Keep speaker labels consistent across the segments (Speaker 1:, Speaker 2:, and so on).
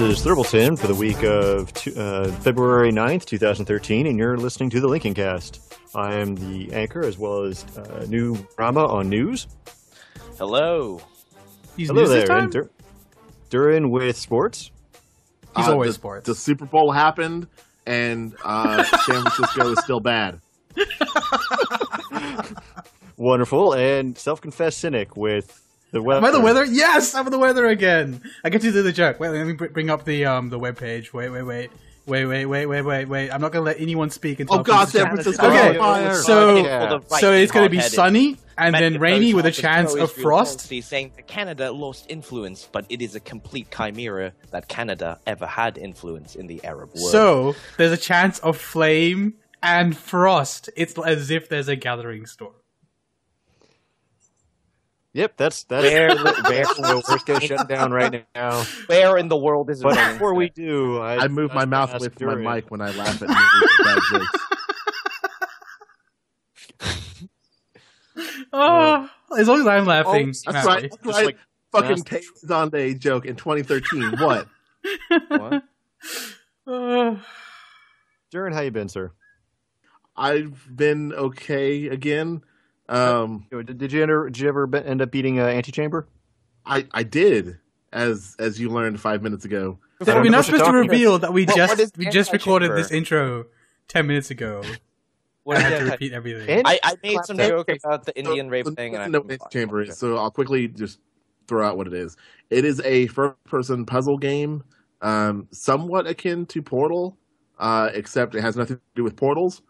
Speaker 1: Hello, this is Thurbleton for the week of two, uh, February 9th, 2013, and you're listening to the Lincolncast. I am the anchor as well as uh, new drama on news.
Speaker 2: Hello.
Speaker 3: He's
Speaker 1: Hello
Speaker 3: news this
Speaker 1: there,
Speaker 3: time?
Speaker 1: and Dur- Dourin with sports.
Speaker 3: He's
Speaker 4: Uh,
Speaker 3: always
Speaker 4: the,
Speaker 3: sports.
Speaker 4: The Super Bowl happened, and uh, San Francisco is still bad.
Speaker 1: Wonderful, and self-confessed cynic with the weather.
Speaker 3: Am I the weather? Yes, I'm the weather again. I get to do the joke. Wait, let me bring up the um the web page. Wait, wait, wait. Wait, wait, wait, wait, wait, wait. I'm not gonna let anyone speak until
Speaker 4: Oh God,
Speaker 3: this is
Speaker 4: San. Francisco
Speaker 3: Okay,
Speaker 4: fire.
Speaker 3: so
Speaker 1: Yeah.
Speaker 3: so it's gonna be sunny and then rainy with a chance of frost.
Speaker 2: Saying that Canada lost influence, but it is a complete chimera that Canada ever had influence in the Arab world.
Speaker 3: So there's a chance of flame and frost. It's as if there's a gathering storm.
Speaker 1: Yep, that's that's
Speaker 2: Where-
Speaker 1: that's the worst case shutdown right now.
Speaker 2: where in the world is it?
Speaker 1: But
Speaker 2: raining
Speaker 1: before we do, I,
Speaker 4: I move my
Speaker 1: must
Speaker 4: mouth with my
Speaker 1: Dourin.
Speaker 4: mic when I laugh at movies and bad jokes.
Speaker 3: Oh, as long as I'm laughing.
Speaker 4: That's
Speaker 3: I'm
Speaker 4: right. That's right.
Speaker 1: like-
Speaker 4: Fucking
Speaker 1: just-
Speaker 4: Tay Zonde joke in 2013. What?
Speaker 2: What?
Speaker 3: Uh,
Speaker 1: Dourin, how you been, sir?
Speaker 4: I've been okay again. Um,
Speaker 1: Did did you enter, did you ever end up beating uh, Antichamber?
Speaker 4: I I did as as you learned five minutes ago.
Speaker 1: I
Speaker 3: So
Speaker 1: don't
Speaker 3: we're not supposed to
Speaker 1: talking about.
Speaker 3: reveal that we
Speaker 2: What-
Speaker 3: just
Speaker 2: what is
Speaker 3: we just recorded this intro ten minutes ago.
Speaker 2: What
Speaker 3: I
Speaker 2: is
Speaker 3: had to repeat everything.
Speaker 2: I, I made some
Speaker 1: Okay.
Speaker 2: joke about the Indian
Speaker 4: So,
Speaker 2: rape
Speaker 4: so
Speaker 2: thing, and I
Speaker 4: no chamber is. So I'll quickly just throw out what it is. It is a first-person puzzle game, um, somewhat akin to Portal, uh, except it has nothing to do with portals.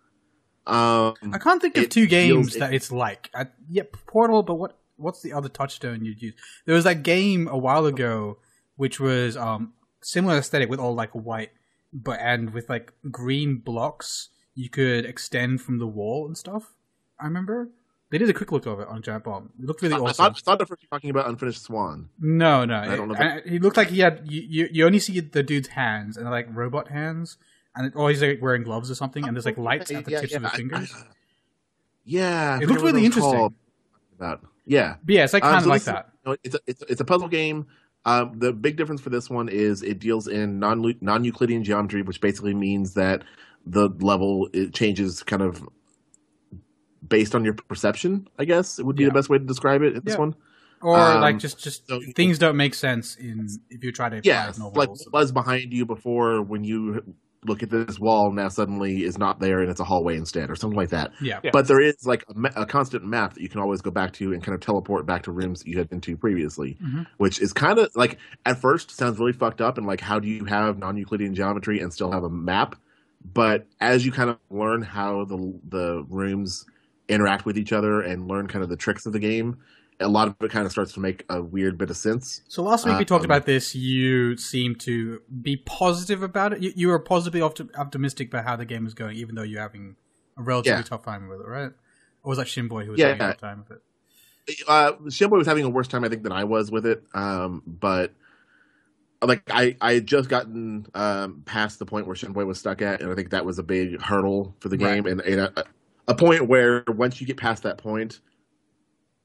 Speaker 4: Um,
Speaker 3: I can't think of two games
Speaker 4: feels-
Speaker 3: that it's like. I, yep, Portal, but what what's the other touchstone you'd use? There was that game a while ago which was um similar aesthetic with all like white, but and with like green blocks you could extend from the wall and stuff. I remember they did a quick look of it on Giant Bomb. It looked really
Speaker 4: I, I
Speaker 3: awesome.
Speaker 4: thought, I thought the first you were talking about Unfinished Swan.
Speaker 3: No, no.
Speaker 4: I don't know
Speaker 3: he looked like he had. You, you, you only see the dude's hands and they're like robot hands, and it, or he's like wearing gloves or something, and there's like lights at the
Speaker 4: Yeah,
Speaker 3: tips
Speaker 4: yeah,
Speaker 3: of his
Speaker 4: I-
Speaker 3: fingers.
Speaker 4: I- yeah,
Speaker 3: It looked really interesting.
Speaker 4: About yeah,
Speaker 3: but yeah, it's like
Speaker 4: Um,
Speaker 3: kind of
Speaker 4: so
Speaker 3: like
Speaker 4: this is-
Speaker 3: that.
Speaker 4: It's a, it's, it's a puzzle game. Um, the big difference for this one is it deals in non non Euclidean geometry, which basically means that the level it changes kind of based on your perception. I guess it would be
Speaker 3: Yeah.
Speaker 4: the best way to describe it. in This one,
Speaker 3: Or
Speaker 4: um,
Speaker 3: like just just
Speaker 4: so-
Speaker 3: things don't make sense in if you try to apply
Speaker 4: yeah, like was behind you before when you look at this wall now suddenly is not there and it's a hallway instead or something like that.
Speaker 3: yeah.
Speaker 2: Yeah.
Speaker 4: But there is like a, ma- a constant map that you can always go back to and kind of teleport back to rooms that you had been to previously,
Speaker 3: Mhm.
Speaker 4: which is kind of like at first sounds really fucked up and like how do you have non-Euclidean geometry and still have a map? But as you kind of learn how the the rooms interact with each other and learn kind of the tricks of the game, a lot of it kind of starts to make a weird bit of sense.
Speaker 3: So last week we
Speaker 4: Um,
Speaker 3: talked about this. You seemed to be positive about it. You, you were positively opti- optimistic about how the game was going, even though you're having a relatively
Speaker 4: Yeah.
Speaker 3: tough time with it, right? Or was that Shinboy who was
Speaker 4: Yeah.
Speaker 3: having a tough time with it?
Speaker 4: uh Shinboy was having a worse time I think than I was with it. Um but like I I had just gotten um past the point where Shinboy was stuck at and I think that was a big hurdle for the
Speaker 3: Right.
Speaker 4: game and, and a, a point where once you get past that point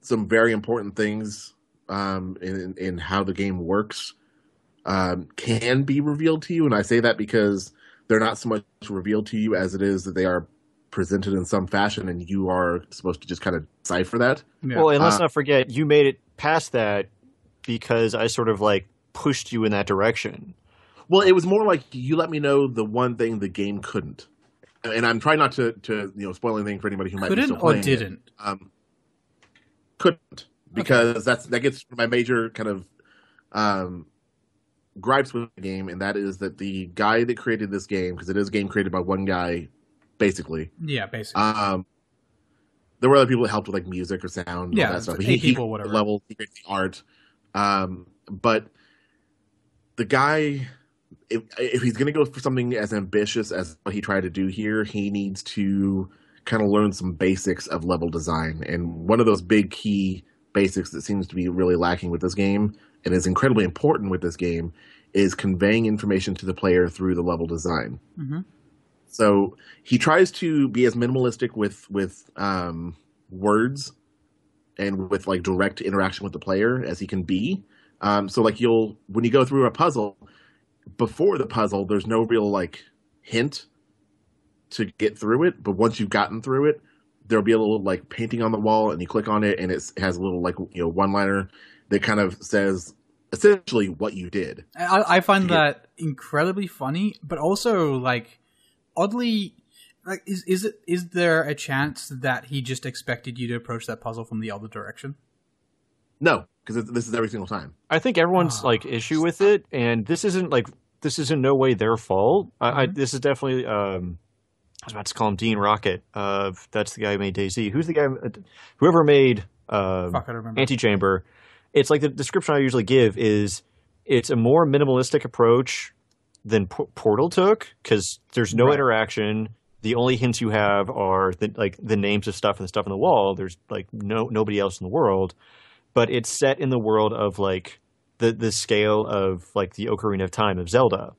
Speaker 4: some very important things um in in how the game works um can be revealed to you and I say that because they're not so much revealed to you as it is that they are presented in some fashion and you are supposed to just kind of decipher that.
Speaker 3: Yeah.
Speaker 1: Well, and let's
Speaker 4: Uh,
Speaker 1: not forget, you made it past that because I sort of like pushed you in that direction.
Speaker 4: Well, it was more like you let me know the one thing the game couldn't, and I'm trying not to, to you know spoil anything for anybody who might
Speaker 3: Couldn't
Speaker 4: still
Speaker 3: or
Speaker 4: playing. it.
Speaker 3: didn't?
Speaker 4: Um, couldn't because that's that gets my major kind of um, gripes with the game, and that is that the guy that created this game, because it is a game created by one guy, basically.
Speaker 3: Yeah, basically.
Speaker 4: Um, there were other people that helped with like music or sound,
Speaker 3: Yeah,
Speaker 4: all that stuff. He, he
Speaker 3: people,
Speaker 4: created
Speaker 3: whatever.
Speaker 4: the level, he created the art, um, but the guy, if if he's going to go for something as ambitious as what he tried to do here, he needs to kind of learn some basics of level design. And one of those big key basics that seems to be really lacking with this game, and is incredibly important with this game, is conveying information to the player through the level design.
Speaker 3: hmm
Speaker 4: So he tries to be as minimalistic with with um, words and with like direct interaction with the player as he can be. Um, so like you'll when you go through a puzzle, before the puzzle, there's no real like hint to get through it. But once you've gotten through it, there'll be a little like painting on the wall, and you click on it, and it has a little like you know one liner that kind of says essentially what you did.
Speaker 3: I, I find
Speaker 4: Yeah.
Speaker 3: that incredibly funny, but also like oddly like is is it is there a chance that he just expected you to approach that puzzle from the other direction?
Speaker 4: No, because this is every single time.
Speaker 1: I think everyone's
Speaker 3: Ah,
Speaker 1: like issue with it, and this isn't like this is in no way their fault. I, I
Speaker 3: Mhm.
Speaker 1: this is definitely. Um, I was about to call him Dean Rocket. Uh, that's the guy who made DayZ. Who's the guy? Whoever made um,
Speaker 3: Fuck.
Speaker 1: Antichamber. It's like the description I usually give is it's a more minimalistic approach than P- Portal took because there's no
Speaker 3: Right.
Speaker 1: interaction. The only hints you have are the, like the names of stuff and the stuff on the wall. There's like no nobody else in the world, but it's set in the world of like the the scale of like the Ocarina of Time of Zelda,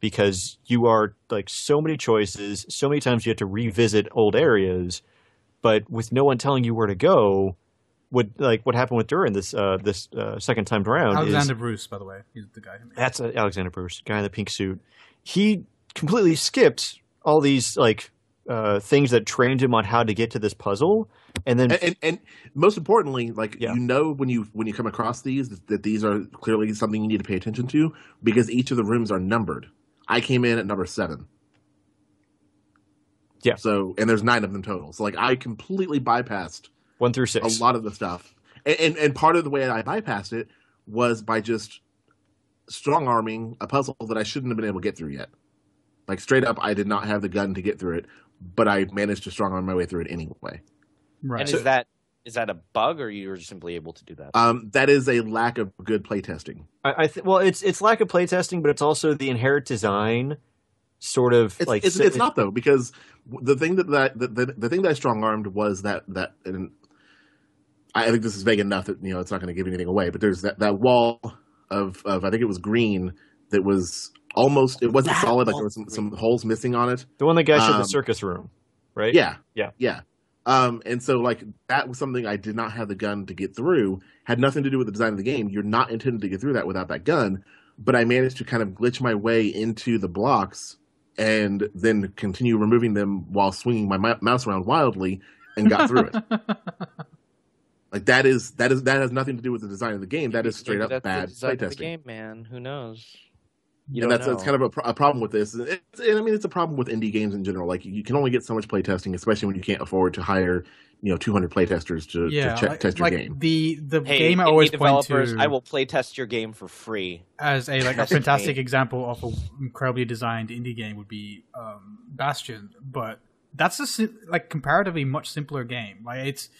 Speaker 1: because you are like so many choices, so many times you have to revisit old areas, but with no one telling you where to go. What like what happened with Dourin this uh, this uh, second time around is
Speaker 3: Alexander Bruce, by the way, he's the guy who made
Speaker 1: that's uh, Alexander Bruce, guy in the pink suit. He completely skipped all these like uh, things that trained him on how to get to this puzzle, and then
Speaker 4: and, and, and most importantly, like
Speaker 1: Yeah.
Speaker 4: you know when you when you come across these that these are clearly something you need to pay attention to because each of the rooms are numbered. I came in at number seven.
Speaker 1: Yeah.
Speaker 4: So and there's nine of them total. So like I completely bypassed
Speaker 1: one through six.
Speaker 4: a lot of the stuff, and, and and part of the way I bypassed it was by just strong arming a puzzle that I shouldn't have been able to get through yet. Like straight up, I did not have the gun to get through it, but I managed to strong arm my way through it anyway.
Speaker 3: Right.
Speaker 2: And is that is that a bug, or you were simply able to do that?
Speaker 4: Um, that is a lack of good playtesting.
Speaker 1: I, I th- well, it's it's lack of playtesting, but it's also the inherent design, sort of
Speaker 4: It's
Speaker 1: like
Speaker 4: it's,
Speaker 1: si-
Speaker 4: it's not though because the thing that, that the, the the thing that I strong armed was that that and I think this is vague enough that you know it's not going to give anything away. But there's that that wall of of I think it was green that was almost it wasn't
Speaker 2: That
Speaker 4: solid like there was some, some holes missing on it.
Speaker 1: the one that guy showed
Speaker 4: um,
Speaker 1: the circus room, right?
Speaker 4: Yeah,
Speaker 1: Yeah.
Speaker 4: yeah. Um, and so like that was something I did not have the gun to get through. Had nothing to do with the design of the game. You're not intended to get through that without that gun. But I managed to kind of glitch my way into the blocks and then continue removing them while swinging my mouse around wildly and got through it. Like that is that is that has nothing to do with the design of the game. That is straight up bad
Speaker 2: design
Speaker 4: playtesting.
Speaker 2: game, man. Who knows? You
Speaker 4: and
Speaker 2: don't
Speaker 4: that's, that's kind of a, pro- a problem with this. It's, and I mean, it's a problem with indie games in general. Like you can only get so much playtesting, especially when you can't afford to hire, you know, 200 playtesters to,
Speaker 3: yeah,
Speaker 4: to check,
Speaker 3: like,
Speaker 4: test your
Speaker 3: like
Speaker 4: game.
Speaker 3: the the
Speaker 2: Hey,
Speaker 3: game I
Speaker 2: indie
Speaker 3: always point
Speaker 2: developers,
Speaker 3: to
Speaker 2: I will play test your game for free.
Speaker 3: as a like a fantastic
Speaker 2: me.
Speaker 3: example of an incredibly designed indie game would be um, Bastion, but that's a like comparatively much simpler game. Like it's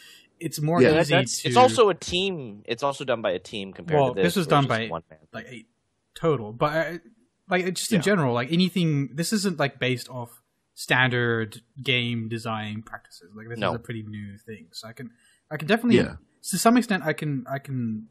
Speaker 3: it's more
Speaker 4: Yeah,
Speaker 3: easy
Speaker 2: that's-
Speaker 3: to
Speaker 2: It's also a team. It's also done by a team compared
Speaker 3: Well,
Speaker 2: to this.
Speaker 3: this was done by-
Speaker 2: one man.
Speaker 3: like eight total, but uh, like it- just in
Speaker 1: Yeah.
Speaker 3: general, like anything. This isn't like based off standard game design practices. Like this
Speaker 2: No.
Speaker 3: is a pretty new thing, so I can I can definitely
Speaker 4: Yeah.
Speaker 3: to some extent I can I can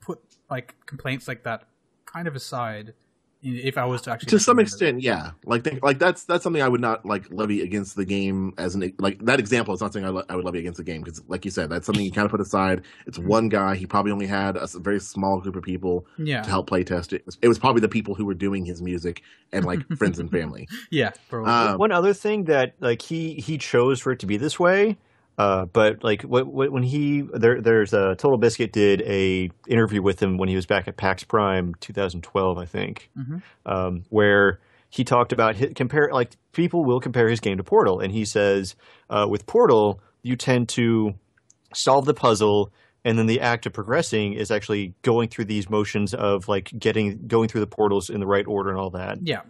Speaker 3: put like complaints like that kind of aside if I was to actually
Speaker 4: to some
Speaker 3: recommend it.
Speaker 4: extent, yeah. Like, think, like that's that's something I would not like levy against the game as an like that example is not something I, le- I would levy against the game because, like you said, that's something you kind of put aside. It's one guy. He probably only had a very small group of people
Speaker 3: Yeah,
Speaker 4: to help play test it. It was probably the people who were doing his music and like friends and family.
Speaker 3: yeah.
Speaker 4: Um,
Speaker 1: One other thing that like he he chose for it to be this way, uh, but like wh- wh- when he there there's a TotalBiscuit did a interview with him when he was back at PAX Prime 2012, I think,
Speaker 3: Mhm.
Speaker 1: um, where he talked about his, compare like people will compare his game to Portal, and he says uh, with Portal you tend to solve the puzzle. And then the act of progressing is actually going through these motions of like getting going through the portals in the right order and all that.
Speaker 3: yeah,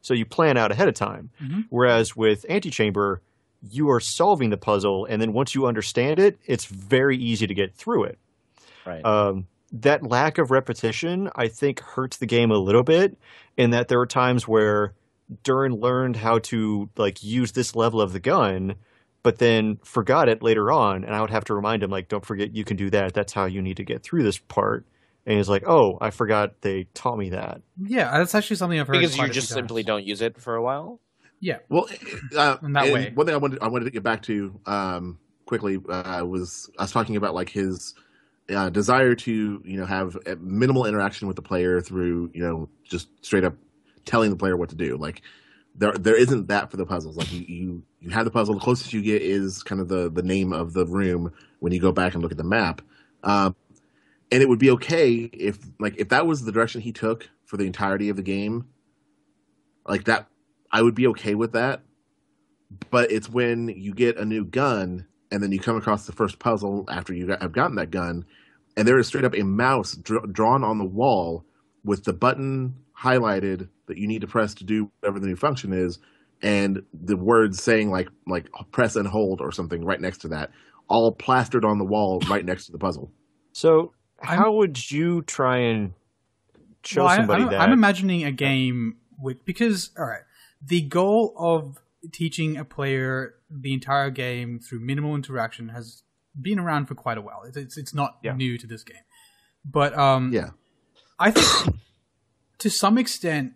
Speaker 1: So you plan out ahead of time.
Speaker 3: Mhm.
Speaker 1: Whereas with Antichamber, you are solving the puzzle, and then once you understand it, it's very easy to get through it.
Speaker 2: Right.
Speaker 1: Um, that lack of repetition, I think, hurts the game a little bit. In that there are times where Dourin learned how to like use this level of the gun, but then forgot it later on, and I would have to remind him like, "Don't forget, you can do that. That's how you need to get through this part." And he's like, "Oh, I forgot they taught me that."
Speaker 3: yeah. That's actually something I've heard
Speaker 2: because
Speaker 3: quite
Speaker 2: you
Speaker 3: a few
Speaker 2: just
Speaker 3: times.
Speaker 2: simply don't use it for a while.
Speaker 3: Yeah,
Speaker 4: Well, uh,
Speaker 3: In that way.
Speaker 4: one thing I wanted I wanted to get back to um, quickly uh, was I was talking about like his uh, desire to you know have minimal interaction with the player through you know just straight up telling the player what to do. Like there there isn't that for the puzzles. Like you you, you have the puzzle. The closest you get is kind of the the name of the room when you go back and look at the map. Um, and it would be okay if like if that was the direction he took for the entirety of the game. Like that, I would be okay with that. But it's when you get a new gun and then you come across the first puzzle after you have gotten that gun, and there is straight up a mouse dr- drawn on the wall with the button highlighted that you need to press to do whatever the new function is, and the words saying like like press and hold or something right next to that, all plastered on the wall right next to the puzzle.
Speaker 1: So,
Speaker 3: I'm-
Speaker 1: how would you try and show
Speaker 3: Well, I-
Speaker 1: somebody
Speaker 3: I'm,
Speaker 1: that?
Speaker 3: I'm imagining a game with because all right, the goal of teaching a player the entire game through minimal interaction has been around for quite a while. It's it's, it's not
Speaker 1: Yeah.
Speaker 3: new to this game, but um,
Speaker 4: Yeah.
Speaker 3: I think to some extent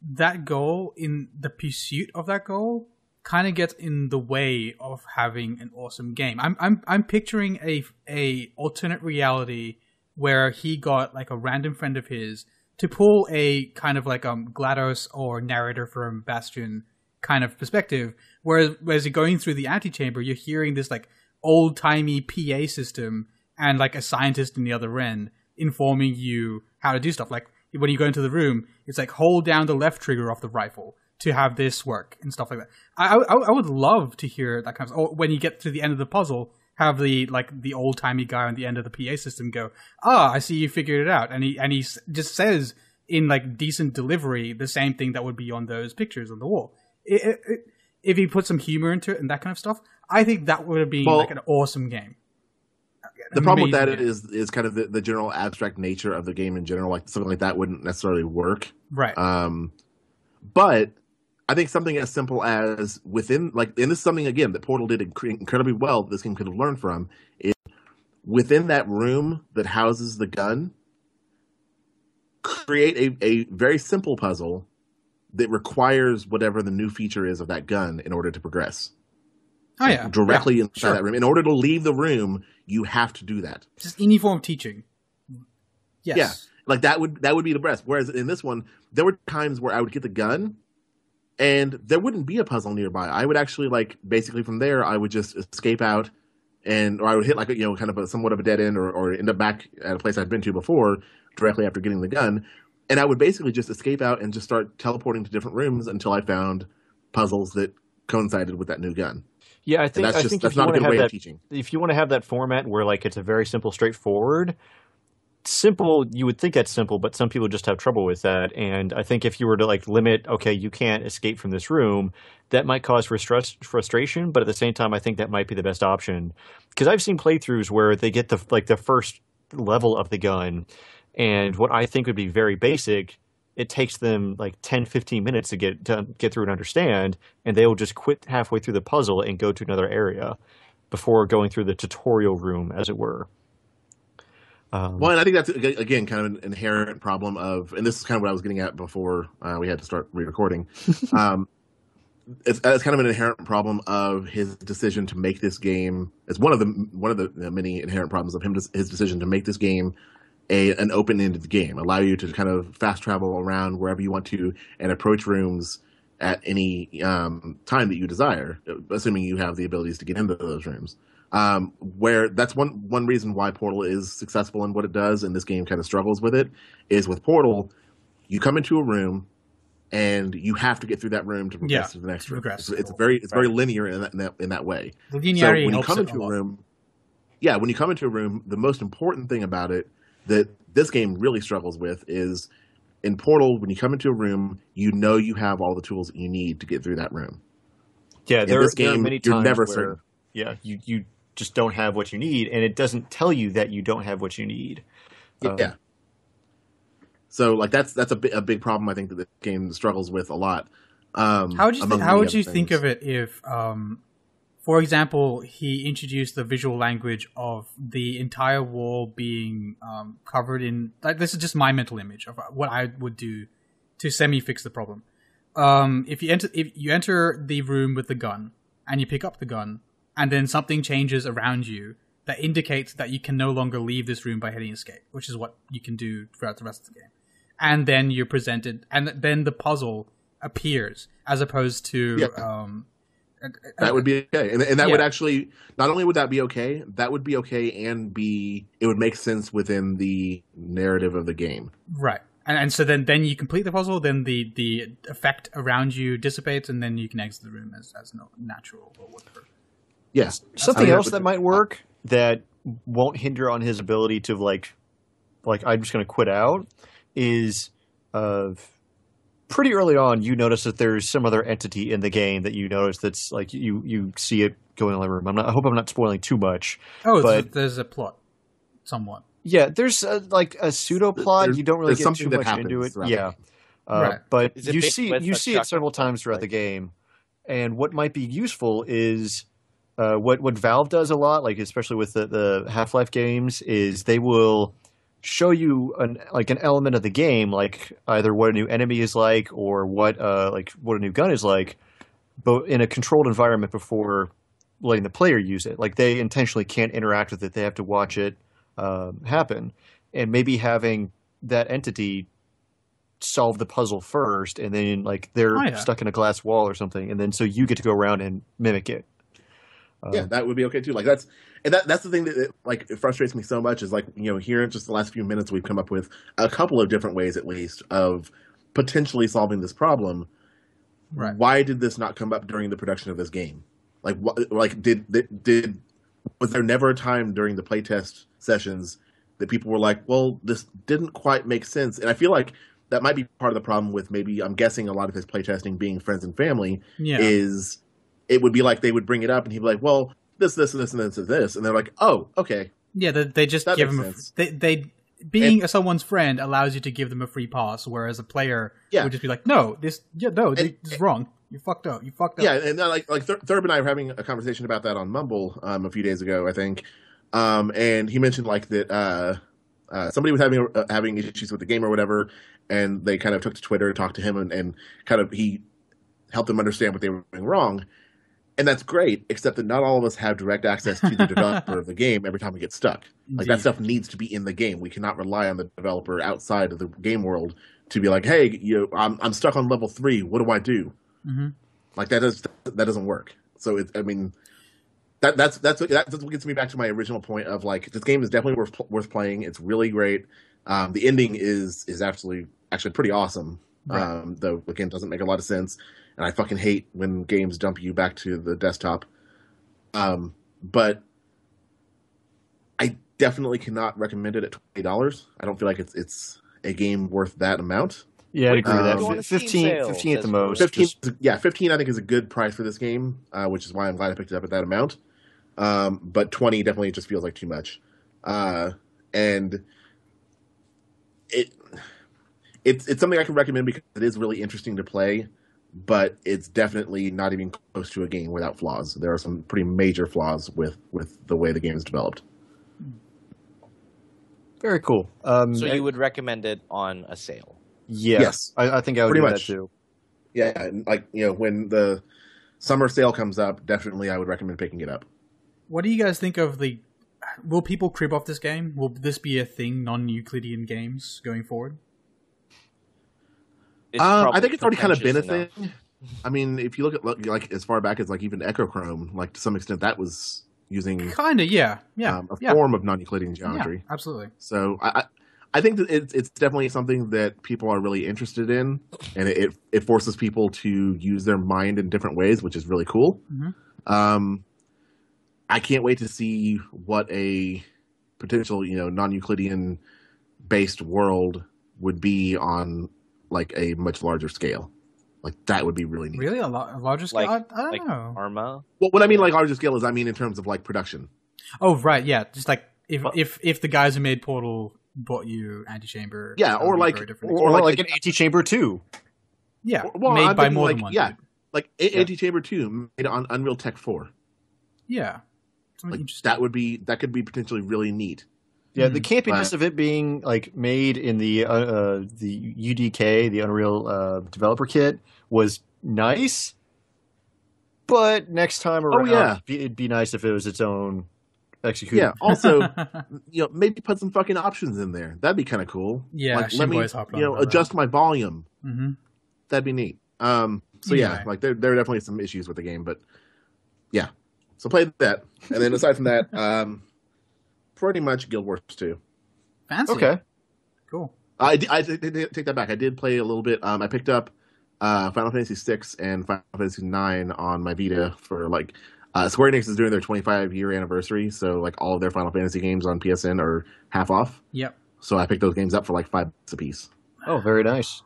Speaker 3: that goal in the pursuit of that goal kind of gets in the way of having an awesome game. I'm I'm I'm picturing a a alternate reality where he got like a random friend of his to pull a kind of like um GLaDOS or narrator from Bastion kind of perspective. Whereas whereas you're going through the antechamber, you're hearing this like old timey PA system and like a scientist in the other end informing you how to do stuff. Like when you go into the room, it's like hold down the left trigger of the rifle to have this work and stuff like that. I I, I would love to hear that kind of. Or when you get to the end of the puzzle, have the like the old timey guy on the end of the PA system go, "Ah, I see you figured it out," and he and he just says in like decent delivery the same thing that would be on those pictures on the wall. It, it, it- if he put some humor into it and that kind of stuff, I think that would have been
Speaker 4: Well,
Speaker 3: like an awesome game.
Speaker 4: the problem with that
Speaker 3: game.
Speaker 4: is is kind of the, the general abstract nature of the game in general. Like something like that wouldn't necessarily work.
Speaker 3: right.
Speaker 4: Um, but I think something as simple as within like, and this is something again that Portal did incre- incredibly well. That this game could have learned from is within that room that houses the gun. Create a, a very simple puzzle that requires whatever the new feature is of that gun in order to progress
Speaker 3: oh yeah,
Speaker 4: directly
Speaker 3: Yeah,
Speaker 4: inside
Speaker 3: sure.
Speaker 4: that room. In order to leave the room, you have to do that.
Speaker 3: Just any form of teaching. Yes.
Speaker 4: Yeah. Like that would that would be the best. Whereas in this one, there were times where I would get the gun, and there wouldn't be a puzzle nearby. I would actually like basically from there, I would just escape out, and or I would hit like a, you know kind of a somewhat of a dead end, or or end up back at a place I'd been to before directly after getting the gun, and I would basically just escape out and just start teleporting to different rooms until I found puzzles that coincided with that new gun.
Speaker 1: yeah, I
Speaker 4: And
Speaker 1: think
Speaker 4: that's
Speaker 1: I
Speaker 4: just
Speaker 1: think
Speaker 4: that's not a good way
Speaker 1: that
Speaker 4: of teaching.
Speaker 1: if you want to have that format where like it's a very simple, straightforward, simple, you would think that's simple, but some people just have trouble with that. And I think if you were to like limit, okay, you can't escape from this room, that might cause frustra- frustration. But at the same time, I think that might be the best option because I've seen playthroughs where they get the like the first level of the gun, and what I think would be very basic. It takes them like 10, 15 minutes to get to get through and understand, and they will just quit halfway through the puzzle and go to another area before going through the tutorial room, as it were. Um,
Speaker 4: Well, and I think that's again kind of an inherent problem of, and this is kind of what I was getting at before uh, we had to start re-recording. um, it's, it's kind of an inherent problem of his decision to make this game. It's one of the one of the many inherent problems of him his decision to make this game a an open-ended game, allow you to kind of fast travel around wherever you want to and approach rooms at any um, time that you desire, assuming you have the abilities to get into those rooms um, where that's one one reason why Portal is successful in what it does, and this game kind of struggles with it. Is with Portal, you come into a room, and you have to get through that room to progress
Speaker 3: Yeah,
Speaker 4: to the next
Speaker 3: to
Speaker 4: room.
Speaker 3: progress.
Speaker 4: It's, it's very it's very linear in that, in that in that way.
Speaker 3: The
Speaker 4: So when you come into
Speaker 3: a
Speaker 4: a
Speaker 3: lot.
Speaker 4: room, yeah, when you come into a room, the most important thing about it that this game really struggles with is in Portal, when you come into a room, you know you have all the tools that you need to get through that room.
Speaker 1: yeah,
Speaker 4: In
Speaker 1: there,
Speaker 4: this
Speaker 1: there are
Speaker 4: game,
Speaker 1: many
Speaker 4: you're never
Speaker 1: where,
Speaker 4: certain.
Speaker 1: yeah, you you just don't have what you need, and it doesn't tell you that you don't have what you need. Um,
Speaker 4: yeah. So like that's that's a, bi- a big problem I think that the game struggles with a lot. Um,
Speaker 3: How would you th- how would
Speaker 4: other
Speaker 3: you think of it if, um, for example, he introduced the visual language of the entire wall being um, covered in like this is just my mental image of what I would do to semi fix the problem. Um, if you enter if you enter the room with the gun and you pick up the gun and then something changes around you that indicates that you can no longer leave this room by hitting escape, which is what you can do throughout the rest of the game. and then you're presented, and then the puzzle appears as opposed to.
Speaker 4: Yeah.
Speaker 3: Um,
Speaker 4: That would be okay, and, and that would actually not only would that be okay, that would be okay, and be it would make sense within the narrative of the game.
Speaker 3: right. And, and so then, then you complete the puzzle. Then the, the effect around you dissipates, and then you can exit the room as, as natural or whatever.
Speaker 4: Yes,
Speaker 1: Something
Speaker 4: I mean,
Speaker 1: else
Speaker 4: would-
Speaker 1: that might work that won't hinder on his ability to like, like I'm just going to quit out is, uh, pretty early on you notice that there's some other entity in the game that you notice that's like you you see it going in the room. I'm not. I hope I'm not spoiling too much.
Speaker 3: Oh,
Speaker 1: But-
Speaker 3: there's, there's a plot, somewhat.
Speaker 1: Yeah, there's a, like a pseudo plot.
Speaker 4: There's-
Speaker 1: You don't really
Speaker 4: there's
Speaker 1: get
Speaker 4: something
Speaker 1: too
Speaker 4: that
Speaker 1: much into it.
Speaker 4: throughout
Speaker 1: Yeah, uh,
Speaker 3: Right.
Speaker 1: but
Speaker 2: it
Speaker 1: you see you see it several times throughout the game. And what might be useful is uh, what what Valve does a lot, like especially with the, the Half Life games, is they will show you an like an element of the game, like either what a new enemy is like or what uh like what a new gun is like, but in a controlled environment before letting the player use it. Like they intentionally can't interact with it; they have to watch it um, happen, and maybe having that entity solve the puzzle first, and then like they're
Speaker 3: Oh, yeah.
Speaker 1: stuck in a glass wall or something, and then so you get to go around and mimic it. Um,
Speaker 4: yeah, that would be okay too. Like that's and that that's the thing that it, like it frustrates me so much is like you know here in just the last few minutes we've come up with a couple of different ways at least of potentially solving this problem.
Speaker 3: Right.
Speaker 4: Why did this not come up during the production of this game? Like what? Like did did, did was there never a time during the playtest sessions that people were like, well, this didn't quite make sense? And I feel like that might be part of the problem with maybe I'm guessing a lot of his playtesting being friends and family
Speaker 3: Yeah.
Speaker 4: is it would be like they would bring it up and he'd be like, well, this, this, and this, and this, and this, and they're like, oh, okay,
Speaker 3: Yeah, they, they just
Speaker 4: That
Speaker 3: give them. A, they they being someone's friend allows you to give them a free pass, whereas a player
Speaker 4: Yeah.
Speaker 3: would just be like, "No, this, yeah, no,
Speaker 4: And-
Speaker 3: this is wrong. You fucked up. You fucked up."
Speaker 4: yeah, and like like Thur- Thurb and I were having a conversation about that on Mumble um, a few days ago, I think, um, and he mentioned like that uh, uh, somebody was having uh, having issues with the game or whatever, and they kind of took to Twitter, talked to him, and, and kind of he helped them understand what they were doing wrong. And that's great, except that not all of us have direct access to the developer of the game every time we get stuck. Like that stuff needs to be in the game. We cannot rely on the developer outside of the game world to be like, "Hey, you, know, I'm I'm stuck on level three. What do I do?"
Speaker 3: Mhm.
Speaker 4: Like that does that doesn't work. So it, I mean, that that's that's what, that's what gets me back to my original point of like this game is definitely worth worth playing. It's really great. Um, the ending is is absolutely actually pretty awesome.
Speaker 3: Right.
Speaker 4: Um, though again, doesn't make a lot of sense, and I fucking hate when games dump you back to the desktop. Um, but I definitely cannot recommend it at twenty dollars. I don't feel like it's it's a game worth that amount.
Speaker 1: Yeah, I'd agree
Speaker 4: Um,
Speaker 1: with that. 15, 15 at the most.
Speaker 4: Fifteen,
Speaker 1: just-
Speaker 4: yeah, fifteen. I think is a good price for this game, uh, which is why I'm glad I picked it up at that amount. Um, but twenty definitely just feels like too much, uh, and it it's it's something I can recommend because it is really interesting to play, but it's definitely not even close to a game without flaws. There are some pretty major flaws with with the way the game is developed.
Speaker 1: very cool. Um,
Speaker 2: So
Speaker 1: I-
Speaker 2: you would recommend it on a sale?
Speaker 1: yeah,
Speaker 4: Yes.
Speaker 1: I, I think I would
Speaker 4: Pretty
Speaker 1: do
Speaker 4: much.
Speaker 1: that too.
Speaker 4: Yeah, like you know, when the summer sale comes up, definitely I would recommend picking it up.
Speaker 3: What do you guys think of the? Will people crib off this game? Will this be a thing? Non-Euclidean games going forward?
Speaker 2: It's
Speaker 4: Um, I think it's already kind of been a
Speaker 2: pretentious
Speaker 4: thing. I mean, if you look at like, like as far back as like even Echochrome, like to some extent that was using
Speaker 3: Kinda, yeah, yeah,
Speaker 4: um, a
Speaker 3: yeah,
Speaker 4: form of non-Euclidean
Speaker 3: yeah,
Speaker 4: geometry.
Speaker 3: absolutely.
Speaker 4: So I, I I think that it's it's definitely something that people are really interested in, and it it, it forces people to use their mind in different ways, which is really cool.
Speaker 3: Mhm.
Speaker 4: Um, I can't wait to see what a potential you know non-Euclidean based world would be on like a much larger scale. Like that would be really neat.
Speaker 3: Really, a, lot, a larger scale?
Speaker 2: Like-
Speaker 3: I, I don't
Speaker 2: like
Speaker 3: know.
Speaker 2: Arma.
Speaker 4: Well, what I mean like larger scale is I mean in terms of like production.
Speaker 3: Oh, right, yeah. Just like if
Speaker 1: Well-
Speaker 3: if if the guys who made Portal bought you Antichamber,
Speaker 4: Yeah, or like- or
Speaker 1: Or,
Speaker 4: like
Speaker 1: like,
Speaker 4: a-
Speaker 1: an Antichamber too.
Speaker 3: yeah,
Speaker 4: Well,
Speaker 3: made
Speaker 4: I'm
Speaker 3: by more
Speaker 4: like,
Speaker 3: than one.
Speaker 4: yeah.
Speaker 3: dude.
Speaker 4: Like A-
Speaker 1: Yeah.
Speaker 4: Antichamber 2 made on Unreal Tech 4.
Speaker 3: yeah. Something
Speaker 4: Like that would be that could be potentially really neat.
Speaker 1: Yeah, the
Speaker 3: Mhm.
Speaker 1: campiness
Speaker 4: But-
Speaker 1: of it being like made in the uh, uh, the UDK, the Unreal uh, Developer Kit, was nice. But next time around, oh,
Speaker 4: yeah.
Speaker 1: be- it'd be nice if it was its own executed.
Speaker 4: Yeah. Also, you know, maybe put some fucking options in there. That'd be kind of cool.
Speaker 3: Yeah,
Speaker 4: like, let me,
Speaker 3: Shinboy's hopped
Speaker 4: you know,
Speaker 3: about
Speaker 4: adjust my volume.
Speaker 3: hmm
Speaker 4: That'd be neat. Um. So yeah,
Speaker 3: Anyway.
Speaker 4: like there, there are definitely some issues with the game, but yeah. So play that, and then aside from that, um, pretty much Guild Wars two.
Speaker 3: Fancy.
Speaker 1: Okay.
Speaker 3: Cool.
Speaker 4: I, di- I, did- did take that back. I did play a little bit. Um, I picked up uh, Final Fantasy six and Final Fantasy nine on my Vita for like uh, Square Enix is doing their 25 year anniversary, so like all of their Final Fantasy games on PSN are half off.
Speaker 3: Yep.
Speaker 4: So I picked those games up for like five bucks a piece.
Speaker 1: Oh, very nice.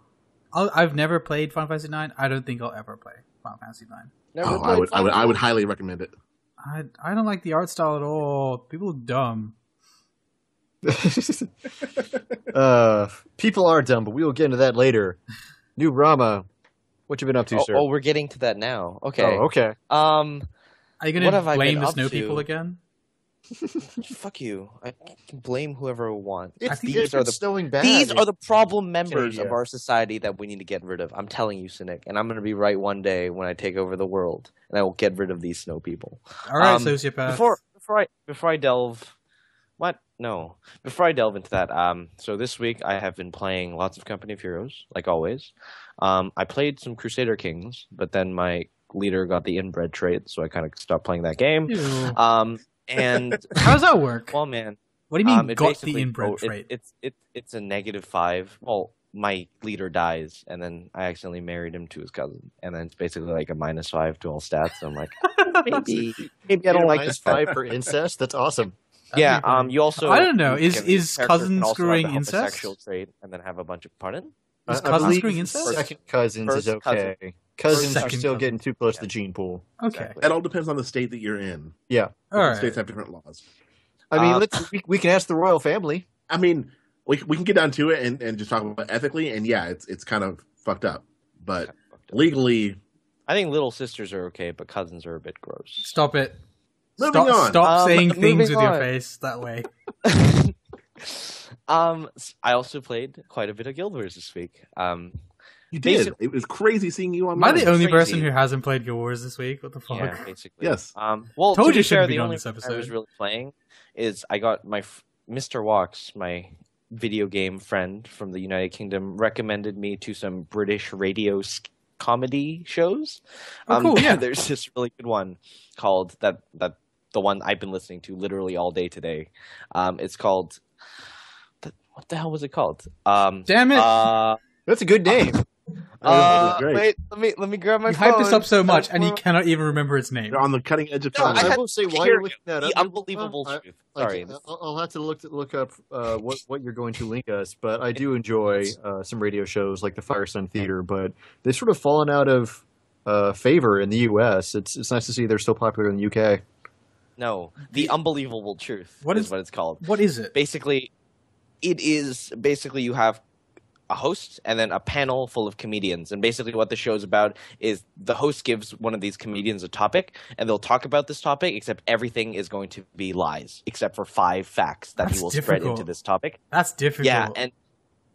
Speaker 3: I'll, I've never played Final Fantasy Nine. I don't think I'll ever play Final Fantasy Nine.
Speaker 2: Never
Speaker 4: Oh, I would, I would, I would highly recommend it.
Speaker 3: I I don't like the art style at all. People are dumb.
Speaker 1: uh, people are dumb, but we will get into that later. New Rama, what you been up to,
Speaker 2: Oh,
Speaker 1: sir?
Speaker 2: oh, we're getting to that now. Okay.
Speaker 1: Oh, okay.
Speaker 2: Um,
Speaker 3: Are you gonna
Speaker 2: have I
Speaker 3: blame
Speaker 2: been
Speaker 3: the snow
Speaker 2: to?
Speaker 3: people again?
Speaker 2: fuck you. I can blame whoever I want.
Speaker 1: It's,
Speaker 2: these
Speaker 1: it's
Speaker 2: are the
Speaker 1: snowing bad.
Speaker 2: these are the problem members
Speaker 1: Canada.
Speaker 2: of our society that we need to get rid of. I'm telling you, Cynic, and I'm going to be right one day when I take over the world, and I will get rid of these snow people.
Speaker 3: All right,
Speaker 2: Um,
Speaker 3: sociopath.
Speaker 2: Before before I before I delve, what? No. Before I delve into that, um, so this week I have been playing lots of Company of Heroes, like always. Um, I played some Crusader Kings, but then my leader got the inbred trait, so I kind of stopped playing that game. Um, and
Speaker 3: How does that work?
Speaker 2: well, man,
Speaker 3: what do you mean
Speaker 2: um, it
Speaker 3: got
Speaker 2: basically-
Speaker 3: the inbred
Speaker 2: oh, it- it's it, it's a negative five. Well, my leader dies, and then I accidentally married him to his cousin, and then it's basically like a minus five to all stats. So I'm like, maybe maybe I don't like this
Speaker 1: five for incest. That's awesome.
Speaker 3: That'd
Speaker 2: yeah. Um. You also.
Speaker 3: I don't know. Is- is
Speaker 2: characters
Speaker 3: cousin
Speaker 2: can also have
Speaker 3: screwing
Speaker 2: the
Speaker 3: incest?
Speaker 2: homosexual trait, and then have a bunch of pardon.
Speaker 3: Is
Speaker 1: I- I
Speaker 3: cousin screwing incest?
Speaker 1: Second cousins
Speaker 2: First
Speaker 1: is
Speaker 2: cousin.
Speaker 1: okay. Cousins
Speaker 3: First
Speaker 1: are still
Speaker 3: cousin.
Speaker 1: getting too close to the gene pool.
Speaker 3: Okay.
Speaker 2: Exactly.
Speaker 4: It all depends on the state that you're in.
Speaker 1: Yeah.
Speaker 3: All
Speaker 4: Different
Speaker 3: right.
Speaker 4: States have different laws.
Speaker 1: I mean,
Speaker 2: Uh,
Speaker 1: let's we, we can ask the royal family.
Speaker 4: I mean, we we can get down to it and, and just talk about it ethically, and yeah, it's it's kind of fucked up, but legally,
Speaker 2: I think little sisters are okay, but cousins are a bit gross.
Speaker 3: Stop it.
Speaker 4: Moving
Speaker 3: stop,
Speaker 4: on.
Speaker 3: Stop
Speaker 2: Um,
Speaker 3: saying things with your face that way.
Speaker 2: um, s- I also played quite a bit of Guild Wars this week. Um,
Speaker 4: you did.
Speaker 2: Basic-
Speaker 4: It was crazy seeing you on.
Speaker 3: Am I
Speaker 4: online.
Speaker 3: the only
Speaker 2: crazy.
Speaker 3: person who hasn't played Guild Wars this week? What the fuck?
Speaker 2: yeah, basically.
Speaker 4: Yes.
Speaker 2: Um, well,
Speaker 3: Told
Speaker 2: to
Speaker 3: you
Speaker 2: be
Speaker 3: shouldn't
Speaker 2: fair,
Speaker 3: be
Speaker 2: the
Speaker 3: on
Speaker 2: only
Speaker 3: this
Speaker 2: thing I was
Speaker 3: episode.
Speaker 2: really playing is I got my f- Mr. Walks, my video game friend from the United Kingdom, recommended me to some British radio s- comedy shows.
Speaker 3: Oh, cool, yeah.
Speaker 2: There's this really good one called that that the one I've been listening to literally all day today. Um, it's called. The, what the hell was it called? Um,
Speaker 3: Damn it!
Speaker 2: Uh,
Speaker 1: That's a good name.
Speaker 2: uh,
Speaker 4: great.
Speaker 2: wait, let me let me grab my
Speaker 3: you
Speaker 2: phone.
Speaker 3: hyped this up so much, and you
Speaker 2: Uh,
Speaker 3: cannot even remember its name.
Speaker 4: They're on the cutting edge of
Speaker 2: No,
Speaker 4: time.
Speaker 2: I
Speaker 1: I,
Speaker 2: had-
Speaker 1: will say while
Speaker 2: here
Speaker 1: you're
Speaker 2: we
Speaker 1: looking that
Speaker 2: the
Speaker 1: up,
Speaker 2: unbelievable
Speaker 1: I-
Speaker 2: truth.
Speaker 1: I-
Speaker 2: Sorry,
Speaker 1: I'll, I'll have to look look up uh, what what you're going to link us, but I do enjoy uh, some radio shows like the Firesign Theater, but they've sort of fallen out of uh, favor in the U.S. It's it's nice to see they're still popular in the U.K.
Speaker 2: No, the unbelievable truth.
Speaker 3: What
Speaker 2: is
Speaker 3: is-
Speaker 2: what it's called?
Speaker 3: What is it?
Speaker 2: Basically, it is basically you have a host and then a panel full of comedians, and basically what the show's about is the host gives one of these comedians a topic, and they'll talk about this topic, except everything is going to be lies, except for five facts that
Speaker 3: That's
Speaker 2: he will spread into this topic.
Speaker 3: That's difficult.
Speaker 2: Yeah, and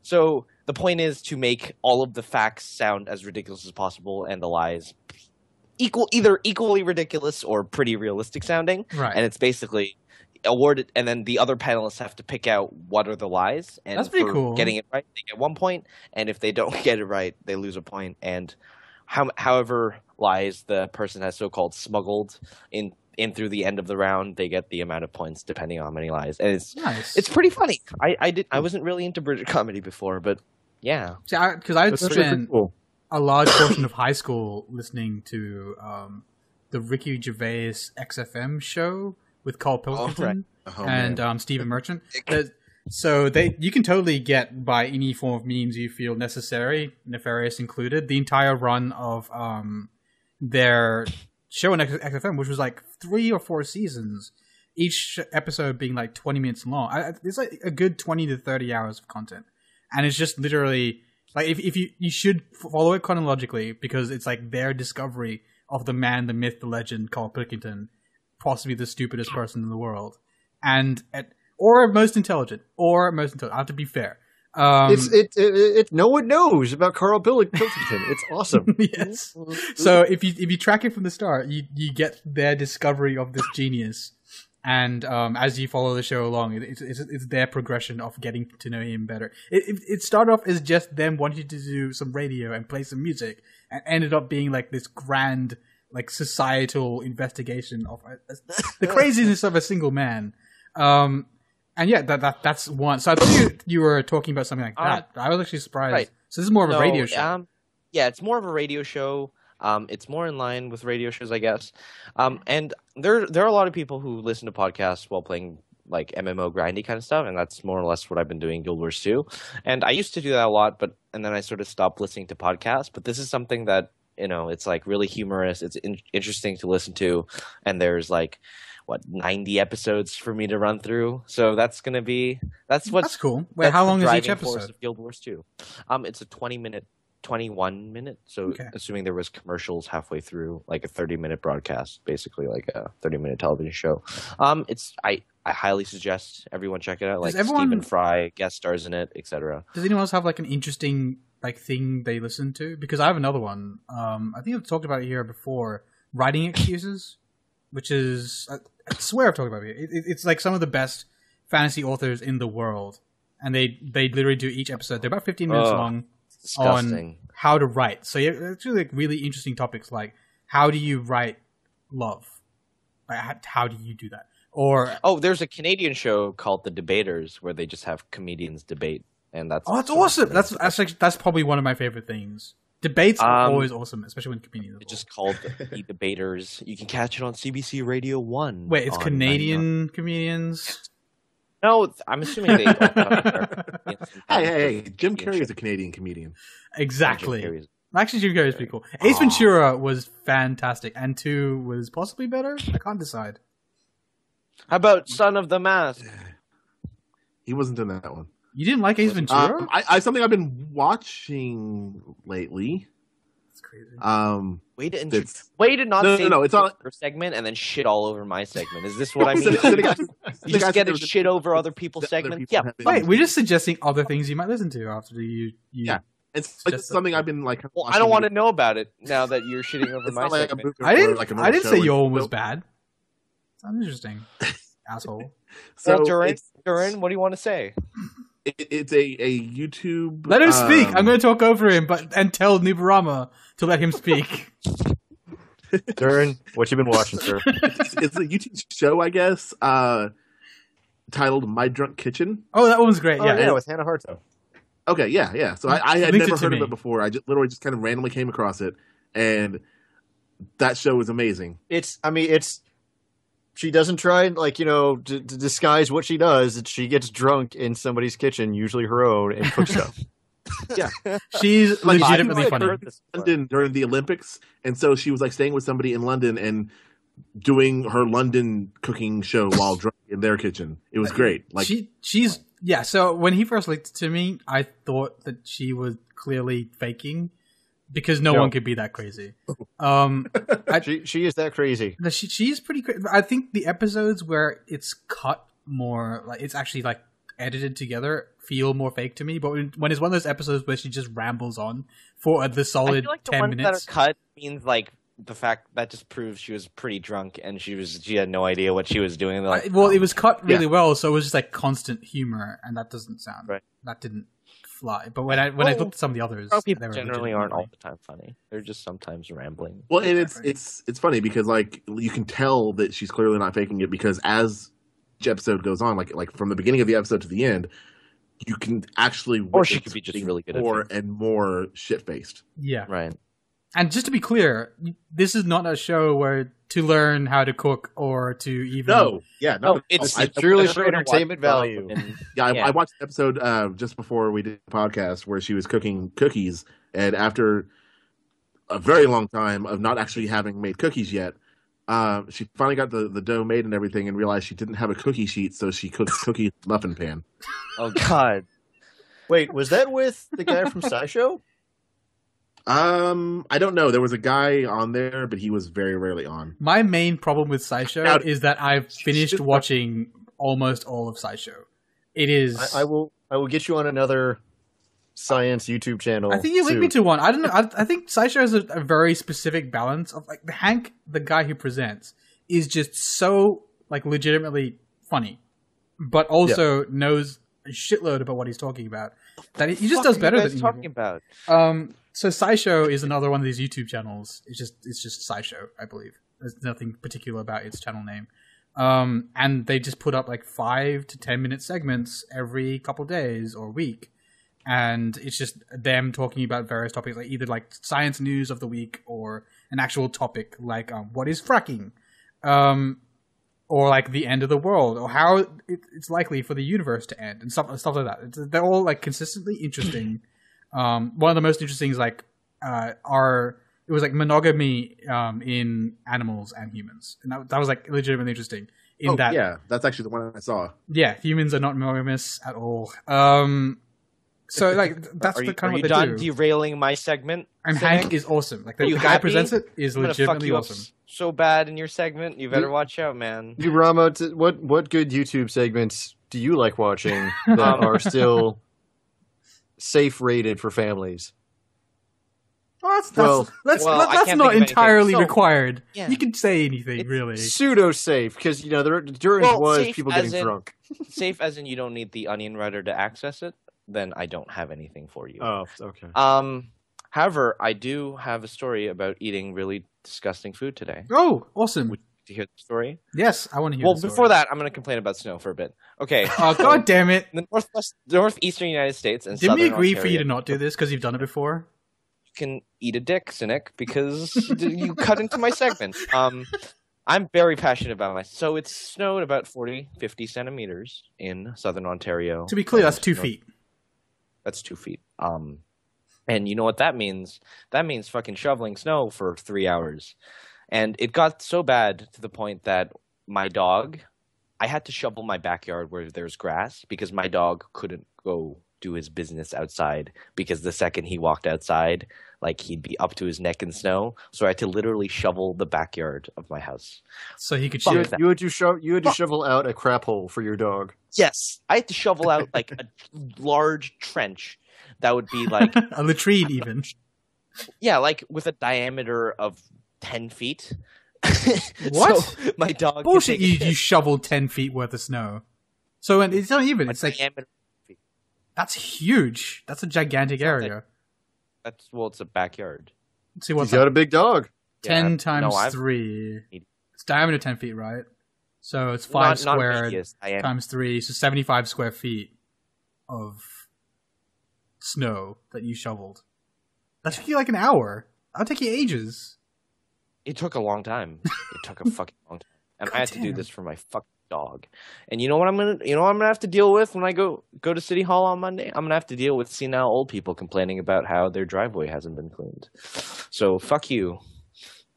Speaker 2: so the point is to make all of the facts sound as ridiculous as possible, and the lies equal either equally ridiculous or pretty realistic sounding.
Speaker 3: right.
Speaker 2: And it's basically awarded, and then the other panelists have to pick out what are the lies. And
Speaker 3: That's pretty cool.
Speaker 2: Getting it right, they get one point, and if they don't get it right, they lose a point. And how, however lies the person has so-called smuggled in in through the end of the round, they get the amount of points depending on how many lies. And it's
Speaker 3: nice.
Speaker 2: it's pretty funny. I I did I wasn't really into British comedy before, but yeah.
Speaker 3: because I,
Speaker 1: That's actually
Speaker 3: spent
Speaker 1: pretty cool.
Speaker 3: A large portion of high school listening to um, the Ricky Gervais XFM show with Carl Pilkington
Speaker 4: Oh,
Speaker 3: and um, Stephen Merchant. So they you can totally get by any form of means you feel necessary, nefarious included, the entire run of um, their show on XFM, which was like three or four seasons, each episode being like twenty minutes long. I- it's like a good twenty to thirty hours of content, and it's just literally like if if you you should follow it chronologically because it's like their discovery of the man, the myth, the legend, Carl Pilkington, possibly the stupidest person in the world, and at, or most intelligent, or most intelligent. I have to be fair. Um,
Speaker 1: it's it, it, it no one knows about Carl Pilkington. It's awesome.
Speaker 3: yes. So if you if you track it from the start, you you get their discovery of this genius, and um, as you follow the show along, it, it's, it's it's their progression of getting to know him better. It, it it started off as just them wanting to do some radio and play some music, and ended up being like this grand like societal investigation of uh, the craziness of a single man. Um, and yeah, that, that that's one. So I thought you, you were talking about something like
Speaker 2: Um,
Speaker 3: that. I was actually surprised.
Speaker 2: right.
Speaker 3: So this is more of a
Speaker 2: No,
Speaker 3: radio show.
Speaker 2: Um, yeah, it's more of a radio show. Um, it's more in line with radio shows, I guess. Um, and there there are a lot of people who listen to podcasts while playing like MMO grindy kind of stuff, and that's more or less what I've been doing Guild Wars 2. And I used to do that a lot, but and then I sort of stopped listening to podcasts. But this is something that you know, it's like really humorous. It's in- interesting to listen to, and there's like what 90 episodes for me to run through. So that's gonna be that's what's
Speaker 3: That's cool. Wait,
Speaker 2: that's
Speaker 3: how long is each episode?
Speaker 2: of Guild Wars 2. Um, it's a 20 minute, 21 minutes. So
Speaker 3: Okay.
Speaker 2: assuming there was commercials halfway through, like a 30 minute broadcast, basically like a 30 minute television show. Um, it's I I highly suggest everyone check it out. Like
Speaker 3: everyone-
Speaker 2: Stephen Fry guest stars in it, etc.
Speaker 3: Does anyone else have like an interesting like thing they listen to? Because I have another one. Um, I think I've talked about it here before. Writing excuses, which is I, I swear I've talked about it. It, it. It's like some of the best fantasy authors in the world, and they they literally do each episode. They're about fifteen minutes
Speaker 2: Ugh.
Speaker 3: long
Speaker 2: Disgusting.
Speaker 3: how to write. So yeah, it's really like really interesting topics like how do you write love? Like, how, how do you do that? Or
Speaker 2: Oh, there's a Canadian show called The Debaters where they just have comedians debate, and that's
Speaker 3: oh, that's awesome. That's that's actually, that's probably one of my favorite things. Debates are
Speaker 2: Um,
Speaker 3: always awesome, especially when comedians.
Speaker 2: It's just called The Debaters. You can catch it on CBC Radio One.
Speaker 3: Wait, it's
Speaker 2: on
Speaker 3: Canadian comedians.
Speaker 2: No, I'm assuming they.
Speaker 4: Hey, hey, hey! Jim Carrey is a Canadian comedian.
Speaker 3: Exactly. Actually, Jim Carrey is pretty cool. Ace Ventura was fantastic, and two was possibly better. I can't decide.
Speaker 2: How about Son of the Mask?
Speaker 4: He wasn't in that one.
Speaker 3: You didn't like Ace Ventura?
Speaker 4: Um, I, I something I've been watching lately.
Speaker 3: That's crazy.
Speaker 4: Um,
Speaker 2: Way to intro- way to not
Speaker 4: No, no,
Speaker 2: say
Speaker 4: no, it's
Speaker 2: your
Speaker 4: not-
Speaker 2: segment and then shit all over my segment. Is this what I mean?
Speaker 4: The- the guy-
Speaker 2: you
Speaker 4: the
Speaker 2: just get
Speaker 4: said
Speaker 2: to shit over other people's
Speaker 4: the other people
Speaker 2: Yeah,
Speaker 4: been-
Speaker 3: Wait, we're just suggesting other things you might listen to after you. you
Speaker 4: Yeah. it's like
Speaker 3: just-
Speaker 4: something I've been like.
Speaker 2: Well, I don't want to know about it now that you're shitting over my
Speaker 4: like
Speaker 2: segment.
Speaker 3: I didn't.
Speaker 4: or like a
Speaker 3: I
Speaker 4: normal
Speaker 3: didn't say
Speaker 4: where-
Speaker 3: your one was bad. Sounds interesting, asshole.
Speaker 4: So
Speaker 2: well, Duran,
Speaker 4: it's,
Speaker 2: Duran, what do you want to say?
Speaker 4: It, it's a, a YouTube.
Speaker 3: Let him speak.
Speaker 4: um,
Speaker 3: I'm going to talk over him, but and tell Nubarama to let him speak.
Speaker 1: Dourin, what you been watching, sir?
Speaker 4: It's, it's a YouTube show, I guess, uh, titled "My Drunk Kitchen."
Speaker 3: oh, that one's great.
Speaker 1: Oh,
Speaker 3: yeah,
Speaker 1: yeah, with Hannah Harto.
Speaker 4: Okay, yeah, yeah. So I, I had never
Speaker 3: to
Speaker 4: heard of it before. I just literally just kind of randomly came across it, and that show is amazing.
Speaker 1: It's, I mean, it's. She doesn't try and like you know to, to disguise what she does. It's she gets drunk in somebody's kitchen, usually her own, and cooks stuff.
Speaker 3: Yeah, she's
Speaker 4: Like,
Speaker 3: legitimately
Speaker 4: I
Speaker 3: funny.
Speaker 4: heard London during the Olympics, and so she was like staying with somebody in London and doing her London cooking show while drunk in their kitchen. It was great. Like
Speaker 3: she, she's yeah. So when he first linked it to me, I thought that she was clearly faking because no
Speaker 1: No.
Speaker 3: one could be that crazy. Um,
Speaker 1: she she is that crazy.
Speaker 3: No, she she's pretty crazy. I think the episodes where it's cut more, like it's actually like edited together, feel more fake to me. But when, when it's one of those episodes where she just rambles on for the
Speaker 2: I
Speaker 3: solid
Speaker 2: feel like the
Speaker 3: ten
Speaker 2: ones
Speaker 3: minutes,
Speaker 2: that are cut means like the fact that just proves she was pretty drunk and she was she had no idea what she was doing. And they're
Speaker 3: I, well,
Speaker 2: "Oh,
Speaker 3: it was cut really
Speaker 4: Yeah.
Speaker 3: well, so it was just like constant humor, and that doesn't sound
Speaker 2: Right.
Speaker 3: That didn't fly. But when I when I looked at some of the others,
Speaker 2: drunk
Speaker 3: they
Speaker 2: people
Speaker 3: were
Speaker 2: generally aren't all the time funny. They're just sometimes rambling.
Speaker 4: Well, and it's
Speaker 3: Exactly.
Speaker 4: it's it's funny because like you can tell that she's clearly not faking it because as each episode goes on, like like from the beginning of the episode to the end, you can actually
Speaker 2: Or she could be just really good at
Speaker 4: more and more shit faced.
Speaker 3: Yeah,
Speaker 2: Right.
Speaker 3: And just to be clear, this is not a show where to learn how to cook or to even
Speaker 4: No, yeah, no,
Speaker 2: Oh, it's
Speaker 4: I- I-
Speaker 1: Truly for entertainment value.
Speaker 2: And
Speaker 4: Yeah, I,
Speaker 2: Yeah.
Speaker 4: I watched the episode uh, just before we did the podcast where she was cooking cookies, and after a very long time of not actually having made cookies yet, uh, she finally got the, the dough made and everything, and realized she didn't have a cookie sheet, so she cooked cookies muffin pan.
Speaker 2: oh god,
Speaker 1: Wait, was that with the guy from SciShow?
Speaker 4: Um, I don't know. There was a guy on there, but he was very rarely on.
Speaker 3: My main problem with SciShow
Speaker 4: Now-
Speaker 3: is that I've finished watching almost all of SciShow. It is.
Speaker 1: I, I will. I will get you on another science YouTube channel.
Speaker 3: I think you linked me to one. I don't know. I, I think SciShow has a, a very specific balance of like Hank, the guy who presents, is just so like legitimately funny, but also knows a shitload about what he's talking about. That he, he just does better than
Speaker 2: talking
Speaker 3: Evil.
Speaker 2: about.
Speaker 3: Um, so SciShow is another one of these YouTube channels. It's just it's just SciShow, I believe. There's nothing particular about its channel name. Um, and they just put up like five to ten minute segments every couple days or week, and it's just them talking about various topics, like either like science news of the week or an actual topic, like um, what is fracking, um, or like the end of the world, or how it, it's likely for the universe to end, and stuff stuff like that. It's, they're all like consistently interesting. Um, one of the most interesting is like uh, are it was like monogamy um, in animals and humans, and that, that was like legitimately interesting. In
Speaker 4: oh,
Speaker 3: that,
Speaker 4: yeah, that's actually the one I saw.
Speaker 3: yeah, humans are not monogamous at all. Um, so like that's
Speaker 2: are
Speaker 3: the
Speaker 2: you,
Speaker 3: kind
Speaker 2: are
Speaker 3: of
Speaker 2: you
Speaker 3: what
Speaker 2: done
Speaker 3: they do.
Speaker 2: derailing my segment?
Speaker 3: and
Speaker 2: Cynic?
Speaker 3: Hank is awesome. Like the,
Speaker 2: you
Speaker 3: the guy
Speaker 2: happy?
Speaker 3: presents it is
Speaker 2: I'm gonna fuck
Speaker 3: legitimately
Speaker 2: you
Speaker 3: awesome.
Speaker 2: s- so bad in your segment. You better watch out, man.
Speaker 1: You Rama, t- what what good YouTube segments do you like watching that are still safe rated for families?
Speaker 3: Well, that's, that's,
Speaker 1: Well-
Speaker 3: that's,
Speaker 2: Well,
Speaker 3: that- that's
Speaker 2: can't
Speaker 3: not
Speaker 2: think of anything.
Speaker 3: entirely
Speaker 2: So-
Speaker 3: required.
Speaker 2: Yeah.
Speaker 3: You can say anything,
Speaker 2: It's
Speaker 3: really.
Speaker 1: Pseudo safe because you know there during
Speaker 2: Well,
Speaker 1: was people getting
Speaker 2: in-
Speaker 1: drunk.
Speaker 2: Safe as in you don't need the Onion Router to access it. Then I don't have anything for you.
Speaker 1: Oh, okay.
Speaker 2: Um, however, I do have a story about eating really disgusting food today.
Speaker 3: Oh, awesome.
Speaker 2: Would- To hear the story.
Speaker 3: Yes, I want to hear
Speaker 2: Well,
Speaker 3: the story.
Speaker 2: Well before that, I'm going to complain about snow for a bit. Okay.
Speaker 3: Oh, god damn it.
Speaker 2: The northwest, northeastern United States and
Speaker 3: Didn't we agree for you to not do this because you've done it before?
Speaker 2: you can eat a dick, cynic, because you cut into my segment. Um, I'm very passionate about my. So it's snowed about 40, 50 centimeters in southern Ontario.
Speaker 3: To be clear, that's two
Speaker 2: north-
Speaker 3: feet.
Speaker 2: That's two feet. Um, and you know what that means? That means fucking shoveling snow for three hours. And it got so bad to the point that my dog, I had to shovel my backyard where there's grass because my dog couldn't go do his business outside because the second he walked outside, like he'd be up to his neck in snow. So I had to literally shovel the backyard of my house.
Speaker 3: So he could
Speaker 2: Fuck
Speaker 1: You had, you had to sho- you had to
Speaker 2: Fuck.
Speaker 1: shovel out a crap hole for your dog.
Speaker 2: Yes, I had to shovel out like a large trench that would be like
Speaker 3: a latrine, even.
Speaker 2: Yeah, like with a diameter of ten feet.
Speaker 3: What?
Speaker 2: So my dog.
Speaker 3: Bullshit, you, you shoveled 10 feet worth of snow. So and it's not even. It's like, that's huge. That's a gigantic area.
Speaker 2: That's well, it's a backyard.
Speaker 3: Let's see what's
Speaker 1: He's got a big dog.
Speaker 3: 10
Speaker 2: I've-
Speaker 3: times
Speaker 2: no,
Speaker 3: 3. It's diameter 10 feet, right? So it's 5
Speaker 2: not, not
Speaker 3: squared
Speaker 2: radius, diameter.
Speaker 3: times 3, so 75 square feet of snow that you shoveled. That took you like an hour. That'll take you ages.
Speaker 2: It took a long time. It took a fucking long time, and I had to do this for my fucking dog. And you know what I'm gonna, you know what I'm gonna have to deal with when I go go to City Hall on Monday. I'm gonna have to deal with senile old people complaining about how their driveway hasn't been cleaned. So fuck you,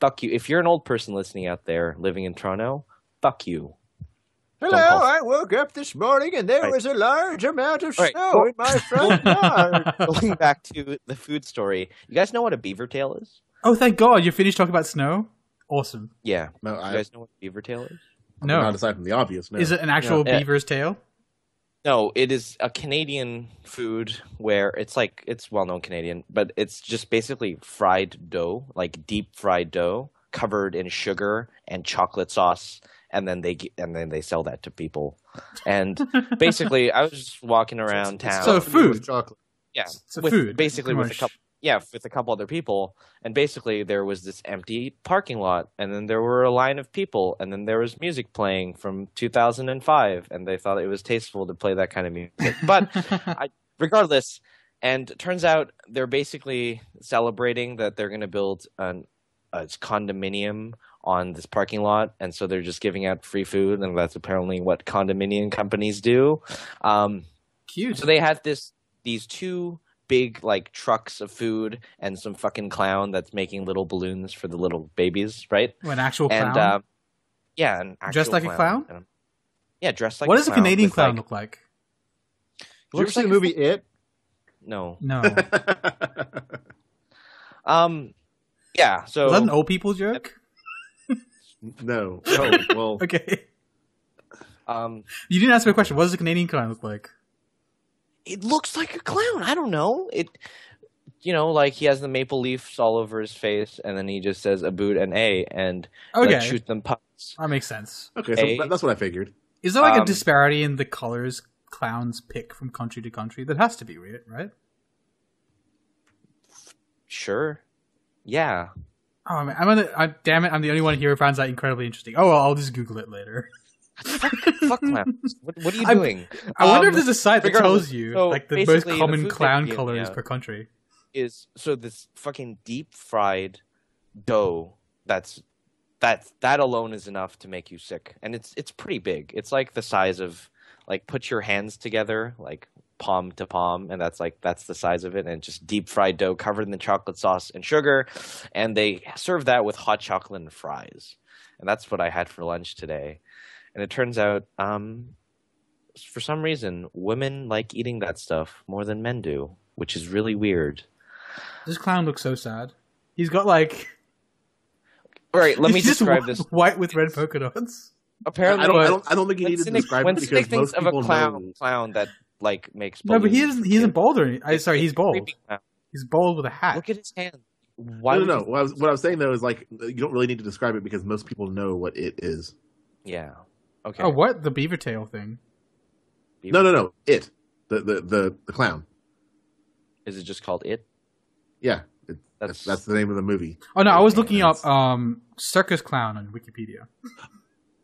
Speaker 2: fuck you. If you're an old person listening out there living in Toronto, fuck you.
Speaker 1: Hello, I woke up this morning and there
Speaker 2: Right.
Speaker 1: was a large amount of
Speaker 2: Right.
Speaker 1: snow in my front yard.
Speaker 2: Going back to the food story, you guys know what a beaver tail is?
Speaker 3: Oh, thank God, you finished talking about snow? Awesome.
Speaker 2: Yeah,
Speaker 4: No,
Speaker 2: you
Speaker 4: I,
Speaker 2: guys know what beaver tail is?
Speaker 3: No.
Speaker 4: not aside from the obvious. No.
Speaker 3: Is it an actual
Speaker 2: Yeah.
Speaker 3: beaver's tail?
Speaker 2: No, it is a Canadian food where it's like it's well known Canadian, but it's just basically fried dough, like deep fried dough covered in sugar and chocolate sauce and then they gi- and then they sell that to people. And basically I was just walking around town.
Speaker 3: So
Speaker 1: Stuffed with
Speaker 3: food.
Speaker 1: chocolate.
Speaker 2: yeah,
Speaker 3: It's a
Speaker 2: with,
Speaker 3: food.
Speaker 2: basically
Speaker 3: pretty
Speaker 2: with a
Speaker 3: much.
Speaker 2: couple yeah, with a couple other people, and basically there was this empty parking lot, and then there were a line of people, and then there was music playing from 2005, and they thought it was tasteful to play that kind of music. But I, regardless, and it turns out they're basically celebrating that they're going to build an a condominium on this parking lot, and so they're just giving out free food, and that's apparently what condominium companies do. Um,
Speaker 3: Cute.
Speaker 2: so they had this these two big like trucks of food and some fucking clown that's making little balloons for the little babies, right?
Speaker 3: an actual clown.
Speaker 2: And um, yeah, an
Speaker 3: Dressed
Speaker 2: actual
Speaker 3: like a clown?
Speaker 2: And, um, yeah, dressed like
Speaker 3: what
Speaker 2: a
Speaker 3: does a Canadian clown
Speaker 2: like-
Speaker 3: look like?
Speaker 1: Did you ever
Speaker 2: Looks
Speaker 1: see the
Speaker 2: like a
Speaker 1: movie It?
Speaker 2: No.
Speaker 3: No.
Speaker 2: Um. Yeah. So
Speaker 3: Was that an old people joke?
Speaker 4: no. Oh, well,
Speaker 3: Okay.
Speaker 2: um,
Speaker 3: You didn't ask me a question. What does a Canadian clown look like?
Speaker 2: It looks like a clown. I don't know. It. You know, like he has the maple leaves all over his face, and then he just says a boot and a, and
Speaker 3: Okay.
Speaker 2: like shoot them puck
Speaker 3: That makes sense.
Speaker 4: Okay, so
Speaker 2: A-
Speaker 4: that's what I figured.
Speaker 3: Is there like a
Speaker 2: Um,
Speaker 3: disparity in the colors clowns pick from country to country? That has to be right, right?
Speaker 2: Sure. Yeah.
Speaker 3: Oh man, I'm gonna. I, damn it! I'm the only one here who finds that incredibly interesting. Oh well, I'll just Google it later.
Speaker 2: Fuck clowns. What, what are you doing?
Speaker 3: I wonder if
Speaker 2: Um,
Speaker 3: there's a site that tells you
Speaker 2: so
Speaker 3: like the most
Speaker 2: basically the
Speaker 3: common clown colors per country.
Speaker 2: is so this fucking deep fried dough that's that that alone is enough to make you sick and it's it's pretty big it's like the size of like put your hands together like palm to palm and that's like that's the size of it and just deep fried dough covered in the chocolate sauce and sugar and they serve that with hot chocolate and fries and that's what i had for lunch today and it turns out um for some reason women like eating that stuff more than men do which is really weird
Speaker 3: This clown looks so sad. He's got like.
Speaker 2: All right, let me
Speaker 3: just
Speaker 2: describe
Speaker 3: wh-
Speaker 2: this.
Speaker 3: White with red polka dots.
Speaker 2: Apparently,
Speaker 4: I don't, I don't, I don't think you
Speaker 2: when
Speaker 4: need to
Speaker 2: cynic,
Speaker 4: describe
Speaker 2: when
Speaker 4: it
Speaker 2: cynic
Speaker 4: because
Speaker 2: thinks
Speaker 4: most
Speaker 2: of a
Speaker 4: people
Speaker 2: clown,
Speaker 4: know.
Speaker 2: clown that like makes.
Speaker 3: No, but he isn't. He isn't
Speaker 2: kid.
Speaker 3: bald or. I sorry, he's bald. He's bald with a hat.
Speaker 2: Look at his hand. Why
Speaker 4: no, no, no. What I, was, what I was saying though is like you don't really need to describe it because most people know what it is.
Speaker 2: Yeah. Okay.
Speaker 3: Oh, what the beaver tail thing?
Speaker 4: No, no, no. It, the the the, the clown.
Speaker 2: Is it just called it?
Speaker 4: Yeah, it,
Speaker 2: That's-
Speaker 4: that's that's the name of the movie.
Speaker 3: Oh no, I was looking
Speaker 2: that's-
Speaker 3: up um circus clown on Wikipedia.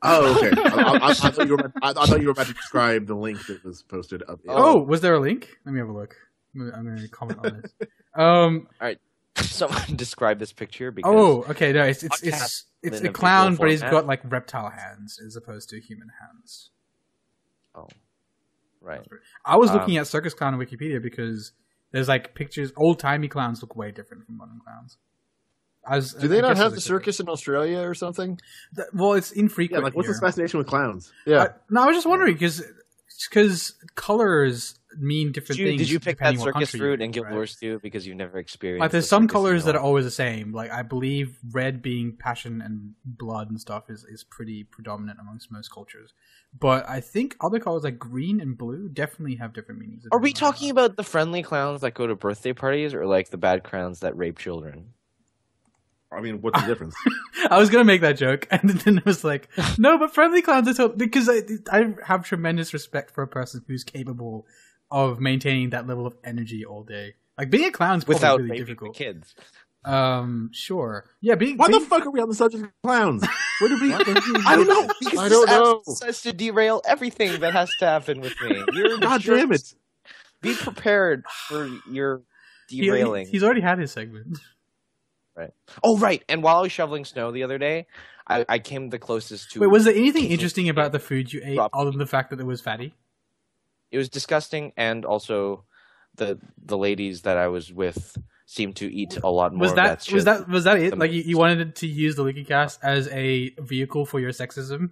Speaker 4: Oh, okay. I, I, I, I thought you were about, I, I thought you were about to describe the link that was posted up.
Speaker 3: Oh, was there a link? Let me have a look. I'm gonna, comment on this. Um. All right.
Speaker 2: Someone describe this picture because
Speaker 3: Oh, okay. No, it's it's
Speaker 2: Podcast
Speaker 3: it's it's a
Speaker 2: a
Speaker 3: clown, but he's
Speaker 2: format.
Speaker 3: got like reptile hands as opposed to human hands.
Speaker 2: oh, right.
Speaker 3: I was
Speaker 2: Um,
Speaker 3: looking at circus clown on Wikipedia because there's like pictures. Old timey clowns look way different from modern clowns. I was,
Speaker 1: Do they
Speaker 3: I
Speaker 1: not have the
Speaker 3: a-
Speaker 1: circus in Australia or something?
Speaker 3: Th- Well, it's
Speaker 4: yeah.
Speaker 3: infrequent.
Speaker 4: Like, what's
Speaker 3: here.
Speaker 4: this fascination with clowns?
Speaker 1: Yeah.
Speaker 3: I- no, I was just wondering because because colors mean different
Speaker 2: Did you,
Speaker 3: things.
Speaker 2: did you pick that circus
Speaker 3: country
Speaker 2: fruit and
Speaker 3: in,
Speaker 2: Guild
Speaker 3: right?
Speaker 2: Wars 2 because you've never experienced
Speaker 3: Like there's
Speaker 2: the
Speaker 3: some colors that are always the same. Like I believe red being passion and blood and stuff is, is pretty predominant amongst most cultures. But I think other colors like green and blue definitely have different meanings.
Speaker 2: Are we talking about the friendly clowns that go to birthday parties or like the bad clowns that rape children?
Speaker 4: I mean, what's the difference?
Speaker 3: I was gonna make that joke, and then it was like, no, but friendly clowns are so because I I have tremendous respect for a person who's capable of maintaining that level of energy all day. Like being a clown's probably
Speaker 2: Without
Speaker 3: really difficult.
Speaker 2: kids.
Speaker 3: Um, sure, yeah. Being,
Speaker 4: Why the fuck are we on the subject of clowns? Where did we?
Speaker 2: I don't know. Because
Speaker 1: I don't
Speaker 2: this
Speaker 1: know.
Speaker 2: app Says to derail everything that has to happen with me. You're
Speaker 4: God
Speaker 2: you're-
Speaker 4: damn it!
Speaker 2: Be prepared for your
Speaker 3: he-
Speaker 2: derailing.
Speaker 3: he's already had his segment. Right.
Speaker 2: Oh right. And while I was shoveling snow the other day, I, I came the closest to.
Speaker 3: Wait, was there anything interesting about the food you ate other than the fact that it was fatty?
Speaker 2: It was disgusting, and also the the ladies that I was with seemed to eat a lot more.
Speaker 3: Was
Speaker 2: of
Speaker 3: that,
Speaker 2: that,
Speaker 3: was that was that it? Like you, you wanted to use the Lincolncast as a vehicle for your sexism?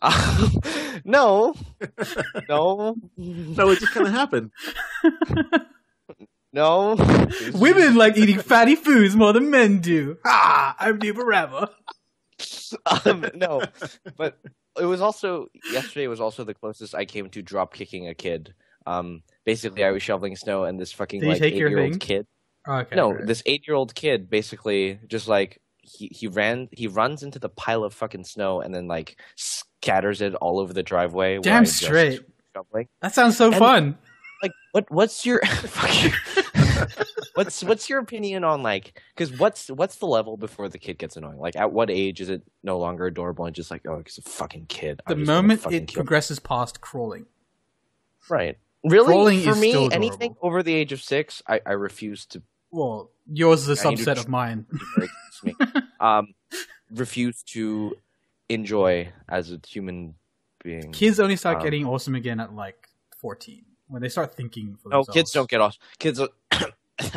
Speaker 2: no, no,
Speaker 4: No, it just kind of happened.
Speaker 2: no.
Speaker 3: Women like eating fatty foods more than men do. Ah, I'm new forever.
Speaker 2: um, no, but it was also yesterday was also the closest I came to drop kicking a kid. Um, basically, I was shoveling snow, and this fucking
Speaker 3: Did
Speaker 2: like eight year old kid.
Speaker 3: Okay.
Speaker 2: no,
Speaker 3: right.
Speaker 2: this eight year old kid basically just like he he ran he runs into the pile of fucking snow and then like scatters it all over the driveway.
Speaker 3: Damn straight. that sounds so
Speaker 2: and-
Speaker 3: fun.
Speaker 2: Like, what what's your fuck you. what's what's your opinion on like because what's what's the level before the kid gets annoying? Like, at what age is it no longer adorable and just like oh, it's a fucking kid?
Speaker 3: The moment it
Speaker 2: him.
Speaker 3: progresses past crawling.
Speaker 2: right? Really,
Speaker 3: Crawling
Speaker 2: for
Speaker 3: is
Speaker 2: me, anything over the age of six, I, I refuse to
Speaker 3: Well, yours is a
Speaker 2: I
Speaker 3: subset of mine.
Speaker 2: very close to me. Um, refuse to enjoy as a human being.
Speaker 3: Kids only start
Speaker 2: Um,
Speaker 3: getting awesome again at like 14 when they start thinking for
Speaker 2: No,
Speaker 3: themselves.
Speaker 2: kids don't get off. Kids, are-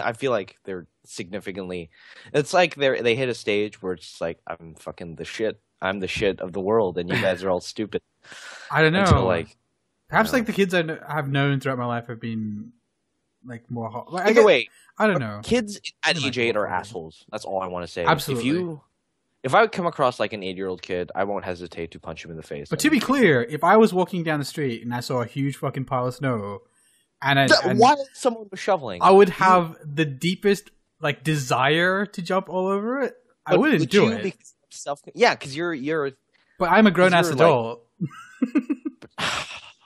Speaker 2: I feel like they're significantly. It's like they they hit a stage where it's just like I'm fucking the shit. I'm the shit of the world, and you guys are all stupid.
Speaker 3: I don't know.
Speaker 2: Until like
Speaker 3: Perhaps
Speaker 2: know.
Speaker 3: like the kids I have known throughout my life have been like more. Like, I
Speaker 2: either
Speaker 3: get-
Speaker 2: way,
Speaker 3: I don't know.
Speaker 2: kids at age eight are assholes. That's all I want to say.
Speaker 3: Absolutely.
Speaker 2: If you, if I would come across like an eight year old kid, I won't hesitate to punch him in the face.
Speaker 3: But to be clear, if I was walking down the street and I saw a huge fucking pile of snow, and, I, and
Speaker 2: while someone was shoveling,
Speaker 3: I would have the deepest like desire to jump all over it, I wouldn't
Speaker 2: would
Speaker 3: do
Speaker 2: you
Speaker 3: it.
Speaker 2: Because self. Yeah, because you're you're.
Speaker 3: But I'm a grown ass
Speaker 2: you're, like-
Speaker 3: adult.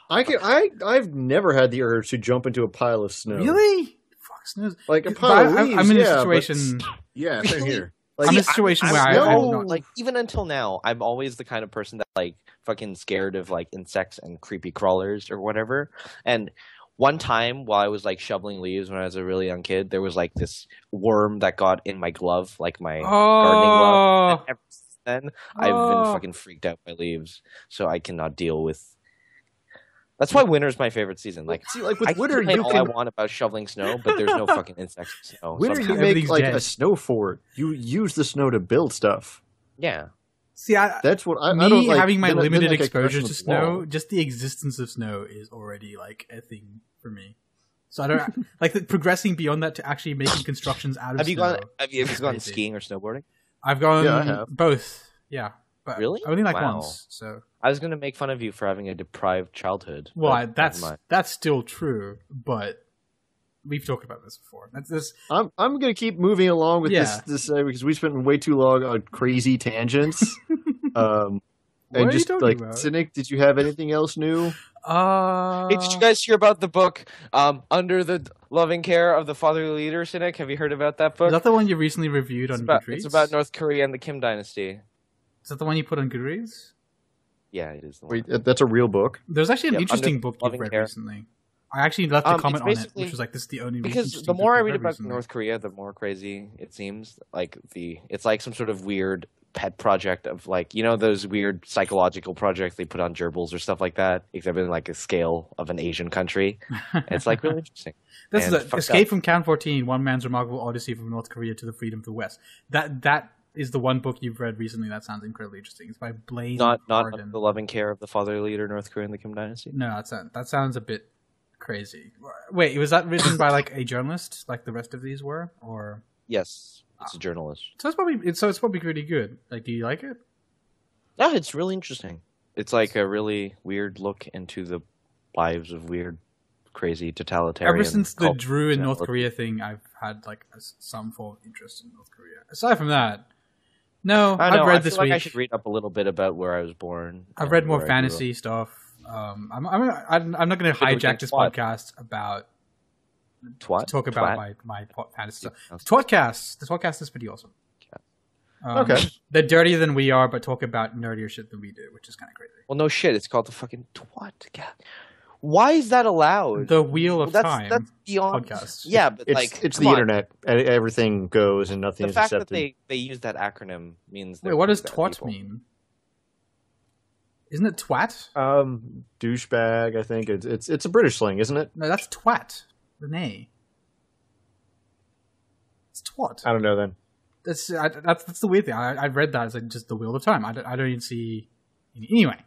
Speaker 1: I can I I've never had the urge to jump into a pile of snow.
Speaker 3: Really? Fuck snooze.
Speaker 1: Like a pile
Speaker 3: I,
Speaker 1: of
Speaker 3: I'm-
Speaker 1: leaves.
Speaker 3: I'm in a
Speaker 1: yeah, but
Speaker 3: situation.
Speaker 4: Yeah, same here.
Speaker 1: Like,
Speaker 3: I'm in a situation
Speaker 2: I'm-
Speaker 3: where I,
Speaker 2: no,
Speaker 3: not.
Speaker 2: like even until now, I'm always the kind of person that like fucking scared of like insects and creepy crawlers or whatever. And one time while I was like shoveling leaves when I was a really young kid, there was like this worm that got in my glove, like my gardening glove.
Speaker 3: Oh,
Speaker 2: Ever since then, I've
Speaker 3: Oh.
Speaker 2: been fucking freaked out by leaves, so I cannot deal with. That's why winter's my favorite season. Like,
Speaker 1: see, like
Speaker 2: I
Speaker 1: with winter,
Speaker 2: complain
Speaker 1: you
Speaker 2: all
Speaker 1: can
Speaker 2: I want about shoveling snow, but there's no fucking insects in snow.
Speaker 1: winter you make like
Speaker 3: dead.
Speaker 1: a snow fort. You use the snow to build stuff.
Speaker 2: yeah.
Speaker 3: see, I,
Speaker 1: That's what I,
Speaker 3: me
Speaker 1: I don't like.
Speaker 3: having my
Speaker 1: then I- then,
Speaker 3: limited
Speaker 1: like,
Speaker 3: exposure to
Speaker 1: the wall.
Speaker 3: snow, just the existence of snow is already like a thing for me. So I don't like the, progressing beyond that to actually making constructions out of
Speaker 2: Have you
Speaker 3: snow.
Speaker 2: gone? Have you, have you
Speaker 3: is
Speaker 2: gone skiing or snowboarding?
Speaker 3: I've gone
Speaker 1: Yeah,
Speaker 3: both. Yeah, but
Speaker 2: Really?
Speaker 3: only like
Speaker 2: Wow.
Speaker 3: once. So
Speaker 2: I was gonna make fun of you for having a deprived childhood.
Speaker 3: well, I, that's that's still true, but we've talked about this before. That's this.
Speaker 1: I'm I'm gonna keep moving along with
Speaker 3: Yeah.
Speaker 1: this this uh, because we spent way too long on crazy tangents. um,
Speaker 3: What
Speaker 1: and
Speaker 3: are you
Speaker 1: just
Speaker 3: talking
Speaker 1: like
Speaker 3: about?
Speaker 1: cynic, did you have anything else new?
Speaker 3: Uh,
Speaker 2: Hey, did you guys hear about the book um, "Under the Loving Care of the Fatherly Leader"? Cynic, have you heard about that book?
Speaker 3: is that the one you recently reviewed
Speaker 2: it's,
Speaker 3: on
Speaker 2: about,
Speaker 3: Goodreads?
Speaker 2: it's about North Korea and the Kim Dynasty.
Speaker 3: Is that the one you put on Goodreads?
Speaker 2: Yeah, it is. The.
Speaker 1: Wait, uh, that's a real book.
Speaker 3: There's actually an
Speaker 2: Yep,
Speaker 3: interesting book you've read
Speaker 2: Care.
Speaker 3: recently. I actually left a
Speaker 2: Um,
Speaker 3: comment on it, which was like, "This is the only."
Speaker 2: because
Speaker 3: interesting
Speaker 2: the
Speaker 3: book
Speaker 2: more I read about
Speaker 3: recently.
Speaker 2: North Korea, the more crazy it seems. Like the, it's like some sort of weird pet project of like you know those weird psychological projects they put on gerbils or stuff like that, except in like a scale of an Asian country. It's like really interesting.
Speaker 3: this is a, Escape
Speaker 2: up.
Speaker 3: from Camp 14: One Man's Remarkable Odyssey from North Korea to the Freedom of the West. That that is the one book you've read recently that sounds incredibly interesting. It's by Blaine
Speaker 2: Not not the loving care of the father leader North Korea and the Kim Dynasty.
Speaker 3: No, that's not, that sounds a bit crazy. Wait, was that written by like a journalist, like the rest of these were, or
Speaker 2: Yes, it's a ah. journalist.
Speaker 3: so it's probably so it's probably pretty good. Like, do you like it?
Speaker 2: Yeah, it's really interesting. It's like a really weird look into the lives of weird, crazy totalitarian.
Speaker 3: Ever since the Drew in North Korea thing, I've had like a, some form of interest in North Korea. Aside from that, no,
Speaker 2: I
Speaker 3: I've read
Speaker 2: I
Speaker 3: this
Speaker 2: feel like
Speaker 3: week.
Speaker 2: I should read up a little bit about where I was born.
Speaker 3: I've read more
Speaker 2: where I grew up.
Speaker 3: fantasy stuff. Um, I'm, I'm, I'm, I'm not going to hijack this
Speaker 2: twat.
Speaker 3: podcast about
Speaker 2: Twat.
Speaker 3: talk about
Speaker 2: Twat?
Speaker 3: my my fantasy stuff. The Twatcast, the Twatcast is pretty awesome. Um,
Speaker 1: Okay.
Speaker 3: they're dirtier than we are, but talk about nerdier shit than we do, which is kind of crazy.
Speaker 2: Well, no shit. It's called the fucking twat. God. Why is that allowed?
Speaker 3: The Wheel of
Speaker 2: Well, that's,
Speaker 3: Time
Speaker 2: That's beyond.
Speaker 3: podcast.
Speaker 2: Yeah, but
Speaker 1: It's
Speaker 2: like
Speaker 1: it's the
Speaker 2: on.
Speaker 1: internet. Everything goes and nothing
Speaker 2: The
Speaker 1: is
Speaker 2: fact
Speaker 1: accepted.
Speaker 2: that they they use that acronym means.
Speaker 3: Wait, what does twat
Speaker 2: people.
Speaker 3: mean? Isn't it twat?
Speaker 1: um, douchebag. I think it's it's it's a British slang, isn't it?
Speaker 3: No, that's twat. Renee. It's twat.
Speaker 1: I don't know then.
Speaker 3: That's I, that's that's the weird thing. I, I read that as like just the wheel of time. I don't, I don't even see. Anyway,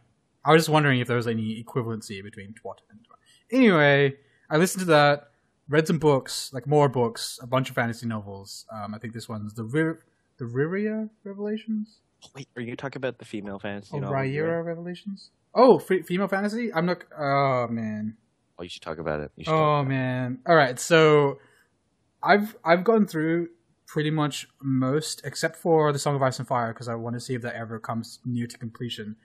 Speaker 3: I was just wondering if there was any equivalency between twat and twat. Anyway, I listened to that, read some books, like more books, a bunch of fantasy novels. Um, I think this one's the Rir- the Riyria Revelations
Speaker 2: Wait, are you talking about the female fantasy? novel?
Speaker 3: Riyria Revelations. Oh, f- female fantasy. I'm not. Oh man.
Speaker 2: Oh, you should talk about it. You should talk
Speaker 3: Oh
Speaker 2: about it.
Speaker 3: man. All right. So I've I've gone through pretty much most except for the Song of Ice and Fire because I want to see if that ever comes near to completion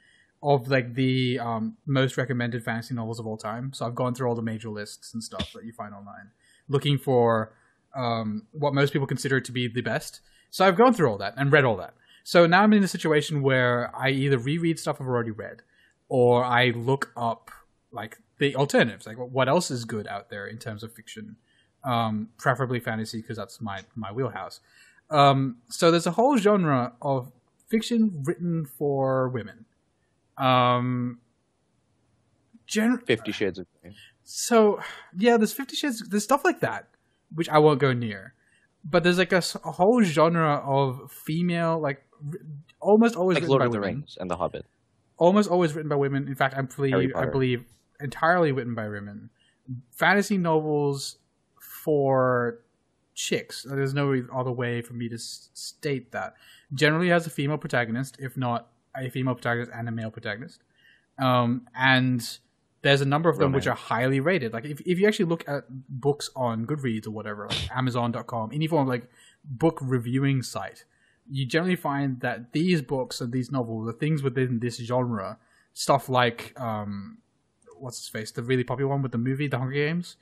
Speaker 3: of like the um, most recommended fantasy novels of all time. So I've gone through all the major lists and stuff that you find online looking for um, what most people consider to be the best. So I've gone through all that and read all that. So now I'm in a situation where I either reread stuff I've already read or I look up like the alternatives, like what else is good out there in terms of fiction, um, preferably fantasy because that's my my wheelhouse. Um, so there's a whole genre of fiction written for women. Um, gen-
Speaker 2: Fifty Shades of Grey.
Speaker 3: so yeah, there's Fifty Shades. There's stuff like that, which I won't go near. But there's like a whole genre of female, like r- almost always
Speaker 2: Like
Speaker 3: written
Speaker 2: Lord
Speaker 3: by
Speaker 2: of the
Speaker 3: women
Speaker 2: Rings and The Hobbit.
Speaker 3: almost always written by women. In fact, I believe I believe entirely written by women. Fantasy novels for chicks. There's no other way for me to s- state that. Generally has a female protagonist, if not a female protagonist and a male protagonist. Um, and there's a number of them which are highly rated. Like if, if you actually look at books on Goodreads or whatever, like Amazon.com, any form of like book reviewing site, you generally find that these books and these novels, the things within this genre, stuff like um, what's his face, the really popular one with the movie, The Hunger Games.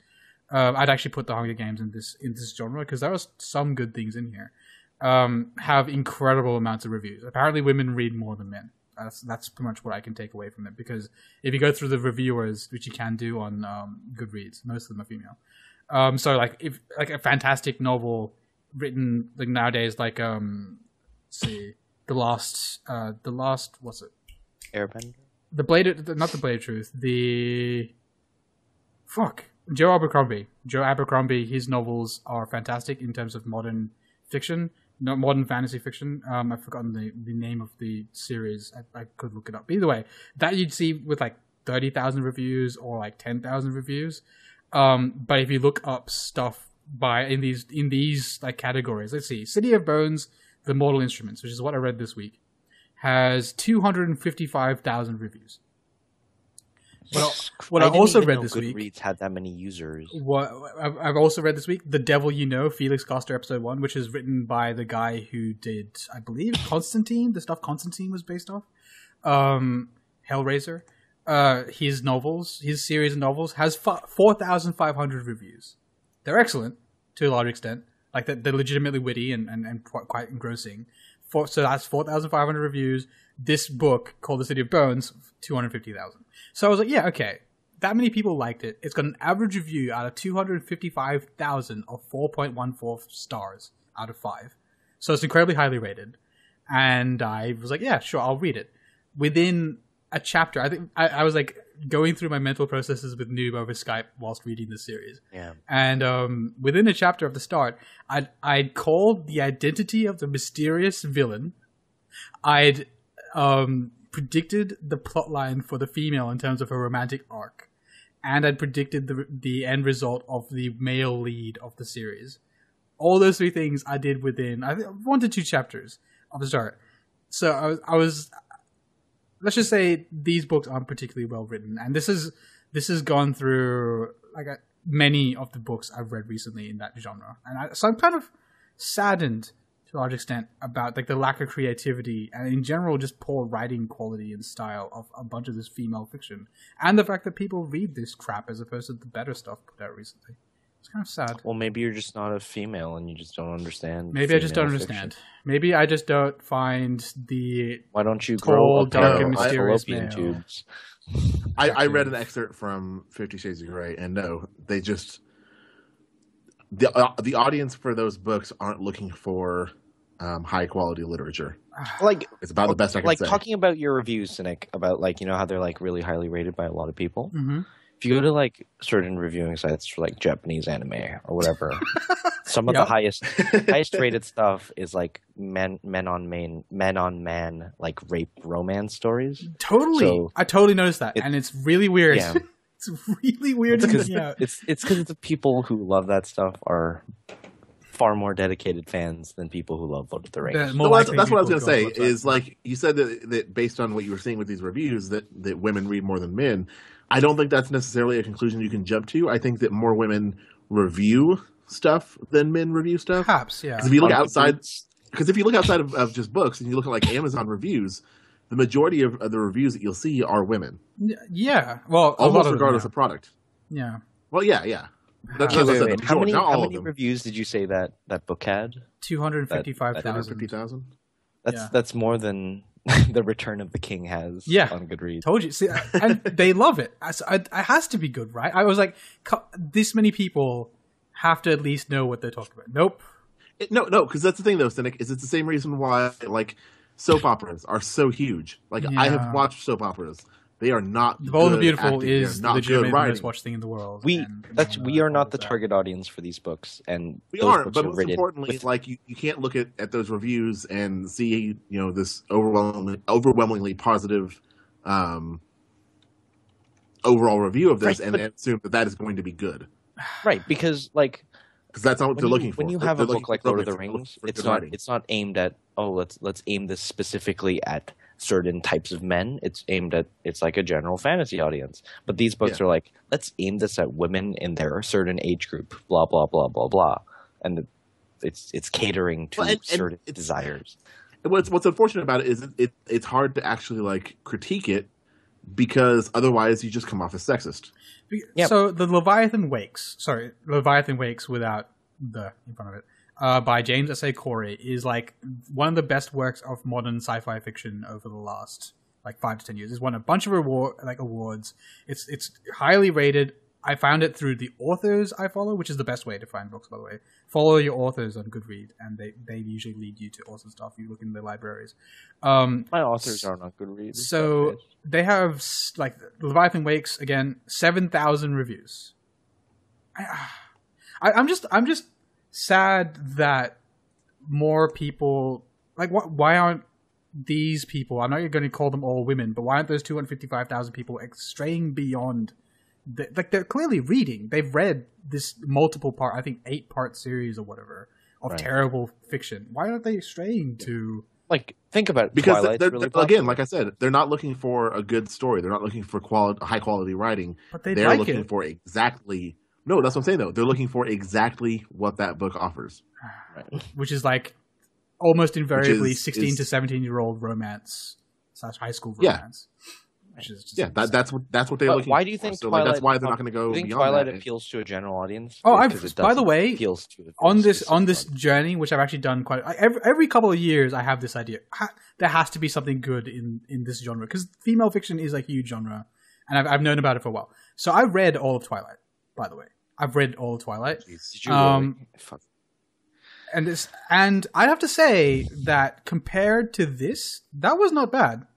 Speaker 3: Uh, I'd actually put The Hunger Games in this in this genre because there are some good things in here. Um, have incredible amounts of reviews. Apparently, women read more than men. That's that's pretty much what I can take away from it. Because if you go through the reviewers, which you can do on um, Goodreads, most of them are female. Um, so like if like a fantastic novel written like nowadays, like um, let's see, the last uh, the last what's it?
Speaker 2: Airbender.
Speaker 3: The blade, not the blade of truth. The fuck Joe Abercrombie. Joe Abercrombie. His novels are fantastic in terms of modern fiction, no, modern fantasy fiction. Um, I've forgotten the, the name of the series. I, I could look it up. Either way, that you'd see with like thirty thousand reviews or like ten thousand reviews. Um, but if you look up stuff by in these in these like categories, let's see, City of Bones, The Mortal Instruments, which is what I read this week, has two hundred and fifty five thousand reviews. Well, what I,
Speaker 2: didn't
Speaker 3: also read this week
Speaker 2: Goodreads had that many users.
Speaker 3: what I've I've also read this week, The Devil You Know, Felix Castor episode one, which is written by the guy who did, I believe, Constantine, the stuff Constantine was based off. Um, Hellraiser. Uh, his novels, his series of novels, has f- four thousand five hundred reviews. They're excellent to a large extent. Like they're, they're legitimately witty and, and, and quite, quite engrossing. For, so that's four thousand five hundred reviews. This book called The City of Bones, two hundred fifty thousand. So I was like, yeah, okay, that many people liked it. It's got an average review out of 255,000 of 4.14 stars out of 5. So it's incredibly highly rated. And I was like, yeah, sure, I'll read it. Within a chapter, I think I, I was like going through my mental processes with Noob over Skype whilst reading the series.
Speaker 2: Yeah.
Speaker 3: And um, within a chapter of the start, I'd, I'd called the identity of the mysterious villain. I'd um, predicted the plotline for the female in terms of her romantic arc, and I'd predicted the the end result of the male lead of the series. All those three things I did within I think one to two chapters of the start. So I was, I was let's just say these books aren't particularly well written, and this is this has gone through like a, many of the books I've read recently in that genre, and I, so I'm kind of saddened to a large extent about like the lack of creativity and in general just poor writing quality and style of a bunch of this female fiction, and the fact that people read this crap as opposed to the better stuff put out recently. It's kind of sad.
Speaker 2: Well, maybe you're just not a female and you just don't understand.
Speaker 3: Maybe I just don't
Speaker 2: female
Speaker 3: understand. Maybe I just don't find the
Speaker 2: Why don't you
Speaker 3: Tall,
Speaker 2: grow up
Speaker 3: dark,
Speaker 4: and
Speaker 3: mysterious
Speaker 2: fallopian
Speaker 3: male.
Speaker 2: tubes?
Speaker 4: I, I read an excerpt from Fifty Shades of Grey, and no, they just the uh, the audience for those books aren't looking for um, high quality literature.
Speaker 2: Like,
Speaker 4: It's about the best I can
Speaker 2: like
Speaker 4: say.
Speaker 2: talking about your reviews, Cynic, about like you know how they're like really highly rated by a lot of people.
Speaker 3: hmm
Speaker 2: If you go to like certain reviewing sites for like Japanese anime or whatever, some of
Speaker 3: Yep.
Speaker 2: the highest highest rated stuff is like men men on main men on man like rape romance stories.
Speaker 3: Totally,
Speaker 2: So-
Speaker 3: I totally noticed that,
Speaker 2: It-
Speaker 3: and it's really weird.
Speaker 2: Yeah.
Speaker 3: it's really weird.
Speaker 2: It's because
Speaker 3: me out.
Speaker 2: it's it's because the people who love that stuff are far more dedicated fans than people who love Lord of the Rings.
Speaker 3: The
Speaker 4: No,
Speaker 3: more
Speaker 4: that's, that's what I was going to say.
Speaker 3: Is that.
Speaker 4: Is like you said that, that based on what you were seeing with these reviews, that that women read more than men. I don't think that's necessarily a conclusion you can jump to. I think that more women review stuff than men review stuff.
Speaker 3: perhaps, yeah.
Speaker 4: 'Cause if you look outside, because if you look outside of, of just books and you look at like Amazon reviews, the majority of, of the reviews that you'll see are women,
Speaker 3: yeah, well, a lot
Speaker 4: almost
Speaker 3: of them,
Speaker 4: regardless
Speaker 3: yeah.
Speaker 4: of product.
Speaker 3: yeah.
Speaker 4: Well, yeah, yeah. That's
Speaker 2: Wait, wait, wait. How many, how many reviews did you say that that book had?
Speaker 3: Two hundred fifty-five
Speaker 4: Fifty
Speaker 3: thousand.
Speaker 4: thousand.
Speaker 2: That's
Speaker 3: Yeah.
Speaker 2: that's more than the Return of the King has
Speaker 3: Yeah.
Speaker 2: on Goodreads.
Speaker 3: Told you. See, and they love it. I, so I, it has to be good, right? I was like, this many people have to at least know what they're talking about. Nope.
Speaker 4: It, no, no, because that's the thing though, Cynic, is it's the same reason why like soap operas are so huge. Like I have watched soap operas. They are not
Speaker 3: The Bold and the Beautiful
Speaker 4: acting.
Speaker 3: Is
Speaker 4: not
Speaker 3: legitimately
Speaker 4: good
Speaker 3: the
Speaker 4: writing.
Speaker 3: most watched thing in the world.
Speaker 2: We
Speaker 3: and,
Speaker 2: that's we are not the
Speaker 3: that.
Speaker 2: target audience for these books, and
Speaker 4: We
Speaker 2: those
Speaker 4: aren't,
Speaker 2: books
Speaker 4: but
Speaker 2: are
Speaker 4: most
Speaker 2: rated
Speaker 4: importantly,
Speaker 2: with-
Speaker 4: like you, you can't look at, at those reviews and see you know this overwhelmingly overwhelmingly positive um, overall review of this
Speaker 2: Right,
Speaker 4: and
Speaker 2: but-
Speaker 4: assume that that is going to be good
Speaker 2: right because like
Speaker 4: because that's not what they're
Speaker 2: you,
Speaker 4: looking for.
Speaker 2: when you have
Speaker 4: they're
Speaker 2: a
Speaker 4: looking
Speaker 2: book like Lord of the
Speaker 4: romance,
Speaker 2: Rings, it's not
Speaker 4: writing.
Speaker 2: it's not aimed at oh let's let's aim this specifically at certain types of men. It's aimed at it's like a general fantasy audience. But these books
Speaker 4: Yeah.
Speaker 2: are like let's aim this at women in their certain age group. Blah blah blah blah blah, and it's it's catering to
Speaker 4: Well, and- and
Speaker 2: certain
Speaker 4: it's-
Speaker 2: desires.
Speaker 4: And what's what's unfortunate about it is it, it it's hard to actually like critique it because otherwise you just come off as sexist.
Speaker 3: Be-
Speaker 2: Yep.
Speaker 3: So the Leviathan Wakes, sorry, Leviathan Wakes without the in front of it, uh, by James S. A. Corey is like one of the best works of modern sci-fi fiction over the last like five to ten years. It's won a bunch of award like awards. It's it's highly rated. I found it through the authors I follow, which is the best way to find books, by the way. Follow your authors on Goodread, and they, they usually lead you to awesome stuff. You look in the libraries. Um,
Speaker 2: My authors are not good reads.
Speaker 3: so they have like Leviathan Wakes again, seven thousand reviews. I, I, I'm just I'm just sad that more people like what why aren't these people? I know you're going to call them all women, but why aren't those two hundred fifty five thousand people ex- straying beyond? The, like they're clearly reading. They've read this multiple part, I think eight part series or whatever of
Speaker 2: Right.
Speaker 3: terrible fiction. Why aren't they straying to?
Speaker 2: like think about it.
Speaker 4: Because
Speaker 2: Twilight's
Speaker 4: they're,
Speaker 2: really
Speaker 4: they're- again, like I said, they're not looking for a good story. They're not looking for quality, high quality writing.
Speaker 3: But they
Speaker 4: They're
Speaker 3: like
Speaker 4: looking
Speaker 3: it.
Speaker 4: for exactly. No, that's what I'm saying though. They're looking for exactly what that book offers.
Speaker 3: which is like almost invariably
Speaker 4: is-
Speaker 3: 16
Speaker 4: is-
Speaker 3: to 17 year old romance slash high school
Speaker 4: Yeah.
Speaker 3: romance. Which is just
Speaker 4: Yeah, that, that's what that's what they're
Speaker 2: But
Speaker 4: looking.
Speaker 2: why do you
Speaker 4: for.
Speaker 2: think
Speaker 4: So, like, that's why they're not going to
Speaker 2: Do
Speaker 4: go
Speaker 2: you think
Speaker 4: beyond
Speaker 2: Twilight
Speaker 4: that.
Speaker 2: appeals to a general audience?
Speaker 3: Oh, I've- by the way,
Speaker 2: appeals to a
Speaker 3: on this on this
Speaker 2: audience.
Speaker 3: journey, which I've actually done quite every, every couple of years, I have this idea. There has to be something good in in this genre because female fiction is like a huge genre, and I've, I've known about it for a while. So I read all of Twilight. By the way, I've read all Twilight.
Speaker 2: Did you
Speaker 3: um, and this and I'd have to say that compared to this, that was not bad.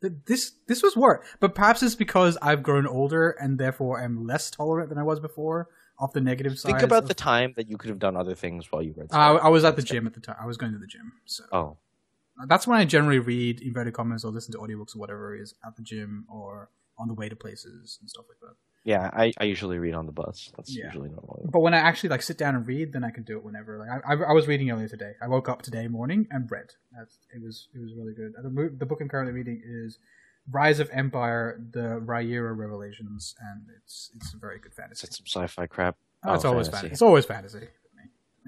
Speaker 3: This this was worse, but perhaps it's because I've grown older and therefore am less tolerant than I was before of the negative side.
Speaker 2: Think about
Speaker 3: of-
Speaker 2: the time that you could have done other things while you read.
Speaker 3: Uh, I, I was at the gym at the time. I was going to the gym, so
Speaker 2: Oh,
Speaker 3: that's when I generally read inverted commas or listen to audiobooks or whatever is at the gym or on the way to places and stuff like that.
Speaker 2: Yeah. I, I usually read on the bus. That's
Speaker 3: Yeah.
Speaker 2: usually normal.
Speaker 3: But when I actually like sit down and read, then I can do it whenever. Like I, I, I was reading earlier today. I woke up today morning and read. That's, it was it was really good. The, the book I'm currently reading is Rise of Empire: The Riyria Revelations, and it's it's a very good fantasy.
Speaker 2: It's some sci-fi crap.
Speaker 3: Oh, it's
Speaker 2: Oh,
Speaker 3: always
Speaker 2: fantasy.
Speaker 3: fantasy. It's always fantasy.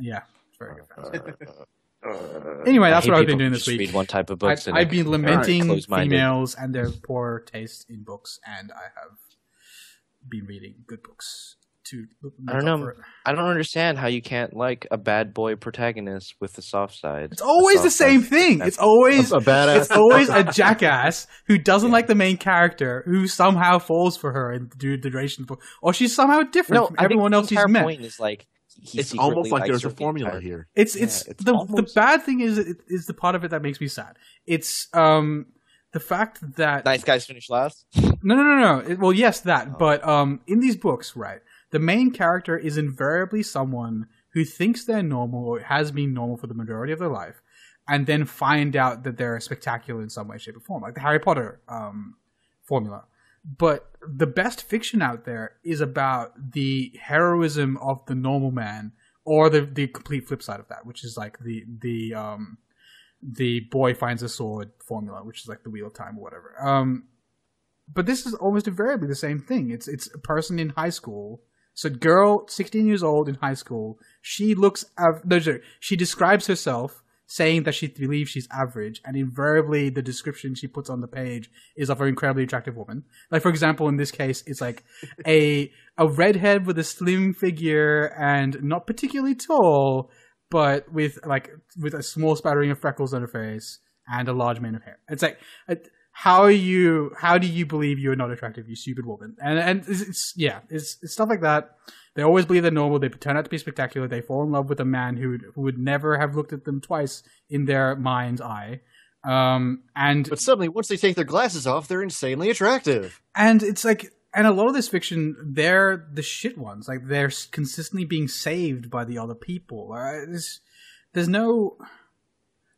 Speaker 3: Yeah, it's very good fantasy. Anyway, that's
Speaker 2: hate
Speaker 3: what I've been doing
Speaker 2: who
Speaker 3: this week.
Speaker 2: Read one type of
Speaker 3: I,
Speaker 2: books. and
Speaker 3: I've been lamenting
Speaker 2: closed-minded.
Speaker 3: females and their poor taste in books, and I have been reading good books to.
Speaker 2: I don't know. I don't understand how you can't like a bad boy protagonist with the soft side.
Speaker 3: It's always the same
Speaker 2: side.
Speaker 3: thing. It's always
Speaker 1: a badass.
Speaker 3: it's always a jackass who doesn't like the main character who somehow falls for her in the duration of the book, or she's somehow different
Speaker 2: No,
Speaker 3: from
Speaker 2: I
Speaker 3: everyone
Speaker 2: the
Speaker 3: else she's
Speaker 2: entire
Speaker 3: met.
Speaker 2: point is like he
Speaker 4: It's almost like there's a formula
Speaker 2: entire-
Speaker 4: here.
Speaker 3: It's
Speaker 2: Yeah,
Speaker 3: it's,
Speaker 2: it's
Speaker 3: the the bad thing is is the part of it that makes me sad. It's um the fact that
Speaker 2: Nice guys finish last.
Speaker 3: No, no, no, no. It- well, yes, that.
Speaker 2: Oh.
Speaker 3: But um, in these books, right, the main character is invariably someone who thinks they're normal or has been normal for the majority of their life, and then find out that they're spectacular in some way, shape, or form, like the Harry Potter um, formula. But the best fiction out there is about the heroism of the normal man, or the the complete flip side of that, which is like the the um, the boy finds a sword formula, which is like the Wheel of Time or whatever. Um, but this is almost invariably the same thing. It's it's a person in high school. So, girl, sixteen years old in high school. She looks. Av- no, sorry, she describes herself saying that she believes she's average, and invariably the description she puts on the page is of an incredibly attractive woman. Like, for example, in this case, it's like a a redhead with a slim figure and not particularly tall, but with like with a small spattering of freckles on her face and a large mane of hair. It's like. How are you how do you believe you're not attractive you stupid woman and and it's, it's yeah it's, it's stuff like that they always believe they're normal they turn out to be spectacular they fall in love with a man who who would never have looked at them twice in their mind's eye um and
Speaker 1: But suddenly, once they take their glasses off, they're insanely attractive.
Speaker 3: and it's like and a lot of this fiction they're the shit ones like they're consistently being saved by the other people uh, there's, there's no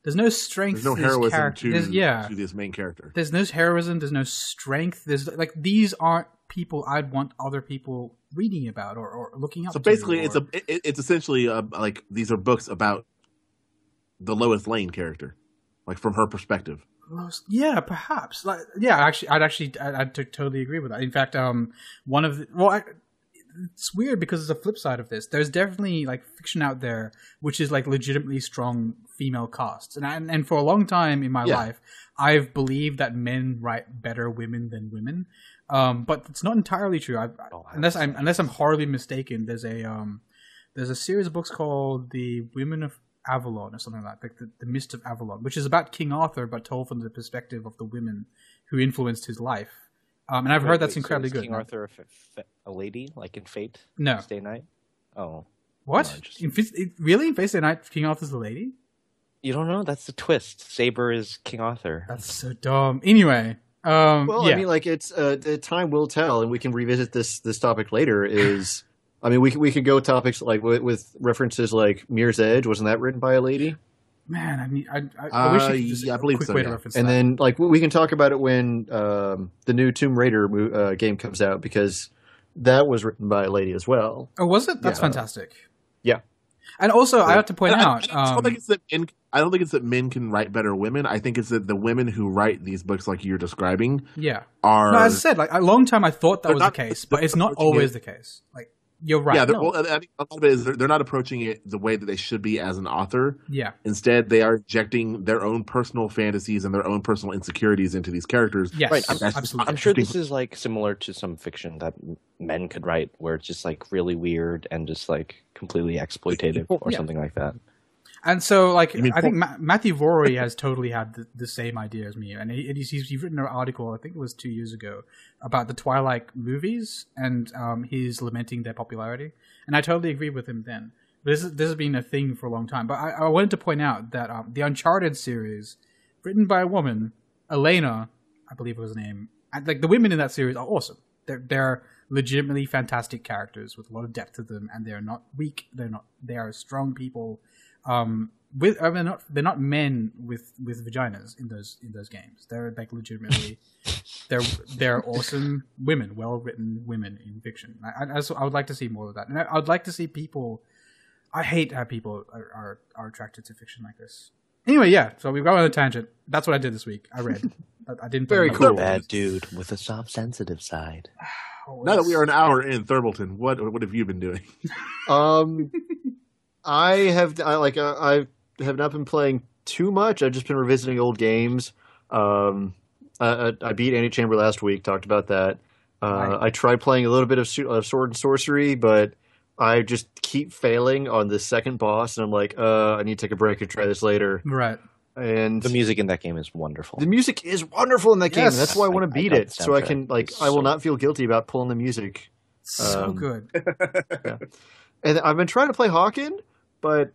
Speaker 3: there's no strength
Speaker 4: There's no heroism to,
Speaker 3: There's- yeah
Speaker 4: to this main character.
Speaker 3: there's no heroism there's no strength there's like these aren't people i'd want other people reading about or, or looking up
Speaker 4: So basically, it's a it, it's essentially uh like these are books about the Lois Lane character, like from her perspective.
Speaker 3: Yeah perhaps like yeah actually i'd actually i'd, I'd t- totally agree with that in fact um one of the well I, it's weird because there's a flip side of this. There's definitely like fiction out there which is like legitimately strong female casts, and I, and for a long time in my
Speaker 1: Yeah.
Speaker 3: life, I've believed that men write better women than women. Um, but it's not entirely true. I,
Speaker 2: Oh,
Speaker 3: unless I'm unless I'm horribly mistaken. There's a um, there's a series of books called The Women of Avalon or something like that, like the, the Mist of Avalon, which is about King Arthur but told from the perspective of the women who influenced his life. Um, and I've
Speaker 2: Wait,
Speaker 3: heard that's
Speaker 2: wait, so
Speaker 3: incredibly
Speaker 2: is
Speaker 3: good.
Speaker 2: King Arthur a, f- f- a lady, like in Fate?
Speaker 3: No.
Speaker 2: Stay Night? Oh.
Speaker 3: What?
Speaker 2: Interesting.
Speaker 3: In Fist- it- really? In Fate Stay Night, King Arthur's a lady?
Speaker 2: You don't know? That's the twist. Saber is King Arthur.
Speaker 3: That's so dumb. Anyway, um,
Speaker 1: Well,
Speaker 3: yeah.
Speaker 1: I mean, like it's uh, the time will tell, and we can revisit this this topic later. Is I mean, we could, we could go topics like with, with references like Mirror's Edge. Wasn't that written by a lady?
Speaker 3: man, I mean, I, I, I wish
Speaker 4: Uh,
Speaker 3: you could just
Speaker 4: yeah, I
Speaker 3: a
Speaker 4: believe
Speaker 3: quick
Speaker 4: so,
Speaker 3: way to
Speaker 4: yeah.
Speaker 3: reference
Speaker 1: And
Speaker 3: that.
Speaker 1: then like we we can talk about it when um, the new Tomb Raider mo- uh, game comes out because that was written by a lady as well.
Speaker 3: oh, was it? That's
Speaker 1: Yeah.
Speaker 3: fantastic.
Speaker 1: Yeah.
Speaker 3: And also, I have to point
Speaker 4: I- I-
Speaker 3: out,
Speaker 4: I, don't
Speaker 3: um,
Speaker 4: think it's that men, I don't think it's that men can write better women. I think it's that the women who write these books, like you're describing,
Speaker 3: yeah.
Speaker 4: are
Speaker 3: No, as I said, like a long time, I thought that was
Speaker 4: not-
Speaker 3: the case,
Speaker 4: they're
Speaker 3: but it's
Speaker 4: not
Speaker 3: not always
Speaker 4: it-
Speaker 3: the case. Like you're right.
Speaker 4: yeah. they're-
Speaker 3: no.
Speaker 4: well, I think a lot of it is they're, they're not approaching it the way that they should be as an author.
Speaker 3: yeah.
Speaker 4: Instead, they are injecting their own personal fantasies and their own personal insecurities into these characters.
Speaker 3: Yes.
Speaker 2: Right, I'm-
Speaker 3: absolutely.
Speaker 2: I'm sure this is like similar to some fiction that men could write, where it's just like really weird and just like completely exploitative or
Speaker 3: Yeah.
Speaker 2: something like that.
Speaker 3: And so, like, I think Ma- Matthew Vory has totally had the, the same idea as me, and he, he's, he's written an article, I think it was two years ago, about the Twilight movies, and um, he's lamenting their popularity. And I totally agree with him then. This is, this has been a thing for a long time. But I, I wanted to point out that um, the Uncharted series, written by a woman, Elena, I believe it was her name, and, like the women in that series are awesome. They're they're legitimately fantastic characters with a lot of depth to them, and they're not weak. They're not. They are strong people. Um, with I mean, they're not they're not men with with vaginas in those in those games. They're like legitimately. They're they're awesome women, well written women in fiction. I, I, I would like to see more of that, and I, I'd like to see people. I hate how people are, are are attracted to fiction like this. Anyway, yeah. So we've got on a tangent. That's what I did this week. I read. I, I didn't.
Speaker 1: Very
Speaker 3: put it on
Speaker 1: cool.
Speaker 2: Bad dude with a soft, sensitive side.
Speaker 3: Oh,
Speaker 4: Now that we are an hour in Thurbleton, what what have you been doing?
Speaker 1: Um, I have I like uh, I have not been playing too much. I've just been revisiting old games. Um, I, I, I beat Antichamber last week. Talked about that. Uh,
Speaker 3: Right.
Speaker 1: I tried playing a little bit of, su- of Sword and Sworcery, but I just keep failing on the second boss, and I'm like, uh, I need to take a break and try this later.
Speaker 3: right.
Speaker 1: And
Speaker 2: The music in that game is wonderful.
Speaker 1: the music is wonderful in that game.
Speaker 3: Yes.
Speaker 1: and That's why I want to beat it, so I can like
Speaker 2: It's
Speaker 1: I will not feel guilty about pulling the music.
Speaker 3: So
Speaker 1: Um,
Speaker 3: good.
Speaker 1: And I've been trying to play Hawken, but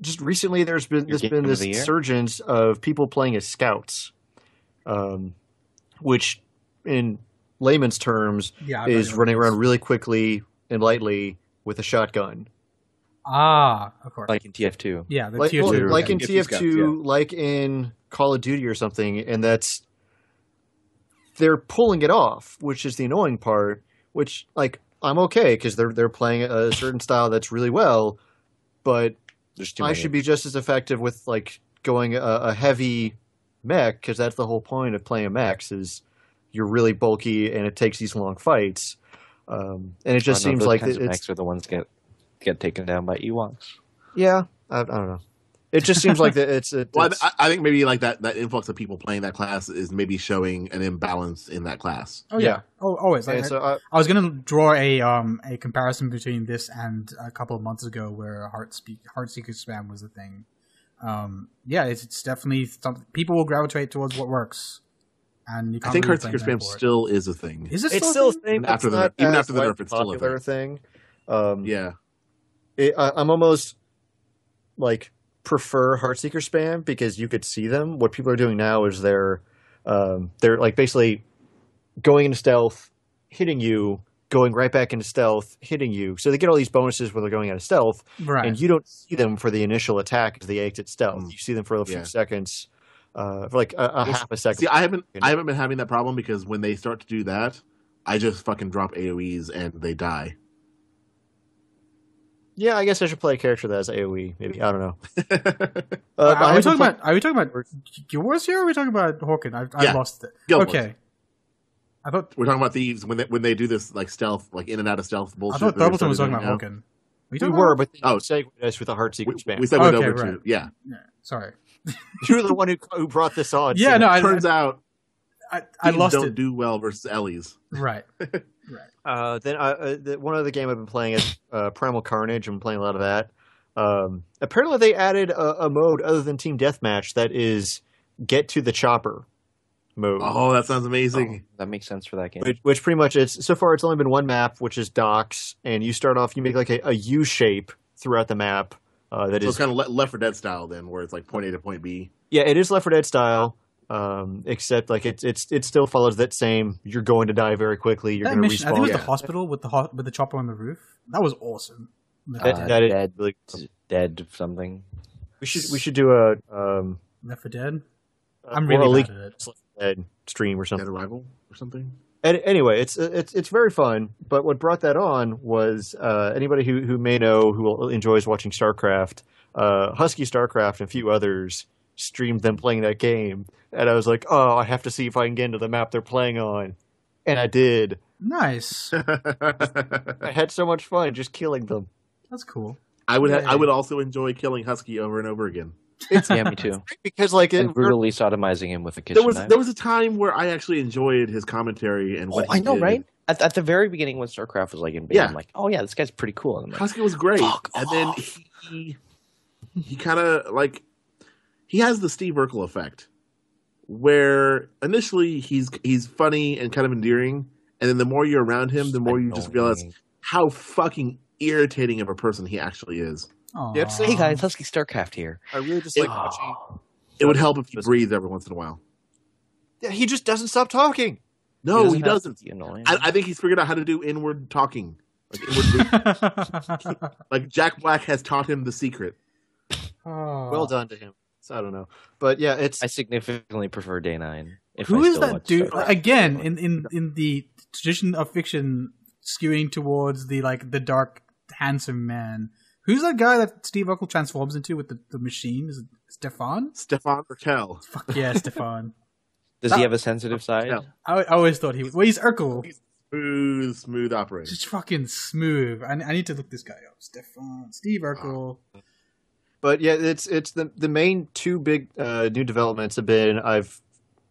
Speaker 1: just recently there's been
Speaker 2: Your
Speaker 1: there's
Speaker 2: game
Speaker 1: been this
Speaker 2: the year?
Speaker 1: surgence of people playing as scouts, um, which in layman's terms
Speaker 3: Yeah.
Speaker 1: Is running around really quickly and lightly with a shotgun.
Speaker 3: Ah, of course.
Speaker 2: like in TF2.
Speaker 3: yeah, the
Speaker 1: Like,
Speaker 3: tier
Speaker 1: well,
Speaker 3: two.
Speaker 1: like in
Speaker 4: TF2
Speaker 1: TF2,
Speaker 4: scouts, yeah.
Speaker 1: like in Call of Duty or something, and that's they're pulling it off, which is the annoying part. Which like I'm okay because they're they're playing a certain style that's really well, but I should be just as effective with like going a, a heavy mech because that's the whole point of playing a mechs is you're really bulky and it takes these long fights. Um, and it just
Speaker 2: Oh, no,
Speaker 1: seems like it- it's
Speaker 2: mechs are the ones get get taken down by Ewoks.
Speaker 1: yeah. I, I don't know. It just seems like that it's, it,
Speaker 4: Well, I, I think maybe like that that influx of people playing that class is maybe showing an imbalance in that class.
Speaker 3: oh yeah. Oh, always. Like,
Speaker 1: and so I,
Speaker 3: I was gonna draw a um a comparison between this and a couple of months ago where Heart Speak Heartseeker spam was the thing. Um, yeah, it's, it's definitely something people will gravitate towards what works, and you
Speaker 4: I
Speaker 3: can't
Speaker 4: think
Speaker 3: really
Speaker 4: Heartseeker
Speaker 3: blame them
Speaker 4: spam still is a thing.
Speaker 3: is it
Speaker 1: it's
Speaker 3: still,
Speaker 1: still
Speaker 3: a
Speaker 1: a
Speaker 3: thing?
Speaker 1: thing.
Speaker 4: After
Speaker 1: it's
Speaker 4: the-
Speaker 1: not
Speaker 4: even after the
Speaker 1: like,
Speaker 4: nerf, it's still a
Speaker 1: popular thing. Um,
Speaker 4: yeah,
Speaker 1: it, I, I'm almost like prefer Heartseeker spam because you could see them. What people are doing now is they're um, they're like basically going into stealth, hitting you, going right back into stealth, hitting you. So they get all these bonuses when they're going out of stealth,
Speaker 3: right.
Speaker 1: and you don't see them for the initial attack as they exit stealth.
Speaker 4: Mm.
Speaker 1: You see them for a few
Speaker 4: Yeah.
Speaker 1: seconds, uh, for like a, a
Speaker 4: Well,
Speaker 1: half a second.
Speaker 4: See, I haven't I haven't been having that problem because when they start to do that, I just fucking drop AOE's and they die.
Speaker 1: Yeah, I guess I should play a character that has AOE. Maybe I don't know.
Speaker 3: Uh, are we talking
Speaker 1: played-
Speaker 3: about? Are we talking about Guild Wars here? or Are we talking about Hawken? I, I
Speaker 4: Yeah.
Speaker 3: lost it.
Speaker 4: Guild Wars.
Speaker 3: okay. I thought
Speaker 4: We're talking about thieves when they when they do this like stealth, like in and out of stealth bullshit.
Speaker 3: I
Speaker 4: bullshit.
Speaker 3: thought
Speaker 4: that they're
Speaker 3: was talking about
Speaker 4: do now.
Speaker 3: Hawken. Were you
Speaker 1: We
Speaker 3: talking
Speaker 1: were,
Speaker 3: about-
Speaker 1: but
Speaker 4: Oh.
Speaker 1: segued us with a Heartseeker
Speaker 4: We,
Speaker 1: spam.
Speaker 4: we said went
Speaker 3: Okay,
Speaker 4: over
Speaker 3: right.
Speaker 4: to yeah.
Speaker 3: Yeah, sorry.
Speaker 1: You're the one who, who brought this on.
Speaker 3: Yeah,
Speaker 1: so-
Speaker 3: no, I,
Speaker 4: Turns out
Speaker 3: I, I lost
Speaker 4: don't
Speaker 3: it.
Speaker 4: do well versus Ellie's.
Speaker 3: Right. right.
Speaker 1: Uh, then uh, uh, the, one other game I've been playing is uh, Primal Carnage. I'm playing a lot of that. Um, apparently, they added a, a mode other than Team Deathmatch that is get to the chopper mode.
Speaker 4: Oh, that sounds amazing.
Speaker 2: That makes sense for that game.
Speaker 1: Which, which pretty much it's so far it's only been one map, which is docks, and you start off you make like a, a U shape throughout the map. Uh, that
Speaker 4: so
Speaker 1: is
Speaker 4: it's kind of Left 4 Dead style then, where it's like point A to point B.
Speaker 1: yeah, it is Left 4 Dead style. Um, except like it's it's it still follows that same. You're going to die very quickly. You're going to
Speaker 3: mission, I think it was the hospital with the ho- with the chopper on the roof. That was awesome.
Speaker 1: That-
Speaker 2: Uh,
Speaker 1: that is
Speaker 2: dead,
Speaker 1: really-
Speaker 2: dead something.
Speaker 1: we should we should do a um.
Speaker 3: Left 4 Dead.
Speaker 1: uh,
Speaker 3: I'm
Speaker 1: well,
Speaker 3: really
Speaker 1: a leak
Speaker 3: bad at it.
Speaker 1: Left 4 Dead stream or something.
Speaker 4: Dead
Speaker 1: something.
Speaker 4: Arrival or something.
Speaker 1: Any- anyway, it's it's it's very fun. But what brought that on was uh, anybody who who may know who enjoys watching StarCraft, uh, Husky StarCraft, and a few others streamed them playing that game, and I was like, oh, I have to see if I can get into the map they're playing on, and I did.
Speaker 3: Nice.
Speaker 1: I had so much fun just killing them.
Speaker 3: That's cool.
Speaker 4: I would ha- I would also enjoy killing Husky over and over again.
Speaker 2: yeah, me too.
Speaker 1: Because like it,
Speaker 2: And brutally sotomizing him with a kitchen
Speaker 4: There was
Speaker 2: knife.
Speaker 4: there was a time where I actually enjoyed his commentary and
Speaker 2: Oh,
Speaker 4: what he
Speaker 2: I know,
Speaker 4: did.
Speaker 2: right? At, at the very beginning when StarCraft was like in beta,
Speaker 4: Yeah.
Speaker 2: I'm like, oh yeah, this guy's pretty cool. And like,
Speaker 4: Husky was great,
Speaker 2: Fuck
Speaker 4: and then he he kind of like he has the Steve Urkel effect, where initially he's he's funny and kind of endearing, and then the more you're around him, the more you just realize how fucking irritating of a person he actually is.
Speaker 3: Aw.
Speaker 1: Yeah,
Speaker 2: Hey guys, Husky StarCraft here.
Speaker 1: I really just
Speaker 4: It-
Speaker 1: like watching.
Speaker 4: It would help if he breathed every once in a while.
Speaker 1: Yeah, he just doesn't stop talking.
Speaker 4: No, he
Speaker 2: have
Speaker 4: doesn't.
Speaker 2: to be annoying.
Speaker 4: I, I think he's figured out how to do inward talking. Like, inward breathing. like Jack Black has taught him the secret.
Speaker 3: Aw.
Speaker 1: Well done to him. So I don't know, but yeah, it's
Speaker 2: I significantly prefer Day Nine. If
Speaker 3: Who
Speaker 2: I
Speaker 3: is
Speaker 2: still
Speaker 3: that
Speaker 2: watch
Speaker 3: dude?
Speaker 2: StarCraft.
Speaker 3: Again, in, in in the tradition of fiction, skewing towards the like the dark, handsome man. Who's that guy that Steve Urkel transforms into with the, the machine? Is it Stefan?
Speaker 4: Stefan Urquelle.
Speaker 3: Fuck yeah, Stefan.
Speaker 2: Does he have a sensitive side?
Speaker 4: No.
Speaker 3: I, I always thought he was. Well, he's Urkel.
Speaker 4: Smooth, smooth operator.
Speaker 3: Just fucking smooth. I, I need to look this guy up. Stefan, Steve Urkel.
Speaker 1: But yeah, it's it's the the main two big uh, new developments have been I've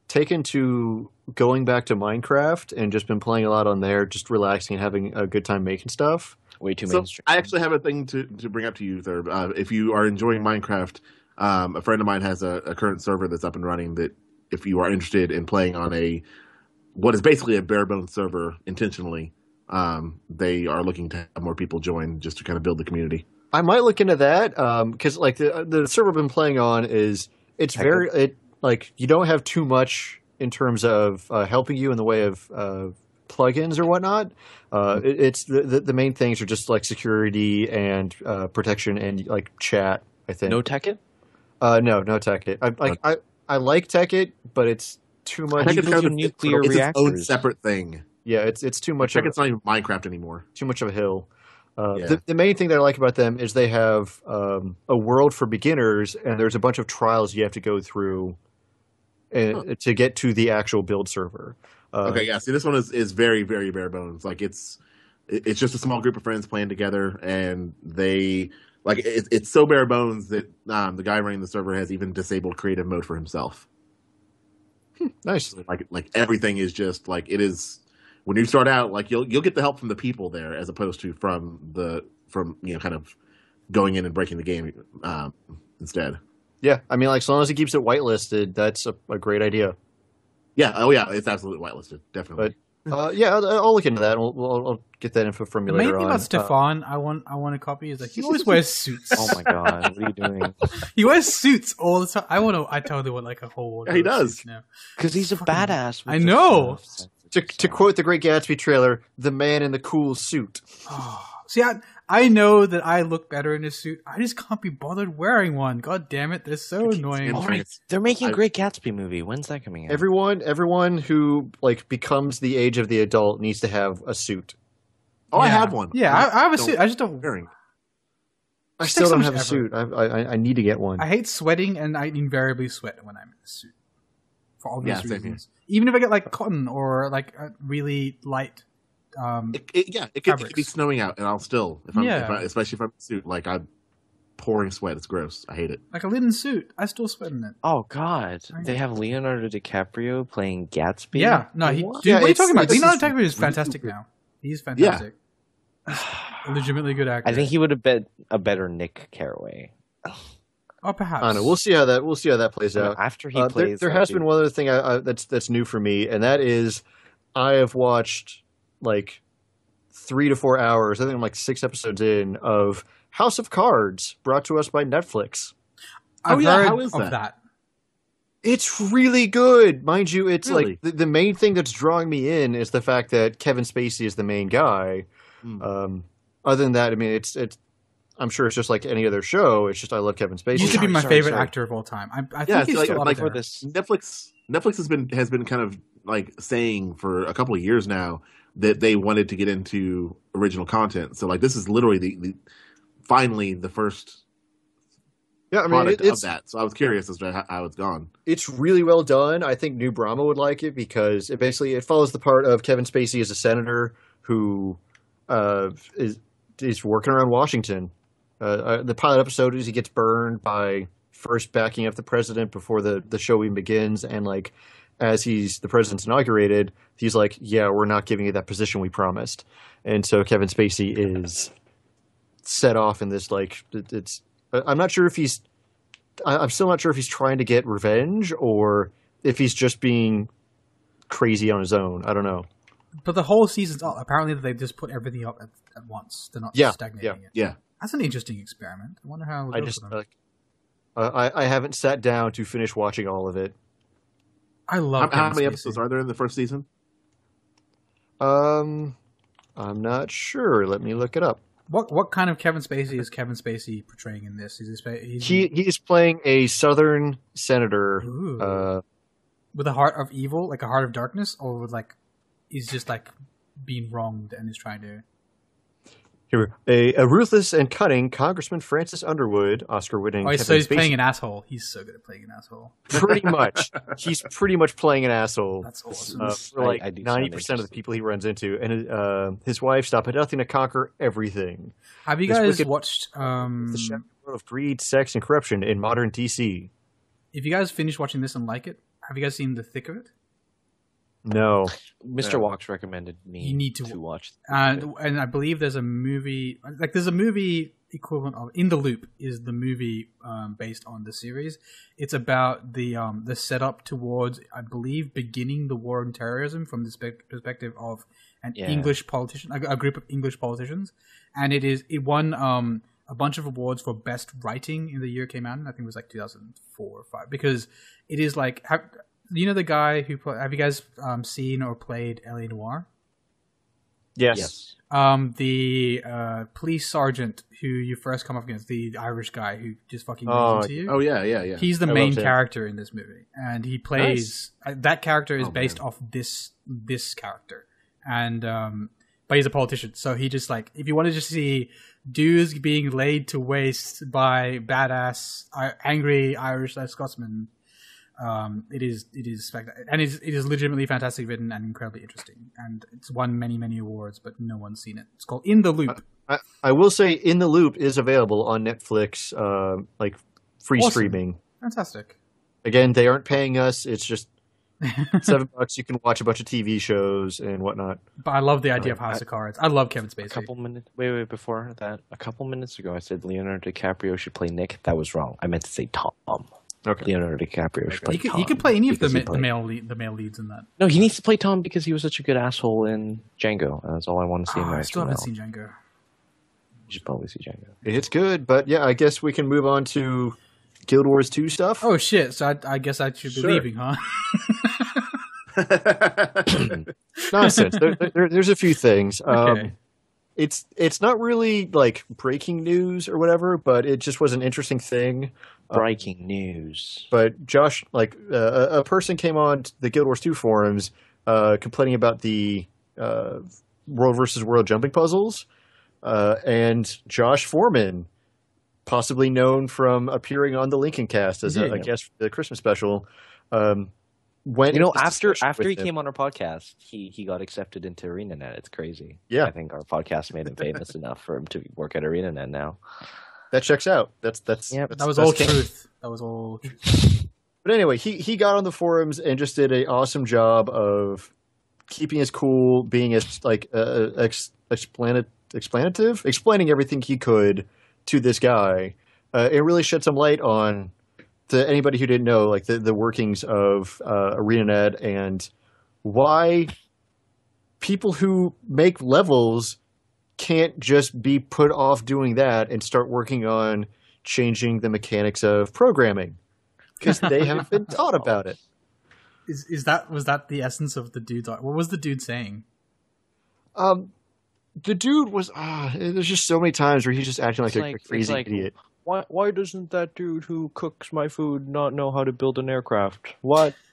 Speaker 1: taken to going back to Minecraft and just been playing a lot on there, just relaxing and having a good time making stuff.
Speaker 2: Way too
Speaker 4: So
Speaker 2: mainstream.
Speaker 4: I actually have a thing to, to bring up to you, Thurb. Uh, if you are enjoying Minecraft, um, a friend of mine has a, a current server that's up and running. That if you are interested in playing on a what is basically a bare bones server intentionally, um, they are looking to have more people join just to kind of build the community.
Speaker 1: I might look into that because like the the server I've been playing on is it's
Speaker 2: Heck
Speaker 1: very it like you don't have too much in terms of uh, helping you in the way of uh, plugins or whatnot. Uh, it, it's the, the the main things are just like security and uh, protection and like chat. I think
Speaker 2: no Tekkit?
Speaker 1: Uh, no, no Tekkit. I like I, I like Tekkit, but it's too much.
Speaker 2: think
Speaker 4: Tekkit's
Speaker 2: build
Speaker 4: kind of
Speaker 2: your
Speaker 4: its-
Speaker 2: nuclear
Speaker 4: it's its own separate thing.
Speaker 1: yeah, it's it's too much. Of,
Speaker 4: Tekkit's not even Minecraft anymore.
Speaker 1: too much of a hill. Uh,
Speaker 4: Yeah.
Speaker 1: the, the main thing that I like about them is they have um, a world for beginners, and there's a bunch of trials you have to go through uh, to get to the actual build server. Uh,
Speaker 4: Okay, yeah. See, this one is, is very, very bare bones. Like it's it's just a small group of friends playing together, and they like it, it's so bare bones that um, the guy running the server has even disabled creative mode for himself.
Speaker 1: Nice.
Speaker 4: Like like everything is just like it is. When you start out, like you'll you'll get the help from the people there as opposed to from the from you know kind of going in and breaking the game um, instead.
Speaker 1: Yeah, I mean, like, as long as he keeps it whitelisted, that's a, a great idea.
Speaker 4: Yeah. Oh yeah. It's absolutely whitelisted. Definitely.
Speaker 1: Uh, yeah, I'll, I'll look into that. and We'll, we'll, I'll get that info from you
Speaker 3: The main
Speaker 1: later
Speaker 3: thing
Speaker 1: on.
Speaker 3: about Stefan, I want I want a copy is like he always wears suits.
Speaker 2: Oh my god, what are you doing?
Speaker 3: he wears suits all the time. I want to. I totally want like a whole. wardrobe
Speaker 4: he does.
Speaker 3: suits
Speaker 2: Because he's a
Speaker 3: Fucking-
Speaker 2: badass.
Speaker 3: I know.
Speaker 2: stuff.
Speaker 1: To, to quote the Great Gatsby trailer, "The man in the cool suit."
Speaker 3: See, I I know that I look better in a suit. I just can't be bothered wearing one. God damn it, they're so annoying.
Speaker 2: All right, they're making a
Speaker 4: I-
Speaker 2: Great Gatsby movie. When's that coming out?
Speaker 1: Everyone, everyone who like becomes the age of the adult needs to have a suit.
Speaker 4: oh, I
Speaker 3: Yeah.
Speaker 4: have one.
Speaker 3: Yeah, I, I have a suit. I just don't.
Speaker 4: Wearing.
Speaker 1: I still don't have a
Speaker 3: effort.
Speaker 1: suit. I, I I need to get one.
Speaker 3: I hate sweating, and I invariably sweat when I'm in a suit. For obvious
Speaker 4: Yeah, same here.
Speaker 3: reasons. Even if I get like cotton or like a really light. Um,
Speaker 4: It, it, yeah, it could, it could be snowing out, and I'll still, if I'm,
Speaker 3: Yeah.
Speaker 4: if I, especially if I'm in a suit, like I'm pouring sweat. It's gross. I hate it.
Speaker 3: like a linen suit, I still sweat in it.
Speaker 2: Oh God,
Speaker 3: Right.
Speaker 2: they have Leonardo DiCaprio playing Gatsby.
Speaker 3: Yeah, no, he,
Speaker 2: What?
Speaker 3: dude,
Speaker 1: Yeah,
Speaker 3: what are you talking about? Leonardo DiCaprio is fantastic
Speaker 4: weird.
Speaker 3: now. He's fantastic. A legitimately good actor.
Speaker 2: I think he would have been a better Nick Carraway.
Speaker 3: Or perhaps.
Speaker 1: I don't know. We'll see how that we'll see how that plays out.
Speaker 2: After he
Speaker 1: Uh, there
Speaker 2: plays,
Speaker 1: there
Speaker 2: that
Speaker 1: has been one other thing I, I, that's that's new for me, and that is I have watched like three to four hours. I think I'm like six episodes in of House of Cards, brought to us by Netflix.
Speaker 3: I've
Speaker 4: Oh, yeah,
Speaker 3: heard
Speaker 4: how is
Speaker 3: of
Speaker 4: that?
Speaker 3: that.
Speaker 1: It's really good, mind you. It's
Speaker 4: Really?
Speaker 1: like the, the main thing that's drawing me in is the fact that Kevin Spacey is the main guy.
Speaker 4: Hmm.
Speaker 1: Um, other than that, I mean, it's it's. I'm sure it's just like any other show. It's just I love Kevin Spacey.
Speaker 3: He used to be my
Speaker 2: sorry,
Speaker 3: favorite
Speaker 2: sorry.
Speaker 3: actor of all time. I, I think
Speaker 4: Yeah,
Speaker 3: he's
Speaker 4: it's like-
Speaker 3: still up
Speaker 4: like
Speaker 2: this.
Speaker 4: Netflix Netflix has been has been kind of like saying for a couple of years now that they wanted to get into original content. So like this is literally the, the finally the first
Speaker 1: yeah, I mean,
Speaker 4: product
Speaker 1: it, it's
Speaker 4: of that. So I was curious as to how, how it's gone.
Speaker 1: it's really well done. I think New Brahma would like it because it basically it follows the part of Kevin Spacey as a senator who uh, is is working around Washington. Uh, uh, the pilot episode is he gets burned by first backing up the president before the the show even begins, and like as he's the president's inaugurated, he's like, "Yeah, we're not giving you that position we promised," and so Kevin Spacey is set off in this like it, it's. I- I'm not sure if he's I, I'm still not sure if he's trying to get revenge or if he's just being crazy on his own. I don't know.
Speaker 3: But the whole season's up. Apparently, they just put everything up at, at once. They're not
Speaker 1: Yeah,
Speaker 3: stagnating it.
Speaker 4: Yeah.
Speaker 3: That's an interesting experiment. I wonder how. It
Speaker 1: I just like I I haven't sat down to finish watching all of it.
Speaker 3: I love.
Speaker 4: How, how many
Speaker 3: Spacey.
Speaker 4: episodes are there in the first season?
Speaker 1: Um, I'm not sure. Let me look it up.
Speaker 3: What what kind of Kevin Spacey is Kevin Spacey portraying in this? Is he, he's
Speaker 1: He he's playing a Southern senator.
Speaker 3: Ooh.
Speaker 1: Uh,
Speaker 3: with a heart of evil, like a heart of darkness, or with like he's just like being wronged and is trying to.
Speaker 1: Here, a, a ruthless and cunning Congressman Francis Underwood, Oscar-winning.
Speaker 3: Oh,
Speaker 1: Kevin
Speaker 3: so he's
Speaker 1: Spacey.
Speaker 3: playing an asshole. He's so good at playing an asshole.
Speaker 1: pretty much. He's pretty much playing an asshole.
Speaker 3: That's awesome.
Speaker 1: uh, for like
Speaker 2: I do sound
Speaker 1: ninety percent of the people he runs into, and his, uh, his wife stop at nothing to conquer everything.
Speaker 3: Have you
Speaker 1: this
Speaker 3: guys
Speaker 1: wicked-
Speaker 3: watched? Um,
Speaker 1: The shadow of greed, sex, and corruption in modern DC.
Speaker 3: if you guys finish watching this and like it, have you guys seen the thick of it?
Speaker 1: No,
Speaker 2: Mr.
Speaker 4: Yeah.
Speaker 2: Walks recommended me
Speaker 3: You need to-
Speaker 2: to watch.
Speaker 3: And and I believe there's a movie like there's a movie equivalent of In the Loop is the movie um, based on the series. It's about the um, the setup towards I believe beginning the war on terrorism from the spe- perspective of an
Speaker 2: Yeah.
Speaker 3: English politician, a, a group of English politicians, and it is it won um, a bunch of awards for best writing in the year it came out. in. I think it was like 2004 or five because it is like have, you know the guy who play, have you guys um, seen or played L.A. Noire?
Speaker 1: yes,
Speaker 2: Yes.
Speaker 3: Um, the uh, police sergeant who you first come up against, the Irish guy who just fucking
Speaker 1: Oh,
Speaker 3: into you.
Speaker 4: Oh yeah, yeah, yeah.
Speaker 3: He's the
Speaker 1: I
Speaker 3: main character in this movie, and he plays uh, that character is
Speaker 4: Oh,
Speaker 3: based
Speaker 4: man.
Speaker 3: off this this character, and um, but he's a politician, so he just like if you want to just see dudes being laid to waste by badass, uh, angry Irish Scotsmen. Um, it is it is spectacular, and it is, it is legitimately fantastic written and incredibly interesting, and it's won many many awards, but no one's seen it. It's called In the Loop.
Speaker 1: I, I will say, In the Loop is available on Netflix, uh, like free
Speaker 3: Awesome.
Speaker 1: streaming.
Speaker 3: Fantastic.
Speaker 1: Again, they aren't paying us. It's just seven bucks. You can watch a bunch of TV shows and whatnot.
Speaker 3: But I love the idea of House of Cards. I love Kevin Spacey.
Speaker 2: A
Speaker 3: Spacey.
Speaker 2: couple minutes. Wait, wait. Before that, a couple minutes ago, I said Leonardo DiCaprio should play Nick. That was wrong. I meant to say Tom.
Speaker 1: Okay.
Speaker 2: Leonardo DiCaprio should play
Speaker 3: He could,
Speaker 2: Tom.
Speaker 3: he could play any of the, ma- the male lead, the male leads in that.
Speaker 2: No, he needs to play Tom because he was such a good asshole in Django. and That's all I want to see.
Speaker 3: Oh,
Speaker 2: in
Speaker 3: I
Speaker 2: Marriage
Speaker 3: still
Speaker 2: from
Speaker 3: haven't
Speaker 2: Hell.
Speaker 3: seen Django.
Speaker 2: You should probably see Django.
Speaker 1: It's good, but yeah, I guess we can move on to Guild Wars 2 stuff.
Speaker 3: Oh shit! So I, I guess I should be
Speaker 4: Sure.
Speaker 3: leaving, huh?
Speaker 1: Nonsense. there, there, there's a few things. Um, it's it's not really like breaking news or whatever, but it just was an interesting thing.
Speaker 2: Breaking news.
Speaker 1: But Josh, like uh, a a person came on the Guild Wars 2 forums uh, complaining about the uh, World versus World jumping puzzles, uh, and Josh Foreman, possibly known from appearing on the Lincolncast as a,
Speaker 3: Yeah.
Speaker 1: a guest for the Christmas special, um, went.
Speaker 2: You know, after after he
Speaker 1: him.
Speaker 2: came on our podcast, he he got accepted into ArenaNet. It's crazy.
Speaker 1: Yeah.
Speaker 2: I think our podcast made him famous enough for him to work at ArenaNet now.
Speaker 1: That checks out. That's that's
Speaker 2: Yep.
Speaker 1: that's-
Speaker 3: That was
Speaker 1: that's
Speaker 3: all truth. That was all truth.
Speaker 1: But anyway, he he got on the forums and just did an awesome job of keeping his cool, being as like uh, ex, explanat, explanative, explaining everything he could to this guy. Uh, it really shed some light on to anybody who didn't know, like the the workings of uh, ArenaNet and why people who make levels can't just be put off doing that and start working on changing the mechanics of programming because they haven't been taught about it.
Speaker 3: Is is that was that the essence of the dude? What was the dude saying?
Speaker 1: Um, the dude was ah, there's just so many times where he's just acting like a,
Speaker 2: like-
Speaker 1: a crazy
Speaker 2: like-
Speaker 1: idiot.
Speaker 2: Why why doesn't that dude who cooks my food not know how to build an aircraft? What?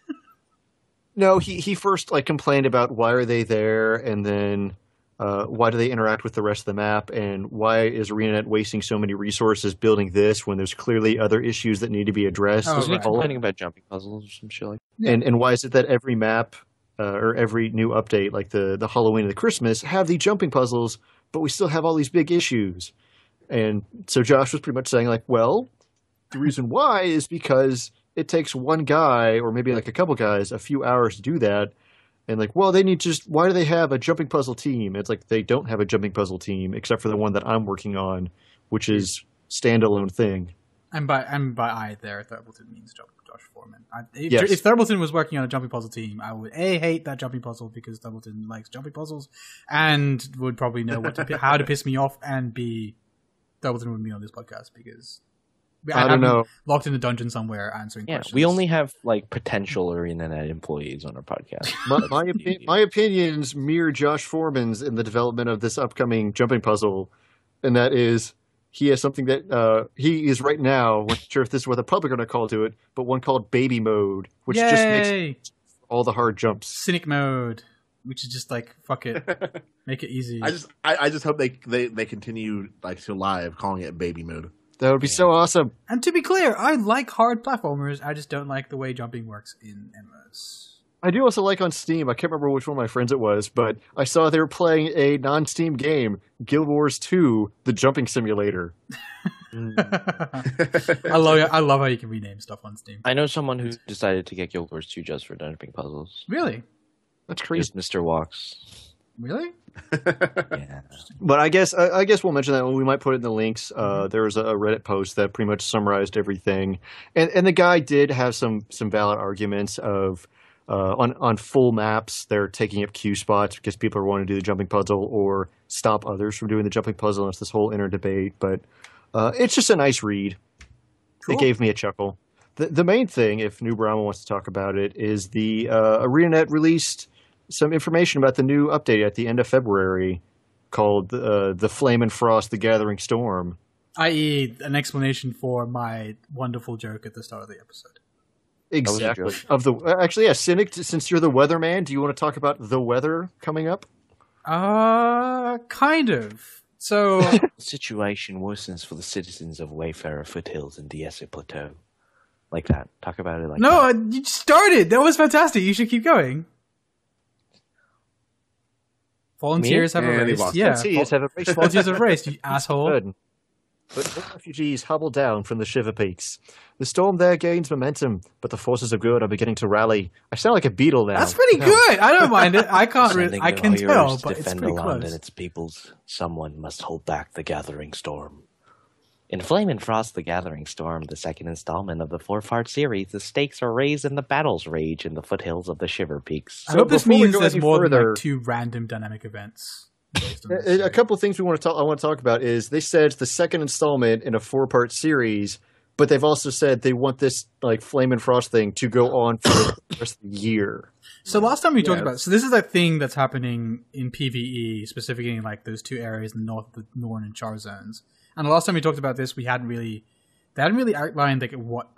Speaker 1: No, he he first like complained about why are they there, and then uh, why do they interact with the rest of the map, and why is ArenaNet wasting so many resources building this when there's clearly other issues that need to be addressed?
Speaker 3: Oh,
Speaker 2: Wasn't he
Speaker 3: right.
Speaker 2: complaining about jumping puzzles or some shit like
Speaker 1: and and why is it that every map uh, or every new update, like the the Halloween and the Christmas, have the jumping puzzles, but we still have all these big issues? And so Josh was pretty much saying like, well, the reason why is because it takes one guy or maybe like a couple guys a few hours to do that. And like, well, they need just why do they have a jumping puzzle team? It's like they don't have a jumping puzzle team except for the one that I'm working on, which is standalone thing.
Speaker 3: And by and by I there, Thurbleton means Jo- Josh Foreman. I, if,
Speaker 1: Yes.
Speaker 3: if Thurbleton was working on a jumping puzzle team, I would a hate that jumping puzzle because Thurbleton likes jumping puzzles, and would probably know what to how to piss me off, and b Thurbleton wouldn't be on this podcast because
Speaker 1: I
Speaker 3: I'd
Speaker 1: don't
Speaker 3: have him
Speaker 1: know.
Speaker 3: locked in the dungeon somewhere answering
Speaker 2: Yeah,
Speaker 3: questions.
Speaker 2: we only have like potential ArenaNet employees on our podcast.
Speaker 1: my my, opi- my opinions mirror Josh Foreman's in the development of this upcoming jumping puzzle, and that is he has something that uh, he is right now. I'm not sure if this is what the public are going to call to it, but one called baby mode, which
Speaker 3: Yay!
Speaker 1: just makes all the hard jumps.
Speaker 3: cynic mode, which is just like fuck it, make it easy.
Speaker 4: I just I, I just hope they, they they continue like to live calling it baby mode.
Speaker 1: That would be so awesome.
Speaker 3: and to be clear, I like hard platformers. I just don't like the way jumping works in MMOs.
Speaker 1: I do also like on Steam. I can't remember which one of my friends it was, but I saw they were playing a non-Steam game, Guild Wars 2: The Jumping Simulator.
Speaker 3: I love I love how you can rename stuff on Steam.
Speaker 2: I know someone who decided to get Guild Wars 2 just for jumping puzzles.
Speaker 3: Really,
Speaker 1: That's
Speaker 2: He's
Speaker 1: crazy.
Speaker 2: Mr. Walks.
Speaker 3: Really.
Speaker 2: Yeah.
Speaker 1: But I guess I, I guess we'll mention that we might put it in the links. Uh, there was a Reddit post that pretty much summarized everything, and and the guy did have some some valid arguments of uh, on on full maps they're taking up queue spots because people are wanting to do the jumping puzzle or stop others from doing the jumping puzzle. And it's this whole inner debate, but uh, it's just a nice read.
Speaker 3: Cool.
Speaker 1: It gave me a chuckle. The the main thing, if New Brahma wants to talk about it, is the uh, ArenaNet released some information about the new update at the end of February called uh, the Flame and Frost: The Gathering Storm.
Speaker 3: I.e., an explanation for my wonderful joke at the start of the episode.
Speaker 1: Exactly. Of the uh, actually, yeah, Cynic. Since you're the weatherman, do you want to talk about the weather coming up?
Speaker 3: Uh, kind of. So,
Speaker 2: The situation worsens for the citizens of Wayfarer Foothills and Diessa Plateau. Like that. Talk about it like
Speaker 3: no,
Speaker 2: that.
Speaker 3: you started. That was fantastic. You should keep going. Volunteers have
Speaker 4: And
Speaker 3: a race. Yeah,
Speaker 1: Volunteers have a race.
Speaker 3: volunteers have a race. You asshole.
Speaker 1: But more refugees hobble down from the Shiver Peaks. The storm there gains momentum, but the forces of good are beginning to rally. I sound like a beetle now.
Speaker 3: That's pretty
Speaker 1: No.
Speaker 3: good. I don't mind it. I can't. Re- I can tell,
Speaker 2: to
Speaker 3: but it's
Speaker 2: defend
Speaker 3: pretty
Speaker 2: the land
Speaker 3: close.
Speaker 2: and its peoples. Someone must hold back the gathering storm. In Flame and Frost, the Gathering Storm, the second installment of the four-part series, the stakes are raised and the battles rage in the foothills of the Shiver Peaks.
Speaker 3: I
Speaker 1: So
Speaker 3: hope this means there's
Speaker 1: any
Speaker 3: more than like two random dynamic events. based on
Speaker 1: A, a couple of things we want to talk. I want to talk about is they said it's the second installment in a four-part series, but they've also said they want this like Flame and Frost thing to go on for the rest of the year.
Speaker 3: So last time we talked about so this is a thing that's happening in PVE, specifically in like those two areas in the north the Norn and Char zones. And the last time we talked about this, we hadn't really they hadn't really outlined like what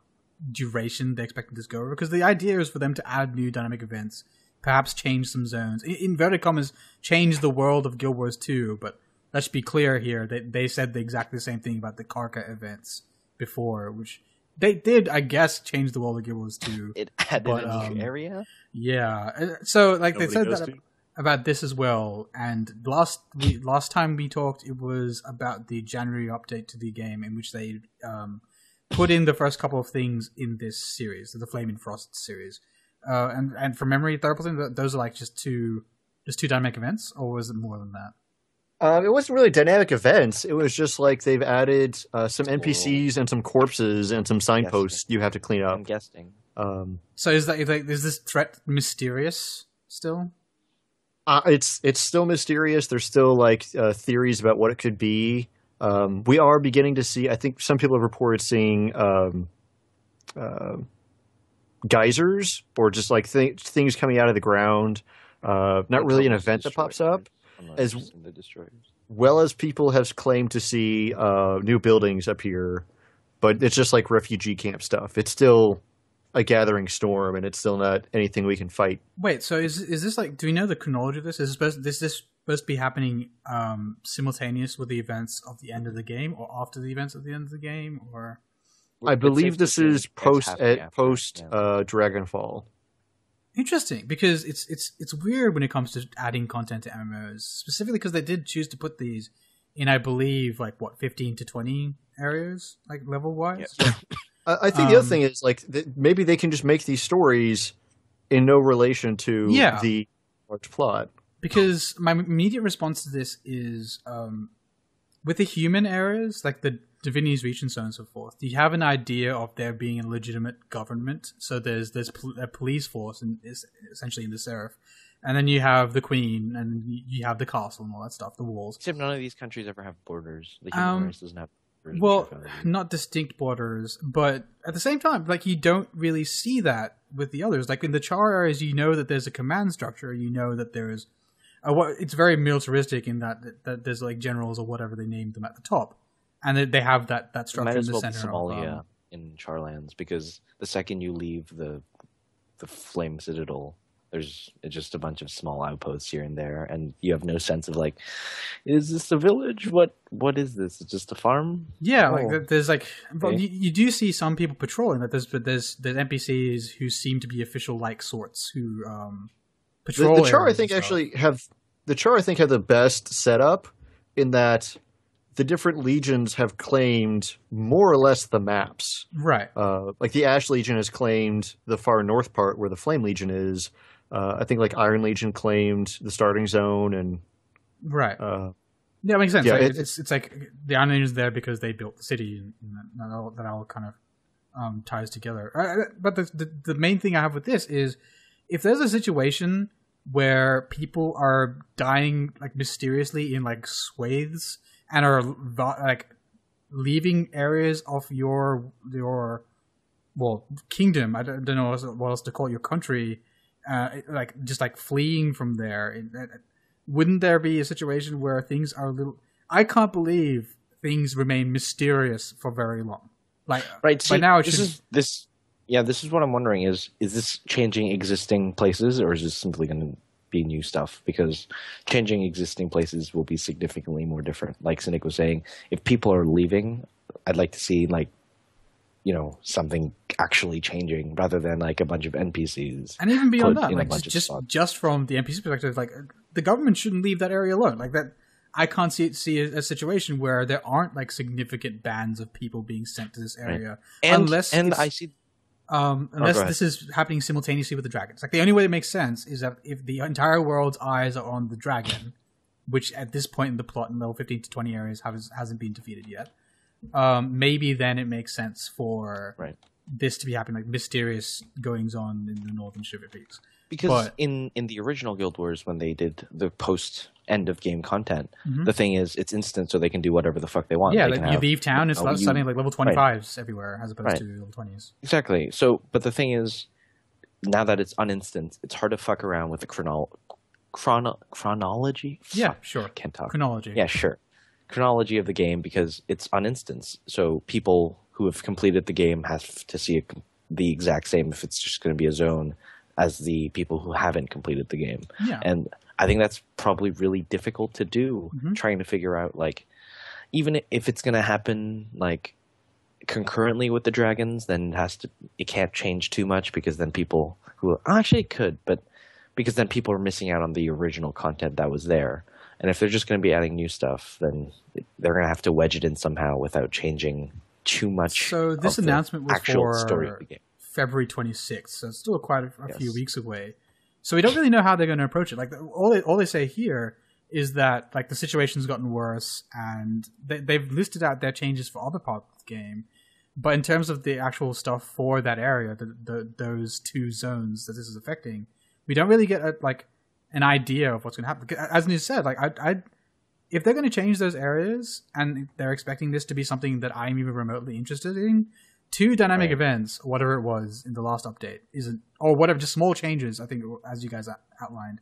Speaker 3: duration they expected this to go over because the idea is for them to add new dynamic events, perhaps change some zones. In inverted commas, change the world of Guild Wars 2, but let's be clear here that they said the exactly the same thing about the Karka events before, which they did, I guess, change the world of Guild Wars 2.
Speaker 2: It added
Speaker 3: But,
Speaker 2: a new
Speaker 3: um,
Speaker 2: area.
Speaker 3: Yeah. Uh, So, like, they said that
Speaker 4: to?
Speaker 3: About this as well. And last we, last time we talked, it was about the January update to the game in which they um, put in the first couple of things in this series, the Flame and Frost series. Uh, and and from memory, Thurple, those are like just two just two dynamic events, or was it more than that?
Speaker 1: Um, it wasn't really dynamic events. It was just like they've added uh, some
Speaker 2: Cool.
Speaker 1: NPCs and some corpses and some signposts you have to clean up.
Speaker 2: I'm guessing.
Speaker 1: Um,
Speaker 3: So is that is that- is this threat mysterious still?
Speaker 1: Uh, it's it's still mysterious. There's still like uh, theories about what it could be. Um, we are beginning to see. I think some people have reported seeing um, uh, geysers or just like th- things coming out of the ground. Uh, not really an event that pops up. as- well as people have claimed to see uh, new buildings appear, but it's just like refugee camp stuff. It's still a gathering storm, and it's still not anything we can fight.
Speaker 3: Wait, so is is this like? Do we know the chronology of this? Is this supposed, is this supposed to be happening um, simultaneous with the events of the end of the game, or after the events of the end of the game, or?
Speaker 1: I believe this is post
Speaker 2: happening
Speaker 1: at post
Speaker 2: yeah.
Speaker 1: uh, Dragonfall.
Speaker 3: Interesting, because it's it's it's weird when it comes to adding content to MMOs, specifically because they did choose to put these in, I believe, like what fifteen to twenty areas, like level wise.
Speaker 1: I, I think the other
Speaker 3: Um,
Speaker 1: thing is like th- maybe they can just make these stories in no relation to
Speaker 3: Yeah.
Speaker 1: the large plot.
Speaker 3: because my immediate response to this is um, with the human areas like the divinity's reach and so on and so forth do you have an idea of there being a legitimate government so there's there's pol- a police force and is essentially in the Seraph and then you have the queen and you you have the castle and all that stuff the walls
Speaker 2: Except none of these countries ever have borders. The human
Speaker 3: Um,
Speaker 2: race doesn't have borders.
Speaker 3: well
Speaker 2: which I found weird.
Speaker 3: not distinct borders but at the same time like you don't really see that with the others like in the char areas you know that there's a command structure you know that there's uh, what it's very militaristic in that, that that there's like generals or whatever they named them at the top and they, they have that that structure
Speaker 2: might
Speaker 3: in
Speaker 2: as
Speaker 3: the
Speaker 2: well
Speaker 3: center
Speaker 2: Somalia
Speaker 3: of, um,
Speaker 2: in Charlands because the second you leave the the Flame Citadel, there's just a bunch of small outposts here and there, and you have no sense of like, is this a village? What what is this? It's just a farm?
Speaker 3: yeah
Speaker 2: Oh.
Speaker 3: like there's like well,
Speaker 2: Okay.
Speaker 3: you, you do see some people patrolling that there's but there's there's npcs who seem to be official like sorts who um patrol
Speaker 1: the char, I think, actually have the char. I think have the best setup in that the different legions have claimed more or less the maps.
Speaker 3: right
Speaker 1: Uh, like the Ash Legion has claimed the far north part where the Flame Legion is. Uh, I think like Iron Legion claimed the starting zone, and
Speaker 3: right
Speaker 1: uh,
Speaker 3: Yeah, it makes sense.
Speaker 1: Yeah,
Speaker 3: like,
Speaker 1: it-
Speaker 3: it's it's like the Iron is there because they built the city, and that, that all that all kind of um, ties together. Uh, but the, the the main thing I have with this is if there's a situation where people are dying like mysteriously in like swathes and are like leaving areas of your your well kingdom. I don't, know what else- what else to call it, your country. Uh, like just like fleeing from there. It- it- wouldn't there be a situation where things are a little? I can't believe things remain mysterious for very long. Like
Speaker 2: Right.
Speaker 3: by now, it
Speaker 2: this
Speaker 3: should.
Speaker 2: is this. Yeah, this is what I'm wondering: is is this changing existing places, or is this simply going to be new stuff? Because changing existing places will be significantly more different. Like Cynic was saying, if people are leaving, I'd like to see like, you know, something actually changing rather than like a bunch of NPCs.
Speaker 3: and even beyond that, like just just, from the NPC perspective, like the government shouldn't leave that area alone. Like that, I can't see see a, a situation where there aren't like significant bands of people being sent to this area,
Speaker 2: And
Speaker 3: Unless
Speaker 2: and I see
Speaker 3: um,
Speaker 2: Oh,
Speaker 3: unless
Speaker 2: ahead.
Speaker 3: this is happening simultaneously with the dragons. Like the only way it makes sense is that if the entire world's eyes are on the dragon, which at this point in the plot in level fifteen to twenty areas has, hasn't been defeated yet, um, maybe then it makes sense for
Speaker 2: Right.
Speaker 3: this to be happening, like mysterious goings on in the northern Shiver Peaks.
Speaker 2: because
Speaker 3: But-
Speaker 2: in in the original Guild Wars when they did the post end of game content,
Speaker 3: Mhm.
Speaker 2: the thing is it's instant, so they can do whatever the fuck they want.
Speaker 3: yeah,
Speaker 2: They
Speaker 3: like you leave town, it's like suddenly like level twenty fives everywhere as opposed
Speaker 2: Right.
Speaker 3: to level twenties.
Speaker 2: Exactly. So, but the thing is, now that it's uninstant, it's hard to fuck around with the chrono- chrono- chronology.
Speaker 3: Yeah, sure.
Speaker 2: Can't talk.
Speaker 3: Chronology.
Speaker 2: Yeah, sure. Chronology of the game because it's on instance. So people who have completed the game have to see it com- the exact same if it's just going to be a zone as the people who haven't completed the game.
Speaker 3: yeah.
Speaker 2: And I think that's probably really difficult to do,
Speaker 3: Mhm.
Speaker 2: trying to figure out like even if it's going to happen like concurrently with the dragons, then it has to it can't change too much because then people who actually it could, but because then people are missing out on the original content that was there. And if they're just going to be adding new stuff, then they're going to have to wedge it in somehow without changing too much.
Speaker 3: So this
Speaker 2: of the
Speaker 3: announcement was
Speaker 2: actual
Speaker 3: for
Speaker 2: story of the game.
Speaker 3: February 26th, so it's still quite a, a few weeks away. So we don't really know how they're going to approach it. Like all they, all they say here is that like the situation's gotten worse, and they, they've listed out their changes for other parts of the game. But in terms of the actual stuff for that area, the, the those two zones that this is affecting, we don't really get a, like an idea of what's going to happen. As News said, like I, I, if they're going to change those areas and they're expecting this to be something that I'm even remotely interested in, two dynamic
Speaker 2: Right.
Speaker 3: events, whatever it was in the last update, isn't or whatever, just small changes. I think as you guys outlined,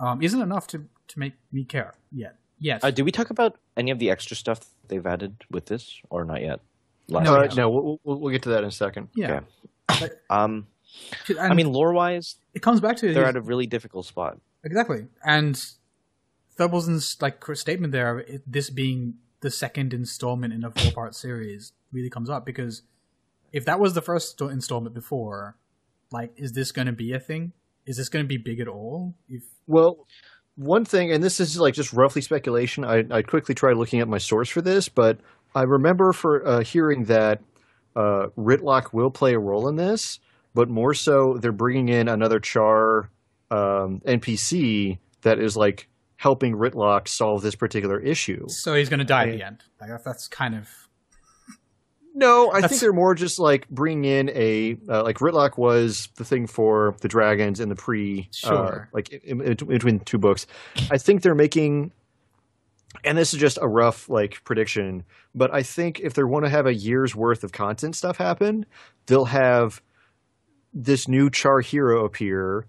Speaker 3: um, isn't enough to to make me care yet. Yes,
Speaker 2: Uh, did we talk about any of the extra stuff they've added with this, or not yet? Last
Speaker 3: No,
Speaker 1: no, we'll, we'll, we'll get to that in a second.
Speaker 3: yeah.
Speaker 2: Um, I mean, lore-wise,
Speaker 3: it comes back to
Speaker 2: they're
Speaker 3: his-
Speaker 2: at a really difficult spot.
Speaker 3: Exactly. And Thurbleton's like statement there, it, this being the second installment in a four part series, really comes up because if that was the first installment before, like, is this going to be a thing? Is this going to be big at all? If
Speaker 1: Well, one thing, and this is like just roughly speculation. I, I quickly tried looking at my source for this, but I remember for uh, hearing that uh, Rytlock will play a role in this, but more so they're bringing in another Char um, NPC that is like helping Rytlock solve this particular issue.
Speaker 3: so, he's going to die at the end. Like that- that's kind of
Speaker 1: No, I
Speaker 3: That's-
Speaker 1: think they're more just like bringing in a uh, like Rytlock was the thing for the dragons in the pre, uh, like in, in, in between two books. I think they're making, and this is just a rough like prediction, but I think if they want to have a year's worth of content stuff happen, they'll have this new Char hero appear.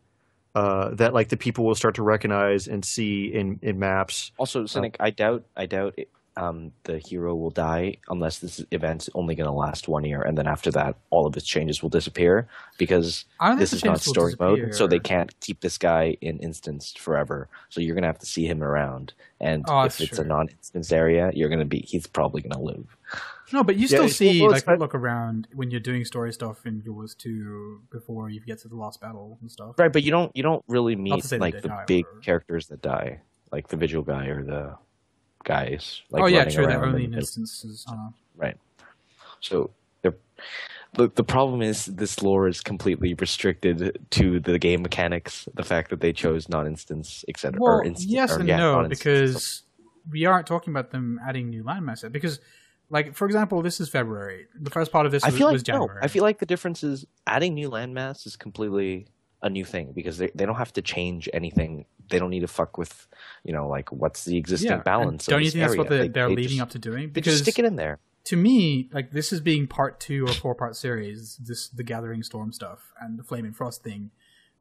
Speaker 1: Uh, that like the people will start to recognize and see in, in maps.
Speaker 2: Also, Cynic, I doubt, I doubt it, um, the hero will die unless this event's only going to last one year, and then after that, all of its changes will disappear because
Speaker 3: I don't think
Speaker 2: this is not story mode, so they can't keep this guy in instanced forever. So you're going to have to see him around, and
Speaker 3: Oh,
Speaker 2: if
Speaker 3: that's
Speaker 2: it's a non-instance area, you're going to be, he's probably going to live.
Speaker 3: No, but you still see
Speaker 1: well,
Speaker 3: like look around when you're doing story stuff in yours too before you get to the last battle and stuff.
Speaker 2: Right, but you don't, you don't really meet like the
Speaker 3: or
Speaker 2: big
Speaker 3: whatever.
Speaker 2: characters that die, like the visual guy or the guys. Like
Speaker 3: oh yeah, true. They're only
Speaker 2: in
Speaker 3: in instances. Uh,
Speaker 2: Right. So they're, the the problem is this lore is completely restricted to the game mechanics. The fact that they chose non-instance, etc.
Speaker 3: Well,
Speaker 2: or inst-
Speaker 3: yes
Speaker 2: or,
Speaker 3: and
Speaker 2: yeah,
Speaker 3: no, because we aren't talking about them adding new landmass. Because, like, for example, this is February. The first part of this
Speaker 2: I
Speaker 3: was,
Speaker 2: feel
Speaker 3: was
Speaker 2: like no.
Speaker 3: January.
Speaker 2: I feel like the difference is adding new landmass is completely a new thing because they, they don't have to change anything. They don't need to fuck with, you know, like what's the existing
Speaker 3: yeah,
Speaker 2: balance.
Speaker 3: Don't you think that's what they're,
Speaker 2: They-
Speaker 3: they're
Speaker 2: they
Speaker 3: leading
Speaker 2: just-
Speaker 3: up to doing? Because
Speaker 2: just stick it in there.
Speaker 3: to me, like, this is being part two or four part series. This the Gathering Storm stuff and the Flame and Frost thing.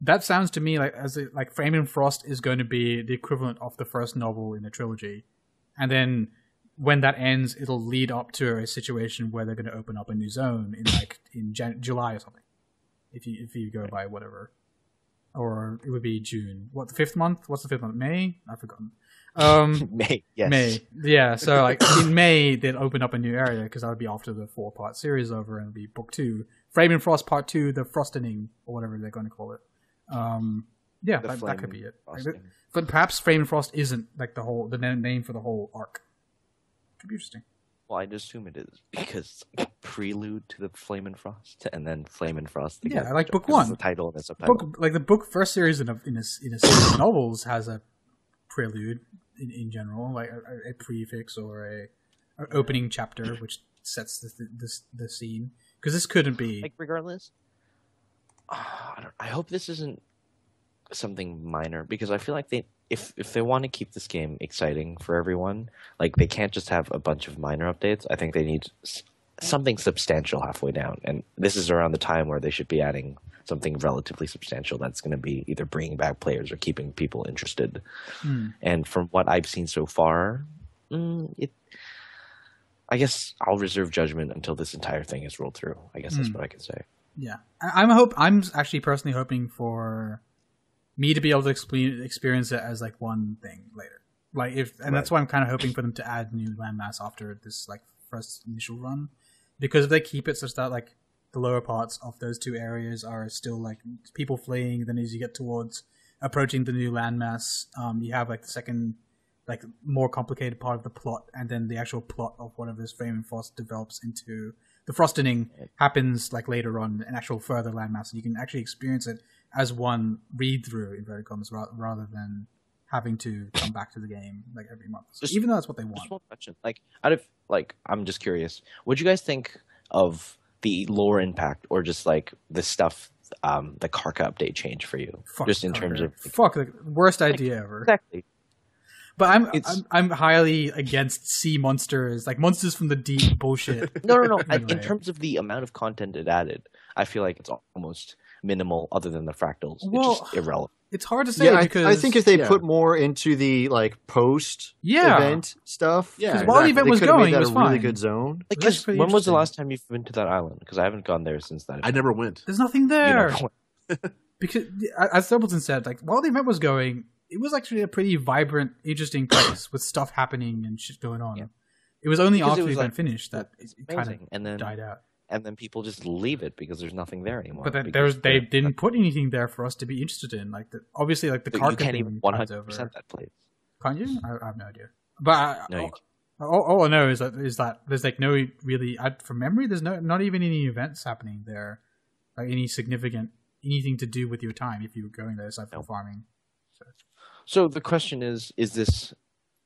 Speaker 3: That sounds to me like as it, like Flame and Frost is going to be the equivalent of the first novel in the trilogy, and then when that ends, it'll lead up to a situation where they're going to open up a new zone in like in Jan- July or something. If you if you go by whatever, or it would be June. What the fifth month? What's the fifth month? May? I've forgotten. Um,
Speaker 2: May yes.
Speaker 3: May. Yeah, so like in May they'll open up a new area because that would be after the four part series over and it'll be book two, Flame and Frost Part Two, the Frostening or whatever they're going to call it. Um, yeah, that, that could be it. Like, but perhaps Flame and Frost isn't like the whole the name for the whole arc. Could be interesting.
Speaker 2: Well, I'd assume it is because prelude to the Flame and Frost, and then Flame and Frost.
Speaker 3: Yeah,
Speaker 2: together,
Speaker 3: like book one.
Speaker 2: The title and subtitle.
Speaker 3: Book like the book first series in a in a, in a series of novels has a prelude in, in general, like a, a prefix or a, a opening chapter which sets the the, the, the scene. Because this couldn't be
Speaker 2: like regardless. I, don't, I hope this isn't something minor because I feel like they if if they want to keep this game exciting for everyone, like they can't just have a bunch of minor updates. I think they need something substantial halfway down, and this is around the time where they should be adding something relatively substantial that's going to be either bringing back players or keeping people interested.
Speaker 3: Hmm.
Speaker 2: And from what I've seen so far, mm, it. I guess I'll reserve judgment until this entire thing is rolled through. I guess that's
Speaker 3: Hmm.
Speaker 2: what I can say.
Speaker 3: Yeah, I'm hope I'm actually personally hoping for me to be able to explain experience it as like one thing later. Like if, and that's why I'm kind of hoping for them to add new landmass after this like first initial run, because if they keep it such that like the lower parts of those two areas are still like people fleeing, then as you get towards approaching the new landmass, um, you have like the second like more complicated part of the plot, and then the actual plot of whatever this Flame and Frost develops into the frostening happens like later on an actual further landmass, and you can actually experience it as one read through in very commas ra- rather than having to come back to the game like every month. So
Speaker 2: Just-
Speaker 3: even though that's what they want.
Speaker 2: Just one question. Like, out of like, I'm just curious. What do you guys think of the lore impact, or just like the stuff, um, the Karka update change for you?
Speaker 3: Fuck
Speaker 2: just in terms of like,
Speaker 3: fuck the worst idea ever.
Speaker 2: exactly.
Speaker 3: But I'm, I'm I'm highly against sea monsters, like monsters from the deep bullshit.
Speaker 2: No, no, no.
Speaker 3: Anyway.
Speaker 2: In terms of the amount of content it added, I feel like it's almost minimal, other than the fractals.
Speaker 3: Well,
Speaker 2: it's just irrelevant.
Speaker 3: It's hard to say
Speaker 1: Yeah, I,
Speaker 3: because
Speaker 1: I think if they
Speaker 4: yeah.
Speaker 1: put more into the like post
Speaker 3: Yeah.
Speaker 1: event stuff,
Speaker 4: Yeah,
Speaker 3: 'Cause while the event was going, it was
Speaker 1: a really good zone.
Speaker 2: Like,
Speaker 3: That's
Speaker 2: 'cause
Speaker 3: pretty
Speaker 2: when was the last time you've been to that island? Because I haven't gone there since that.
Speaker 4: I never went.
Speaker 3: there's nothing there. because as Thurbleton said, like while the event was going, it was actually a pretty vibrant, interesting place with stuff happening and shit going on.
Speaker 2: Yeah.
Speaker 3: It was only
Speaker 2: Because
Speaker 3: after
Speaker 2: it
Speaker 3: the event
Speaker 2: like,
Speaker 3: finished that it kind
Speaker 2: amazing, and then
Speaker 3: of died out.
Speaker 2: And then people just leave it because there's nothing there anymore.
Speaker 3: But then there's they didn't put anything there for us to be interested in. Like the, obviously, like the Karka
Speaker 2: you can't even one hundred
Speaker 3: over.
Speaker 2: percent that place.
Speaker 3: Can't you? I, I have no idea. But I,
Speaker 2: No,
Speaker 3: all, all, all I know is that is that there's like no really I, from memory. There's no not even any events happening there, like any significant anything to do with your time if you were going there aside from
Speaker 2: No.
Speaker 3: farming.
Speaker 2: So the question is: Is this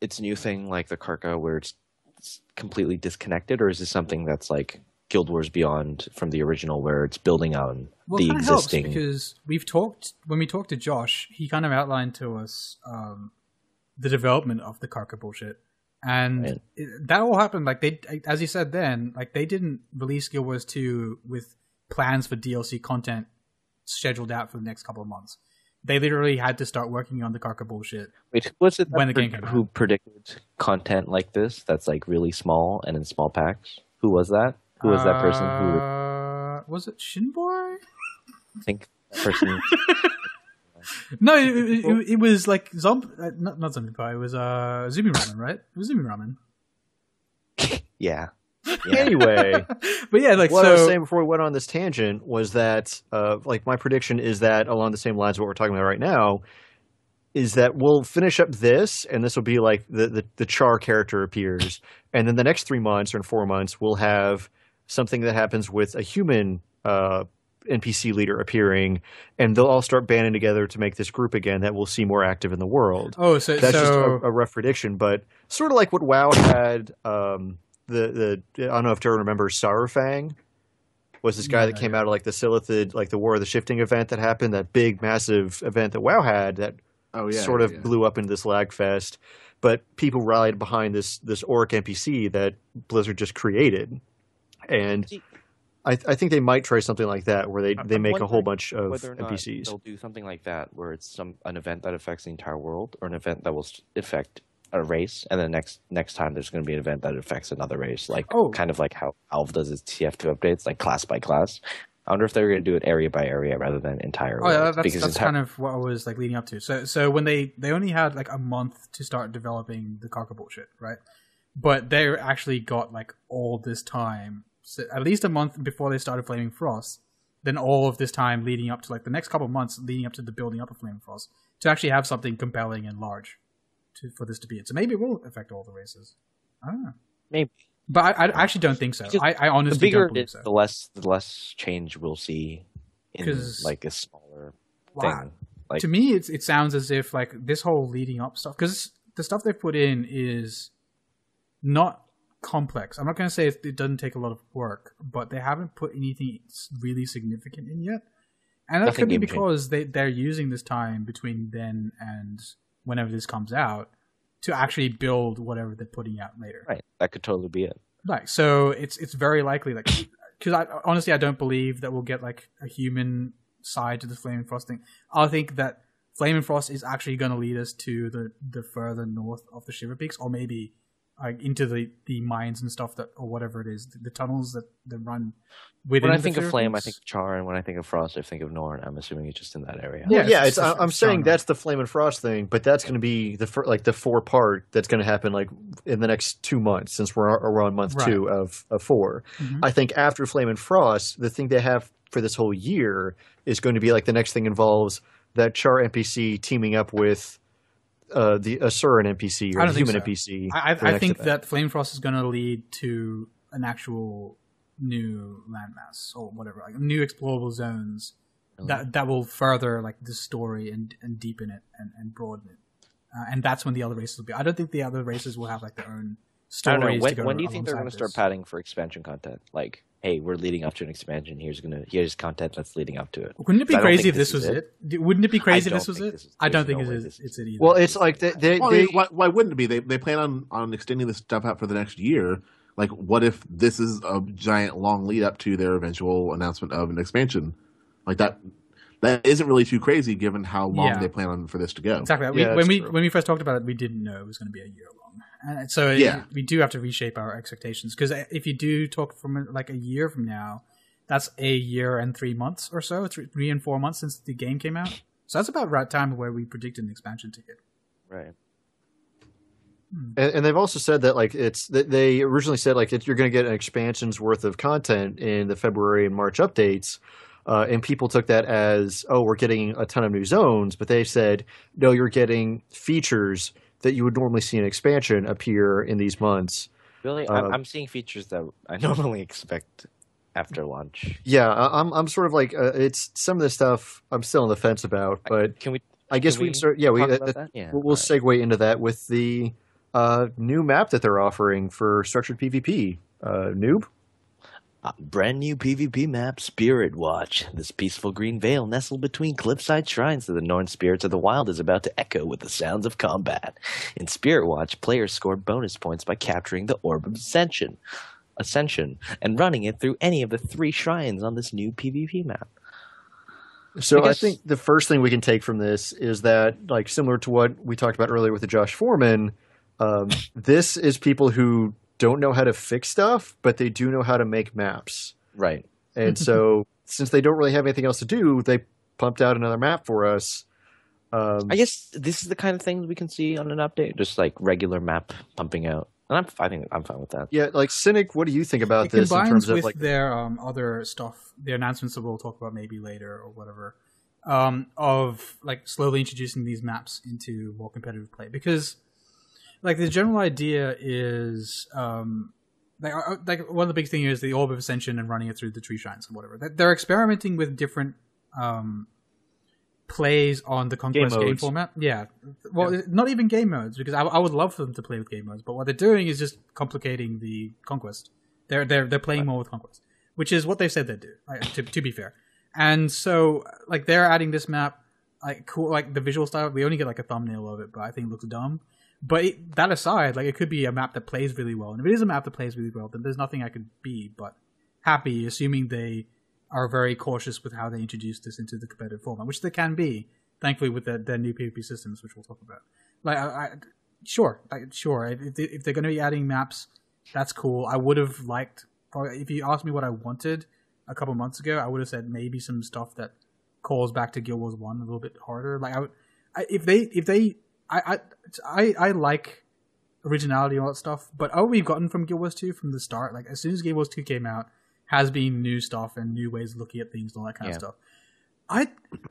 Speaker 2: its a new thing like the Karka, where it's, it's completely disconnected, or is this something that's like Guild Wars Beyond from the original, where it's building on
Speaker 3: Well,
Speaker 2: the
Speaker 3: it kind of helps
Speaker 2: existing?
Speaker 3: because we've talked when we talked to Josh, he kind of outlined to us um, the development of the Karka bullshit, and
Speaker 2: Right.
Speaker 3: it, that all happened like they, as he said then, like they didn't release Guild Wars two with plans for DLC content scheduled out for the next couple of months. They literally had to start working on the Karka bullshit.
Speaker 2: Wait, who was it
Speaker 3: when the game came
Speaker 2: who predicted content like this? That's like really small and in small packs. Who was that? Who was that person who
Speaker 3: Uh, was it Shinboy?
Speaker 2: would think that person?
Speaker 3: No, it, it, it, it was like Zomb, uh, not not Zombie Pie. It was uh Zumi Ramen, right? It was Zumi Ramen.
Speaker 2: yeah. yeah.
Speaker 1: Anyway,
Speaker 3: But yeah, like
Speaker 1: what
Speaker 3: so.
Speaker 1: I was saying before we went on this tangent was that, uh, like, my prediction is that along the same lines of what we're talking about right now, is that we'll finish up this, and this will be like the the, the Char character appears, and then the next three months or in four months we'll have something that happens with a human uh, NPC leader appearing, and they'll all start banding together to make this group again that we'll see more active in the world.
Speaker 3: oh, so
Speaker 1: That's just a,
Speaker 3: so
Speaker 1: a rough prediction, but sort of like what WoW had. Um, the the I don't know if Joe remembers Saurfang was this guy
Speaker 3: No,
Speaker 1: that came
Speaker 3: yeah.
Speaker 1: out of like the Silithid, like the War of the Shifting event that happened, that big massive event that WoW had that
Speaker 4: Oh yeah,
Speaker 1: sort
Speaker 4: yeah,
Speaker 1: of
Speaker 4: yeah.
Speaker 1: blew up into this lag fest. But people rallied behind this this orc NPC that Blizzard just created, and
Speaker 2: See-
Speaker 1: I, I think they might try something like that where they, they
Speaker 2: I'm
Speaker 1: make a whole bunch of
Speaker 2: whether or not
Speaker 1: NPCs.
Speaker 2: they'll do something like that, where it's some an event that affects the entire world, or an event that will affect a race, and then next next time there's going to be an event that affects another race, like
Speaker 3: Oh.
Speaker 2: kind of like how Valve does its TF2 updates, like class by class. I wonder if they're going to do it area by area rather than entire.
Speaker 3: oh yeah, that's,
Speaker 2: because
Speaker 3: that's
Speaker 2: entire-
Speaker 3: kind of what I was like leading up to. So so when they they only had like a month to start developing the Karka bullshit, right? But they actually got like all this time, so at least a month before they started Flame and Frost. Then all of this time leading up to like the next couple of months leading up to the building up of Flame and Frost to actually have something compelling and large to, for this to be it. So maybe it will affect all the races. I don't know.
Speaker 2: maybe
Speaker 3: But I, I actually don't think so.
Speaker 2: Because
Speaker 3: I, I
Speaker 2: the
Speaker 3: honestly
Speaker 2: bigger
Speaker 3: don't believe so.
Speaker 2: the less the less change we'll see in like a smaller
Speaker 3: Wow.
Speaker 2: thing. Like
Speaker 3: to me, it's, it sounds as if like this whole leading up stuff because the stuff they've put in is not complex. I'm not going to say it, it doesn't take a lot of work, but they haven't put anything really significant in yet. And that
Speaker 2: Nothing
Speaker 3: could be because they they're using this time between then and whenever this comes out to actually build whatever they're putting out later.
Speaker 2: right, that could totally be it.
Speaker 3: Like so, it's it's very likely like because I honestly I don't believe that we'll get like a human side to the Flame and Frost thing. I think that Flame and Frost is actually going to lead us to the the further north of the Shiver Peaks, or maybe like into the the mines and stuff that or whatever it is, the, the tunnels that that run within.
Speaker 2: When I
Speaker 3: the
Speaker 2: think of flame, I think of char, and when I think of frost, I think of Norn. I'm assuming it's just in that area.
Speaker 3: Yeah,
Speaker 1: yeah,
Speaker 3: it's-
Speaker 1: it's, I-
Speaker 3: it's-
Speaker 1: I'm saying that's the Flame and Frost thing, but that's going to be the fir- like the four part that's going to happen like in the next two months since we're we're on month
Speaker 3: Right.
Speaker 1: two of, of 4
Speaker 3: Mhm.
Speaker 1: I think after Flame and Frost, the thing they have for this whole year is going to be like the next thing involves that Char NPC teaming up with uh, the Asuran NPC or the human
Speaker 3: so.
Speaker 1: NPC.
Speaker 3: I, I, I think
Speaker 1: event.
Speaker 3: that Flame Frost is going to lead to an actual new landmass or whatever, like new explorable zones that that will further like the story and and deepen it and, and broaden it. Uh, and that's when the other races will be. I don't think the other races will have like their own
Speaker 2: I don't know.
Speaker 3: stories.
Speaker 2: When,
Speaker 3: to go
Speaker 2: when do you think they're going to start padding for expansion content? Like, hey, we're leading up to an expansion. Here's gonna here's content that's leading up to it.
Speaker 3: Wouldn't it be crazy if this
Speaker 2: this
Speaker 3: was
Speaker 2: is
Speaker 3: it? Wouldn't it be crazy if this was it?
Speaker 2: this is-
Speaker 3: I don't
Speaker 2: there's
Speaker 3: think
Speaker 2: no
Speaker 3: it
Speaker 2: way
Speaker 3: is.
Speaker 2: this is-
Speaker 3: It's it either.
Speaker 1: well, it's like they they,
Speaker 4: Well, I
Speaker 1: they
Speaker 4: why, why wouldn't it be? They they plan on on extending this stuff out for the next year. Like, what if this is a giant long lead up to their eventual announcement of an expansion? Like that. That isn't really too crazy, given how long
Speaker 3: Yeah.
Speaker 4: they plan on for this to go.
Speaker 3: Exactly. We, when we
Speaker 1: true.
Speaker 3: when we first talked about it, we didn't know it was going to be a year long, and so
Speaker 4: Yeah.
Speaker 3: we do have to reshape our expectations because uh, if you do talk from uh, like a year from now, that's a year and three months or so, three, three and four months since the game came out. So that's about right time where we predicted an expansion ticket.
Speaker 2: Right. Hmm.
Speaker 1: And, and they've also said that like it's they originally said like it, you're going to get an expansion's worth of content in the February and March updates, uh, and people took that as oh we're getting a ton of new zones, but they said no you're getting features that you would normally see an expansion appear in these months.
Speaker 2: Really,
Speaker 1: Uh,
Speaker 2: I'm, I'm seeing features that I normally expect after launch.
Speaker 1: Yeah, I'm I'm sort of like uh, it's some of the stuff I'm still on the fence about, but
Speaker 2: Can we?
Speaker 1: I guess
Speaker 2: can
Speaker 1: we can start. Yeah, we uh, uh?
Speaker 2: Yeah.
Speaker 1: we'll, we'll
Speaker 2: alright.
Speaker 1: segue into that with the uh, new map that they're offering for structured PvP. Uh, noob.
Speaker 2: Uh, brand new PvP map, Spirit Watch. This peaceful green vale nestled between cliffside shrines of the Norn spirits of the wild is about to echo with the sounds of combat. In Spirit Watch, players score bonus points by capturing the Orb of Ascension, Ascension, and running it through any of the three shrines on this new PvP map.
Speaker 1: So
Speaker 2: I
Speaker 1: I, think the first thing we can take from this is that, like, similar to what we talked about earlier with the Josh Foreman, um, this is people who don't know how to fix stuff, but they do know how to make maps.
Speaker 2: Right.
Speaker 1: And so, since they don't really have anything else to do, they pumped out another map for us. Um,
Speaker 2: I guess this is the kind of things we can see on an update, just like regular map pumping out. And I'm, I think I'm fine with that.
Speaker 1: yeah, like Cynic, what do you think about
Speaker 3: it
Speaker 1: this in
Speaker 3: combines
Speaker 1: terms of
Speaker 3: with
Speaker 1: like?
Speaker 3: their um, other stuff, their announcements that we'll talk about maybe later or whatever, um, of like slowly introducing these maps into more competitive play. Because, like, the general idea is, um, like, uh, like one of the big things is the Orb of Ascension and running it through the tree shrines and whatever. They- They're experimenting with different um, plays on the conquest game,
Speaker 1: modes.
Speaker 3: format. Yeah, well, not even game modes because I, I would love for them to play with game modes, but what they're doing is just complicating the conquest. They're they're they're playing more with conquest, which is what they said they'd do. Like, to to be fair, and so like they're adding this map, like cool, like the visual style. We only get like a thumbnail of it, but I think it looks dumb. But that aside, like it could be a map that plays really well, and if it is a map that plays really well, then there's nothing I could be but happy, assuming they are very cautious with how they introduce this into the competitive format, which they can be, thankfully, with their, their new PvP systems, which we'll talk about. Like, I, I, sure, sure, if, if they're going to be adding maps, that's cool. I would have liked, if you asked me what I wanted a couple months ago, I would have said maybe some stuff that calls back to Guild Wars One a little bit harder. Like, I would, if they, if they, I, I, I, I like originality and all that stuff, but all we've gotten from Guild Wars Two from the start, like as soon as Guild Wars Two came out, has been new stuff and new ways of looking at things and all that kind
Speaker 2: Yeah.
Speaker 3: of stuff. I,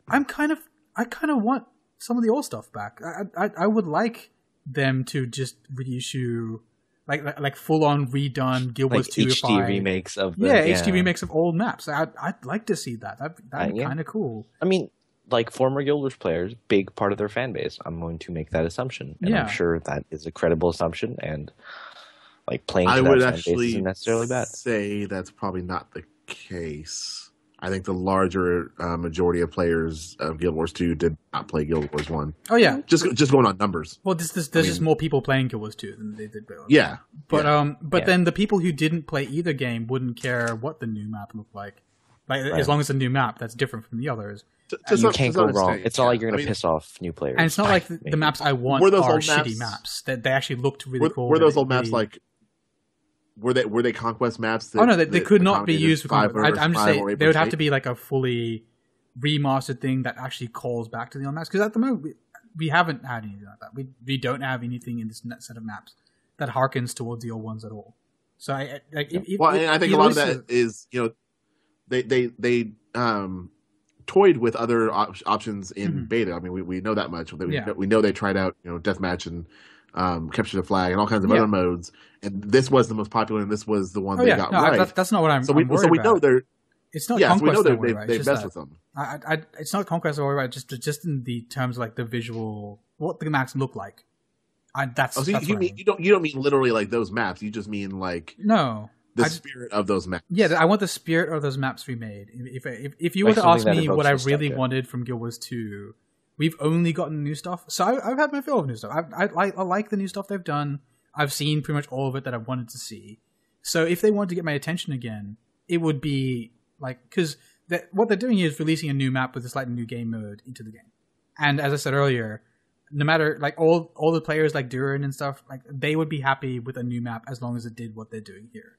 Speaker 3: I'm kind of, I kind of want some of the old stuff back. I, I, I would like them to just reissue, like, like, like full on redone Guild
Speaker 2: Like
Speaker 3: Wars Two
Speaker 2: HD remakes of the
Speaker 3: Yeah, HD remakes of old maps. I'd, I'd like to see that. That that'd
Speaker 2: Uh,
Speaker 3: be
Speaker 2: yeah.
Speaker 3: kind of cool.
Speaker 2: I mean, like former Guild Wars players, big part of their fan base. I'm going to make that assumption, and
Speaker 3: Yeah.
Speaker 2: I'm sure that is a credible assumption. And like playing
Speaker 4: I
Speaker 2: to
Speaker 4: would
Speaker 2: that fan base
Speaker 4: actually
Speaker 2: isn't necessarily bad.
Speaker 4: say that's probably not the case. I think the larger uh, majority of players of Guild Wars 2 did not play Guild Wars 1.
Speaker 3: Oh yeah.
Speaker 4: Just just going on numbers.
Speaker 3: Well, this, this, there's
Speaker 4: I
Speaker 3: just
Speaker 4: mean-
Speaker 3: more people playing Guild Wars 2 than they did. before.
Speaker 4: Yeah.
Speaker 3: But
Speaker 4: Yeah.
Speaker 3: um, but
Speaker 2: Yeah.
Speaker 3: then the people who didn't play either game wouldn't care what the new map looked like, like
Speaker 2: Right.
Speaker 3: as long as the new map that's different from the others.
Speaker 4: To- to
Speaker 2: you
Speaker 4: some-
Speaker 2: can't go wrong.
Speaker 4: extent,
Speaker 2: It's not
Speaker 4: yeah.
Speaker 2: like you're
Speaker 4: I
Speaker 2: gonna piss off new players.
Speaker 3: and it's not like the, the maps I want
Speaker 4: Were those
Speaker 3: are
Speaker 4: old
Speaker 3: shitty
Speaker 4: maps-
Speaker 3: maps. That they actually looked really
Speaker 4: Were,
Speaker 3: cool.
Speaker 4: were those
Speaker 3: They
Speaker 4: old maps
Speaker 3: really-
Speaker 4: like? Were they were they conquest maps? That,
Speaker 3: oh no, they, they could not be used for.
Speaker 4: five
Speaker 3: Conquest. I, I'm just saying
Speaker 4: or
Speaker 3: they would have
Speaker 4: eight?
Speaker 3: to be like a fully remastered thing that actually calls back to the old maps. Because at the moment we, we haven't had anything like that. We we don't have anything in this net set of maps that harkens towards the old ones at all. So I I- like if, if,
Speaker 4: Well,
Speaker 3: if
Speaker 4: I think a lot of that is you know they they they um toyed with other op- options in
Speaker 3: Mhm.
Speaker 4: beta. I mean, we, we know that much. We,
Speaker 3: Yeah.
Speaker 4: we know they tried out you know deathmatch and um, capture the flag and all kinds of
Speaker 3: Yeah.
Speaker 4: other modes. And this was the most popular, and this was the one
Speaker 3: Oh
Speaker 4: they
Speaker 3: yeah,
Speaker 4: got
Speaker 3: no, I-
Speaker 4: right.
Speaker 3: that's, that's not what I'm.
Speaker 4: so we
Speaker 3: I'm
Speaker 4: so we know they're
Speaker 3: It's not
Speaker 4: we
Speaker 3: conquest.
Speaker 4: know they
Speaker 3: I'm
Speaker 4: they
Speaker 3: about.
Speaker 4: they
Speaker 3: It's
Speaker 4: messed with them.
Speaker 3: I, I, it's not conquest. Worried about. Just just in the terms of like the visual, what the maps look like. I that's,
Speaker 4: Oh, so you,
Speaker 3: that's
Speaker 4: you
Speaker 3: what I
Speaker 4: mean you don't you don't mean literally like those maps. You just mean like
Speaker 3: no.
Speaker 4: The
Speaker 3: I
Speaker 4: spirit of those maps.
Speaker 3: Yeah, I want the spirit of those maps remade. If if, if you were to ask me what I really
Speaker 2: nostalgia.
Speaker 3: wanted from Guild Wars Two, we've only gotten new stuff. So I, I've had my fill of new stuff. I, I like I like the new stuff they've done. I've seen pretty much all of it that I wanted to see. So if they wanted to get my attention again, it would be like because what they're doing here is releasing a new map with a slightly new game mode into the game. And as I said earlier, no matter like all all the players like Dourin and stuff, like they would be happy with a new map as long as it did what they're doing here.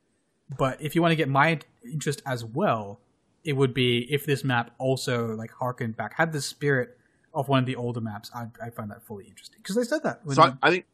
Speaker 3: But if you want to get my interest as well, it would be if this map also like harkened back, had the spirit of one of the older maps. I I find that fully interesting because they said that. When,
Speaker 4: So I, I think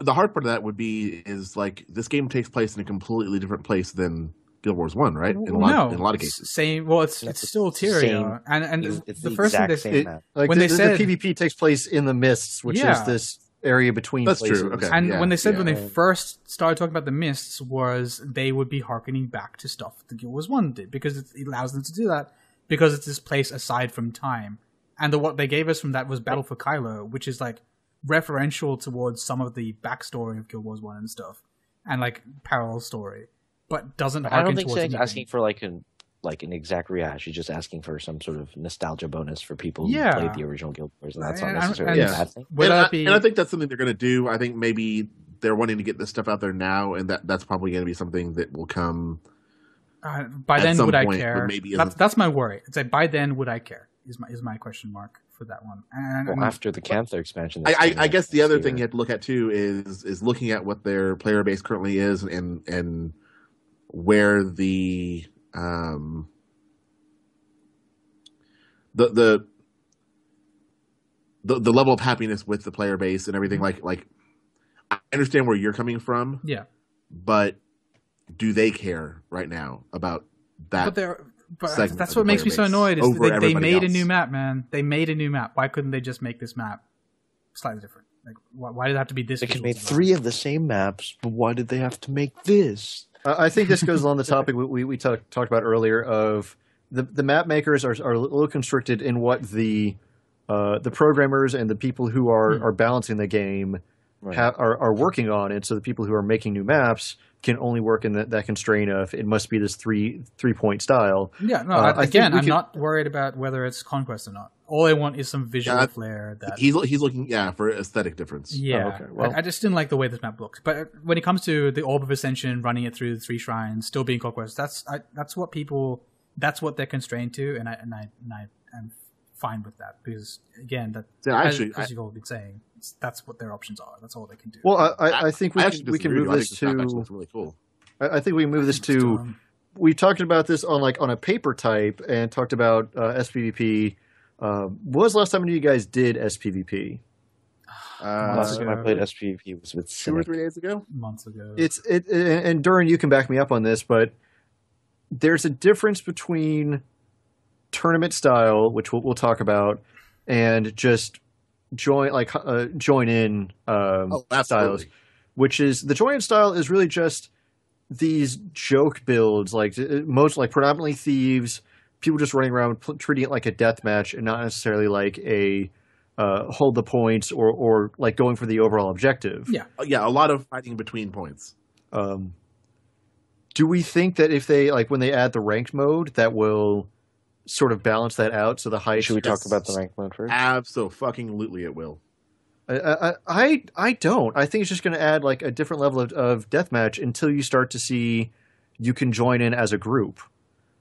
Speaker 4: the, hard part of that would be is like this game takes place in a completely different place than Guild Wars One, right? In a lot,
Speaker 3: no,
Speaker 4: in a lot of cases.
Speaker 3: Same. Well, it's it's
Speaker 2: it's
Speaker 3: still
Speaker 2: the
Speaker 3: Tyria,
Speaker 2: same-
Speaker 3: and and
Speaker 2: It's, it's
Speaker 3: the,
Speaker 2: the,
Speaker 3: first thing they
Speaker 2: same
Speaker 1: It-
Speaker 2: map.
Speaker 1: Like
Speaker 3: When
Speaker 1: the,
Speaker 3: they
Speaker 1: the-
Speaker 3: said-
Speaker 1: the PvP takes place in the mists, which
Speaker 3: Yeah.
Speaker 1: is this area between
Speaker 4: That's true, okay.
Speaker 3: And
Speaker 4: Yeah,
Speaker 3: when they said
Speaker 4: yeah.
Speaker 3: when they first started talking about the mists was they would be harkening back to stuff the Guild Wars One did because it, it allows them to do that because it's this place aside from time. And the, what they gave us from that was Battle for Khylo, which is like referential towards some of the backstory of Guild Wars One and stuff, and like parallel story, but doesn't.
Speaker 2: I don't think
Speaker 3: towards
Speaker 2: Sank's
Speaker 3: anything.
Speaker 2: asking for like an like an exact rehash. He's just asking for some sort of nostalgia bonus for people
Speaker 3: Yeah.
Speaker 2: who played the original Guild Wars, and that's not
Speaker 3: And- and-
Speaker 2: necessarily
Speaker 4: and-
Speaker 2: a bad thing.
Speaker 3: Would
Speaker 4: and,
Speaker 3: that
Speaker 4: I,
Speaker 3: be?
Speaker 4: and I think that's something they're going to do. I think maybe they're wanting to get this stuff out there now, and that that's probably going to be something that will come.
Speaker 3: Uh, by
Speaker 4: At
Speaker 3: then,
Speaker 4: some
Speaker 3: would I care?
Speaker 4: maybe
Speaker 3: that's, that's my worry. It's like by then, would I care? Is my is my question mark for that one? And,
Speaker 2: Well,
Speaker 3: and-
Speaker 2: after the Cantha expansion,
Speaker 4: I, I, I guess the other
Speaker 2: year.
Speaker 4: thing you have to look at too is is looking at what their player base currently is and and where the um the the the, the level of happiness with the player base and everything like like I understand where you're coming from,
Speaker 3: yeah,
Speaker 4: but do they care right now about that?
Speaker 3: but they're. But that's what makes me
Speaker 4: player
Speaker 3: so annoyed. Is they, they
Speaker 4: everybody
Speaker 3: made a new map, man. They made a new map. Why couldn't they just make this map slightly different? Like, why, why did it have to be this?
Speaker 2: They could
Speaker 3: visual
Speaker 2: make three of the same maps, but why did they have to make this?
Speaker 1: I I think this goes along the topic we, we, we talk, talked about earlier of the, the map makers are, are a little constricted in what the uh, the programmers and the people who are,
Speaker 3: Hmm.
Speaker 1: are balancing the game
Speaker 2: Right.
Speaker 1: ha- are, are working on it. So the people who are making new maps can only work in that, that constraint of it must be this three three point style.
Speaker 3: Yeah, no.
Speaker 1: Uh,
Speaker 3: I,
Speaker 1: I think
Speaker 3: again, I'm
Speaker 1: could-
Speaker 3: not worried about whether it's conquest or not. All I want is some visual
Speaker 4: Yeah,
Speaker 3: flair. That
Speaker 4: he's he's looking yeah for aesthetic difference.
Speaker 3: Yeah,
Speaker 1: Oh, okay. Well-
Speaker 3: I, I just didn't like the way this map looked. But when it comes to the Orb of Ascension, running it through the three shrines, still being conquest, that's I, that's what people, that's what they're constrained to, and I and I and I am fine with that because again, that
Speaker 4: Yeah,
Speaker 3: as,
Speaker 4: actually,
Speaker 3: as you've all been saying, that's what their options are. That's all they can do.
Speaker 1: Well, I, I, I think we
Speaker 4: I
Speaker 1: can, we can move
Speaker 4: with you. I think
Speaker 1: this
Speaker 4: map actually
Speaker 1: to.
Speaker 4: really cool.
Speaker 1: I I think we can move this to. We talked about this on like on a paper type and talked about uh, SPVP. Um, when was the last time you guys did SPVP?
Speaker 4: Uh,
Speaker 2: Last time I
Speaker 3: uh,
Speaker 2: played SPVP was with
Speaker 4: two or three days ago.
Speaker 3: months ago,
Speaker 1: It's it, and and Dourin, you can back me up on this, but there's a difference between tournament style, which we'll, we'll talk about, and just join like uh, join in um,
Speaker 4: Oh,
Speaker 1: styles. which is the join in style is really just these joke builds, like uh, most like predominantly thieves, people just running around pl- treating it like a death match and not necessarily like a uh, hold the points or or like going for the overall objective.
Speaker 3: Yeah.
Speaker 4: Uh, yeah, a lot of fighting between points.
Speaker 1: Um, do we think that if they like when they add the ranked mode, that will sort of balance that out? So the high
Speaker 2: Should we talk about the ranked mode first?
Speaker 4: Absolutely, it will.
Speaker 1: I, I I I don't. I think it's just going to add like a different level of, of deathmatch until you start to see you can join in as a group.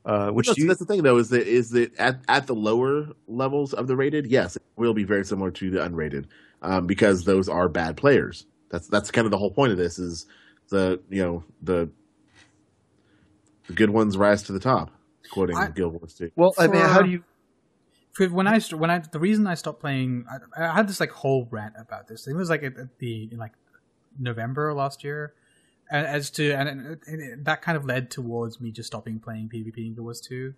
Speaker 1: Uh, which
Speaker 4: that's,
Speaker 1: do you,
Speaker 4: that's the thing though is that is that at, at the lower levels of the rated, yes, it will be very similar to the unrated um, because those are bad players. That's that's kind of the whole point of this is the you know the the good ones rise to the top. Quoting
Speaker 3: I-
Speaker 4: Guild Wars 2.
Speaker 1: well, I mean, how do you?
Speaker 3: For- when I st- when I the reason I stopped playing, I, I had this like whole rant about this. It was like at, at the in like November last year, and as to and, and that kind of led towards me just stopping playing PvP in Guild Wars Two.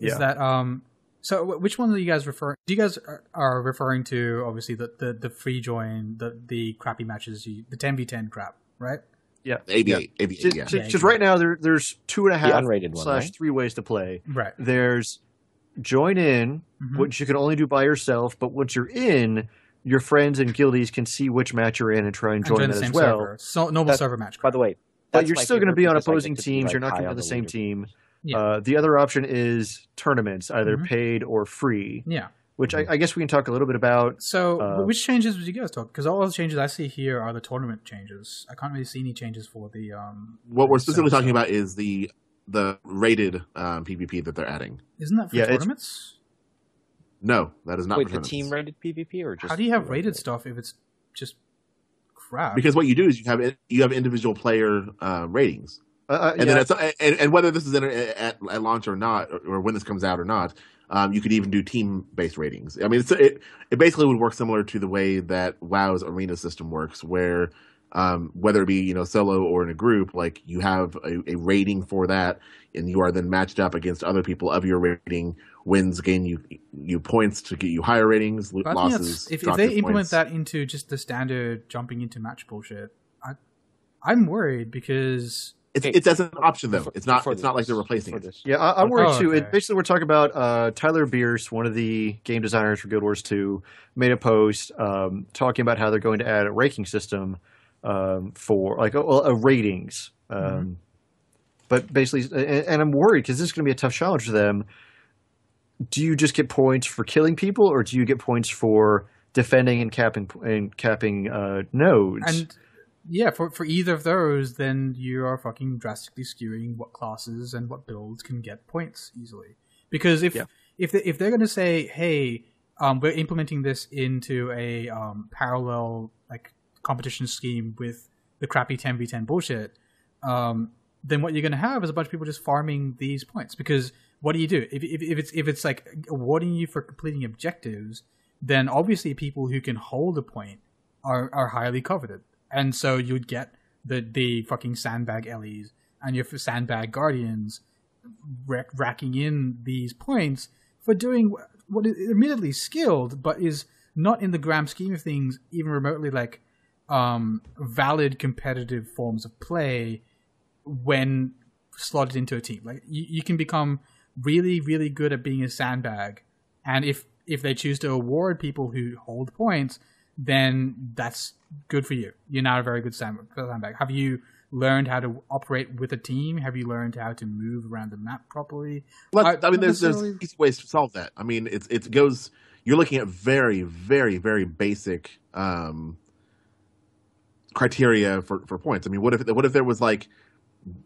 Speaker 3: Is
Speaker 1: Yeah.
Speaker 3: that um? So which one are you guys referring? Do you guys are, are referring to obviously the, the the free join the the crappy matches you the ten v ten crap right?
Speaker 1: Yeah,
Speaker 4: AV8, AV8,
Speaker 1: Just,
Speaker 4: yeah.
Speaker 1: just- just right now, there, there's two and a half
Speaker 2: unrated one,
Speaker 1: slash
Speaker 2: right?
Speaker 1: three ways to play.
Speaker 3: Right.
Speaker 1: There's join in,
Speaker 3: Mhm.
Speaker 1: which you can only do by yourself, but once you're in, your friends and guildies can see which match you're in and try and
Speaker 3: And
Speaker 1: join
Speaker 3: join
Speaker 1: that
Speaker 3: the
Speaker 1: as
Speaker 3: same
Speaker 1: well.
Speaker 3: server. So normal
Speaker 2: That's-
Speaker 3: server match.
Speaker 2: By the way,
Speaker 1: But you're still going to be on opposing
Speaker 2: get to be,
Speaker 1: teams.
Speaker 2: like,
Speaker 1: you're not going to be
Speaker 2: on
Speaker 1: on the same
Speaker 2: leaderboard.
Speaker 1: team.
Speaker 3: Yeah.
Speaker 1: Uh, the other option is tournaments, either
Speaker 3: Mhm.
Speaker 1: paid or free,
Speaker 3: yeah.
Speaker 1: which I, I guess we can talk a little bit about.
Speaker 3: So,
Speaker 1: Uh,
Speaker 3: which changes would you guys talk? Because all the changes I see here are the tournament changes. I can't really see any changes for the. um
Speaker 4: What we're
Speaker 3: So-
Speaker 4: specifically talking
Speaker 3: so-
Speaker 4: about is the the rated um, PvP that they're adding.
Speaker 3: Isn't that for
Speaker 1: Yeah, it's-
Speaker 3: tournaments?
Speaker 4: No, that is not
Speaker 2: Wait,
Speaker 4: for
Speaker 2: the team rated PvP or just
Speaker 3: How do you have
Speaker 2: the
Speaker 3: rated stuff if it's just crap?
Speaker 4: because what you do is you have you have individual player uh, ratings.
Speaker 1: Uh, uh,
Speaker 4: and
Speaker 1: yeah,
Speaker 4: then it's, and, and whether this is in, at, at launch or not, or, or when this comes out or not, um, you could even do team based ratings. I mean, it's, it it basically would work similar to the way that WoW's arena system works, where um, whether it be you know solo or in a group, like you have a, a rating for that, and you are then matched up against other people of your rating. Wins gain you you points to get you higher ratings.
Speaker 3: But
Speaker 4: losses
Speaker 3: if, if they
Speaker 4: your
Speaker 3: implement
Speaker 4: points.
Speaker 3: that into just the standard jumping into match bullshit, I, I'm worried because
Speaker 4: it's, it's as an option though. It's not it's not like they're replacing it.
Speaker 2: this.
Speaker 1: Yeah, I, I'm worried
Speaker 3: Oh,
Speaker 1: too.
Speaker 3: okay.
Speaker 1: It, basically, we're talking about uh, Tyler Bearce, one of the game designers for Guild Wars 2, made a post um, talking about how they're going to add a ranking system um, for like a, a ratings. Um,
Speaker 3: Mm-hmm.
Speaker 1: But basically, and, and I'm worried because this is going to be a tough challenge for them. Do you just get points for killing people, or do you get points for defending and capping and capping uh, nodes?
Speaker 3: and yeah, for for either of those, then you are fucking drastically skewing what classes and what builds can get points easily. Because if
Speaker 1: Yeah.
Speaker 3: if they, if they're going to say, hey, um, we're implementing this into a um, parallel like competition scheme with the crappy 10v10 bullshit, um, then what you're going to have is a bunch of people just farming these points. Because what do you do if, if, if it's if it's like awarding you for completing objectives? Then obviously people who can hold a point are are highly coveted, and so you'd get the the fucking sandbag eles and your sandbag guardians rack, racking in these points for doing what is admittedly skilled, but is not in the grand scheme of things even remotely like um, valid competitive forms of play when slotted into a team. Like you, you can become really, really good at being a sandbag, and if if they choose to award people who hold points, then that's good for you. You're now a very good sandbag. Have you learned how to operate with a team? Have you learned how to move around the map properly?
Speaker 4: Well,
Speaker 3: I-
Speaker 4: I, mean, there's there's easy ways to solve that. I mean, it's it goes. You're looking at very, very, very basic um, criteria for, for points. I mean, what if what if there was like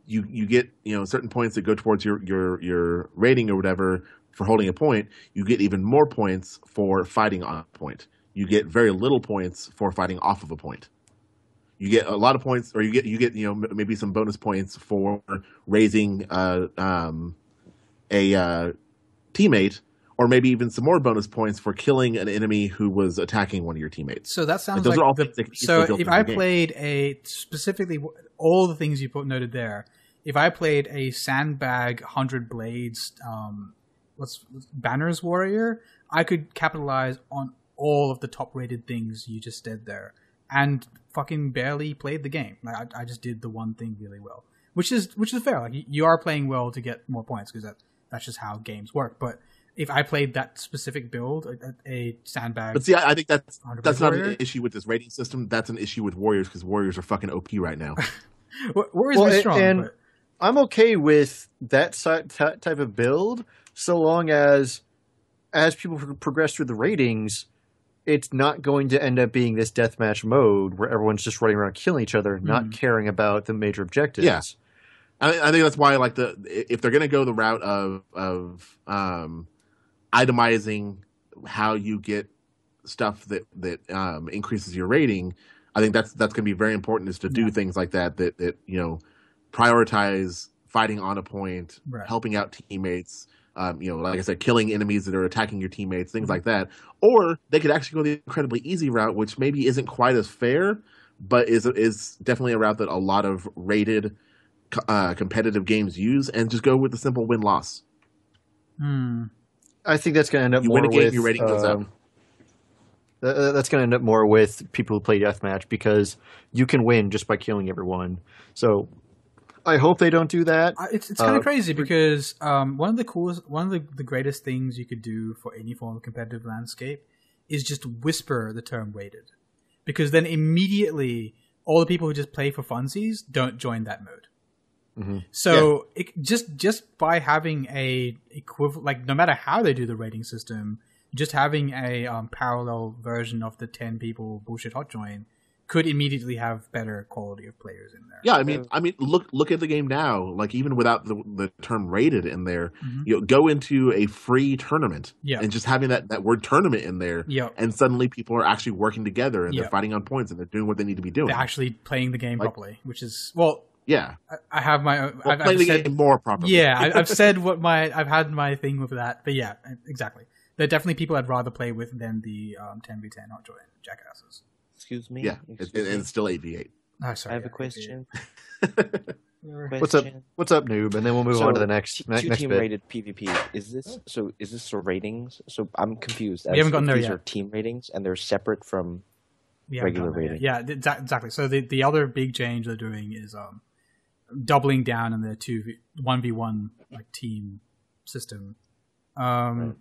Speaker 4: you you get you know certain points that go towards your your your rating or whatever for holding a point. You get even more points for fighting on a point. You get very little points for fighting off of a point. You get a lot of points, or you get you get you know maybe some bonus points for raising uh, um, a uh, teammate, or maybe even some more bonus points for killing an enemy who was attacking one of your teammates.
Speaker 3: So that sounds
Speaker 4: those
Speaker 3: like
Speaker 4: are all
Speaker 3: the,
Speaker 4: things that
Speaker 3: so if I played a specifically all the things you put noted there. If I played a sandbag hundred blades, um, what's banners warrior, I could capitalize on all of the top rated things you just did there, and fucking barely played the game. Like I, I just did the one thing really well, which is which is fair. Like you, you are playing well to get more points because that that's just how games work. But if I played that specific build, a, a sandbag,
Speaker 4: But see, I, I think that's
Speaker 3: 100
Speaker 4: that's not
Speaker 3: warrior?
Speaker 4: an issue with this rating system. That's an issue with warriors because warriors are fucking OP right now.
Speaker 3: Warriors
Speaker 1: Well,
Speaker 3: are
Speaker 1: a-
Speaker 3: strong,
Speaker 1: and-
Speaker 3: but
Speaker 1: I'm okay with that type of build so long as as people progress through the ratings, it's not going to end up being this deathmatch mode where everyone's just running around killing each other, not
Speaker 3: Mhm.
Speaker 1: caring about the major objectives.
Speaker 4: Yeah. I, I think that's why like the if they're going to go the route of of um, itemizing how you get stuff that that um, increases your rating, I think that's that's going to be very important is to do
Speaker 3: Yeah.
Speaker 4: things like that that that you know prioritize fighting on a point,
Speaker 3: Right.
Speaker 4: helping out teammates. Um, you know, like I said, killing enemies that are attacking your teammates, things
Speaker 3: Mhm.
Speaker 4: like that. Or they could actually go the incredibly easy route, which maybe isn't quite as fair, but is is definitely a route that a lot of rated uh, competitive games use, and just go with the simple win loss.
Speaker 3: Hmm.
Speaker 1: I think that's going to end up
Speaker 4: You
Speaker 1: more
Speaker 4: win a game,
Speaker 1: with
Speaker 4: your rating goes
Speaker 1: um, th- th- That's going to end up more with people who play deathmatch because you can win just by killing everyone. So I hope they don't do that.
Speaker 3: I- It's it's kind of
Speaker 1: Uh,
Speaker 3: crazy because um, one of the coolest, one of the, the greatest things you could do for any form of competitive landscape is just whisper the term "weighted," because then immediately all the people who just play for funsies don't join that mode.
Speaker 1: Mhm.
Speaker 3: So it, just just by having a equivalent, like no matter how they do the rating system, just having a um, parallel version of the ten people bullshit hot join could immediately have better quality of players in there.
Speaker 4: Yeah, I mean, I mean, look look at the game now. Like even without the the term rated in there,
Speaker 3: Mhm.
Speaker 4: you know, go into a free tournament,
Speaker 3: Yeah.
Speaker 4: and just having that that word tournament in there,
Speaker 3: Yeah.
Speaker 4: and suddenly people are actually working together and
Speaker 3: Yeah.
Speaker 4: they're fighting on points and they're doing what they need to be doing.
Speaker 3: they're actually playing the game
Speaker 4: Like-
Speaker 3: properly, which is well.
Speaker 4: Yeah,
Speaker 3: I, I have my. own
Speaker 4: well,
Speaker 3: I've,
Speaker 4: playing
Speaker 3: I've
Speaker 4: the
Speaker 3: said,
Speaker 4: game more properly.
Speaker 3: yeah, I, I've said what my I've had my thing with that, but yeah, exactly. There are definitely people I'd rather play with than the um, 10v10 hot join jackasses.
Speaker 2: Excuse me.
Speaker 4: yeah, it,
Speaker 2: Excuse
Speaker 4: it-
Speaker 2: me.
Speaker 4: it's still eight v eight.
Speaker 3: Oh, sorry,
Speaker 2: I have a question.
Speaker 1: What's up? What's up, noob? And then we'll move
Speaker 2: So,
Speaker 1: on to the next
Speaker 2: T- two
Speaker 1: next
Speaker 2: team
Speaker 1: bit.
Speaker 2: rated PvP. Is this so? Is this for ratings? So I'm confused.
Speaker 3: We haven't gotten
Speaker 2: if
Speaker 3: there
Speaker 2: these
Speaker 3: yet.
Speaker 2: are team ratings and they're separate from. Regular
Speaker 3: done that yet. Yeah, exactly. So the the other big change they're doing is um doubling down on the two one v one like team system. Um,
Speaker 2: Right.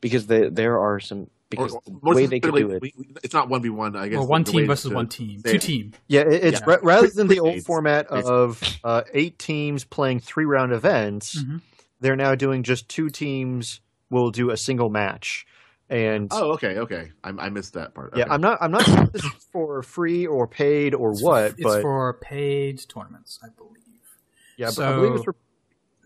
Speaker 2: Because the, there are some because
Speaker 4: Or-
Speaker 2: the way they could do it.
Speaker 4: we- it's not one v one. I guess
Speaker 3: well, one team versus one team, two
Speaker 4: it-
Speaker 3: team.
Speaker 1: Yeah, it, it's
Speaker 3: Yeah.
Speaker 1: ra- rather than the old format of uh, eight teams playing three round events.
Speaker 3: Mhm.
Speaker 1: They're now doing just two teams will do a single match, and
Speaker 4: Oh, okay, okay. I, I missed that part.
Speaker 1: yeah,
Speaker 4: Okay.
Speaker 1: I'm not I'm not sure if this is for free or paid or
Speaker 3: It's
Speaker 1: what,
Speaker 3: It's
Speaker 1: but
Speaker 3: for paid tournaments, I believe.
Speaker 1: yeah, but I believe it's
Speaker 3: so-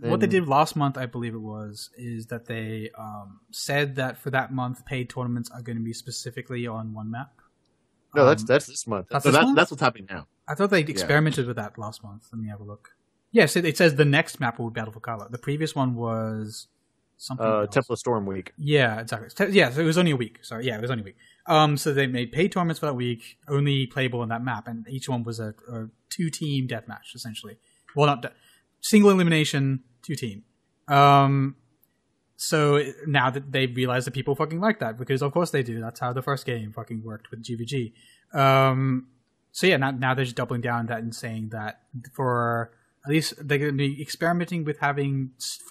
Speaker 1: for.
Speaker 3: what they did last month, I believe it was, is that they um, said that for that month, paid tournaments are going to be specifically on one map.
Speaker 1: No, that's
Speaker 3: Um,
Speaker 1: that's this month.
Speaker 3: that's
Speaker 4: So
Speaker 3: this
Speaker 4: that,
Speaker 3: month?
Speaker 4: that's what's happening now.
Speaker 3: I thought they experimented with that last month. Let me have a look. Yes, it, it says the next map will be Battle for Khylo. The previous one was something.
Speaker 1: uh, of Storm week.
Speaker 3: Yeah, exactly. Te- Yeah, so it was only a week. Sorry, yeah, it was only a week. Um, so they made paid tournaments for that week, only playable on that map, and each one was a, a two-team deathmatch essentially. Well, not de- single elimination, two team. Um, so it- now that they realize that people fucking like that because of course they do. That's how the first game fucking worked with GVG. Um, so yeah, now now they're just doubling down on that and saying that for at least they're going to be experimenting with having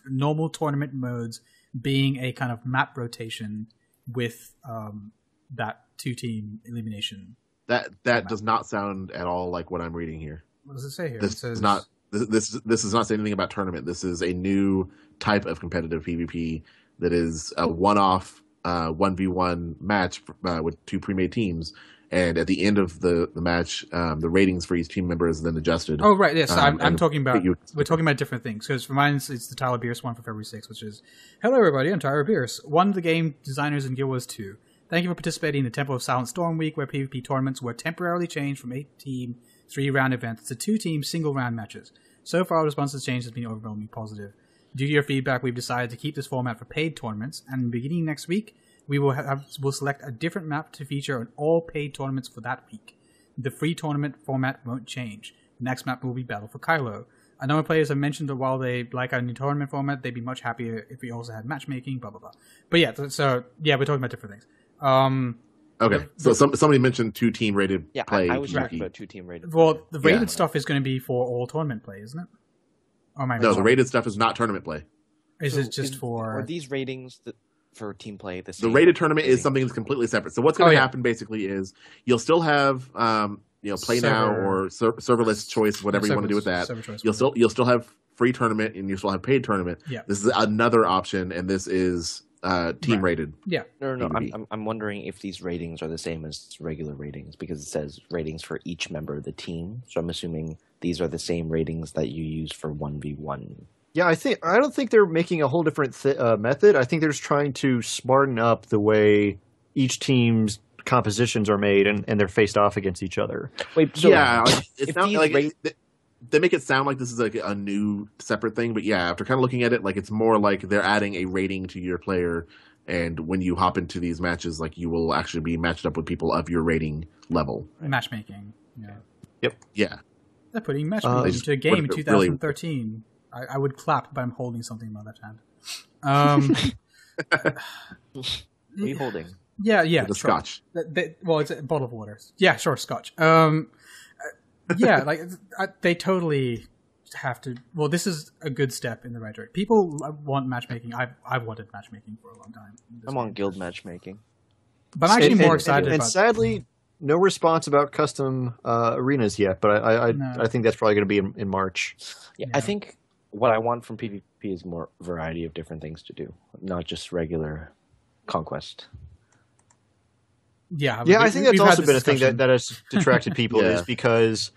Speaker 3: normal tournament modes being a kind of map rotation with um, that two team elimination.
Speaker 4: That that does not sound at all like what I'm reading here.
Speaker 3: What does it say here?
Speaker 4: This
Speaker 3: it says
Speaker 4: is not this, this this is not saying anything about tournament. This is a new type of competitive PvP that is a one-off uh, 1v1 match uh, with two pre-made teams. And at the end of the, the match, um, the ratings for each team member is then adjusted.
Speaker 3: Oh right, yes.
Speaker 4: Um,
Speaker 3: I'm, I'm talking about.
Speaker 4: you-
Speaker 3: We're talking about different things because for mine it's it's the Tyler Bearce one for February 6th, which is Hello everybody, I'm Tyler Bearce, one of the game designers in Guild Wars 2. Thank you for participating in the Temple of Silent Storm week, where PvP tournaments were temporarily changed from eight team three round events to two team single round matches. So far, the response to this change has been overwhelmingly positive. Due to your feedback, we've decided to keep this format for paid tournaments, and beginning next week, we will have will select a different map to feature on all paid tournaments for that week. The free tournament format won't change. The next map will be Battle for Khylo. I know players have mentioned that while they like our new tournament format, they'd be much happier if we also had matchmaking, blah blah blah. But yeah, th- so yeah, we're talking about different things. Um,
Speaker 4: okay,
Speaker 3: the-
Speaker 4: so some, somebody mentioned two team rated
Speaker 2: Yeah,
Speaker 4: play.
Speaker 2: I, I was talking about two team rated.
Speaker 3: well, the rated
Speaker 4: Yeah.
Speaker 3: stuff is going to be for all tournament play, isn't it? Or am I
Speaker 4: no, the rated stuff is not tournament play.
Speaker 3: is
Speaker 2: So
Speaker 3: it just
Speaker 2: is-
Speaker 3: for?
Speaker 2: are these ratings that, for team play the
Speaker 4: The
Speaker 2: same?
Speaker 4: rated tournament is something that's completely separate. So what's going
Speaker 3: Oh,
Speaker 4: to
Speaker 3: yeah.
Speaker 4: happen basically is you'll still have um, you know play now or ser- serverless choice, whatever you want to do with that.
Speaker 3: Choice,
Speaker 4: You'll still you'll still have free tournament and you still have paid tournament.
Speaker 3: Yeah.
Speaker 4: This is another option, and this is uh, team
Speaker 3: Right.
Speaker 4: rated.
Speaker 3: yeah.
Speaker 2: No, no, no. I'm, I'm, I'm wondering if these ratings are the same as regular ratings because it says ratings for each member of the team. So I'm assuming these are the same ratings that you use for one v one.
Speaker 1: Yeah, I think I don't think they're making a whole different th- uh, method. I think they're just trying to smarten up the way each team's compositions are made and, and they're faced off against each other.
Speaker 2: Wait, so
Speaker 4: yeah, like, it's not like
Speaker 2: rate-
Speaker 4: they, they make it sound like this is like a new separate thing, but yeah, after kind of looking at it, like it's more like they're adding a rating to your player, and when you hop into these matches, like you will actually be matched up with people of your rating level.
Speaker 3: Matchmaking. Yeah.
Speaker 4: Yeah,
Speaker 3: They're putting
Speaker 1: Uh,
Speaker 3: matchmaking
Speaker 1: they
Speaker 3: into a game in
Speaker 4: put it really-
Speaker 3: 2013. I, I would clap, but I'm holding something in my left hand. Um,
Speaker 2: what are you holding?
Speaker 3: yeah, yeah.
Speaker 4: the
Speaker 3: sure.
Speaker 4: scotch.
Speaker 3: Th- they- well, it's a bottle of water. Yeah, sure, scotch. Um, uh, yeah, like I, they totally have to. Well, this is a good step in the right direction. People want matchmaking. I've I've wanted matchmaking for a long time.
Speaker 2: I'm on guild matchmaking.
Speaker 3: but I'm actually
Speaker 1: And-
Speaker 3: more
Speaker 1: and-
Speaker 3: excited
Speaker 1: And, and
Speaker 3: about.
Speaker 1: sadly, no response about custom uh, arenas yet. But I I, I,
Speaker 3: No.
Speaker 1: I think that's probably going to be in, in March.
Speaker 2: Yeah,
Speaker 3: Yeah.
Speaker 2: I think what I want from PvP is more variety of different things to do, not just regular conquest.
Speaker 3: yeah,
Speaker 1: Yeah,
Speaker 3: we-
Speaker 1: I think that's also
Speaker 3: this
Speaker 1: been a thing that, that has detracted people
Speaker 4: Yeah.
Speaker 1: is because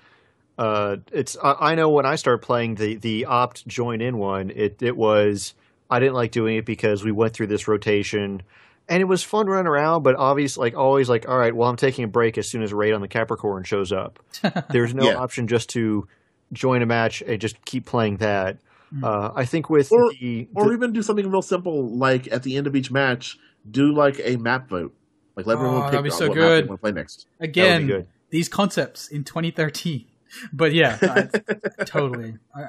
Speaker 1: uh, it's. I, I know when I started playing the the opt join in one, it it was I didn't like doing it because we went through this rotation. And it was fun running around, but obviously, like always, like all right, well, I'm taking a break as soon as Raid on the Capricorn shows up. There's no
Speaker 4: Yeah.
Speaker 1: option just to join a match and just keep playing that.
Speaker 3: Mm.
Speaker 1: Uh, I think with
Speaker 4: Or-
Speaker 1: the,
Speaker 4: Or
Speaker 1: the-
Speaker 4: even do something real simple, like at the end of each match, do like a map vote. Like let
Speaker 3: Oh,
Speaker 4: everyone pick
Speaker 3: be so
Speaker 4: what map they
Speaker 3: good.
Speaker 4: want to play next.
Speaker 3: Again, these concepts in 2013. But yeah, I, totally. I,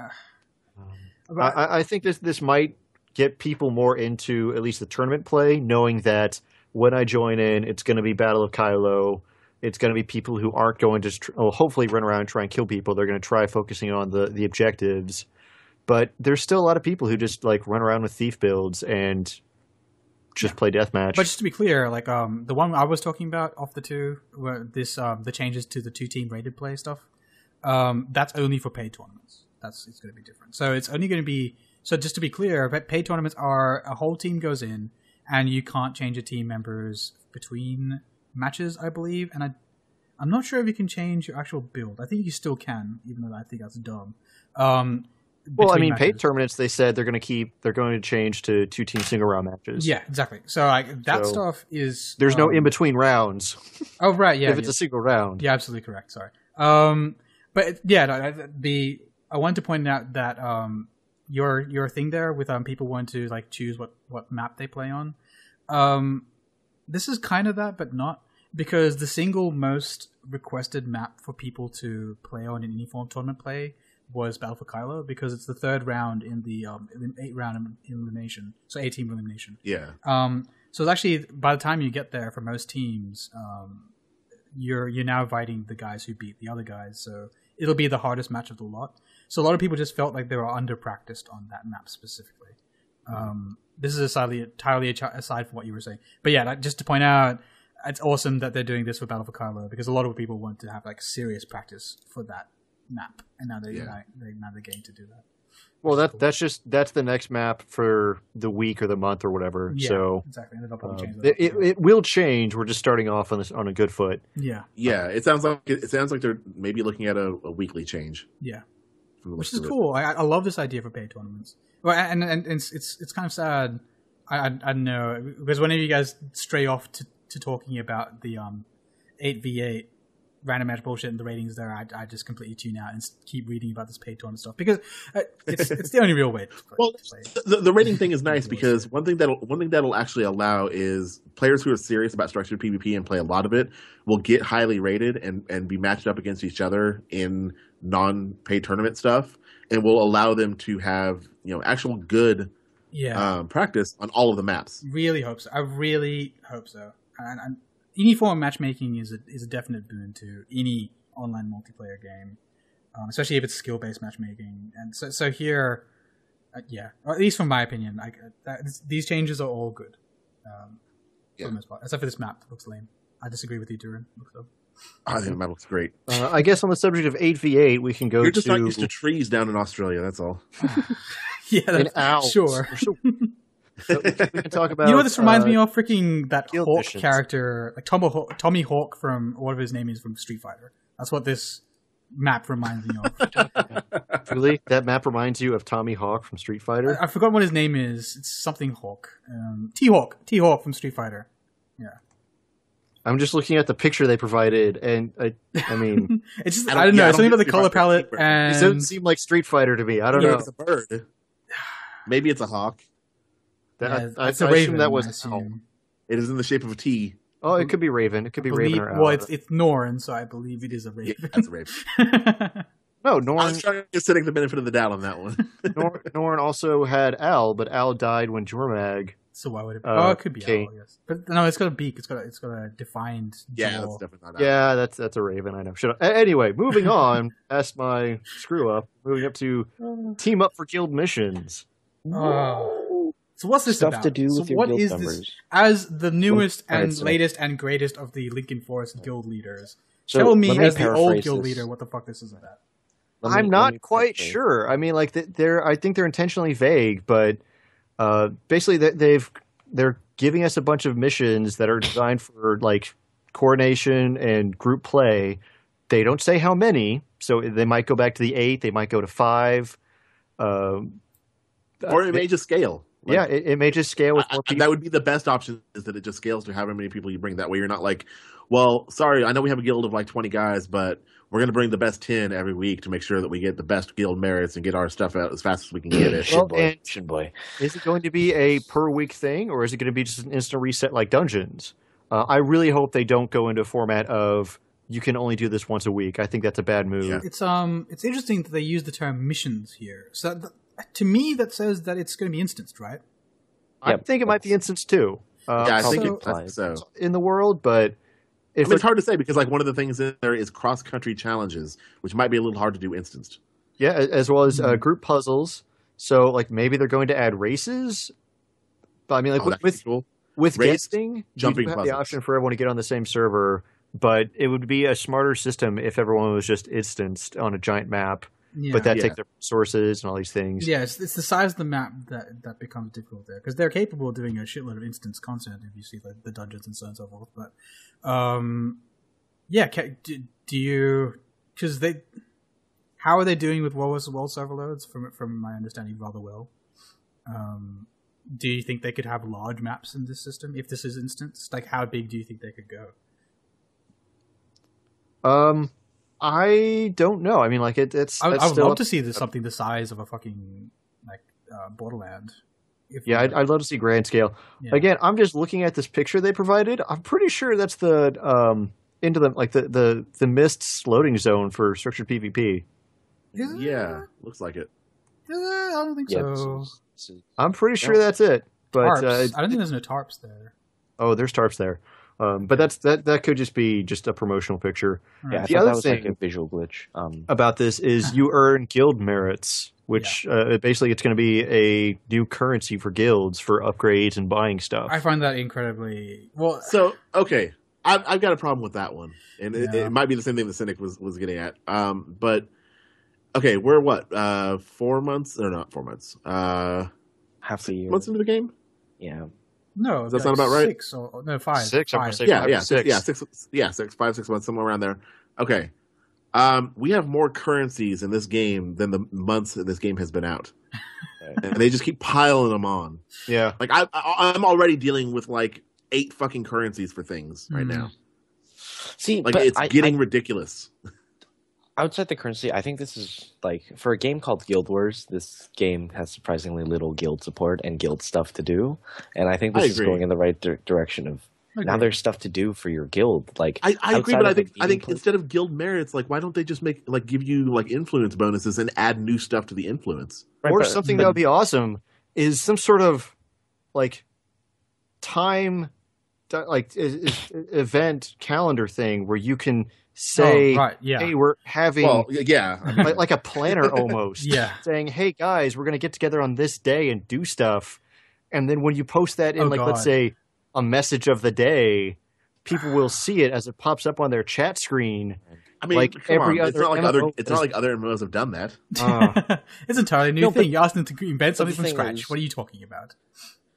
Speaker 1: I, I- I think this this might get people more into at least the tournament play, knowing that when I join in, it's going to be Battle of Khylo. It's going to be people who aren't going to tr- oh, hopefully run around and try and kill people. They're going to try focusing on the the objectives. But there's still a lot of people who just like run around with thief builds and just play deathmatch.
Speaker 3: But just to be clear, like um, the one I was talking about off the two, this um, the changes to the two team rated play stuff. Um, that's only for paid tournaments. That's it's going to be different. So it's only going to be so just to be clear, but paid tournaments are a whole team goes in and you can't change your team members between matches, I believe. And I, I'm not sure if you can change your actual build. I think you still can, even though I think that's dumb. Um,
Speaker 1: well, I mean, paid tournaments. They said they're going to keep. They're going to change to two team single round matches.
Speaker 3: Yeah, exactly. So like that
Speaker 1: So,
Speaker 3: stuff is
Speaker 1: There's no
Speaker 3: um,
Speaker 1: in between rounds
Speaker 3: Oh right, yeah.
Speaker 1: if it's
Speaker 3: yeah.
Speaker 1: a single round.
Speaker 3: Yeah, absolutely correct. Sorry. Um, but yeah, no, I- the I wanted to point out that um, your your thing there with um people wanting to like choose what what map they play on. Um, this is kind of that, but not because the single most requested map for people to play on in any form of tournament play was Battle for Khylo because it's the third round in the um eight round elimination, so eight team elimination.
Speaker 4: Yeah.
Speaker 3: Um, so it's actually by the time you get there for most teams, um, you're you're now inviting the guys who beat the other guys. So it'll be the hardest match of the lot. So a lot of people just felt like they were under practiced on that map specifically. Um, this is entirely entirely aside from what you were saying, but yeah, like, just to point out, it's awesome that they're doing this for Battle for Kylo because a lot of people want to have like serious practice for that map, and now they
Speaker 4: Yeah.
Speaker 3: now, they now they're getting to do that.
Speaker 1: Well, that that's just that's the next map for the week or the month or whatever.
Speaker 3: Yeah,
Speaker 1: so
Speaker 3: exactly, and they'll probably
Speaker 1: um,
Speaker 3: change
Speaker 1: it, it, it will change. We're just starting off on this on a good foot.
Speaker 3: yeah,
Speaker 4: Yeah. It sounds like it sounds like they're maybe looking at a, a weekly change.
Speaker 3: yeah. which is cool. I, I love this idea for paid tournaments. Well, and and, and it's, it's it's kind of sad. I, I I don't know because whenever you guys stray off to, to talking about the um eight v eight random match bullshit and the ratings there, I, I just completely tune out and keep reading about this paid tournament stuff because uh, it's it's the only real way to.
Speaker 4: Well, the, the rating thing is nice because one thing that'll one thing that'll actually allow is players who are serious about structured PvP and play a lot of it will get highly rated and and be matched up against each other in non-paid tournament stuff, and will allow them to have you know actual good
Speaker 3: yeah,
Speaker 4: um, practice on all of the maps.
Speaker 3: really hope so. I really hope so. And, and any form of matchmaking is a is a definite boon to any online multiplayer game, um, especially if it's skill based matchmaking. And so so here, uh, yeah, or at least from my opinion, like uh, that, these changes are all good. Um,
Speaker 4: Yeah.
Speaker 3: For the most part, except for this map, it looks lame. I disagree with you, Dourin. Looks dumb.
Speaker 4: I think the map looks great.
Speaker 1: Uh, I guess on the subject of eight v eight, we can go
Speaker 4: You're just
Speaker 1: to
Speaker 4: not used to trees down in Australia. That's all.
Speaker 3: yeah,
Speaker 1: an
Speaker 3: that's,
Speaker 1: owl.
Speaker 3: Sure.
Speaker 1: we can talk about.
Speaker 3: you know what this reminds
Speaker 1: uh,
Speaker 3: me of? Freaking that Hawk
Speaker 1: missions.
Speaker 3: character, like Tommy Hawk, Tommy Hawk from whatever his name is from Street Fighter. That's what this map reminds me of.
Speaker 1: Really, that map reminds you of Tommy Hawk from Street Fighter.
Speaker 3: I, I forgot what his name is. It's something Hawk. Um, T Hawk. T Hawk from Street Fighter. Yeah.
Speaker 1: I'm just looking at the picture they provided, and I, I mean,
Speaker 3: It's just
Speaker 4: I
Speaker 3: I
Speaker 4: don't-
Speaker 3: don't, know.
Speaker 4: yeah,
Speaker 3: something
Speaker 4: don't
Speaker 3: about the color
Speaker 4: Street Fighter.
Speaker 3: palette
Speaker 1: it doesn't seem like Street Fighter to me. I don't
Speaker 4: Yeah,
Speaker 1: know.
Speaker 4: it's a bird. Maybe it's a hawk.
Speaker 1: That,
Speaker 3: yeah,
Speaker 1: I, I,
Speaker 3: it's a
Speaker 1: I
Speaker 3: raven.
Speaker 1: assume that
Speaker 3: I
Speaker 1: was
Speaker 3: assume.
Speaker 4: It is in the shape of a T.
Speaker 1: Oh, it could be Raven. It could be
Speaker 3: believe-
Speaker 1: Raven or
Speaker 3: well, it's it's Norn, so I believe it is a
Speaker 4: Yeah,
Speaker 3: raven.
Speaker 4: that's a raven.
Speaker 1: no, Norn.
Speaker 4: I
Speaker 1: Norn,
Speaker 4: was trying to give Cynic the benefit of the doubt on that one.
Speaker 1: Norn. Norn also had Owl, but Owl died when Jormag.
Speaker 3: so why would it?
Speaker 1: Uh,
Speaker 3: oh, it could be
Speaker 1: okay.
Speaker 3: owl, yes. But no, it's got a beak. It's got a, it's got a defined.
Speaker 4: yeah,
Speaker 3: jaw.
Speaker 4: that's definitely not. Out.
Speaker 1: Yeah, that's that's a Raven. I know. Should I, a- anyway, moving on. That's my screw up. Moving up to team up for guild missions.
Speaker 3: Oh. So what's this
Speaker 2: Stuff
Speaker 3: about?
Speaker 2: to do
Speaker 3: so
Speaker 2: with your
Speaker 3: what
Speaker 2: guild
Speaker 3: is
Speaker 2: members.
Speaker 3: this? As the newest
Speaker 2: Alright,
Speaker 3: and
Speaker 2: so-
Speaker 3: latest and greatest of the Lincoln Forest guild leaders,
Speaker 2: So
Speaker 3: tell me
Speaker 2: me
Speaker 3: as the old guild
Speaker 2: this.
Speaker 3: leader what the fuck this is about.
Speaker 2: Me-
Speaker 1: I'm not
Speaker 2: me
Speaker 1: quite
Speaker 2: paraphrase.
Speaker 1: sure. I mean, like they're. I think they're intentionally vague, but uh, basically they, they've they're giving us a bunch of missions that are designed for like coordination and group play. They don't say how many, so they might go back to the eight. They might go to five. Um,
Speaker 4: or it may just scale. Like,
Speaker 1: yeah, it, it may just scale with more
Speaker 4: I-
Speaker 1: people.
Speaker 4: that would be the best option is that it just scales to however many people you bring. That way, you're not like, well, sorry, I know we have a guild of like 20 guys, but we're going to bring the best 10 every week to make sure that we get the best guild merits and get our stuff out as fast as we can get it.
Speaker 1: Well,
Speaker 2: boy.
Speaker 1: and-
Speaker 2: boy.
Speaker 1: Is it going to be a per week thing, or is it going to be just an instant reset like Dungeons? Uh, I really hope they don't go into a format of you can only do this once a week. I think that's a bad move.
Speaker 4: Yeah.
Speaker 3: It's um, it's interesting that they use the term missions here. So th- to me, that says that it's going to be instanced, right?
Speaker 1: I
Speaker 2: Yep,
Speaker 1: think it might be instanced too. Uh,
Speaker 4: yeah, I think
Speaker 3: So-
Speaker 4: it, I think so.
Speaker 1: in the world, but
Speaker 4: I
Speaker 1: if
Speaker 4: mean, it's hard to say because like one of the things in there is cross country challenges, which might be a little hard to do instanced.
Speaker 1: yeah, as well as uh,
Speaker 3: Mhm.
Speaker 1: group puzzles. So like maybe they're going to add races. But I mean, like
Speaker 4: Oh,
Speaker 1: with with,
Speaker 4: cool.
Speaker 1: with
Speaker 4: Race,
Speaker 1: guesting,
Speaker 4: jumping
Speaker 1: you do have the option for everyone to get on the same server. But it would be a smarter system if everyone was just instanced on a giant map.
Speaker 3: Yeah.
Speaker 1: But that
Speaker 4: Yeah.
Speaker 1: takes their sources and all these things.
Speaker 3: yeah, it's, it's the size of the map that that becomes difficult there because they're capable of doing a shitload of instance content if you see the, the dungeons and so on and so forth. But um, yeah, ca- do, do you because they how are they doing with World vs. World server loads? From from my understanding, rather well. Um, do you think they could have large maps in this system if this is instanced? Like, how big do you think they could go?
Speaker 1: Um, I don't know. I mean, like it, it's.
Speaker 3: I, would- I would
Speaker 1: still
Speaker 3: love
Speaker 1: up-
Speaker 3: to see this something the size of a fucking like uh, Borderland. If
Speaker 1: Yeah, I'd, I'd love to see grand scale.
Speaker 3: Yeah.
Speaker 1: Again, I'm just looking at this picture they provided. I'm pretty sure that's the um into the like the the the mists loading zone for structured PvP.
Speaker 3: Is it?
Speaker 4: Yeah, looks like it.
Speaker 3: Is it? I don't think
Speaker 2: Yeah,
Speaker 3: so.
Speaker 2: is- this is-
Speaker 1: I'm pretty sure that's it. But
Speaker 3: tarps.
Speaker 1: uh,
Speaker 3: I don't think there's no tarps there.
Speaker 1: oh, there's tarps there. Um, but that's that that could just be just a promotional picture.
Speaker 2: yeah,
Speaker 1: The
Speaker 2: thought
Speaker 1: other
Speaker 2: that was like
Speaker 1: thing-
Speaker 2: a visual glitch. Um,
Speaker 1: About this is you earn guild merits, which uh, basically it's going to be a new currency for guilds for upgrades and buying stuff.
Speaker 3: I find that incredibly well.
Speaker 4: So okay, I've, I've got a problem with that one, and it,
Speaker 3: Yeah.
Speaker 4: it might be the same thing the cynic was was getting at. Um, but okay, we're what uh four months or not four months? Uh,
Speaker 2: half a year.
Speaker 4: months into the game?
Speaker 2: Yeah.
Speaker 3: No,
Speaker 4: Does that
Speaker 3: like
Speaker 4: sound about right?
Speaker 3: Six or no five.
Speaker 1: Six, I'm
Speaker 3: five.
Speaker 1: say
Speaker 4: yeah,
Speaker 1: five
Speaker 4: yeah,
Speaker 1: to
Speaker 4: six.
Speaker 1: six.
Speaker 4: yeah, six, yeah, six, five, six months, somewhere around there. Okay, um, we have more currencies in this game than the months that this game has been out, and they just keep piling them on.
Speaker 1: yeah,
Speaker 4: Like I, I I'm already dealing with like eight fucking currencies for things right
Speaker 3: Mhm.
Speaker 4: now.
Speaker 2: See,
Speaker 4: Like
Speaker 2: but
Speaker 4: it's
Speaker 2: I,
Speaker 4: getting
Speaker 2: I,
Speaker 4: ridiculous.
Speaker 2: outside the currency, I think this is like for a game called Guild Wars. This game has surprisingly little guild support and guild stuff to do, and I think
Speaker 4: I
Speaker 2: this is going in the right dir- direction of now there's stuff to do for your guild. Like
Speaker 4: I, I agree, but I think I think
Speaker 2: play-
Speaker 4: instead of guild merits, like why don't they just make like give you like influence bonuses and add new stuff to the influence?
Speaker 2: Right,
Speaker 1: or
Speaker 2: but-
Speaker 1: something
Speaker 2: but-
Speaker 1: that would be awesome is some sort of like time like i- i- event calendar thing where you can say
Speaker 3: oh, right, yeah,
Speaker 1: hey we're having
Speaker 4: Well, yeah, I mean,
Speaker 1: like, like a planner almost
Speaker 3: yeah.
Speaker 1: saying hey guys we're going to get together on this day and do stuff and then when you post that in
Speaker 3: Oh,
Speaker 1: like let's say a message of the day people will see it as it pops up on their chat screen
Speaker 4: I mean,
Speaker 1: like
Speaker 4: come
Speaker 1: every
Speaker 4: on. it's
Speaker 1: other
Speaker 4: not like other
Speaker 1: MMO
Speaker 4: it's not like other MMOs have done that.
Speaker 1: Uh,
Speaker 3: it's entirely new
Speaker 1: No, but-
Speaker 3: thing. You asked them to invent something from scratch.
Speaker 2: is-
Speaker 3: what are you talking about?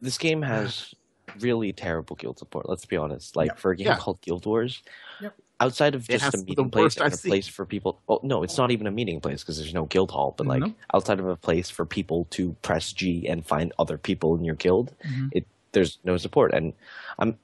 Speaker 2: this game has really terrible guild support. Let's be honest. Like
Speaker 3: Yep.
Speaker 2: for a game
Speaker 4: Yeah.
Speaker 2: called Guild Wars,
Speaker 3: Yep.
Speaker 2: Outside of just a meeting place and a place for people. Oh no, it's not even a meeting place because there's no guild hall. But like outside of a place for people to press G and find other people in your guild,
Speaker 3: Mhm.
Speaker 2: it there's no support. And I'm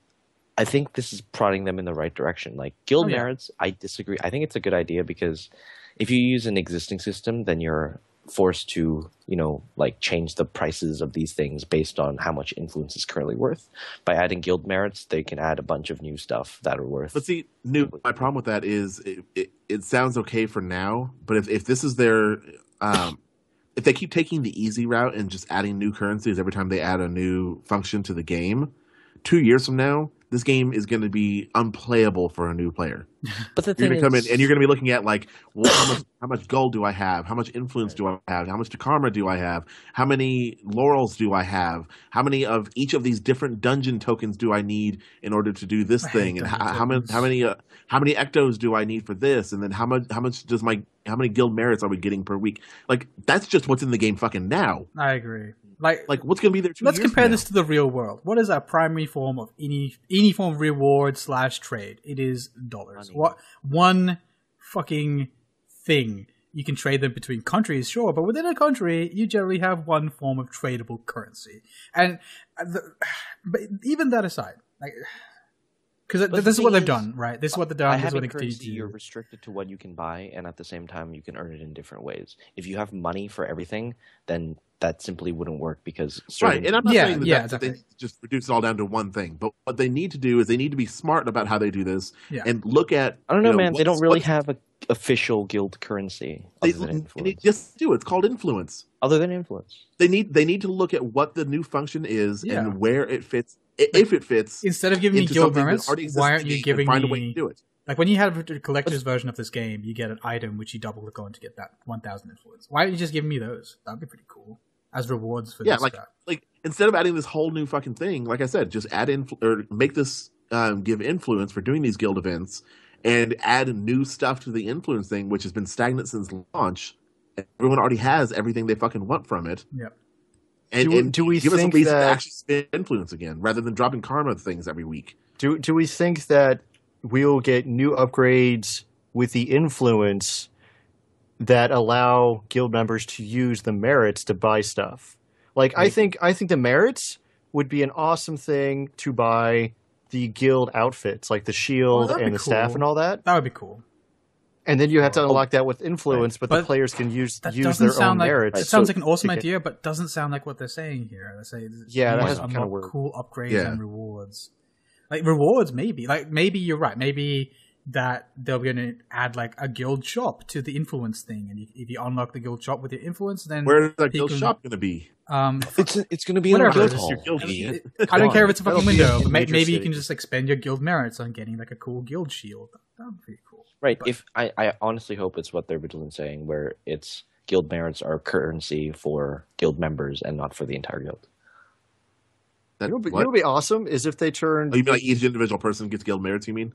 Speaker 2: I think this is prodding them in the right direction. Like guild
Speaker 3: Oh, yeah.
Speaker 2: merits, I disagree. I think it's a good idea because if you use an existing system, then you're forced to, you know, like change the prices of these things based on how much influence is currently worth. By adding guild merits, they can add a bunch of new stuff that are worth.
Speaker 4: But see, new. My problem with that is it, it, it sounds okay for now, but if, if this is their, um, if they keep taking the easy route and just adding new currencies every time they add a new function to the game, two years from now, this game is going to be unplayable for a new player.
Speaker 2: But the
Speaker 4: You're
Speaker 2: thing
Speaker 4: going to come in
Speaker 2: is,
Speaker 4: and you're going to be looking at like, well, how much how much gold do I have? How much influence do I have? How much karma do I have? How many laurels do I have? How many of each of these different dungeon tokens do I need in order to do this
Speaker 3: I
Speaker 4: thing? And how, how many how many uh, how many ectos do I need for this? And then how much how much does my how many guild merits are we getting per week? Like that's just what's in the game fucking now.
Speaker 3: I agree. Like,
Speaker 4: Like what's going to be there 2
Speaker 3: let's compare this to the real world. What is our primary form of any any form of reward slash trade? It is dollars.
Speaker 2: Money.
Speaker 3: What one fucking thing you can trade them between countries, sure, but within a country, you generally have one form of tradable currency. And uh, the, but even that aside, like. Because this is what they've
Speaker 2: is,
Speaker 3: done, right? This is what they've
Speaker 2: by
Speaker 3: done. This is what they continue
Speaker 2: currency, you're restricted to what you can buy, and at the same time, you can earn it in different ways. If you have money for everything, then that simply wouldn't work because
Speaker 4: Right, and I'm not
Speaker 3: Yeah,
Speaker 4: saying that,
Speaker 3: yeah,
Speaker 4: that- that they just reduce it all down to one thing, but what they need to do is they need to be smart about how they do this
Speaker 3: Yeah.
Speaker 4: and look at.
Speaker 2: I don't know,
Speaker 4: you
Speaker 2: man. They don't really have a official guild currency
Speaker 4: They,
Speaker 2: other than influence.
Speaker 4: it, just do. It's called influence.
Speaker 2: other than influence.
Speaker 4: They need they need to look at what the new function is
Speaker 3: Yeah.
Speaker 4: and where it fits, i- if it fits.
Speaker 3: Instead of giving me guild
Speaker 4: something
Speaker 3: merits, why aren't you
Speaker 4: game and
Speaker 3: giving
Speaker 4: find a way
Speaker 3: me
Speaker 4: to do it?
Speaker 3: Like when you have a collector's version of this game, you get an item which you double click on to get that 1000 influence. Why don't you just give me those? That'd be pretty cool as rewards for
Speaker 4: Yeah,
Speaker 3: this
Speaker 4: like
Speaker 3: crap.
Speaker 4: like instead of adding this whole new fucking thing, like I said, just add in or make this um, give influence for doing these guild events and add new stuff to the influence thing, which has been stagnant since launch. Everyone already has everything they fucking want from it.
Speaker 3: Yep.
Speaker 4: And,
Speaker 1: Do-
Speaker 4: and
Speaker 1: do we
Speaker 4: give us a
Speaker 1: think
Speaker 4: reason
Speaker 1: that-
Speaker 4: to actually spin influence again, rather than dropping karma things every week?
Speaker 1: Do do we think that we'll get new upgrades with the influence that allow guild members to use the merits to buy stuff? Like I think I think the merits would be an awesome thing to buy the guild outfits, like the shield
Speaker 3: that'd
Speaker 1: and the staff and all that.
Speaker 3: That would be cool.
Speaker 1: And then you have to unlock that with influence, but, the players can use
Speaker 3: That
Speaker 1: use
Speaker 3: doesn't
Speaker 1: their own
Speaker 3: sound like
Speaker 1: merits.
Speaker 3: it sounds
Speaker 1: So
Speaker 3: like an awesome
Speaker 1: to get-
Speaker 3: idea, but doesn't sound like what they're saying here. They say
Speaker 1: Yeah, that has kinda weird.
Speaker 3: cool upgrades
Speaker 4: Yeah.
Speaker 3: and rewards. Like rewards, maybe. Like maybe you're right. Maybe that they're going to add like a guild shop to the influence thing, and if if you unlock the guild shop with your influence, then
Speaker 4: Where is that guild
Speaker 3: can-
Speaker 4: shop going to be?
Speaker 3: Um,
Speaker 2: It's it's going to be in a
Speaker 3: Whatever,
Speaker 2: guild hall.
Speaker 4: guild
Speaker 2: idiot.
Speaker 3: I don't care if it's a
Speaker 1: That'll
Speaker 3: fucking window,
Speaker 1: in
Speaker 3: but may-
Speaker 1: major
Speaker 3: maybe you can just expend your guild merits on getting like a cool guild shield. That would be pretty cool.
Speaker 2: Right.
Speaker 3: But-
Speaker 2: If I, I honestly hope it's what they're originally saying, where it's guild merits are currency for guild members and not for the entire guild.
Speaker 4: That,
Speaker 1: You would be- know what would be awesome is if they turned
Speaker 4: Oh, you mean like each individual person gets guild merits? You mean?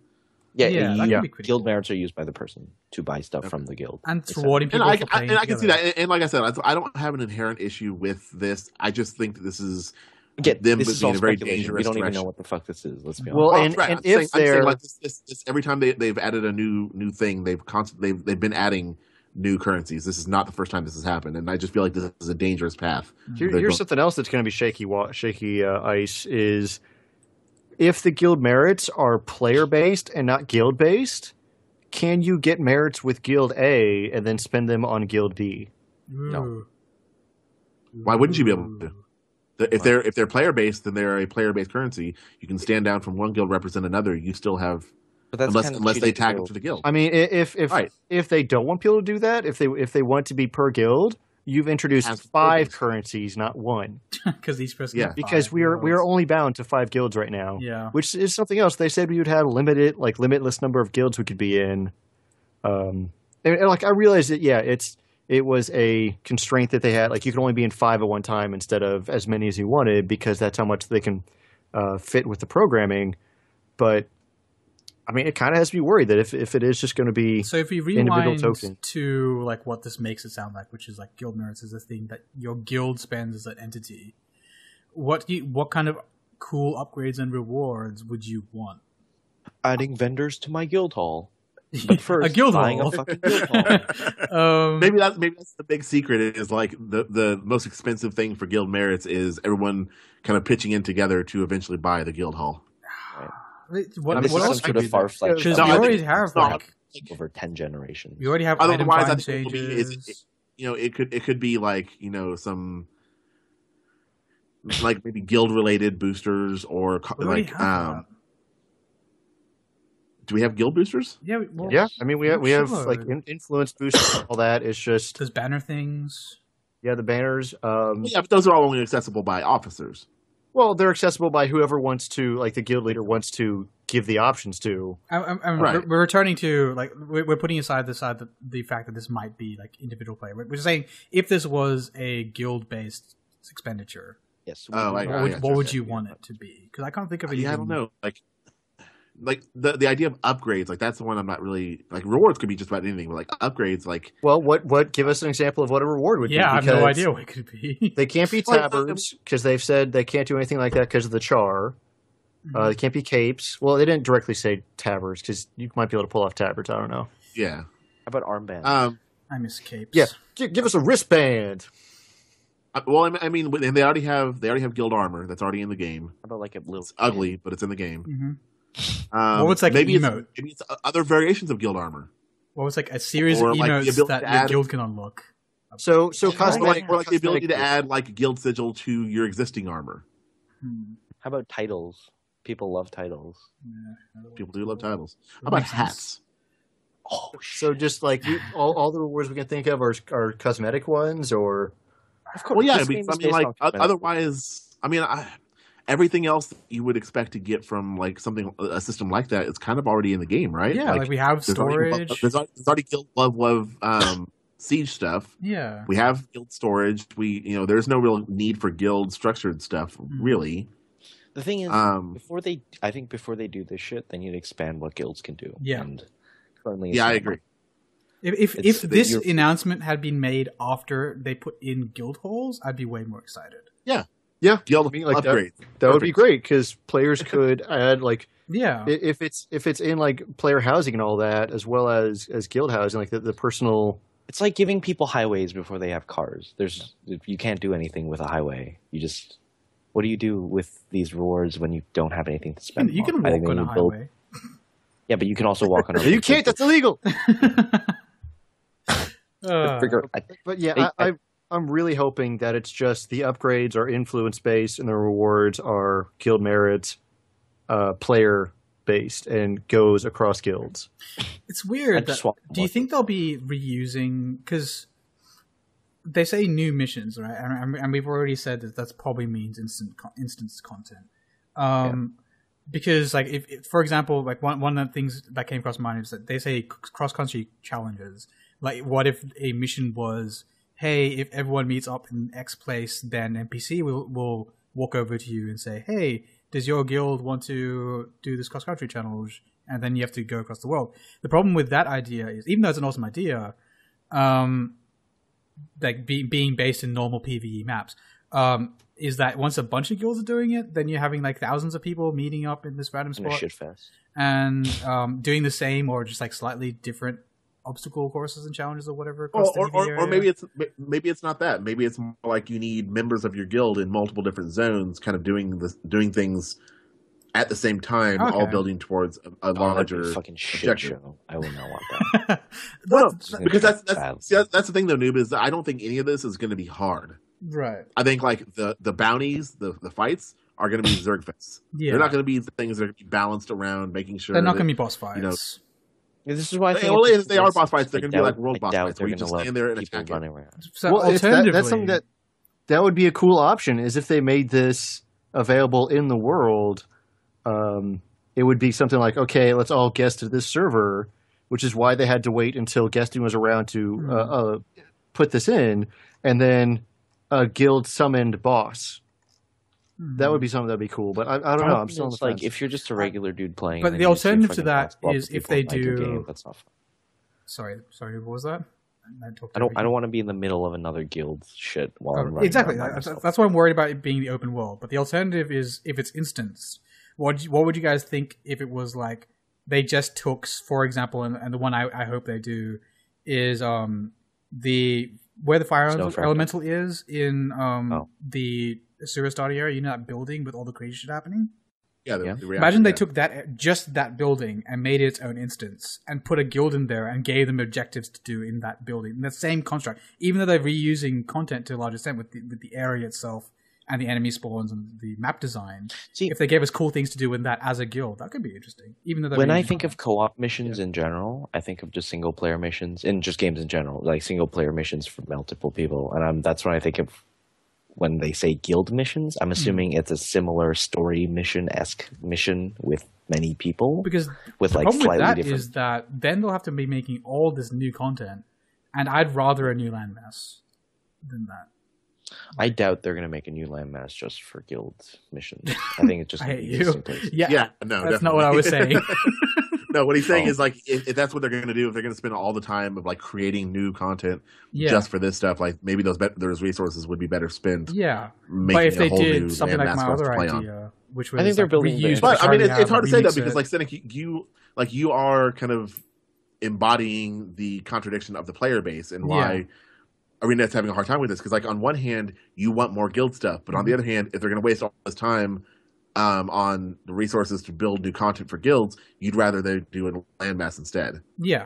Speaker 2: Yeah,
Speaker 3: Yeah,
Speaker 2: you-
Speaker 3: could be pretty
Speaker 2: guild
Speaker 3: cool.
Speaker 2: merits are used by the person to buy stuff from the guild.
Speaker 3: And it's
Speaker 2: Exactly.
Speaker 3: rewarding
Speaker 4: And
Speaker 3: people
Speaker 4: I,
Speaker 3: for
Speaker 4: I, and I can see that. And, and like I said, I, I don't have an inherent issue with this. I just think that this is
Speaker 2: Again,
Speaker 4: them
Speaker 2: this
Speaker 4: being
Speaker 2: is all
Speaker 4: a very
Speaker 2: dangerous. We don't even know what the fuck this is. Let's be honest.
Speaker 1: Well,
Speaker 4: Well,
Speaker 1: and,
Speaker 4: right,
Speaker 1: and
Speaker 4: I'm
Speaker 1: if
Speaker 4: saying
Speaker 1: they're
Speaker 4: like this, this, this, every time they, they've added a new new thing, they've constant they've they've been adding new currencies. This is not the first time this has happened, and I just feel like this is a dangerous path.
Speaker 1: Here,
Speaker 4: They're
Speaker 1: here's
Speaker 4: going-
Speaker 1: something else that's going to be shaky, wa- shaky uh, ice is if the guild merits are player based and not guild based. Can you get merits with guild A and then spend them on guild B?
Speaker 3: No.
Speaker 4: Why wouldn't you be able to? If they're if they're player based, then they're a player based currency. You can stand down from one guild represent another. You still have
Speaker 2: But that's
Speaker 4: unless
Speaker 2: kind of
Speaker 4: unless they tag
Speaker 2: the
Speaker 4: them to the guild.
Speaker 1: I mean, if if
Speaker 4: Right.
Speaker 1: if they don't want people to do that, if they if they want to be per guild, you've introduced
Speaker 4: Has to
Speaker 1: five currencies, not one,
Speaker 3: because each person
Speaker 4: Yeah.
Speaker 1: because we are we are only bound to five guilds right now.
Speaker 3: yeah
Speaker 1: which is something else. They said we would have limited, like limitless number of guilds we could be in. Um, and, and, like I realized that, yeah, it's it was a constraint that they had. Like you can only be in five at one time instead of as many as you wanted because that's how much they can uh, fit with the programming. But I mean, it kind of has to be worried that if if it is just going to be
Speaker 3: So if we
Speaker 1: individual
Speaker 3: rewind
Speaker 1: tokens.
Speaker 3: to like what this makes it sound like, which is like guild merits is a thing that your guild spends as an entity. What do you, what kind of cool upgrades and rewards would you want?
Speaker 2: Adding vendors to my guild hall. But first,
Speaker 3: a guild
Speaker 2: buying
Speaker 3: hall.
Speaker 2: a fucking guild hall.
Speaker 3: um,
Speaker 4: Maybe that's maybe that's the big secret is like the the most expensive thing for guild merits is everyone kind of pitching in together to eventually buy the guild hall.
Speaker 3: Wait, what,
Speaker 2: this
Speaker 3: what
Speaker 2: is
Speaker 3: else could
Speaker 2: sort
Speaker 3: be
Speaker 2: of far fetched.
Speaker 3: Because
Speaker 4: No,
Speaker 3: we already have
Speaker 4: it's not.
Speaker 3: like
Speaker 2: over ten generations.
Speaker 3: we already have
Speaker 4: Otherwise, I
Speaker 3: time
Speaker 4: think it will be is
Speaker 3: changes.
Speaker 4: it, you know it could it could be like you know some like maybe guild related boosters or co-
Speaker 3: we
Speaker 4: like um do we have guild boosters?
Speaker 3: Yeah, well,
Speaker 1: Yeah, I mean we have we have like in, influence boosters, and all that. It's just
Speaker 3: those banner things.
Speaker 1: yeah, the banners. Um,
Speaker 4: Yeah, but those are all only accessible by officers.
Speaker 1: Well, they're accessible by whoever wants to, like the guild leader wants to give the options to.
Speaker 3: I'm, I'm, I'm-
Speaker 4: Right.
Speaker 3: we're, we're returning to like we're, we're putting aside the side that the fact that this might be like individual play. We're we're saying if this was a guild based expenditure,
Speaker 2: yes.
Speaker 4: Oh, I-
Speaker 3: what
Speaker 4: I
Speaker 3: would,
Speaker 4: got
Speaker 3: what
Speaker 4: you.
Speaker 3: would you want it to be? Because I can't think of anything.
Speaker 4: Yeah, I don't know. Like, like the the idea of upgrades, like that's the one I'm not really like. Rewards could be just about anything, but like upgrades, like
Speaker 1: Well, what what? Give us an example of what a reward would
Speaker 3: Yeah, I
Speaker 1: be.
Speaker 3: have no idea what it could be.
Speaker 1: They can't be
Speaker 4: Well, uh,
Speaker 1: tabards because they've said they can't do anything like that because of the char.
Speaker 3: Mm-hmm.
Speaker 1: Uh, they can't be capes. Well, they didn't directly say tabards because you might be able to pull off tabards. I don't know.
Speaker 4: yeah.
Speaker 2: How about armbands?
Speaker 4: Um,
Speaker 3: I miss capes.
Speaker 1: Yeah, G- give us a wristband.
Speaker 4: uh, well, I mean- and they already have they already have guild armor that's already in the game.
Speaker 2: How about like a little
Speaker 4: It's ugly, but it's in the game.
Speaker 3: hmm
Speaker 4: Um,
Speaker 3: What was, like,
Speaker 4: maybe
Speaker 3: emote?
Speaker 4: It's, maybe it's other variations of guild armor.
Speaker 3: What was like a series
Speaker 4: Or,
Speaker 3: of
Speaker 4: like, the
Speaker 3: emotes
Speaker 4: ability
Speaker 3: that
Speaker 4: to
Speaker 3: your
Speaker 4: add-
Speaker 3: guild can unlock?
Speaker 1: So, so
Speaker 2: Or
Speaker 4: Or
Speaker 1: cosmetic,
Speaker 4: like, or like the ability to add like guild sigil to your existing armor.
Speaker 3: Hmm.
Speaker 2: How about titles? People love titles.
Speaker 3: Yeah.
Speaker 4: People do love titles. How about
Speaker 3: sense.
Speaker 4: hats?
Speaker 2: Oh,
Speaker 1: So, just like we, all, all the rewards we can think of are, are cosmetic ones, or
Speaker 2: of course.
Speaker 4: Well, yeah, I mean, I mean, like
Speaker 2: on
Speaker 4: o-
Speaker 2: cosmetics.
Speaker 4: otherwise, I mean, I, everything else you would expect to get from like something a system like that is kind of already in the game, right?
Speaker 3: Yeah, like, we have
Speaker 4: there's already-
Speaker 3: storage.
Speaker 4: There's already, there's already guild love love um, siege stuff.
Speaker 3: yeah.
Speaker 4: We have guild storage. We you know there's no real need for guild structured stuff
Speaker 3: Mm-hmm.
Speaker 4: really.
Speaker 2: The thing is,
Speaker 4: Um,
Speaker 2: before they, I think before they do this shit, they need to expand what guilds can do.
Speaker 3: Yeah.
Speaker 2: And currently,
Speaker 4: yeah, I agree.
Speaker 3: If if, if this
Speaker 2: you're-
Speaker 3: announcement had been made after they put in guild halls, I'd be way more excited.
Speaker 1: yeah,
Speaker 4: Guild
Speaker 1: I mean, like that- that would be great because players could add like
Speaker 3: Yeah.
Speaker 1: if it's if it's in like player housing and all that as well as as guild housing, like the, the personal.
Speaker 2: It's like giving people highways before they have cars. There's, you can't do anything with a highway. You just, what do you do with these rewards when you don't have anything to
Speaker 3: you
Speaker 2: spend?
Speaker 3: can, you can
Speaker 2: I
Speaker 3: walk on a
Speaker 2: build-
Speaker 3: highway.
Speaker 2: Yeah, but you can also walk on. a
Speaker 1: you can't. That's illegal.
Speaker 3: Uh,
Speaker 2: Figure,
Speaker 1: But yeah,
Speaker 2: Hey,
Speaker 1: I, I, I'm really hoping that it's just the upgrades are influence based and the rewards are guild merit, uh, player based, and goes across guilds.
Speaker 3: it's weird. That,
Speaker 2: want
Speaker 3: do you think they'll be reusing? Because they say new missions, right? And, and we've already said that that probably means instant co- instance content. Um, Because, like, if, if for example, like one one of the things that came across my mind is that they say cross country challenges. Like, what if a mission was, hey, if everyone meets up in X place, then NPC will will walk over to you and say, hey, does your guild want to do this cross country challenge? And then you have to go across the world. The problem with that idea is, even though it's an awesome idea, um, like be, being based in normal PVE maps, um, is that once a bunch of guilds are doing it, then you're having like thousands of people meeting up in this random spot and um, doing the same or just like slightly different obstacle courses and challenges or whatever.
Speaker 4: Or,
Speaker 3: Across the
Speaker 4: or,
Speaker 3: PvE
Speaker 4: or, or maybe it's maybe it's not that. Maybe it's more like you need members of your guild in multiple different zones, kind of doing this, doing things at the same time, all building towards a, a
Speaker 2: Oh,
Speaker 4: larger.
Speaker 2: a fucking shit
Speaker 4: objective.
Speaker 2: show. I will not want that.
Speaker 4: No, because that's that's see, that's that's the thing though, noob. Is that I don't think any of this is going to be hard.
Speaker 3: right.
Speaker 4: I think like the the bounties, the the fights are going to be Zerg Zergfests.
Speaker 3: Yeah,
Speaker 4: They're not going to be things that are going to be balanced around, making sure.
Speaker 3: they're not going to be boss fights.
Speaker 4: you know,
Speaker 2: Yeah, this is why I
Speaker 4: They-
Speaker 2: think
Speaker 4: well,
Speaker 2: it's-
Speaker 4: they are boss fights. They're gonna be like
Speaker 2: doubt-
Speaker 4: world
Speaker 2: I
Speaker 4: boss fights,
Speaker 2: they're
Speaker 4: where you
Speaker 2: gonna
Speaker 4: just
Speaker 2: let
Speaker 4: stand there and
Speaker 2: people
Speaker 4: attack it.
Speaker 2: running around.
Speaker 3: so
Speaker 1: well, it's that, that's something that that would be a cool option. Is if they made this available in the world, um, it would be something like, okay, let's all guest to this server, which is why they had to wait until guesting was around to uh, uh, put this in, and then a guild summoned boss. That would be something that'd be cool. But I, I don't know. I'm
Speaker 2: Problem
Speaker 1: still on the
Speaker 2: like
Speaker 1: fence.
Speaker 2: if you're just a regular dude playing.
Speaker 3: But the
Speaker 2: you just see a
Speaker 3: alternative to
Speaker 2: fucking
Speaker 3: that
Speaker 2: box block
Speaker 3: is
Speaker 2: of
Speaker 3: if they
Speaker 2: in my
Speaker 3: do-
Speaker 2: game, that's not fun.
Speaker 3: Sorry, sorry. What was that? and then talk to
Speaker 2: I don't. I don't want to be in the middle of another guild shit while I'm
Speaker 3: Oh,
Speaker 2: running
Speaker 3: exactly.
Speaker 2: around
Speaker 3: That's, that's why I'm worried about it being the open world. But the alternative is if it's instanced. What you- what would you guys think if it was like they just took, for example, and, and the one I, I hope they do is um the where the fire
Speaker 2: Snow Fragment.
Speaker 3: elemental is in um
Speaker 2: Oh.
Speaker 3: the Sewer Study area. You know that building with all the crazy shit happening.
Speaker 4: Yeah, the,
Speaker 2: Yeah.
Speaker 4: the reaction,
Speaker 3: Imagine they
Speaker 4: yeah.
Speaker 3: took that just that building and made it its own instance and put a guild in there and gave them objectives to do in that building. In the same construct, even though they're reusing content to a large extent with the, with the area itself and the enemy spawns and the map design.
Speaker 2: See,
Speaker 3: If they gave us cool things to do in that as a guild, that could be interesting. Even though
Speaker 2: when I
Speaker 3: reusing
Speaker 2: think of co-op missions in general, I think of just single player missions and just games in general, like single player missions for multiple people, and I'm, that's when I think of when they say guild missions.
Speaker 3: Hmm.
Speaker 2: I'm assuming it's a similar story mission esque mission with many people,
Speaker 3: because
Speaker 2: with
Speaker 3: the
Speaker 2: like
Speaker 3: problem with
Speaker 2: slightly
Speaker 3: that
Speaker 2: different.
Speaker 3: is that then they'll have to be making all this new content, and I'd rather a new landmass than that.
Speaker 2: I doubt they're gonna make a new landmass just for guild missions. I think it's just
Speaker 3: I
Speaker 2: gonna
Speaker 3: hate you.
Speaker 2: existing.
Speaker 3: Yeah,
Speaker 4: Yeah, no,
Speaker 3: that's not what I was saying.
Speaker 4: no, what he's saying
Speaker 2: Oh.
Speaker 4: is like if, if that's what they're going to do, if they're going to spend all the time of like creating new content
Speaker 3: yeah,
Speaker 4: just for this stuff, like maybe those bet those resources would be better spent.
Speaker 3: yeah.
Speaker 4: Making
Speaker 3: But if
Speaker 4: a
Speaker 3: they
Speaker 4: whole
Speaker 3: did something like my
Speaker 4: for us to
Speaker 3: other
Speaker 4: play on.
Speaker 3: idea, which was
Speaker 2: I think they're
Speaker 3: like,
Speaker 2: building the-
Speaker 3: reuse
Speaker 4: But I mean, it's, it's hard to say that because
Speaker 3: it.
Speaker 4: like Cynic, you, you like you are kind of embodying the contradiction of the player base and why.
Speaker 3: Yeah.
Speaker 4: Arena's having a hard time with this because, like, on one hand, you want more guild stuff, but on the
Speaker 3: Mm-hmm.
Speaker 4: other hand, if they're going to waste all this time um, on the resources to build new content for guilds, you'd rather they do a landmass instead.
Speaker 3: yeah.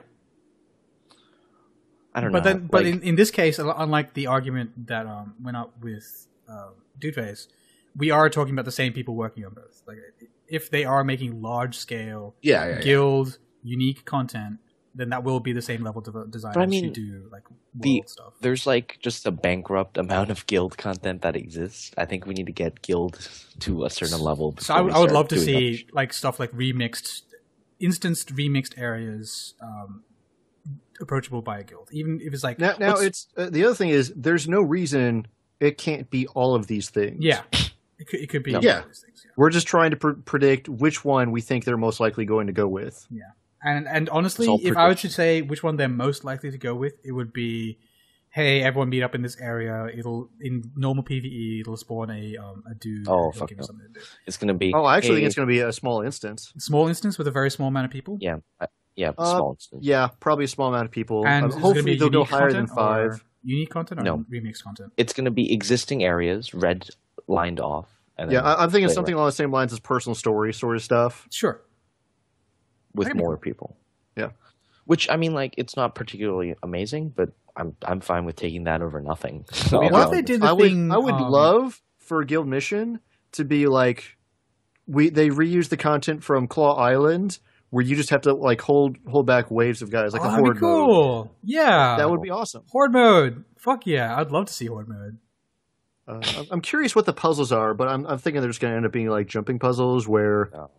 Speaker 2: I don't
Speaker 3: But
Speaker 2: know.
Speaker 3: then, but in, in this case, unlike the argument that um, went up with uh, Dudeface, we are talking about the same people working on both. Like, if they are making large scale
Speaker 4: Yeah, yeah, yeah.
Speaker 3: guild unique content, then that will be the same level of design
Speaker 2: But I
Speaker 3: as you do like
Speaker 2: the-
Speaker 3: stuff.
Speaker 2: there's like just a bankrupt amount of guild content that exists. I think we need to get guild to a certain level.
Speaker 3: So I, I would love to
Speaker 2: doing other
Speaker 3: see
Speaker 2: shit.
Speaker 3: like stuff like remixed, instanced remixed areas um, approachable by a guild, even if it's like
Speaker 1: Now, now it's uh, the other thing is there's no reason it can't be all of these things.
Speaker 3: yeah, it could, it could be
Speaker 2: No.
Speaker 3: all
Speaker 4: Yeah.
Speaker 3: these things, yeah.
Speaker 1: we're just trying to pr- predict which one we think they're most likely going to go with.
Speaker 3: And and honestly, if I were to say which one they're most likely to go with, it would be, hey, everyone meet up in this area. It'll in normal PVE, it'll spawn a um, a dude.
Speaker 2: Oh, fuck no.
Speaker 3: something to do.
Speaker 2: It's gonna be.
Speaker 1: Oh, I actually
Speaker 2: hey,
Speaker 1: think it's going to be a small instance.
Speaker 3: Small instance with a very small amount of people.
Speaker 2: Yeah, I- yeah,
Speaker 1: Uh,
Speaker 2: small instance.
Speaker 1: Yeah, probably a small amount of people.
Speaker 3: And
Speaker 1: Um,
Speaker 3: is it gonna
Speaker 1: hopefully they'll go higher than
Speaker 3: content or
Speaker 1: five.
Speaker 3: Unique content or
Speaker 2: No.
Speaker 3: remix content?
Speaker 2: It's gonna be existing areas, red lined off. And
Speaker 1: Yeah, I, I'm thinking something
Speaker 2: around
Speaker 1: along the same lines as personal story sort of stuff.
Speaker 3: Sure.
Speaker 2: With more people.
Speaker 1: Yeah.
Speaker 2: Which I mean, like, it's not particularly amazing, but I'm I'm fine with taking that over nothing.
Speaker 3: I mean, what if they did the
Speaker 1: I would,
Speaker 3: thing?
Speaker 1: I would
Speaker 3: um,
Speaker 1: love for a guild mission to be like we they reuse the content from Claw Island, where you just have to like hold hold back waves of guys like
Speaker 3: oh,
Speaker 1: a
Speaker 3: that'd
Speaker 1: horde
Speaker 3: be cool. Yeah.
Speaker 1: That would be awesome.
Speaker 3: horde mode. Fuck yeah, I'd love to see horde mode.
Speaker 1: Uh, I'm- I'm curious what the puzzles are, but I'm, I'm thinking they're just going to end up being like jumping puzzles where
Speaker 2: Oh.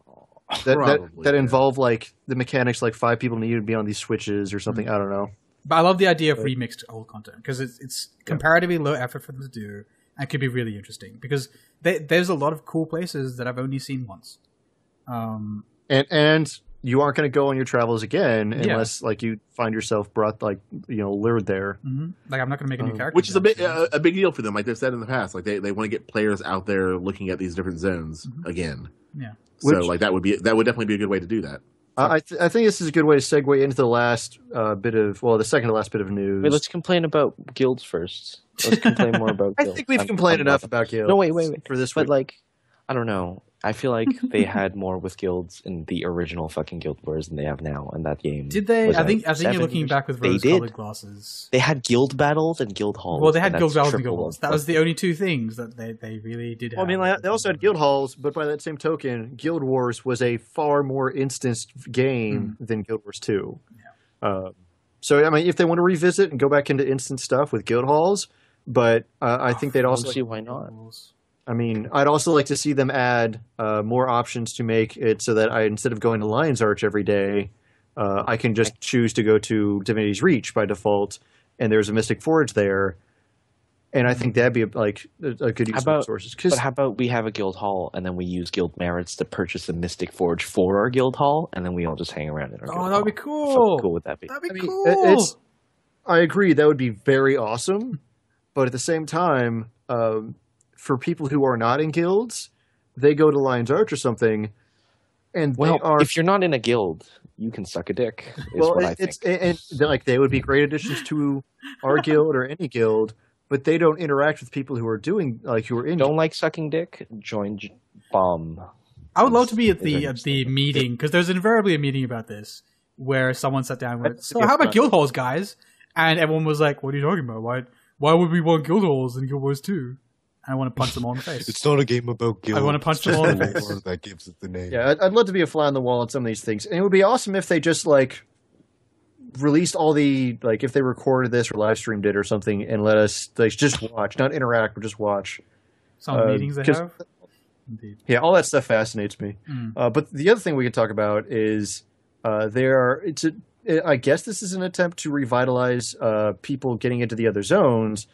Speaker 1: That that,
Speaker 4: Probably,
Speaker 1: that
Speaker 4: yeah.
Speaker 1: involve like the mechanics like five people need to be on these switches or something. I don't know.
Speaker 3: But I love the idea of remixed old content because it's it's comparatively low effort for them to do and could be really interesting because they, there's a lot of cool places that I've only seen once. Um,
Speaker 1: And and you aren't going to go on your travels again
Speaker 3: Yeah.
Speaker 1: unless like you find yourself brought like you know lured there.
Speaker 3: mhm. Like I'm not going to make a new
Speaker 1: Um,
Speaker 3: character,
Speaker 4: which is a
Speaker 3: very
Speaker 4: big uh, a big deal for them. Like they've said in the past, like they, they want to get players out there looking at these different zones
Speaker 3: Mhm.
Speaker 4: again.
Speaker 3: yeah.
Speaker 4: So like that would be that would definitely be a good way to do that.
Speaker 1: I I, th- I think this is a good way to segue into the last uh, bit of well, the second to last bit of news.
Speaker 2: Wait, let's complain about guilds first. Let's complain more about.
Speaker 1: I
Speaker 2: guilds.
Speaker 1: think we've
Speaker 2: I'm-
Speaker 1: complained
Speaker 2: I'm
Speaker 1: enough
Speaker 2: not-
Speaker 1: about guilds.
Speaker 2: No, wait, wait, wait.
Speaker 1: for this
Speaker 2: But
Speaker 1: week.
Speaker 2: like, I don't know. I feel like they had more with guilds in the original fucking Guild Wars than they have now in that game.
Speaker 3: Did they? I think I think you're looking
Speaker 2: years-
Speaker 3: back with
Speaker 2: They
Speaker 3: rose-colored
Speaker 2: did.
Speaker 3: glasses.
Speaker 2: They had guild battles and guild halls.
Speaker 3: Well, they had guild battles and guild halls. That was the only two things that they, they really did.
Speaker 1: Well, I mean, like, they also had guild halls, but by that same token, Guild Wars was a far more instanced game than Guild Wars Two. Uh, so, I mean, if they want to revisit and go back into instant stuff with guild halls, but uh, I think they'd also.
Speaker 2: see why not.
Speaker 1: I mean, I'd also like to see them add uh, more options to make it so that I, instead of going to Lion's Arch every day, uh, I can just choose to go to Divinity's Reach by default, and there's a Mystic Forge there. And I think that'd be like a, a good use
Speaker 2: How
Speaker 1: of
Speaker 2: about-
Speaker 1: resources. 'Cause-
Speaker 2: But how about we have a guild hall and then we use guild merits to purchase the Mystic Forge for our guild hall, and then we all just hang around in our.
Speaker 3: Oh,
Speaker 2: guild
Speaker 3: that would be
Speaker 2: hall? How
Speaker 3: cool.
Speaker 2: fucking cool would that be?
Speaker 3: That'd be
Speaker 1: I mean,
Speaker 3: cool.
Speaker 1: it's I agree that would be very awesome, but at the same time, um, for people who are not in guilds, they go to Lion's Arch or something, and
Speaker 2: Well,
Speaker 1: they are
Speaker 2: if you're not in a guild, you can suck a dick. Is
Speaker 1: well,
Speaker 2: what
Speaker 1: it-
Speaker 2: I think.
Speaker 1: it's and, and like they would be great additions to our guild or any guild, but they don't interact with people who are doing like who are in.
Speaker 2: Don't like sucking dick? Join J- Bomb.
Speaker 3: I would love to be at the at the meeting because there's invariably a meeting about this where someone sat down with. So how about guild halls, guys? And everyone was like, "What are you talking about? Why why would we want guild halls and guild wars too?" And I want to punch them all in the face.
Speaker 5: It's not a game about guild.
Speaker 3: I wanna punch them all in the face.
Speaker 5: that gives it the name.
Speaker 1: Yeah, I'd, I'd love to be a fly on the wall on some of these things, and it would be awesome if they just like released all the like if they recorded this or live streamed it or something and let us like just watch, not interact, but just watch.
Speaker 3: Some
Speaker 1: Uh,
Speaker 3: meetings they
Speaker 1: 'cause-
Speaker 3: have. Indeed.
Speaker 1: Yeah, all that stuff fascinates me.
Speaker 3: Mm.
Speaker 1: Uh, but the other thing we could talk about is uh, there are. It's a. I guess this is an attempt to revitalize uh, people getting into the other zones.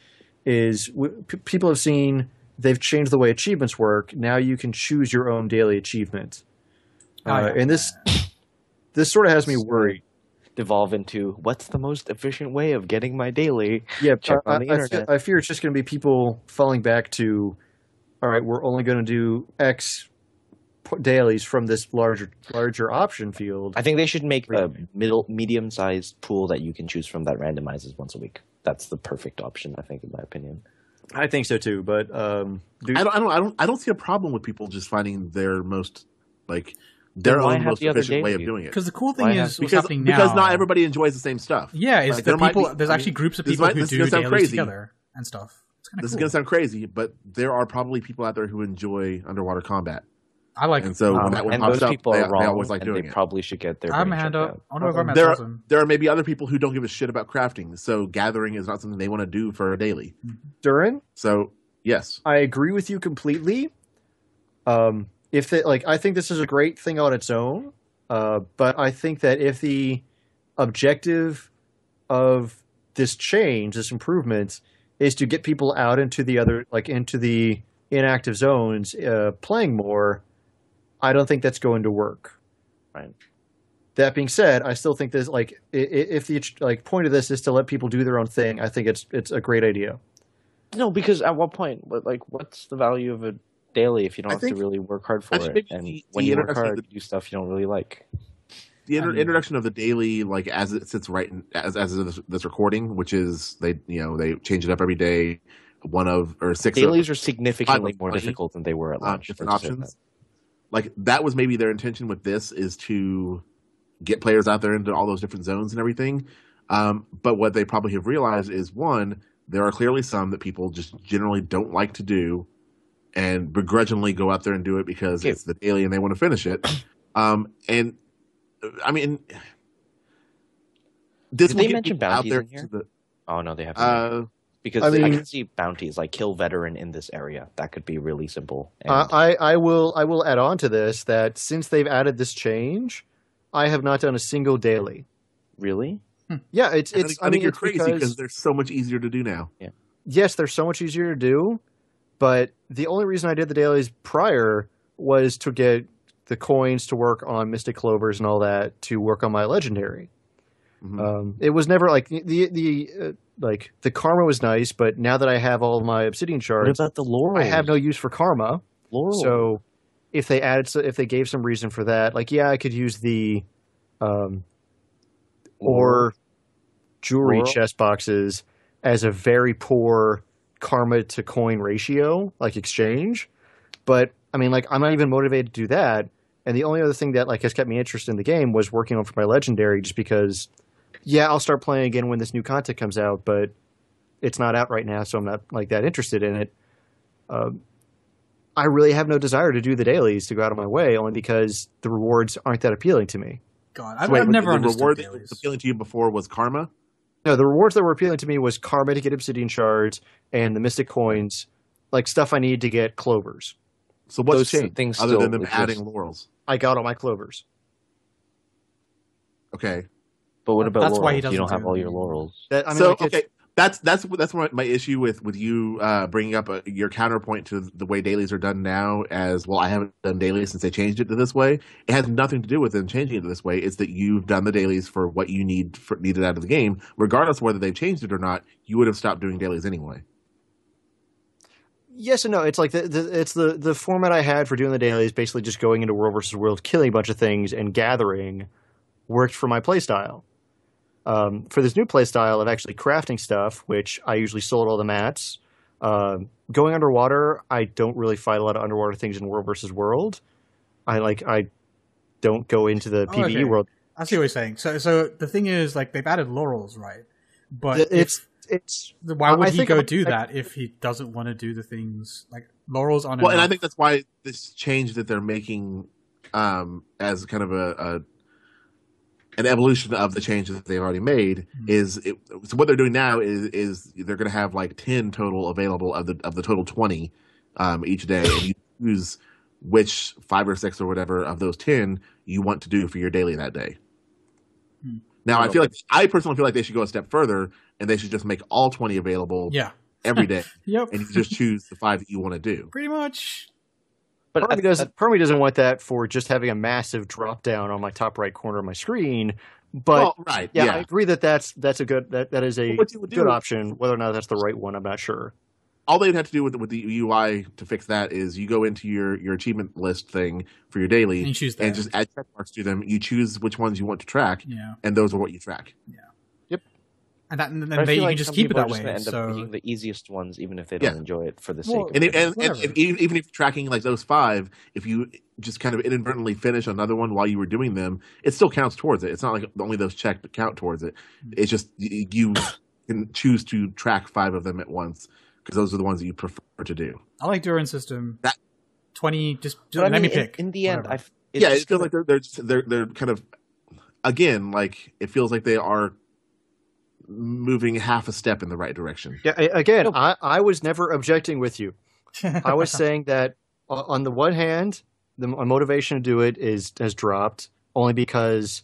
Speaker 1: Is w- p- people have seen they've changed the way achievements work. Now you can choose your own daily achievement,
Speaker 3: Oh,
Speaker 1: uh,
Speaker 3: yeah.
Speaker 1: and this this sort of has me worried.
Speaker 2: Devolve into what's the most efficient way of getting my daily?
Speaker 1: Yeah,
Speaker 2: Check
Speaker 1: I,
Speaker 2: on the
Speaker 1: I- I
Speaker 2: internet.
Speaker 1: I fear it's just going to be people falling back to, all right, we're only going to do X dailies from this larger larger option field.
Speaker 2: I think they should make a middle medium sized pool that you can choose from that randomizes once a week. That's the perfect option, I think, in my opinion.
Speaker 1: I think so too, but um, do,
Speaker 4: I don't, I don't, I don't, I don't see a problem with people just finding their most like their own most
Speaker 2: the
Speaker 4: efficient way of
Speaker 2: daily?
Speaker 4: doing it.
Speaker 3: Because the cool thing
Speaker 2: Why
Speaker 3: is
Speaker 4: Because
Speaker 3: happening
Speaker 4: because not everybody enjoys the same stuff.
Speaker 3: Yeah, it's
Speaker 4: Like,
Speaker 3: the
Speaker 4: there
Speaker 3: people.
Speaker 4: be-
Speaker 3: there's
Speaker 4: I
Speaker 3: actually
Speaker 4: mean,
Speaker 3: groups of
Speaker 4: this
Speaker 3: people
Speaker 4: might-
Speaker 3: who
Speaker 4: this is
Speaker 3: do
Speaker 4: gonna sound
Speaker 3: dailies
Speaker 4: crazy.
Speaker 3: together and stuff. It's kind of
Speaker 4: This is gonna sound crazy, but there are probably people out there who enjoy underwater combat,
Speaker 3: I like.
Speaker 4: and so
Speaker 3: um,
Speaker 4: when that one
Speaker 2: and
Speaker 4: pops
Speaker 2: those
Speaker 4: up,
Speaker 2: people
Speaker 4: they,
Speaker 2: are wrong,
Speaker 4: they always like
Speaker 2: and
Speaker 4: doing
Speaker 2: they
Speaker 4: it.
Speaker 2: probably should get their.
Speaker 3: I have my
Speaker 2: brain
Speaker 3: hand
Speaker 2: checked
Speaker 3: up.
Speaker 2: out.
Speaker 3: I wonder if I'm at
Speaker 4: there,
Speaker 3: thousand.
Speaker 4: there are maybe other people who don't give a shit about crafting, so gathering is not something they want to do for a daily.
Speaker 1: Dourin,
Speaker 4: So yes,
Speaker 1: I agree with you completely. Um, if it, like, I think this is a great thing on its own, uh, but I think that if the objective of this change, this improvement, is to get people out into the other, like into the inactive zones, uh, playing more, I don't think that's going to work.
Speaker 2: Right.
Speaker 1: That being said, I still think this, like, i- i- if the like point of this is to let people do their own thing, I think it's it's a great idea.
Speaker 2: No, because at what point, what, like, what's the value of a daily if you don't
Speaker 4: I
Speaker 2: have
Speaker 4: think-
Speaker 2: to really work hard for it? And
Speaker 4: the-
Speaker 2: when
Speaker 4: the
Speaker 2: you work hard,
Speaker 4: the-
Speaker 2: you do stuff you don't really like.
Speaker 4: the inter-
Speaker 3: I mean-
Speaker 4: introduction of the daily, like as it sits right in, as as of this, this recording, which is they you know they change it up every day. One of or six of-
Speaker 2: Dailies are significantly more
Speaker 4: twenty,
Speaker 2: difficult than they were at
Speaker 4: uh,
Speaker 2: launch.
Speaker 4: different
Speaker 2: let's
Speaker 4: options. Like that was maybe their intention with this is to get players out there into all those different zones and everything. Um, but what they probably have realized is one, there are clearly some that people just generally don't like to do, and begrudgingly go out there and do it because
Speaker 2: Okay.
Speaker 4: it's the daily and they want to finish it. Um, and I mean, this
Speaker 2: Did they mention bounties
Speaker 4: there
Speaker 2: in here?
Speaker 4: to the-
Speaker 2: Oh no, they have
Speaker 4: uh,
Speaker 2: because
Speaker 1: I
Speaker 2: I, can see bounties like kill veteran in this area. That could be really simple. And
Speaker 1: Uh, I, I will I will add on to this that since they've added this change, I have not done a single daily.
Speaker 2: really,
Speaker 1: Yeah, it's
Speaker 4: I
Speaker 1: it's.
Speaker 4: think,
Speaker 1: I,
Speaker 4: I think
Speaker 1: mean,
Speaker 4: you're
Speaker 1: it's
Speaker 4: crazy
Speaker 1: because,
Speaker 4: because they're so much easier to do now. Yeah.
Speaker 1: yes, they're so much easier to do, but the only reason I did the dailies prior was to get the coins to work on Mystic Clovers and all that to work on my legendary.
Speaker 4: Mhm.
Speaker 1: Um, it was never like the the uh, like the karma was nice, but now that I have all my obsidian
Speaker 2: what
Speaker 1: shards,
Speaker 2: about the laurel?
Speaker 1: I have no use for karma.
Speaker 2: laurel.
Speaker 1: So if they added, so if they gave some reason for that, like yeah, I could use the, um, or jewelry
Speaker 2: Laurel?
Speaker 1: chest boxes as a very poor karma to coin ratio, like exchange. But I mean, like I'm not even motivated to do that. And the only other thing that like has kept me interested in the game was working on for my legendary, just because. Yeah, I'll start playing again when this new content comes out, but it's not out right now, so I'm not like that interested in it. Um, I really have no desire to do the dailies to go out of my way, only because the rewards aren't that appealing to me.
Speaker 3: God, I've,
Speaker 4: Wait,
Speaker 3: I've never
Speaker 4: the
Speaker 3: understood
Speaker 4: reward that was appealing to you before was karma.
Speaker 1: No, the rewards that were appealing to me was karma to get obsidian shards and the mystic coins, like stuff I need to get clovers.
Speaker 4: So what's
Speaker 1: Those
Speaker 4: changed
Speaker 2: things
Speaker 4: other
Speaker 2: still
Speaker 4: than them
Speaker 2: exist.
Speaker 4: adding laurels?
Speaker 1: I got all my clovers.
Speaker 4: Okay,
Speaker 2: but what about
Speaker 3: That's why he
Speaker 2: laurels? You don't
Speaker 3: doesn't
Speaker 2: have all your laurels.
Speaker 1: That I mean,
Speaker 4: so
Speaker 1: like,
Speaker 4: okay, that's that's that's my, my issue with with you uh, bringing up a, your counterpoint to the way dailies are done now. As well, I haven't done dailies since they changed it to this way. It has nothing to do with them changing it to this way. It's that you've done the dailies for what you need for, needed out of the game, regardless of whether they've changed it or not. You would have stopped doing dailies anyway.
Speaker 1: Yes and no. It's like the, the it's the the format I had for doing the dailies, basically just going into world versus world, killing a bunch of things, and gathering, worked for my playstyle. Um, for this new playstyle of actually crafting stuff, which I usually sold all the mats. Um, going underwater, I don't really fight a lot of underwater things in world versus world. I like I don't go into the
Speaker 3: Oh,
Speaker 1: PVE
Speaker 3: okay.
Speaker 1: world.
Speaker 3: I see what you're saying. So, so the thing is, like, they've added laurels, right? But
Speaker 1: It's
Speaker 3: if-
Speaker 1: it's
Speaker 3: why
Speaker 1: I
Speaker 3: would he go
Speaker 1: I'm-
Speaker 3: do
Speaker 1: I-
Speaker 3: that if he doesn't want to do the things like laurels on?
Speaker 4: Well, and I think that's why this change that they're making um, as kind of a, a an evolution of the changes that they've already made
Speaker 3: Mhm.
Speaker 4: is it, so what they're doing now is is they're going to have like ten total available of the of the total twenty um, each day, and you choose which five or six or whatever of those ten you want to do for your daily that day.
Speaker 3: Hmm.
Speaker 4: Now, I feel like I personally feel like they should go a step further, and they should just make all twenty available
Speaker 3: yeah,
Speaker 4: every day,
Speaker 3: yep,
Speaker 4: and you just choose the five that you want to do.
Speaker 3: pretty much.
Speaker 2: But
Speaker 1: part of me
Speaker 2: I-
Speaker 1: doesn't part of me doesn't want that for just having a massive drop down on my top right corner of my screen. But
Speaker 4: well, right,
Speaker 1: yeah,
Speaker 4: yeah.
Speaker 1: I agree that that's that's a good that, that is a
Speaker 4: But what you would
Speaker 1: good
Speaker 4: do-
Speaker 1: option. Whether or not that's the right one, I'm not sure.
Speaker 4: all they'd have to do with with the UI to fix that is you go into your your achievement list thing for your daily
Speaker 3: And you choose that.
Speaker 4: and just add check marks to them. You choose which ones you want to track,
Speaker 3: yeah,
Speaker 4: and those are what you track.
Speaker 3: And that, and then
Speaker 2: but
Speaker 3: they, you
Speaker 2: like
Speaker 3: can just keep it that
Speaker 2: just gonna
Speaker 3: way.
Speaker 2: End up
Speaker 3: So
Speaker 2: picking the easiest ones, even if they don't enjoy it for the
Speaker 3: Well,
Speaker 2: sake.
Speaker 4: And,
Speaker 2: of it.
Speaker 4: and, and
Speaker 3: Whatever.
Speaker 4: if, even even if you're tracking like those five, if you just kind of inadvertently finish another one while you were doing them, it still counts towards it. It's not like only those checked count towards it. Mm-hmm. It's just you can choose to track five of them at once because those are the ones that you prefer to do.
Speaker 3: I like Dourin system.
Speaker 4: That-
Speaker 3: twenty. Just, just
Speaker 2: But I
Speaker 3: let me
Speaker 2: mean, in-
Speaker 3: pick.
Speaker 2: In, the end,
Speaker 3: I
Speaker 2: I f-
Speaker 4: yeah, it feels like they're they're, just, they're they're kind of again like it feels like they are moving half a step in the right direction.
Speaker 1: Yeah, again,
Speaker 2: No.
Speaker 1: I, I was never objecting with you. I was saying that on the one hand, the my motivation to do it is has dropped only because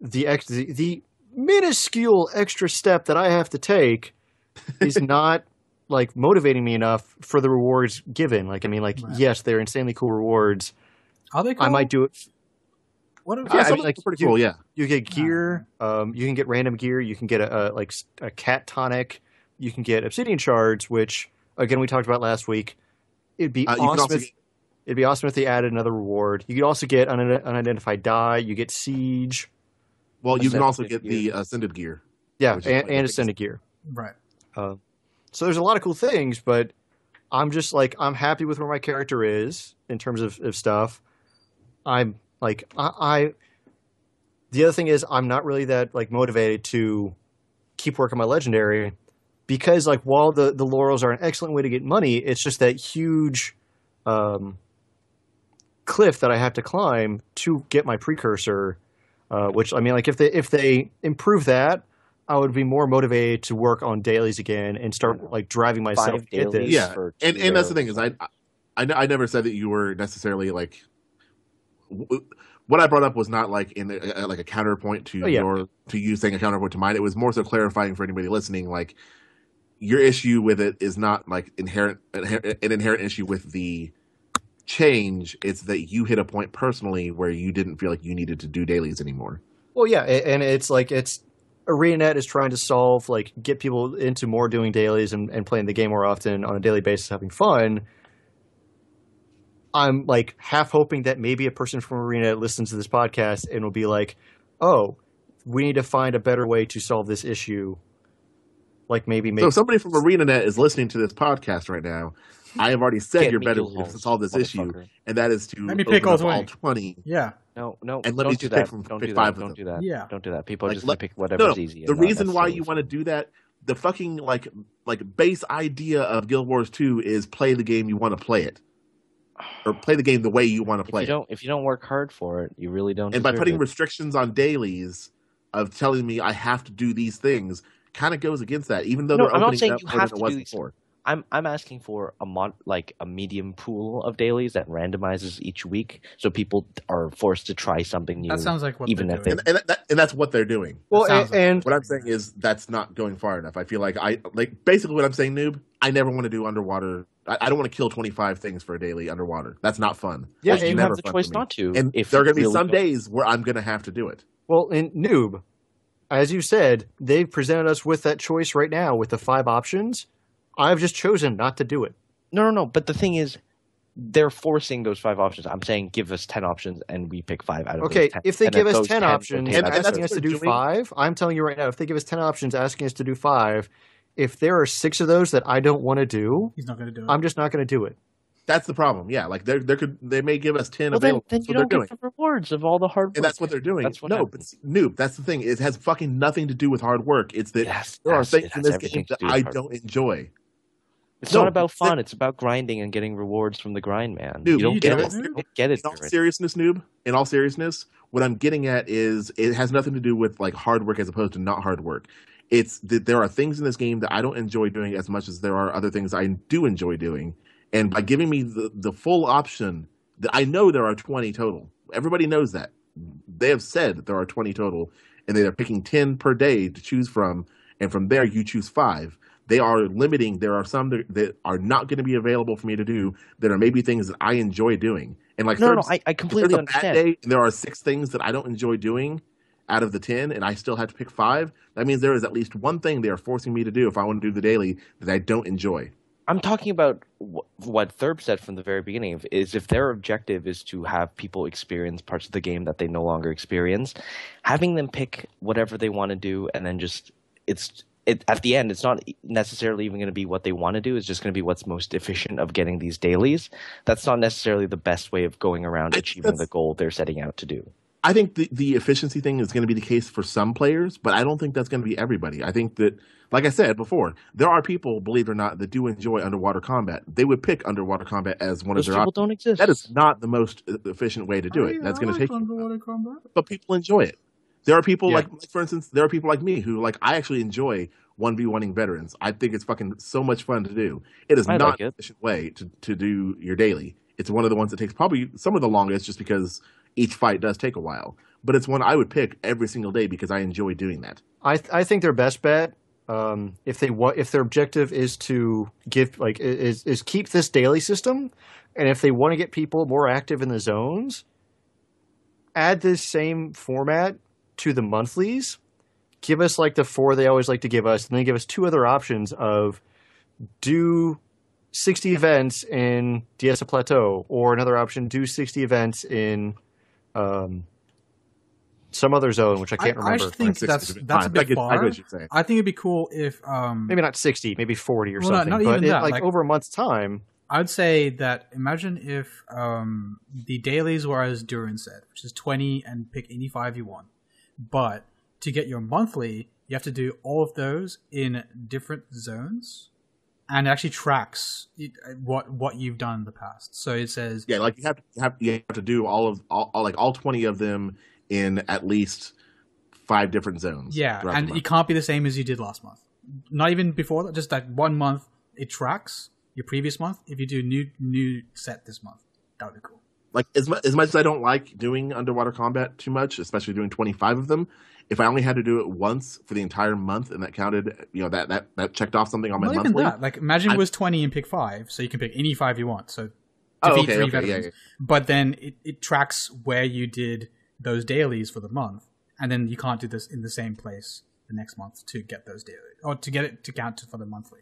Speaker 1: the ex, the, the minuscule extra step that I have to take is not like motivating me enough for the rewards given. Like I mean, like
Speaker 3: Right.
Speaker 1: yes, they're insanely cool rewards.
Speaker 3: Are they? Cool?
Speaker 1: I might do it.
Speaker 3: What? Are,
Speaker 1: Yeah,
Speaker 4: Yeah,
Speaker 1: I mean,
Speaker 4: of
Speaker 1: like,
Speaker 4: them are pretty
Speaker 1: you-
Speaker 4: cool. Yeah,
Speaker 1: You get gear. Um, you can get random gear. You can get a, a like a cat tonic. You can get obsidian shards, which again we talked about last week. It'd be
Speaker 4: Uh,
Speaker 1: awesome.
Speaker 4: also
Speaker 1: If,
Speaker 4: get-
Speaker 1: it'd be awesome if they added another reward. You could also get un- unidentified dye. You get siege.
Speaker 4: well, you can also get
Speaker 2: gear.
Speaker 4: the ascended gear.
Speaker 1: Yeah, and,
Speaker 4: like
Speaker 1: and ascended gear.
Speaker 3: right.
Speaker 1: Uh, so there's a lot of cool things, but I'm just like I'm happy with where my character is in terms of, of stuff. I'm like I, I. The other thing is I'm not really that like motivated to keep working my legendary because like while the the laurels are an excellent way to get money, it's just that huge um, cliff that I have to climb to get my precursor. Uh, which I mean, like if they if they improve that, I would be more motivated to work on dailies again and start like driving myself
Speaker 2: Five
Speaker 1: to get this.
Speaker 2: dailies.
Speaker 4: Yeah,
Speaker 2: for
Speaker 4: and and that's the thing is I, I I I never said that you were necessarily like. Mm-hmm. w- What I brought up was not like in a, like a counterpoint to
Speaker 1: Oh, yeah.
Speaker 4: your to you saying a counterpoint to mine. It was more so clarifying for anybody listening. Like your issue with it is not like inherent an inherent issue with the change. It's that you hit a point personally where you didn't feel like you needed to do dailies anymore.
Speaker 1: Well, yeah, and it's like it's ArenaNet is trying to solve like get people into more doing dailies and, and playing the game more often on a daily basis, having fun. I'm like half hoping that maybe a person from ArenaNet listens to this podcast and will be like, "Oh, we need to find a better way to solve this issue." Like maybe make
Speaker 4: So if somebody from ArenaNet is listening to this podcast right now, I have already said
Speaker 2: Get
Speaker 4: your
Speaker 2: me
Speaker 4: better way to solve this issue, and that is to
Speaker 3: Let me pick
Speaker 4: open
Speaker 3: all
Speaker 4: up all
Speaker 3: 20. Yeah.
Speaker 2: No, no,
Speaker 4: And let
Speaker 2: don't
Speaker 4: me
Speaker 2: do that.
Speaker 4: pick from-
Speaker 2: don't
Speaker 4: pick
Speaker 2: do
Speaker 4: five
Speaker 2: that.
Speaker 4: of
Speaker 2: Don't do that.
Speaker 3: Yeah.
Speaker 2: Don't do that. People
Speaker 4: Like,
Speaker 2: just
Speaker 4: let-
Speaker 2: gonna pick
Speaker 4: No,
Speaker 2: whatever's
Speaker 4: no.
Speaker 2: easy.
Speaker 4: The reason why you want to do that, the fucking like like base idea of Guild Wars Two is play the game you want to play it, or play the game the way you want to
Speaker 2: if
Speaker 4: play
Speaker 2: you
Speaker 4: it.
Speaker 2: don't if you don't work hard for it, you really don't.
Speaker 4: And by putting
Speaker 2: it.
Speaker 4: restrictions on dailies of telling me I have to do these things, kind of goes against that. Even though
Speaker 2: No,
Speaker 4: they're
Speaker 2: I'm not
Speaker 4: opening
Speaker 2: saying
Speaker 4: up
Speaker 2: you
Speaker 4: more
Speaker 2: have to do these-
Speaker 4: before.
Speaker 2: I'm I'm asking for a mon- like a medium pool of dailies that randomizes each week, so people are forced to try something new.
Speaker 3: That sounds like what
Speaker 2: even
Speaker 3: they're
Speaker 2: if
Speaker 3: doing.
Speaker 2: they-
Speaker 4: and, and, that, and that's what they're doing.
Speaker 1: Well, and,
Speaker 3: like-
Speaker 1: and
Speaker 4: What I'm saying is that's not going far enough. I feel like I like basically what I'm saying, noob. I never want to do underwater. I, I don't want to kill 25 things for a daily underwater. That's not fun.
Speaker 1: Yeah,
Speaker 4: That's
Speaker 2: you have the choice not to.
Speaker 4: And
Speaker 2: if
Speaker 4: there are going to be
Speaker 2: really
Speaker 4: some
Speaker 2: don't-
Speaker 4: days where I'm going to have to do it.
Speaker 1: well, in noob, as you said, they've presented us with that choice right now with the five options. I've just chosen not to do it.
Speaker 2: No, no, no. But the thing is, they're forcing those five options. I'm saying give us ten options, and we pick five out of
Speaker 1: Okay,
Speaker 2: those 10.
Speaker 1: if they
Speaker 2: And
Speaker 1: give us
Speaker 2: those
Speaker 1: 10 options
Speaker 2: take
Speaker 1: and,
Speaker 2: out
Speaker 4: and
Speaker 2: the
Speaker 1: asking us to do
Speaker 4: doing.
Speaker 1: five, I'm telling you right now, if they give us 10 options asking us to do five, if there are six of those that I don't want to do,
Speaker 3: He's not going to do it.
Speaker 1: I'm just not going to do it.
Speaker 4: That's the problem. Yeah, like they they could they may give us 10
Speaker 2: Well, then,
Speaker 4: available.
Speaker 2: then
Speaker 4: That's
Speaker 2: you
Speaker 4: they're
Speaker 2: don't
Speaker 4: doing.
Speaker 2: the rewards of all the hard work.
Speaker 4: And that's what they're doing.
Speaker 2: That's what
Speaker 4: no,
Speaker 2: happens.
Speaker 4: but noob, that's the thing. It has fucking nothing to do with hard work. It's that
Speaker 2: Yes,
Speaker 4: there are things in this game that
Speaker 2: do
Speaker 4: I don't enjoy.
Speaker 2: It's
Speaker 4: No,
Speaker 2: not about fun. It's about grinding and getting rewards from the grind, man.
Speaker 4: Noob,
Speaker 2: you don't
Speaker 3: you
Speaker 2: get
Speaker 3: do
Speaker 2: it.
Speaker 3: it.
Speaker 2: You don't get it.
Speaker 4: In all seriousness, noob, in all seriousness, what I'm getting at is it has nothing to do with like hard work as opposed to not hard work. It's that there are things in this game that I don't enjoy doing as much as there are other things I do enjoy doing. And by giving me the, the full option, that I know there are 20 total. Everybody knows that. They have said that there are 20 total, and they are picking 10 per day to choose from. And from there, you choose five. They are limiting. There are some that, that are not going to be available for me to do that are maybe things that I enjoy doing. And like
Speaker 2: No, no,
Speaker 4: Third
Speaker 2: no, I, I completely understand.
Speaker 4: day there are six things that I don't enjoy doing out of the 10 and I still have to pick five, that means there is at least one thing they are forcing me to do if I want to do the daily that I don't enjoy.
Speaker 2: I'm talking about what Thurb said from the very beginning. Is if their objective is to have people experience parts of the game that they no longer experience, having them pick whatever they want to do, and then just it's it at the end, it's not necessarily even going to be what they want to do. It's just going to be what's most efficient of getting these dailies. That's not necessarily the best way of going around achieving the goal they're setting out to do.
Speaker 4: I think the, the efficiency thing is going to be the case for some players, but I don't think that's going to be everybody. I think that, like I said before, there are people, believe it or not, that do enjoy underwater combat. They would pick underwater combat as one
Speaker 2: Those
Speaker 4: of their
Speaker 2: people
Speaker 4: options.
Speaker 2: don't exist.
Speaker 4: That is not the most e, efficient way to do it. That's going to take you
Speaker 3: underwater combat.
Speaker 4: but people enjoy it. There are people
Speaker 1: Yeah.
Speaker 4: like, like, for instance, there are people like me who like I actually enjoy one v oneing veterans. I think it's fucking so much fun to do. It is
Speaker 2: I
Speaker 4: not
Speaker 2: like it.
Speaker 4: an efficient way to to do your daily. It's one of the ones that takes probably some of the longest, just because each fight does take a while. But it's one I would pick every single day because I enjoy doing that.
Speaker 1: I th- I think their best bet, um, if they if their objective is to give like is is keep this daily system, and if they want to get people more active in the zones, add this same format to the monthlies. Give us like the four they always like to give us, and then give us two other options of do 60 events in Diessa Plateau, or another option do 60 events in um, some other zone, which I can't
Speaker 3: I, I
Speaker 1: remember.
Speaker 3: actually think
Speaker 4: Like,
Speaker 3: that's
Speaker 4: is a bit
Speaker 3: that's a
Speaker 4: fine.
Speaker 3: bit
Speaker 4: I get, I
Speaker 3: far.
Speaker 4: get what you're.
Speaker 3: I think it'd be cool if um
Speaker 1: maybe not 60 maybe 40 or
Speaker 3: Well, not-
Speaker 1: something
Speaker 3: not
Speaker 1: but
Speaker 3: even
Speaker 1: it,
Speaker 3: that,
Speaker 1: like,
Speaker 3: like-
Speaker 1: over a month's time
Speaker 3: I'd say that imagine if um, the dailies were as Dourin said, which is 20 and pick any five you want. But to get your monthly, you have to do all of those in different zones and it actually tracks what what you've done in the past. So it says
Speaker 4: Yeah, like you have to you have, you have to do all of all, all like all twenty of them in at least five different zones.
Speaker 3: yeah, and it can't be the same as you did last month. Not even before that, just that one month it tracks your previous month. If you do new new set this month, that would be cool.
Speaker 4: like as much as much as I don't like doing underwater combat too much, especially doing 25 of them, if I only had to do it once for the entire month and that counted, you know, that that that checked off something on my
Speaker 3: Not
Speaker 4: monthly.
Speaker 3: even that. Like, imagine
Speaker 4: I-
Speaker 3: it was twenty and pick five, so you can pick any five you want. So
Speaker 4: Oh, okay,
Speaker 3: three
Speaker 4: okay,
Speaker 3: veterans.
Speaker 4: yeah, yeah.
Speaker 3: But then it, it tracks where you did those dailies for the month, and then you can't do this in the same place the next month to get those daily or to get it to count for the monthly.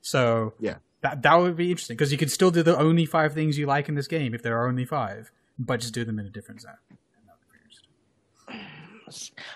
Speaker 3: So
Speaker 4: Yeah.
Speaker 3: that that would be interesting because you could still do the only five things you like in this game if there are only five, but just do them in a different zone.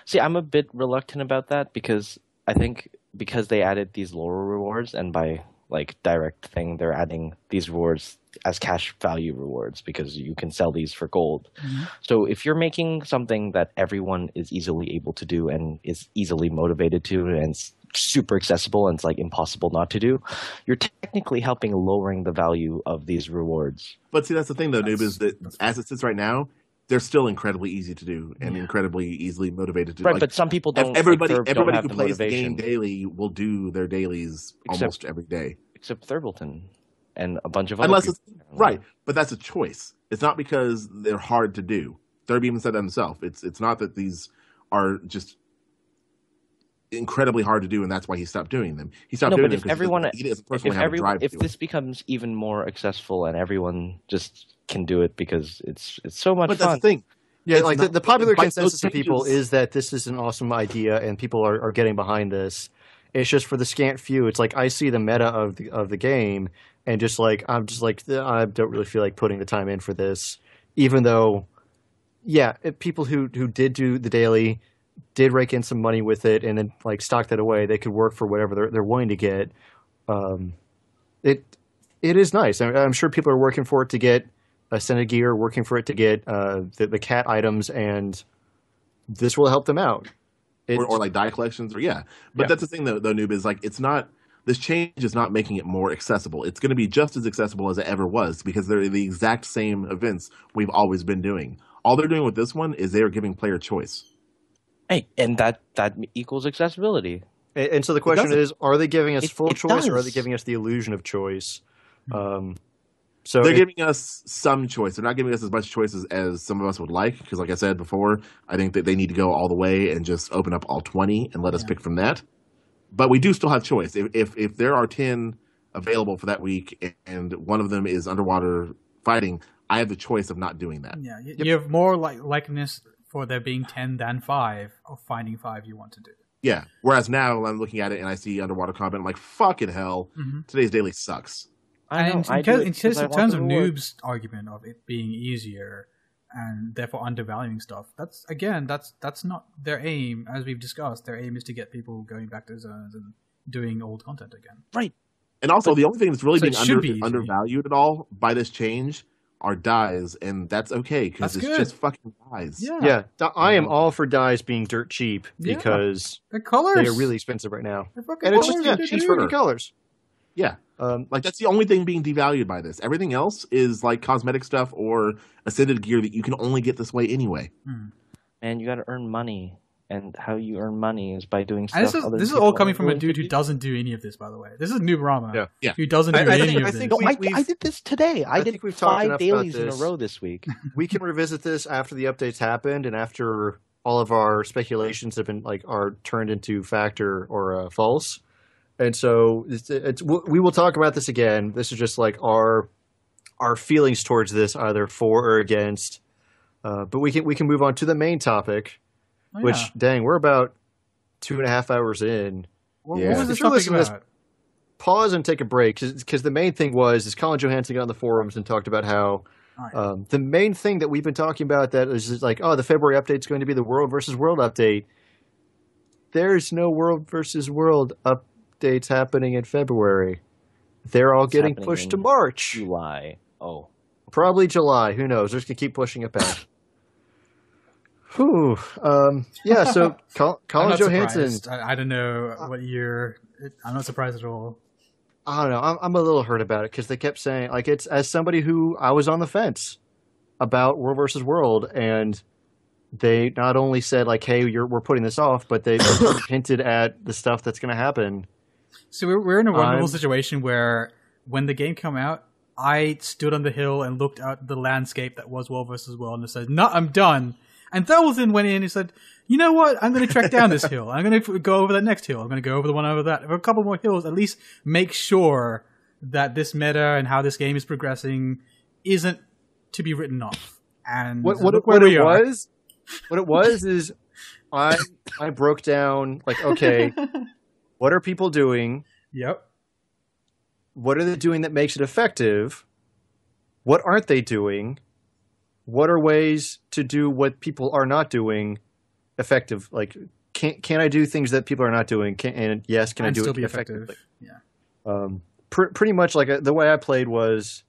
Speaker 2: See, I'm a bit reluctant about that because I think because they added these lower rewards and by like direct thing they're adding these rewards as cash value rewards because you can sell these for gold. Mm-hmm. So if you're making something that everyone is easily able to do and is easily motivated to and it's super accessible and it's like impossible not to do, you're technically helping lowering the value of these rewards.
Speaker 4: But see, that's the thing though, noob, is that as it sits right now, they're still incredibly easy to do and
Speaker 3: Yeah.
Speaker 4: incredibly easily motivated to
Speaker 2: Right,
Speaker 4: like,
Speaker 2: but some people don't.
Speaker 4: everybody
Speaker 2: like, don't
Speaker 4: everybody
Speaker 2: have
Speaker 4: who plays the game daily will do their dailies
Speaker 2: Except-
Speaker 4: almost every day.
Speaker 2: except Thurbleton and a bunch of other
Speaker 4: Unless
Speaker 2: people.
Speaker 4: it's right, but that's a choice. It's not because they're hard to do. Thurb even said that himself. It's it's not that these are just incredibly hard to do, and that's why he stopped doing them. He stopped
Speaker 2: No,
Speaker 4: doing
Speaker 2: but
Speaker 4: them
Speaker 2: if everyone,
Speaker 4: he doesn't personally
Speaker 2: if everyone,
Speaker 4: drive
Speaker 2: if
Speaker 4: to
Speaker 2: this
Speaker 4: it.
Speaker 2: becomes even more accessible and everyone just can do it because it's it's so much
Speaker 1: But
Speaker 2: fun.
Speaker 1: that's the thing. Yeah,
Speaker 4: It's
Speaker 1: like
Speaker 4: not-
Speaker 1: the, the popular consensus of people is that this is an awesome idea and people are, are getting behind this. It's just for the scant few. It's like I see the meta of the of the game and just like I'm just like I don't really feel like putting the time in for this, even though, yeah, it, people who who did do the daily did rake in some money with it and then like stock that away. They could work for whatever they're they're willing to get. Um, it it is nice. I'm, I'm sure people are working for it to get ascended gear, working for it to get uh, the, the cat items, and this will help them out. It,
Speaker 4: or, or like dye collections, or yeah. But
Speaker 1: Yeah.
Speaker 4: that's the thing, though, though, noob is like it's not. This change is not making it more accessible. It's going to be just as accessible as it ever was because they're the exact same events we've always been doing. All they're doing with this one is they are giving player choice.
Speaker 2: Hey, and that that equals accessibility.
Speaker 1: and, and so the question is: Are they giving us
Speaker 2: It-
Speaker 1: full
Speaker 2: it
Speaker 1: choice, or are they giving us the illusion of choice? Um, so
Speaker 4: They're
Speaker 1: it-
Speaker 4: giving us some choice. They're not giving us as much choices as some of us would like because, like I said before, I think that they need to go all the way and just open up all twenty and let us pick from that. But we do still have choice. If if, if there are ten available for that week and one of them is underwater fighting, I have the choice of not doing that.
Speaker 3: Yeah, you, you have more like likeness for there being ten than five of finding five you want to do.
Speaker 4: Yeah. Whereas now I'm looking at it and I see underwater combat. I'm like, fucking hell,
Speaker 3: Mhm.
Speaker 4: today's daily sucks.
Speaker 2: I know.
Speaker 3: and
Speaker 2: I
Speaker 3: in,
Speaker 2: do it because
Speaker 3: terms-
Speaker 2: I
Speaker 3: terms of
Speaker 2: reward.
Speaker 3: noob's argument of it being easier and therefore undervaluing stuff, that's again that's that's not their aim. As we've discussed, their aim is to get people going back to zones and doing old content again. Right.
Speaker 4: And also, the only thing that's really
Speaker 3: So
Speaker 4: being under,
Speaker 3: be
Speaker 4: undervalued at all by this change are dyes, and that's okay because it's
Speaker 3: good.
Speaker 4: just fucking dyes.
Speaker 3: Yeah,
Speaker 1: yeah, th- I am um, all for dyes being dirt cheap
Speaker 3: Yeah.
Speaker 1: because
Speaker 3: the colors
Speaker 1: they are really expensive right now,
Speaker 3: They're fucking
Speaker 1: and it's just yeah,
Speaker 3: dude.
Speaker 1: cheap freaking colors.
Speaker 4: Yeah.
Speaker 1: Um,
Speaker 4: Like that's the only thing being devalued by this. Everything else is like cosmetic stuff or ascended gear that you can only get this way anyway.
Speaker 2: and you got to earn money, and how you earn money is by doing stuff.
Speaker 3: And this is
Speaker 2: other
Speaker 3: this is all coming from a dude who doesn't do any of this, by the way. This is Noob Rama,
Speaker 1: Yeah.
Speaker 4: Yeah.
Speaker 3: who doesn't do
Speaker 1: I- I
Speaker 3: any
Speaker 1: think-
Speaker 3: of
Speaker 1: I
Speaker 3: this.
Speaker 1: think
Speaker 2: No, I, I did this today. I,
Speaker 1: I
Speaker 2: did
Speaker 1: think we've talked
Speaker 2: five
Speaker 1: enough about
Speaker 2: dailies in a row this week.
Speaker 1: we can revisit this after the updates happened and after all of our speculations have been like are turned into factor or uh, false and so it's, it's we will talk about this again this is just like our our feelings towards this either for or against uh, but we can we can move on to the main topic
Speaker 3: Oh,
Speaker 1: which dang we're about two and a half hours in
Speaker 3: What,
Speaker 4: Yeah.
Speaker 3: what was
Speaker 1: If
Speaker 3: this
Speaker 1: you're
Speaker 3: topic
Speaker 1: listening to this-
Speaker 3: about?
Speaker 1: pause and take a break because the main thing was is Colin Johanson got on the forums and talked about how
Speaker 3: All right.
Speaker 1: um, the main thing that we've been talking about that is just like oh the February update is going to be the world versus world update. There's no world versus world updates happening in February. They're all
Speaker 2: It's
Speaker 1: getting pushed to March,
Speaker 2: July. Oh,
Speaker 1: probably July. Who knows? They're just gonna keep pushing it back. Whew. Um, yeah. So Col-
Speaker 3: I'm
Speaker 1: Colin
Speaker 3: Johanson. I, I don't know what year. I'm not surprised at all.
Speaker 1: I don't know. I'm, I'm a little hurt about it because they kept saying like it's as somebody who I was on the fence about World versus World, and they not only said like, "Hey, you're, we're putting this off," but they hinted at the stuff that's going to happen.
Speaker 3: So we're, we're in a wonderful
Speaker 1: I'm-
Speaker 3: situation where when the game came out, I stood on the hill and looked at the landscape that was World versus World and said, "No, I'm done." And Thurbleton went in and said, "You know what? I'm going to trek down this hill. I'm going to go over that next hill. I'm going to go over the one over that. For a couple more hills, at least make sure that this meta and how this game is progressing isn't to be written off." And
Speaker 1: What what, what it
Speaker 3: are.
Speaker 1: was, what it was is, I I broke down like, okay, what are people doing?
Speaker 3: Yep.
Speaker 1: What are they doing that makes it effective? What aren't they doing? What are ways to do what people are not doing effective? Like, can can I do things that people are not doing? Can, and yes, can
Speaker 3: and
Speaker 1: I do
Speaker 3: still
Speaker 1: it
Speaker 3: be
Speaker 1: effectively?
Speaker 3: Yeah.
Speaker 1: Um, pr- pretty much like uh, the way I played was,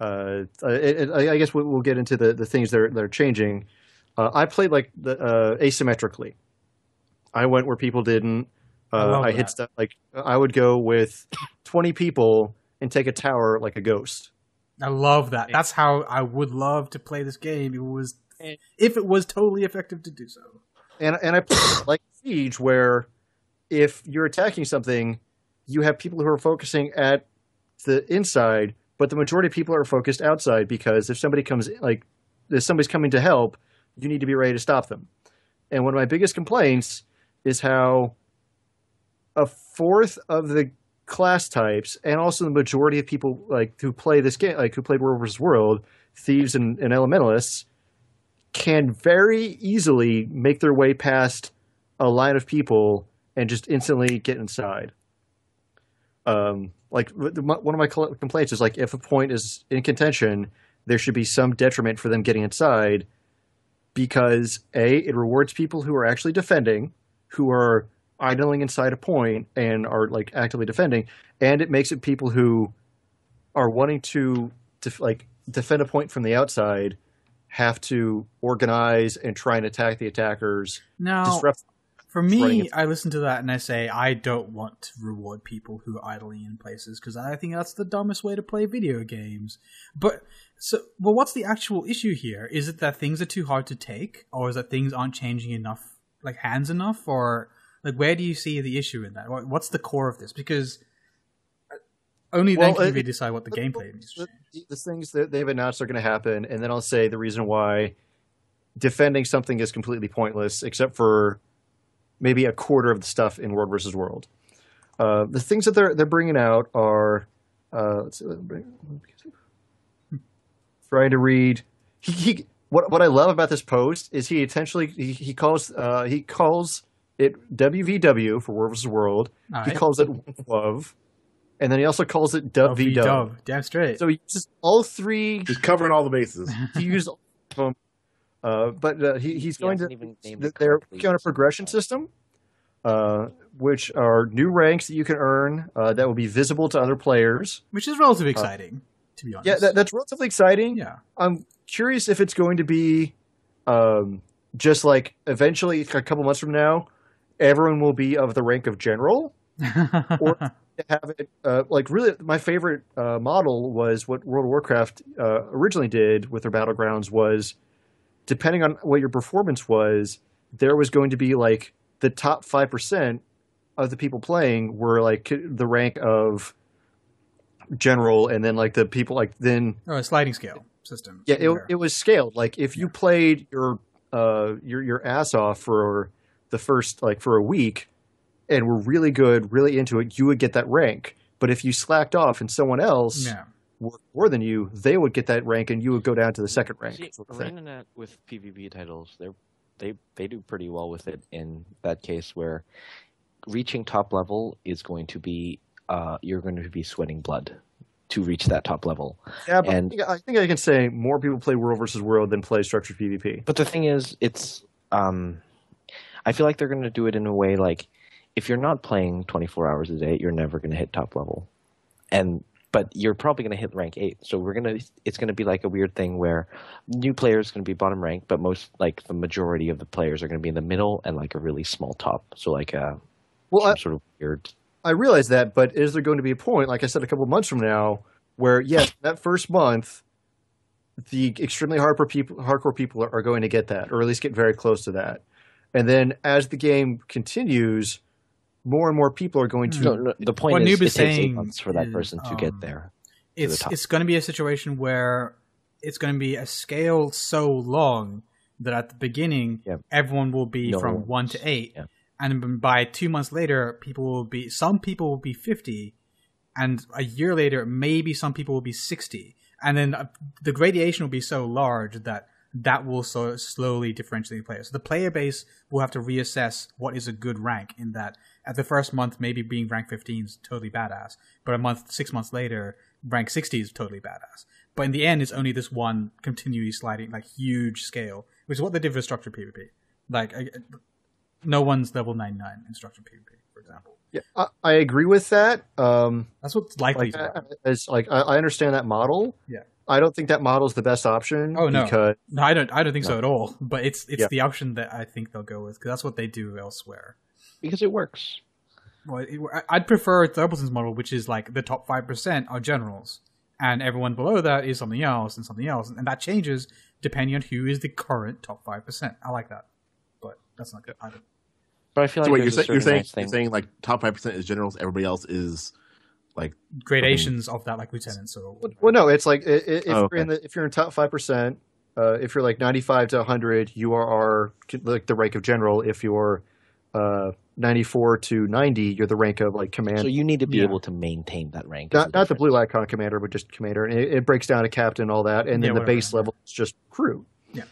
Speaker 1: uh, it, it, I I guess we'll, we'll get into the, the things that are, that are changing. Uh, I played like the, uh, asymmetrically. I went where people didn't.
Speaker 3: I
Speaker 1: Uh,
Speaker 3: love
Speaker 1: I, hit stuff like I would go with twenty people and take a tower like a ghost.
Speaker 3: I love that. That's how I would love to play this game. It was if it was totally effective to do so.
Speaker 1: and and I played like Siege, where if you're attacking something, you have people who are focusing at the inside, but the majority of people are focused outside because if somebody comes like if somebody's coming to help, you need to be ready to stop them. And one of my biggest complaints is how a fourth of the class types and also the majority of people like who play this game like who played World vs. World, thieves and, and elementalists can very easily make their way past a line of people and just instantly get inside. Um, like one of my complaints is like if a point is in contention, there should be some detriment for them getting inside because a it rewards people who are actually defending, who are idling inside a point and are like actively defending, and it makes it people who are wanting to def- like defend a point from the outside have to organize and try and attack the attackers.
Speaker 3: Now, disrupt for me, I listen to that and I say I don't want to reward people who are idling in places because I think that's the dumbest way to play video games. But so, well, what's the actual issue here? Is it that things are too hard to take, or is that things aren't changing enough, like hands enough, or like where do you see the issue in that? What's the core of this? Because only well, then can we decide what the gameplay
Speaker 1: is. the, the things that they've announced are going to happen, and then I'll say the reason why defending something is completely pointless, except for maybe a quarter of the stuff in World versus World. Uh, the things that they're they're bringing out are uh, let's see, trying to read. He, he, what what I love about this post is he intentionally he, he calls uh, he calls it WVW for World vs. World. Right. He calls it Love and then he also calls it Dub v Dub.
Speaker 3: Damn straight.
Speaker 1: So he uses all three.
Speaker 4: He's covering all the bases.
Speaker 1: he uses all of them. Uh, but uh, he, he's he going to. They're on a progression system, uh, which are new ranks that you can earn uh, that will be visible to other players.
Speaker 3: Which is relatively uh, exciting, to be honest.
Speaker 1: Yeah, that, that's relatively exciting.
Speaker 3: Yeah.
Speaker 1: I'm curious if it's going to be um, just like eventually, a couple months from now, everyone will be of the rank of general. or have it uh, like really my favorite uh, model was what World of Warcraft uh, originally did with their battlegrounds was depending on what your performance was, there was going to be like the top five percent of the people playing were like the rank of general, and then like the people like then
Speaker 3: oh, a sliding scale system.
Speaker 1: Yeah, it, it was scaled. Like if you played your uh your your ass off for the first like for a week and were really good, really into it, you would get that rank. But if you slacked off and someone else
Speaker 3: yeah.
Speaker 1: worked more than you, they would get that rank and you would go down to the second rank.
Speaker 2: See, Arena with PvP titles, they they they do pretty well with it in that case where reaching top level is going to be uh, you're going to be sweating blood to reach that top level.
Speaker 1: Yeah, but and, I think I can say more people play World versus World than play structured PvP.
Speaker 2: But the thing is, it's um, I feel like they're going to do it in a way like if you're not playing 24 hours a day, you're never going to hit top level. And but you're probably going to hit rank 8. So we're going to it's going to be like a weird thing where new players going to be bottom rank, but most like the majority of the players are going to be in the middle and like a really small top. So like a well, I, sort of weird
Speaker 1: I realize that, but is there going to be a point like I said a couple months from now where yes, that first month the extremely hardcore people hardcore people are going to get that or at least get very close to that. And then as the game continues, more and more people are going to.
Speaker 2: No, no, the point what is, Noob is it takes eight months for that is, person to um, get there.
Speaker 3: It's the it's going to be a situation where it's going to be a scale so long that at the beginning
Speaker 2: yep.
Speaker 3: everyone will be no from one to eight,
Speaker 2: yep.
Speaker 3: and by two months later, people will be some people will be fifty, and a year later maybe some people will be sixty, and then uh, the gradation will be so large that that will so slowly differentiate the players. So the player base will have to reassess what is a good rank in that at the first month, maybe being rank 15 is totally badass, but a month, six months later, rank 60 is totally badass. But in the end, it's only this one continually sliding, like huge scale, which is what they did for structured PvP. Like, I, no one's level 99 in structured PvP, for example.
Speaker 1: Yeah, I, I agree with that. Um,
Speaker 3: That's what's likely
Speaker 1: like, to As, like, I, I understand that model.
Speaker 3: Yeah.
Speaker 1: I don't think that model is the best option.
Speaker 3: Oh no,
Speaker 1: because,
Speaker 3: no, I don't. I don't think no. so at all. But it's it's yeah. the option that I think they'll go with because that's what they do elsewhere
Speaker 2: because it works.
Speaker 3: Well, it, I'd prefer Thurbleton's model, which is like the top five percent are generals, and everyone below that is something else and something else, and that changes depending on who is the current top five percent. I like that, but that's not good either.
Speaker 2: But I feel
Speaker 4: like
Speaker 2: so
Speaker 4: wait, you're, say, you're saying nice you're saying like top five percent is generals, everybody else is like
Speaker 3: gradations of that, like lieutenants or.
Speaker 1: Well, no, it's like i- i- if
Speaker 4: Oh,
Speaker 1: you're in the if you're in top five percent, uh, if you're like ninety five to hundred, you are, are like the rank of general. If you're uh, ninety four to ninety, you're the rank of like commander.
Speaker 2: So you need to be
Speaker 3: Yeah.
Speaker 2: able to maintain that rank. is
Speaker 1: not not the blue icon commander, but just commander. And it, it breaks down to captain, all that, and
Speaker 3: Yeah,
Speaker 1: then the base
Speaker 3: yeah.
Speaker 1: level is just crew.
Speaker 3: Yeah.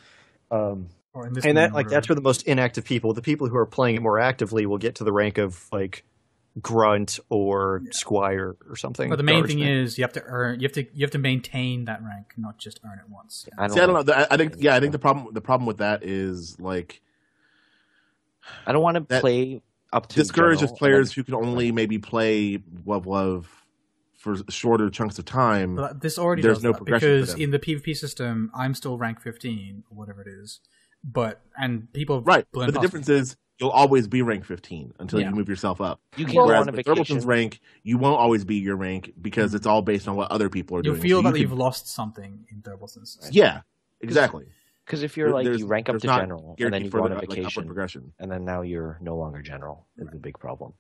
Speaker 1: Um,
Speaker 3: Or in this
Speaker 1: and that like
Speaker 3: whatever.
Speaker 1: that's for the most inactive people. The people who are playing it more actively will get to the rank of like grunt or squire or something.
Speaker 3: But the main thing is you have to earn, you have to, you have to maintain that rank, not just earn it once.
Speaker 2: I don't,
Speaker 4: See, I don't know. I, I think yeah, I think the problem the problem with that is like
Speaker 2: I don't want to play up to
Speaker 4: discourages
Speaker 2: general
Speaker 4: players
Speaker 2: then-
Speaker 4: who can only maybe play Love Love for shorter chunks of time.
Speaker 3: But this already
Speaker 4: There's
Speaker 3: does
Speaker 4: no
Speaker 3: that,
Speaker 4: progression
Speaker 3: because in the PvP system, I'm still rank 15 or whatever it is. But and people
Speaker 4: right,
Speaker 3: blend
Speaker 4: but the difference
Speaker 3: me.
Speaker 4: is you'll always be rank 15 until
Speaker 3: Yeah.
Speaker 4: you move yourself up.
Speaker 2: You can
Speaker 1: Well,
Speaker 2: go
Speaker 4: Whereas
Speaker 2: on a
Speaker 4: with
Speaker 2: vacation.
Speaker 4: Thurbleton's rank, you won't always be your rank because it's all based on what other people are doing.
Speaker 3: you'll
Speaker 4: doing.
Speaker 3: feel
Speaker 4: So
Speaker 3: that
Speaker 4: you
Speaker 3: you've lost something in Thurbleton's.
Speaker 4: yeah, exactly.
Speaker 2: Because if you're like
Speaker 4: There's-
Speaker 2: you rank up to general and then you go on a
Speaker 4: further, like,
Speaker 2: vacation
Speaker 4: progression.
Speaker 2: and then now you're no longer general is the big problem.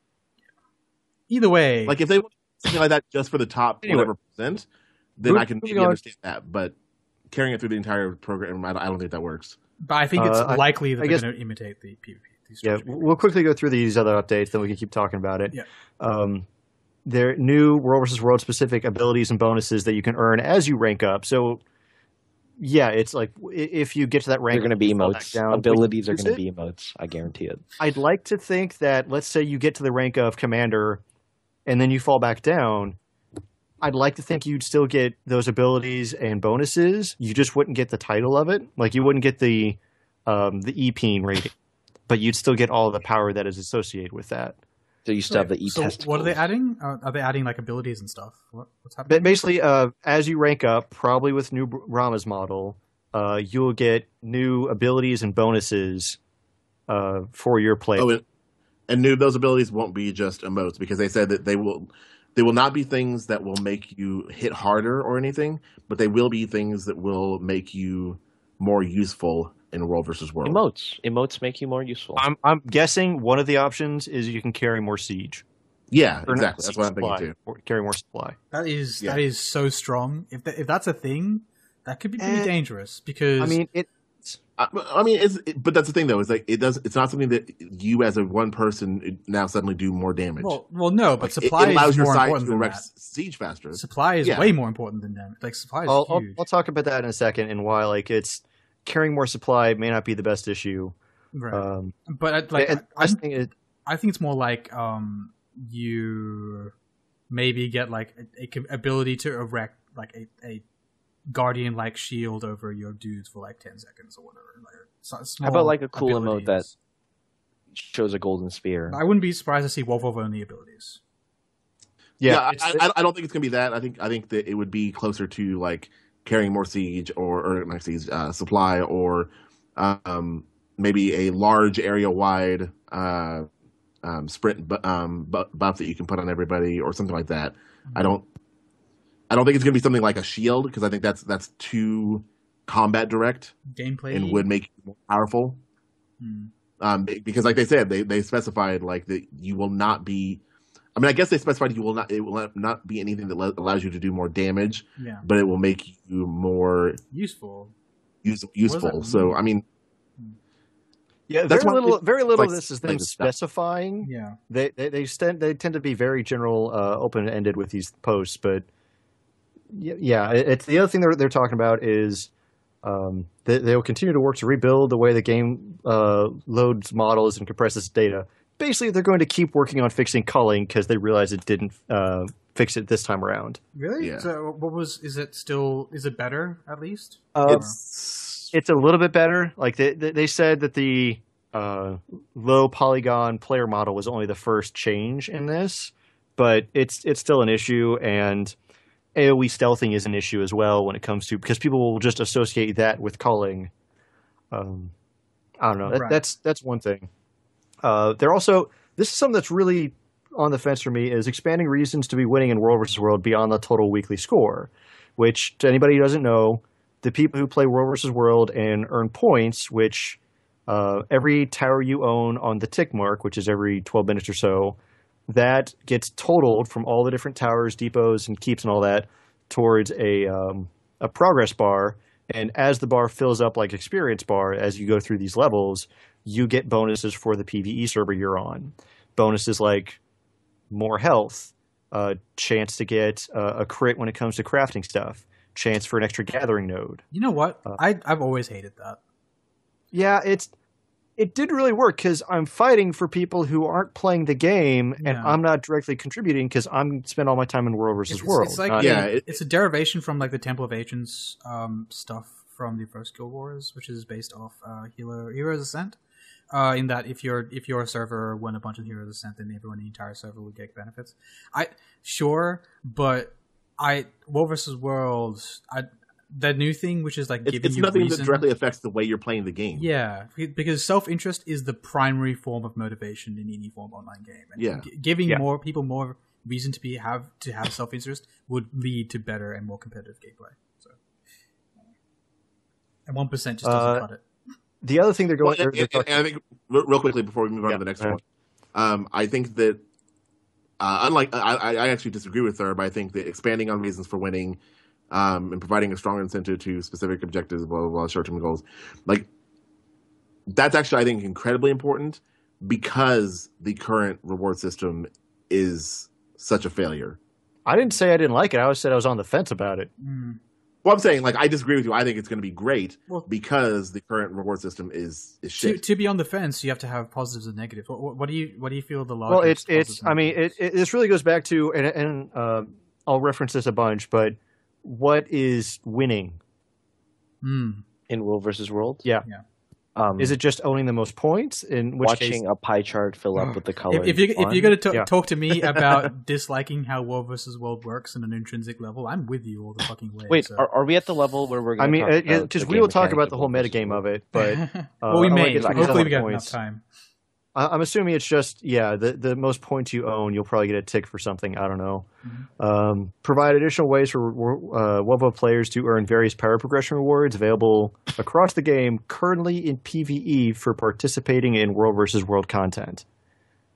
Speaker 3: Either way,
Speaker 4: Like if they want something like that just for the top
Speaker 1: Anyway.
Speaker 4: whatever percent, then
Speaker 1: Mo-
Speaker 4: I can maybe
Speaker 1: on.
Speaker 4: understand that. But carrying it through the entire program, I don't, I don't think that works.
Speaker 3: but I think it's
Speaker 1: Uh, I-
Speaker 3: likely that
Speaker 1: I
Speaker 3: they're going to imitate the PvP. The
Speaker 1: Yeah,
Speaker 3: structure.
Speaker 1: we'll quickly go through these other updates, then we can keep talking about it.
Speaker 3: Yeah.
Speaker 1: Um, there new world versus world specific abilities and bonuses that you can earn as you rank up. So, yeah, it's like if you get to that rank,
Speaker 2: They're going to be
Speaker 1: you fall back
Speaker 2: emotes.
Speaker 1: down,
Speaker 2: Abilities are going to be emotes. I guarantee it.
Speaker 1: I'd like to think that let's say you get to the rank of commander, and then you fall back down. I'd like to think you'd still get those abilities and bonuses. You just wouldn't get the title of it. Like you wouldn't get the um, the EPeen rating, but you'd still get all the power that is associated with that.
Speaker 2: So you still have the e
Speaker 3: so
Speaker 2: test.
Speaker 3: what are they adding? Uh, are they adding like abilities and stuff? What, what's
Speaker 1: But
Speaker 3: happening?
Speaker 1: basically, uh, as you rank up, probably with new Rama's model, uh, you'll get new abilities and bonuses uh, for your play.
Speaker 4: Oh, and, and new those abilities won't be just emotes because they said that they will they will not be things that will make you hit harder or anything, but they will be things that will make you more useful in world versus world.
Speaker 2: Emotes. Emotes make you more useful.
Speaker 1: I'm, I'm guessing one of the options is you can carry more siege.
Speaker 4: Yeah,
Speaker 1: Or
Speaker 4: exactly. That's what I'm
Speaker 1: supply,
Speaker 4: thinking too.
Speaker 1: or carry more supply.
Speaker 3: that is
Speaker 4: Yeah.
Speaker 3: that is so strong. If that, if that's a thing, that could be pretty
Speaker 1: Eh,
Speaker 3: dangerous because
Speaker 1: I mean, it.
Speaker 4: I, I mean, it's, it, but that's the thing though. Is like it does. It's not something that you as a one person now suddenly do more damage.
Speaker 3: well, well, no, but
Speaker 4: Like,
Speaker 3: supply
Speaker 4: it, allows
Speaker 3: is
Speaker 4: your
Speaker 3: more
Speaker 4: side to
Speaker 3: than
Speaker 4: erect siege faster.
Speaker 3: Supply is
Speaker 4: Yeah.
Speaker 3: way more important than damage. Like supply is
Speaker 1: I'll, I'll,
Speaker 3: huge.
Speaker 1: I'll talk about that in a second and why like it's carrying more supply may not be the best issue.
Speaker 3: right.
Speaker 1: Um,
Speaker 3: but I, like,
Speaker 1: and
Speaker 3: I,
Speaker 1: I think it,
Speaker 3: I think it's more like um, you maybe get like a, a ability to erect like a, a guardian like shield over your dudes for like ten seconds or whatever. Like so-
Speaker 2: How about like a cool emote that shows a golden spear?
Speaker 3: I wouldn't be surprised to see Wolf of only abilities.
Speaker 1: yeah,
Speaker 4: Yeah, I, I, I don't think it's gonna be that. I think I think that it would be closer to like carrying more siege or or not siege uh, supply or um, maybe a large area wide uh, um, sprint bu- um, bu- buff that you can put on everybody or something like that. I don't I don't think it's gonna be something like a shield because I think that's that's too combat direct
Speaker 3: Gameplay
Speaker 4: and would make you more powerful.
Speaker 3: Hmm.
Speaker 4: Um, because like they said, they, they specified like that you will not be. I mean, I guess they specified you will not. It will not be anything that le- allows you to do more damage,
Speaker 3: yeah
Speaker 4: but it will make you more
Speaker 3: useful.
Speaker 4: use, useful. So? I mean,
Speaker 1: yeah,
Speaker 4: that's
Speaker 1: very little.
Speaker 4: thing-
Speaker 1: Very little
Speaker 4: like,
Speaker 1: of this is them
Speaker 4: the stuff.
Speaker 1: specifying.
Speaker 3: Yeah,
Speaker 1: They they they, stand, they tend to be very general, uh, open ended with these posts, but yeah, yeah it's the other thing they're they're talking about is um, they, they'll continue to work to rebuild the way the game uh, loads models and compresses data. Basically, they're going to keep working on fixing culling because they realize it didn't uh, fix it this time around.
Speaker 3: really.
Speaker 4: Yeah.
Speaker 3: So what was? Is it still? Is it better at least?
Speaker 1: Uh,
Speaker 4: it's
Speaker 1: it's a little bit better. Like they they they said that the uh, low polygon player model was only the first change in this, but it's it's still an issue, and AOE stealthing is an issue as well when it comes to because people will just associate that with culling. Um, I don't know. That,
Speaker 3: Right.
Speaker 1: That's that's one thing. Uh, they're also this is something that's really on the fence for me is expanding reasons to be winning in World versus World beyond the total weekly score, which to anybody who doesn't know, the people who play World versus World and earn points, which uh, every tower you own on the tick mark, which is every 12 minutes or so, that gets totaled from all the different towers, depots, and keeps and all that towards a um, a progress bar. And as the bar fills up like experience bar, as you go through these levels, you get bonuses for the PVE server you're on. Bonuses like more health, uh, chance to get uh, a crit when it comes to crafting stuff, chance for an extra gathering node.
Speaker 3: You know what?
Speaker 1: Uh,
Speaker 3: I I've always hated that.
Speaker 1: Yeah, it's it didn't really work because I'm fighting for people who aren't playing the game, and
Speaker 3: Yeah.
Speaker 1: I'm not directly contributing because I'm spend all my time in World versus
Speaker 3: It's,
Speaker 1: World.
Speaker 3: it's like
Speaker 1: not-
Speaker 4: Yeah, it-
Speaker 3: it's a derivation from like the Temple of Ancients um, stuff from the first Guild Wars, which is based off uh, Hero Heroes Ascent. Uh, in that, if you're if you're a server when a bunch of Heroes Ascent, then everyone in the entire server would get benefits. I sure, but I World versus World, I that new thing which is like
Speaker 4: It's,
Speaker 3: giving
Speaker 4: it's
Speaker 3: you
Speaker 4: nothing
Speaker 3: reason.
Speaker 4: that directly affects the way you're playing the game.
Speaker 3: Yeah, because self interest is the primary form of motivation in any form of online game. And
Speaker 4: Yeah.
Speaker 3: g- giving
Speaker 1: Yeah.
Speaker 3: more people more reason to be have to have self interest would lead to better and more competitive gameplay. So, and one percent just doesn't
Speaker 1: Uh,
Speaker 3: cut it.
Speaker 1: The other thing they're
Speaker 4: Well,
Speaker 1: going. they're-
Speaker 4: and,
Speaker 1: they're
Speaker 4: and-
Speaker 1: talking-
Speaker 4: and I think real real quickly before we move on
Speaker 1: Yeah,
Speaker 4: to the next one, um, I think that uh, unlike I, I I actually disagree with her, but I think that expanding on reasons for winning um, and providing a strong incentive to specific objectives, blah blah, blah short term goals, like that's actually I think incredibly important because the current reward system is such a failure.
Speaker 1: I didn't say I didn't like it. I always said I was on the fence about it.
Speaker 3: Mm.
Speaker 4: Well, I'm saying like I disagree with you. I think it's going to be great
Speaker 3: Well-
Speaker 4: because the current reward system is is
Speaker 3: To,
Speaker 4: shit.
Speaker 3: to be on the fence, you have to have positives and negatives. What, what, what do you what do you feel the
Speaker 1: Well, it's it's. I mean, it, it this really goes back to and and uh, I'll reference this a bunch, but what is winning?
Speaker 3: mm.
Speaker 2: in World versus World.
Speaker 1: Yeah.
Speaker 3: Yeah.
Speaker 2: Um,
Speaker 1: Is it just owning the most points? In which
Speaker 2: watching
Speaker 1: case,
Speaker 2: a pie chart fill up oh. with the color?
Speaker 3: if, if you if you're going to
Speaker 1: Yeah.
Speaker 3: talk to me about disliking how World versus World works on an intrinsic level, I'm with you all the fucking way.
Speaker 2: Wait,
Speaker 3: so.
Speaker 2: are, are we at the level where we're?
Speaker 1: I
Speaker 2: Gonna
Speaker 1: mean,
Speaker 2: uh, uh,
Speaker 1: because we will talk about the whole metagame of it, but
Speaker 3: well, we
Speaker 1: uh,
Speaker 3: may.
Speaker 1: get to
Speaker 3: Hopefully, we got
Speaker 1: points.
Speaker 3: enough time.
Speaker 1: I- I'm assuming it's just yeah. The the most points you own, you'll probably get a tick for something. I don't know.
Speaker 3: Mm-hmm.
Speaker 1: Um, provide additional ways for uh, WoW players to earn various power progression rewards available across the game. Currently in PVE for participating in World versus World content.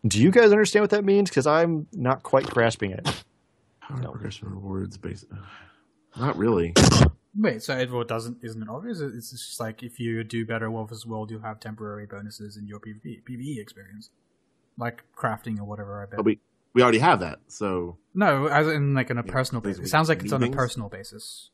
Speaker 1: Do you guys understand what that means? Because I'm not quite grasping it.
Speaker 4: Power progression rewards based. Not really.
Speaker 3: Wait, so Edward doesn't isn't it obvious? It's just like if you do better World vs. World, you'll have temporary bonuses in your PvP, PvE experience, like crafting or whatever. I bet.
Speaker 4: But we we already have that. So
Speaker 3: no, as in like on a
Speaker 4: Yeah,
Speaker 3: personal basis. It sounds like it's on a personal basis,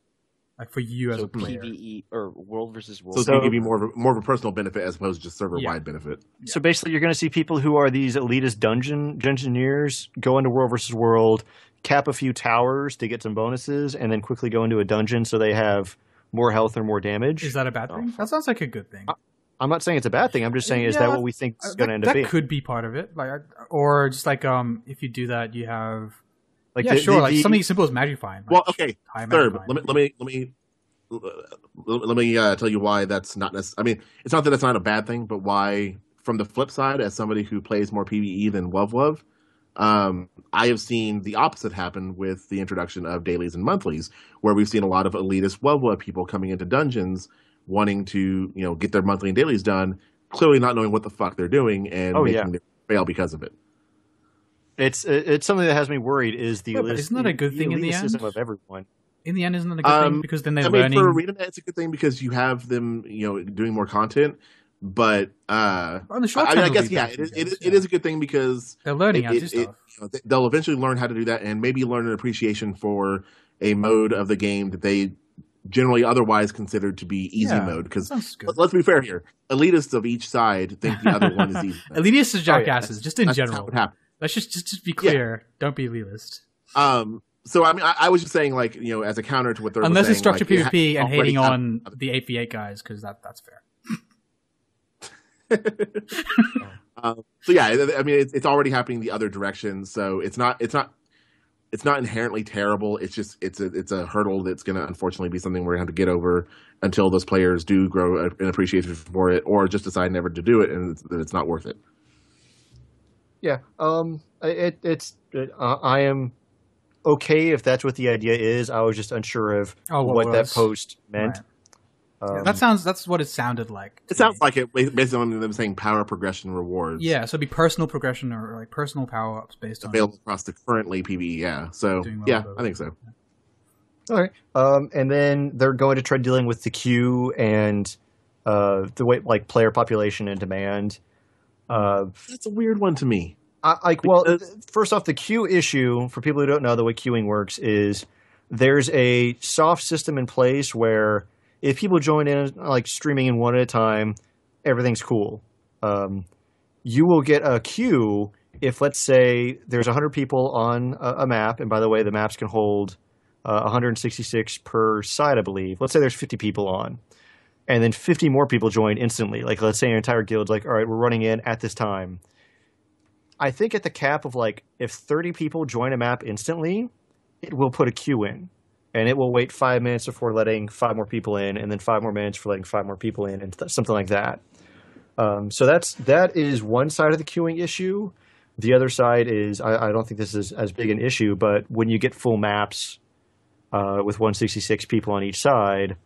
Speaker 3: like for you as
Speaker 2: So
Speaker 3: a player.
Speaker 2: PVE or World versus World.
Speaker 4: so it's
Speaker 1: So-
Speaker 4: going to give you more of a, more of a personal benefit as opposed to just server wide benefit.
Speaker 1: So basically, you're going to see people who are these elitist dungeon dungeoneers go into World versus World, cap a few towers to get some bonuses, and then quickly go into a dungeon so they have more health or more damage.
Speaker 3: Is that a bad thing? That sounds like a good thing.
Speaker 1: I'm not saying it's a bad thing. I'm just saying, is that what we think
Speaker 3: Uh,
Speaker 1: is going to
Speaker 3: that
Speaker 1: end up
Speaker 3: that
Speaker 1: being?
Speaker 3: could be part of it, like, or just like um, if you do that, you have
Speaker 1: Like
Speaker 3: yeah,
Speaker 1: the-
Speaker 3: sure,
Speaker 1: the-
Speaker 3: like
Speaker 1: the-
Speaker 3: something as simple as magifying. Like,
Speaker 4: Well, okay.
Speaker 3: high
Speaker 4: Third,
Speaker 3: magifying.
Speaker 4: let me let me let me let let me uh, tell you why that's not. Necess- I mean, it's not that it's not a bad thing, but why? From the flip side, as somebody who plays more PVE than WoW WoW, um, I have seen the opposite happen with the introduction of dailies and monthlies, where we've seen a lot of elitist WoW WoW people coming into dungeons wanting to you know get their monthly and dailies done, clearly not knowing what the fuck they're doing and
Speaker 1: Oh,
Speaker 4: making
Speaker 1: yeah.
Speaker 4: fail because of it.
Speaker 1: It's it's something that has me worried. Is the
Speaker 3: Yeah,
Speaker 1: elitist-
Speaker 3: isn't that a good thing in the
Speaker 1: elitism
Speaker 3: end?
Speaker 1: of everyone?
Speaker 3: in the end, isn't that a good
Speaker 4: Um,
Speaker 3: thing? Because then they're
Speaker 4: I mean,
Speaker 3: learning.
Speaker 4: for arena, it's a good thing because you have them, you know, doing more content. But uh,
Speaker 3: on the short
Speaker 4: I, mean, I guess yeah, it is, it, is,
Speaker 3: yeah.
Speaker 4: it is a good thing because
Speaker 3: They're learning
Speaker 4: it,
Speaker 3: how to
Speaker 4: it-
Speaker 3: do
Speaker 4: it-
Speaker 3: stuff.
Speaker 4: you know, they'll eventually learn how to do that and maybe learn an appreciation for a mode of the game that they generally otherwise considered to be easy
Speaker 3: Yeah,
Speaker 4: mode. Because let's be fair here, elitists of each side think the other one is easy.
Speaker 3: Elitists are
Speaker 1: Oh, yeah.
Speaker 3: jackasses, just in
Speaker 4: That's
Speaker 3: general. Let's just, just just be
Speaker 4: Yeah.
Speaker 3: clear. Don't be elitist.
Speaker 4: Um, so I mean, I, I was just saying, like you know, as a counter to what they're
Speaker 3: Unless
Speaker 4: saying,
Speaker 3: it's structured
Speaker 4: like,
Speaker 3: PvP and hating on the 8v8 guys, because that that's fair.
Speaker 4: Um, so yeah, I I mean, it's, it's already happening the other direction. So it's not, it's not, it's not inherently terrible. It's just, it's a, it's a hurdle that's going to unfortunately be something we're going to have to get over until those players do grow an appreciation for it, or just decide never to do it, and it's, that it's not worth it.
Speaker 1: Yeah. Um. It it's it, uh, I am okay if that's what the idea is. I was just unsure of
Speaker 3: Oh, what
Speaker 1: what, that post meant. Um,
Speaker 3: that sounds. That's what it sounded like. to
Speaker 4: It sounds
Speaker 3: me.
Speaker 4: like it based on them saying power progression rewards.
Speaker 3: Yeah, so it'd be personal progression or like personal power ups based on.
Speaker 4: available across the currently PVE. Yeah, so
Speaker 3: well
Speaker 4: yeah, I think so.
Speaker 1: All right. Um, and then they're going to try dealing with the queue and uh, the way like player population and demand. Uh,
Speaker 4: That's a weird one to me.
Speaker 1: I, like, well,
Speaker 4: Because-
Speaker 1: first off, the queue issue for people who don't know the way queuing works is there's a soft system in place where if people join in like streaming in one at a time, everything's cool. Um, you will get a queue if, let's say, there's 100 people on a, a map, and by the way, the maps can hold uh, 166 per side, I believe. Let's say there's 50 people on, and then 50 more people join instantly. Like, let's say an entire guild's like, all right, we're running in at this time. I think at the cap of like, if 30 people join a map instantly, it will put a queue in. And it will wait five minutes before letting five more people in, and then five more minutes for letting five more people in, and th- something like that. Um, so that's that is one side of the queuing issue. The other side is I, I don't think this is as big an issue, but when you get full maps uh, with 166 people on each side,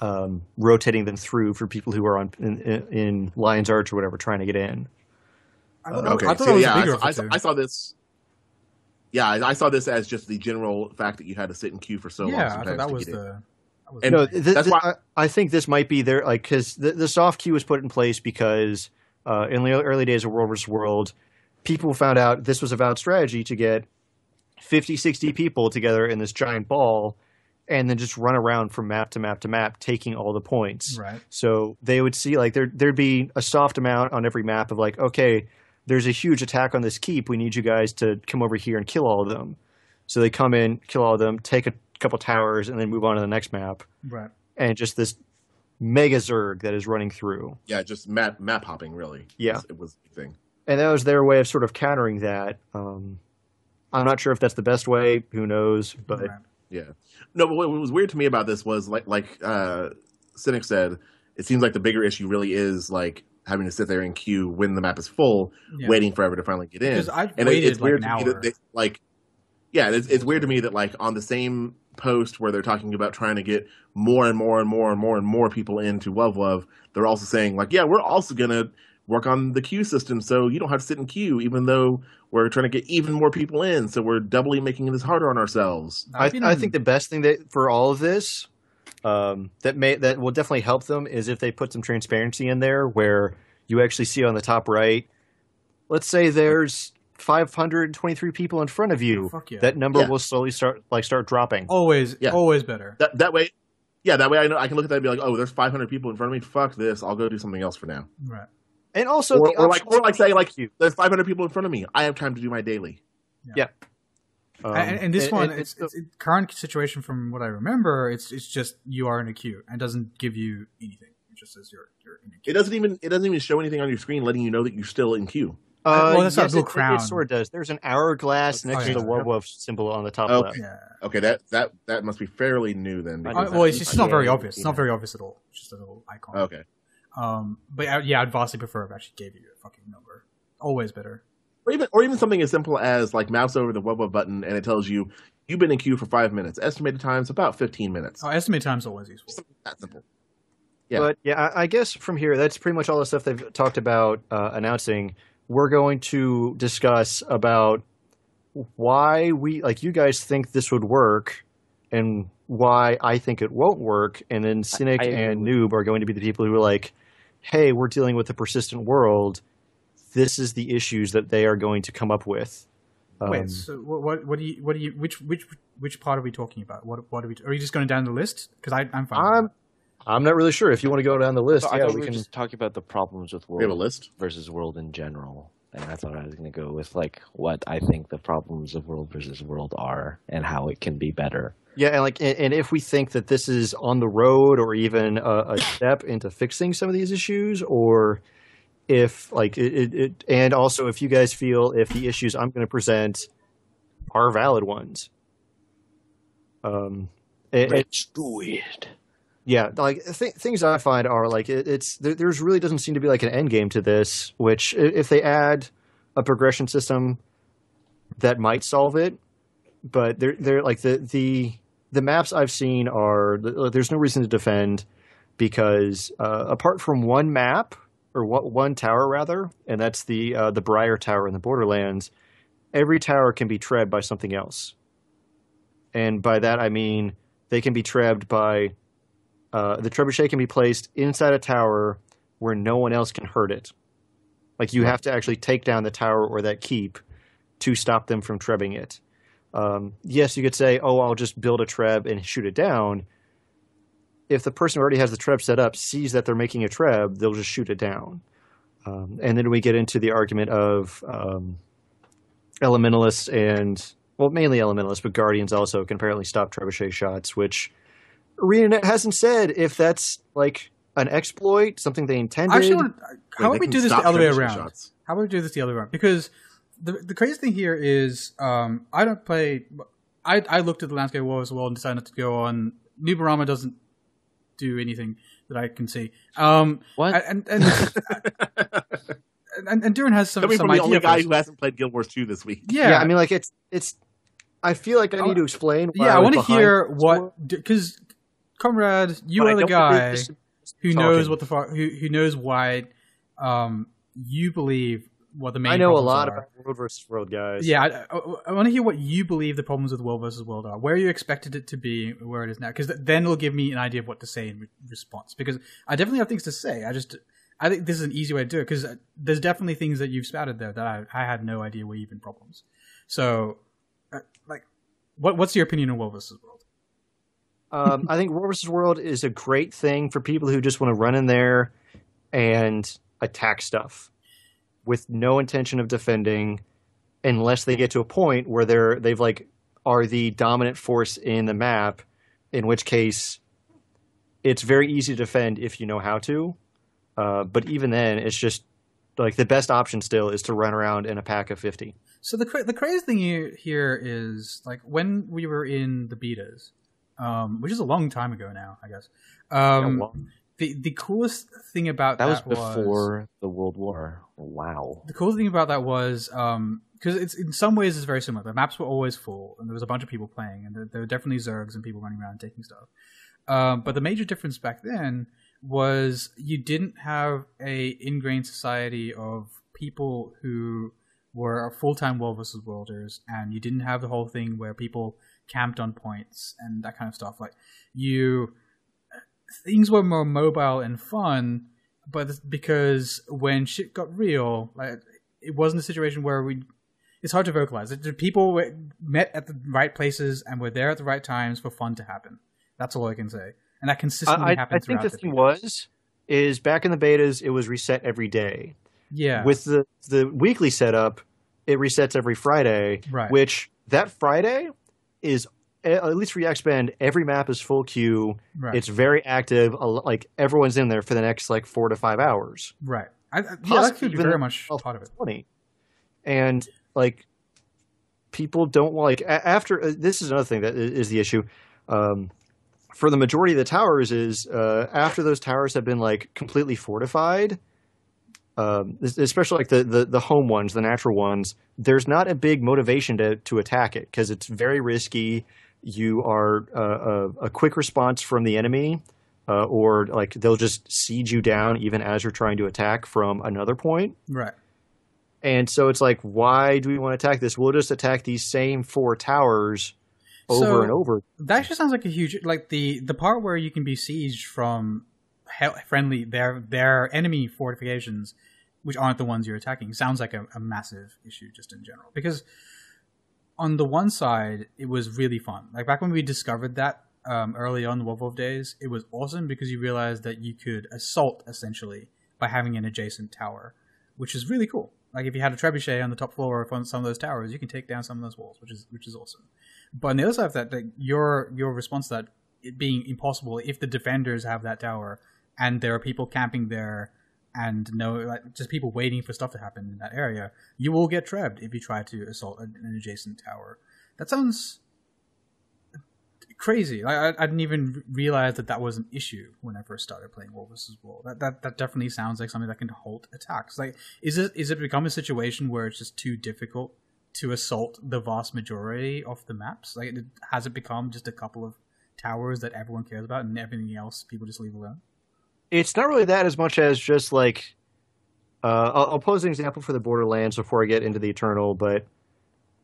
Speaker 1: um, rotating them through for people who are on in, in, in Lion's Arch or whatever trying to get in.
Speaker 3: I thought, it-
Speaker 4: Okay,
Speaker 3: I thought
Speaker 4: so
Speaker 3: it was
Speaker 4: yeah, I,
Speaker 3: bigger
Speaker 4: saw- I,
Speaker 3: of
Speaker 4: saw,
Speaker 3: the
Speaker 4: I saw this. Yeah, I, I saw this as just the general fact that you had to sit in queue for so long.
Speaker 3: Yeah, I thought that was
Speaker 4: get in.
Speaker 3: the. That was
Speaker 4: And
Speaker 1: no, th-
Speaker 4: that's
Speaker 1: th-
Speaker 4: why-
Speaker 1: I, I think this might be there, like because the, the soft queue was put in place because uh, in the early days of World vs. World, people found out this was a valid strategy to get 50, 60 people together in this giant ball, and then just run around from map to map to map, taking all the points.
Speaker 3: right.
Speaker 1: So they would see like there there'd be a soft amount on every map of like, okay, there's a huge attack on this keep. We need you guys to come over here and kill all of them. So they come in, kill all of them, take a couple towers, and then move on to the next map.
Speaker 3: Right.
Speaker 1: And just this mega zerg that is running through.
Speaker 4: Yeah, just map map hopping really.
Speaker 1: Yeah.
Speaker 4: it was the thing.
Speaker 1: And that was their way of sort of countering that. Um, I'm not sure if that's the best way. Who knows? But
Speaker 3: right.
Speaker 4: Yeah. No, but what was weird to me about this was like like uh Cynic said, it seems like the bigger issue really is like having to sit there in queue when the map is full,
Speaker 3: Yeah.
Speaker 4: waiting forever to finally get in.
Speaker 3: I've
Speaker 4: and it- it's
Speaker 3: like
Speaker 4: weird
Speaker 3: an
Speaker 4: to me that they, like yeah, it's, it's weird to me that like on the same post where they're talking about trying to get more and more and more and more and more people into Love Love, they're also saying like, yeah, we're also gonna work on the queue system so you don't have to sit in queue, even though we're trying to get even more people in, so we're doubly making this harder on ourselves.
Speaker 1: I,
Speaker 3: I've been
Speaker 1: I
Speaker 3: in-
Speaker 1: think the best thing that for all of this um, that may that will definitely help them is if they put some transparency in there where you actually see on the top right. Let's say there's 523 people in front of you.
Speaker 3: Fuck yeah.
Speaker 1: That number
Speaker 4: Yeah.
Speaker 1: will slowly start like start dropping.
Speaker 3: always,
Speaker 4: Yeah.
Speaker 3: always better.
Speaker 4: That that way, yeah, that way I know I can look at that and be like, oh, there's 500 people in front of me. Fuck this, I'll go do something else for now.
Speaker 3: Right.
Speaker 1: And also,
Speaker 4: Or,
Speaker 1: the
Speaker 4: or like, or like say like you there's 500 people in front of me. I have time to do my daily.
Speaker 1: Um,
Speaker 3: and, and this
Speaker 1: and-
Speaker 3: one,
Speaker 1: and
Speaker 3: it's, it's, it's current situation from what I remember. It's it's just you are in a queue and doesn't give you anything. It just says you're you're in a queue.
Speaker 4: It doesn't even it doesn't even show anything on your screen letting you know that you're still in queue.
Speaker 1: Uh,
Speaker 3: well, that's not
Speaker 1: yes,
Speaker 3: Blue
Speaker 1: it, it-
Speaker 3: Crown.
Speaker 1: It, sort of does. There's an hourglass next
Speaker 3: Okay.
Speaker 1: to the World Wolf symbol on the top
Speaker 4: Okay.
Speaker 1: left.
Speaker 3: Yeah.
Speaker 4: Okay, that that that must be fairly new then.
Speaker 3: Uh, well, it's, it's not very obvious. It's not very obvious at all. It's just a little icon.
Speaker 4: Okay.
Speaker 3: Um, but uh, yeah, I'd vastly prefer if I actually gave you a fucking number. Always better.
Speaker 4: Or even or even something as simple as like mouse over the web web button and it tells you you've been in queue for five minutes. Estimated time's about 15 minutes.
Speaker 3: Oh, estimated time's always useful.
Speaker 4: That simple. Yeah.
Speaker 1: But yeah, I, I guess from here, that's pretty much all the stuff they've talked about uh, announcing. We're going to discuss about why we, like, you guys think this would work, and why I think it won't work. And then Cynic
Speaker 2: I agree
Speaker 1: and Noob are going to be the people who are like, "Hey, we're dealing with a persistent world. This is the issues that they are going to come up with." Um,
Speaker 3: Wait, so what, what? What do you? What do you? Which which which part are we talking about? What what are we? Are you just going down the list? Because I I'm fine.
Speaker 1: I'm. I'm not really sure. If you want to go down the list,
Speaker 2: So
Speaker 1: yeah,
Speaker 2: thought
Speaker 1: we
Speaker 2: we
Speaker 1: can.
Speaker 2: just talking about the problems with
Speaker 4: We have a
Speaker 2: world
Speaker 4: list.
Speaker 2: versus world in general, and I thought I was going to go with like what I think the problems of world versus world are and how it can be better.
Speaker 1: Yeah, and like, and, and if we think that this is on the road or even a, a step into fixing some of these issues, or if like it, it, it, and also if you guys feel if the issues I'm going to present are valid ones, um, it, it-
Speaker 2: do it.
Speaker 1: yeah, like th- things I find are like it, it's there, there's really doesn't seem to be like an end game to this. Which if they add a progression system, that might solve it. But they're they're like the the the maps I've seen are th- there's no reason to defend. because uh, apart from one map or what one tower rather, and that's the uh, the Briar Tower in the Borderlands, every tower can be trebbed by something else. And by that I mean they can be trebbed by uh, the trebuchet can be placed inside a tower where no one else can hurt it. Like you have to actually take down the tower or that keep to stop them from trebbing it. Um, yes, you could say, "Oh, I'll just build a treb and shoot it down." If the person who already has the treb set up sees that they're making a treb, they'll just shoot it down. Um, and then we get into the argument of um, elementalists and well, mainly elementalists, but guardians also can apparently stop trebuchet shots, which ArenaNet hasn't said if that's like an exploit, something they intended.
Speaker 3: Actually, wanna- how about we do this the other way around?
Speaker 4: shots.
Speaker 3: How about we do this the other way around? Because the the crazy thing here is, um, I don't play. I I looked at the landscape War as well and decided not to go on. Nubarama doesn't do anything that I can see. Um,
Speaker 2: What?
Speaker 3: and and and, and Dourin has some
Speaker 4: Coming
Speaker 3: some
Speaker 4: from the only guy who hasn't played Guild Wars 2 this week.
Speaker 3: yeah,
Speaker 1: yeah, I mean, like it's it's. I feel like I
Speaker 3: I
Speaker 1: need to explain. why
Speaker 3: yeah, I
Speaker 1: was
Speaker 3: want to hear what because comrade, you
Speaker 1: but
Speaker 3: are the guy who
Speaker 1: talking.
Speaker 3: knows what the fu- who who knows why um you believe what the main
Speaker 1: I know a lot
Speaker 3: are.
Speaker 1: about world versus world, guys.
Speaker 3: Yeah, I, I, want to hear what you believe the problems with world versus world are. Where you expected it to be, where it is now, because then it'll give me an idea of what to say in re- response. Because I definitely have things to say. I just, I think this is an easy way to do it. Because there's definitely things that you've spouted there that I, I had no idea were even problems. So, uh, like, what what's your opinion on world versus world?
Speaker 1: um, I think World vs. World is a great thing for people who just want to run in there and attack stuff with no intention of defending, unless they get to a point where they're they've like are the dominant force in the map, in which case it's very easy to defend if you know how to. Uh, but even then, it's just like the best option still is to run around in a pack of fifty.
Speaker 3: So the cra- the crazy thing here, here is like when we were in the betas, um, which is a long time ago now, I guess. Um,
Speaker 1: well,
Speaker 3: the the coolest thing about
Speaker 2: That
Speaker 3: that,
Speaker 2: was before the World War. Wow.
Speaker 3: the cool thing about that was because it's in some ways it's very similar. The maps were always full, and there was a bunch of people playing, and there, there were definitely zergs and people running around taking stuff. Um, but the major difference back then was you didn't have a ingrained society of people who were full time world versus worlders, and you didn't have the whole thing where people camped on points and that kind of stuff. Like you, things were more mobile and fun, but because when shit got real, like it wasn't a situation where we. It's hard to vocalize. It, people were, met at the right places and were there at the right times for fun to happen. That's all I can say, and that consistently
Speaker 1: I, I
Speaker 3: happened
Speaker 1: think the
Speaker 3: the
Speaker 1: thing was is back in the betas it was reset every day.
Speaker 3: yeah
Speaker 1: With the the weekly setup, it resets every Friday,
Speaker 3: Right.
Speaker 1: which that Friday is at least for Yak Bend, every map is full queue.
Speaker 3: right
Speaker 1: It's very active. Like everyone's in there for the next like four to five hours.
Speaker 3: right. I, I, yeah, that could be very much part of it.
Speaker 1: Twenty, and like people don't like after. Uh, this is another thing that is is the issue. Um, for the majority of the towers, is uh, after those towers have been like completely fortified. Um, especially like the, the, the home ones, the natural ones, there's not a big motivation to, to attack it because it's very risky. You are uh, a, a quick response from the enemy, uh, or like they'll just siege you down even as you're trying to attack from another point.
Speaker 3: Right.
Speaker 1: And so it's like, why do we want to attack this? We'll just attack these same four towers over
Speaker 3: So-
Speaker 1: and over.
Speaker 3: That actually sounds like a huge like the the part where you can be sieged from friendly their their enemy fortifications, which aren't the ones you're attacking, sounds like a, a massive issue just in general. Because on the one side, it was really fun. Like back when we discovered that um, early on the Wolf Wolf days, it was awesome because you realized that you could assault essentially by having an adjacent tower, which is really cool. Like if you had a trebuchet on the top floor of some of those towers, you can take down some of those walls, which is which is awesome. But on the other side of that, like your your response to that it being impossible if the defenders have that tower and there are people camping there and no like just people waiting for stuff to happen in that area, you will get trapped if you try to assault an adjacent tower. That sounds crazy. I, I didn't even realize that that was an issue when I first started playing World vs. World. That, that that definitely sounds like something that can halt attacks. Like, is it is it become a situation where it's just too difficult to assault the vast majority of the maps? Like, has it become just a couple of towers that everyone cares about, and everything else people just leave alone?
Speaker 1: It's not really that as much as just like uh, I'll, I'll pose an example for the Borderlands before I get into the Eternal. But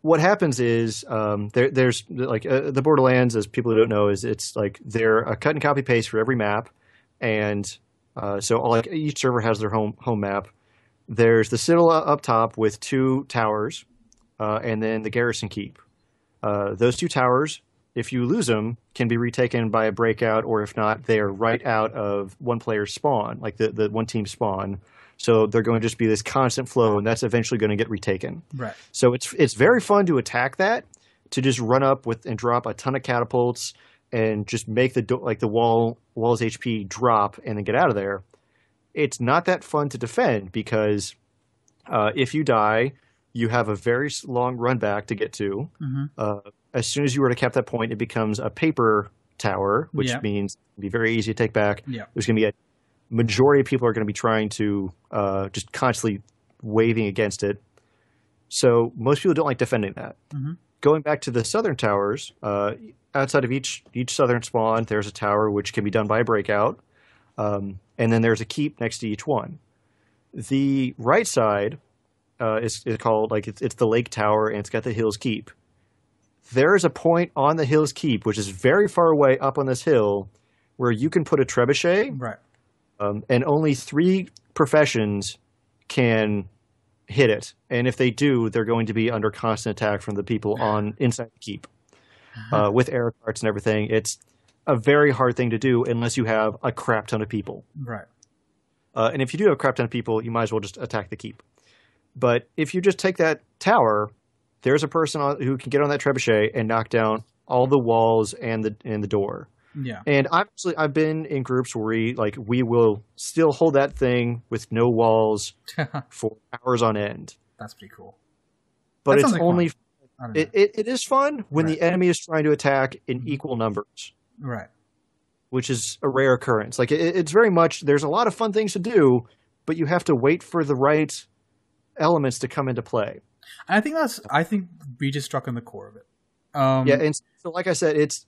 Speaker 1: what happens is um, there, there's like uh, the Borderlands, as people who don't know, is it's like they're a cut and copy paste for every map, and uh, so all, like each server has their home home map. There's the citadel up top with two towers, uh, and then the garrison keep. Uh, those two towers if you lose them, can be retaken by a breakout, or if not, they are right out of one player's spawn, like the, the one team spawn. So they're going to just be this constant flow, and that's eventually going to get retaken.
Speaker 3: Right.
Speaker 1: So it's it's very fun to attack that, to just run up with and drop a ton of catapults and just make the like the wall wall's HP drop and then get out of there. It's not that fun to defend because uh, if you die, you have a very long run back to get to.
Speaker 3: Mm-hmm.
Speaker 1: Uh, as soon as you were to cap that point, it becomes a paper tower, which
Speaker 3: Yeah.
Speaker 1: means it'll be very easy to take back.
Speaker 3: Yeah.
Speaker 1: There's going to be a majority of people are going to be trying to uh, just constantly waving against it. So most people don't like defending that.
Speaker 3: Mhm.
Speaker 1: Going back to the southern towers, uh, outside of each each southern spawn, there's a tower which can be done by a breakout, um, and then there's a keep next to each one. The right side uh, is, is called like it's, it's the lake tower, and it's got the hills keep. There is a point on the hills keep, which is very far away up on this hill, where you can put a trebuchet
Speaker 3: Right.
Speaker 1: um, and only three professions can hit it. And if they do, they're going to be under constant attack from the people on inside the keep uh, with air carts and everything. It's a very hard thing to do unless you have a crap ton of people.
Speaker 3: Right.
Speaker 1: Uh, and if you do have a crap ton of people, you might as well just attack the keep. But if you just take that tower, there's a person on, who can get on that trebuchet and knock down all the walls and the and the door.
Speaker 3: Yeah.
Speaker 1: And I've actually I've been in groups where we like we will still hold that thing with no walls for hours on end.
Speaker 3: That's pretty cool.
Speaker 1: But
Speaker 3: That
Speaker 1: it's
Speaker 3: like
Speaker 1: only
Speaker 3: I don't know.
Speaker 1: it, it, it is fun when
Speaker 3: Right.
Speaker 1: the enemy is trying to attack in mm-hmm. equal numbers,
Speaker 3: right.
Speaker 1: which is a rare occurrence. Like it, it's very much there's a lot of fun things to do, but you have to wait for the right elements to come into play.
Speaker 3: And I think that's. I think we just struck on the core of it. Um,
Speaker 1: yeah, and so like I said, it's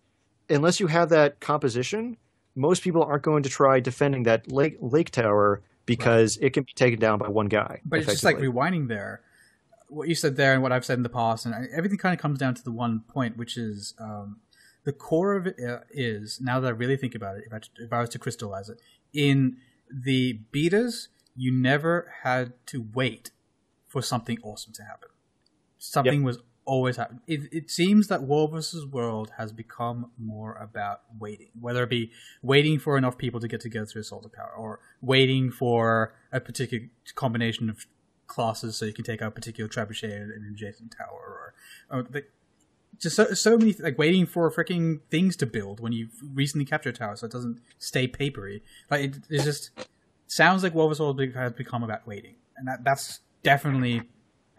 Speaker 1: unless you have that composition, most people aren't going to try defending that lake lake tower because it can be taken down by one guy.
Speaker 3: but it's just like rewinding there. What you said there and what I've said in the past, and everything kind of comes down to the one point, which is um, the core of it uh, now that I really think about it. If I, if I was to crystallize it, in the betas, you never had to wait for something awesome to happen. Something was always happening. It, it seems that War vs. World has become more about waiting, whether it be waiting for enough people to get together to assault a tower, or waiting for a particular combination of classes so you can take out a particular trebuchet in an adjacent tower, or, uh, or the, just so, so many like waiting for freaking things to build when you've recently captured a tower, so it doesn't stay papery. Like it, it just sounds like War vs. World has become about waiting, and that that's definitely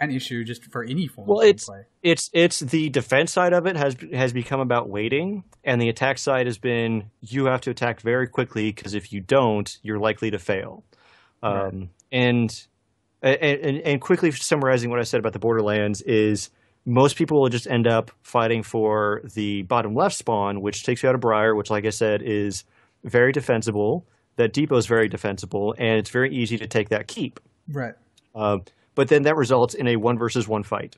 Speaker 3: an issue just for any form
Speaker 1: Well,
Speaker 3: of
Speaker 1: it's-
Speaker 3: gameplay.
Speaker 1: it's it's the defense side of it has has become about waiting, and the attack side has been you have to attack very quickly because if you don't, you're likely to fail. Um, and, and and and quickly summarizing what I said about the Borderlands is most people will just end up fighting for the bottom left spawn, which takes you out of Briar, which, like I said, is very defensible. That depot is very defensible, and it's very easy to take that keep.
Speaker 3: Right.
Speaker 1: Uh, but then that results in a one versus one fight,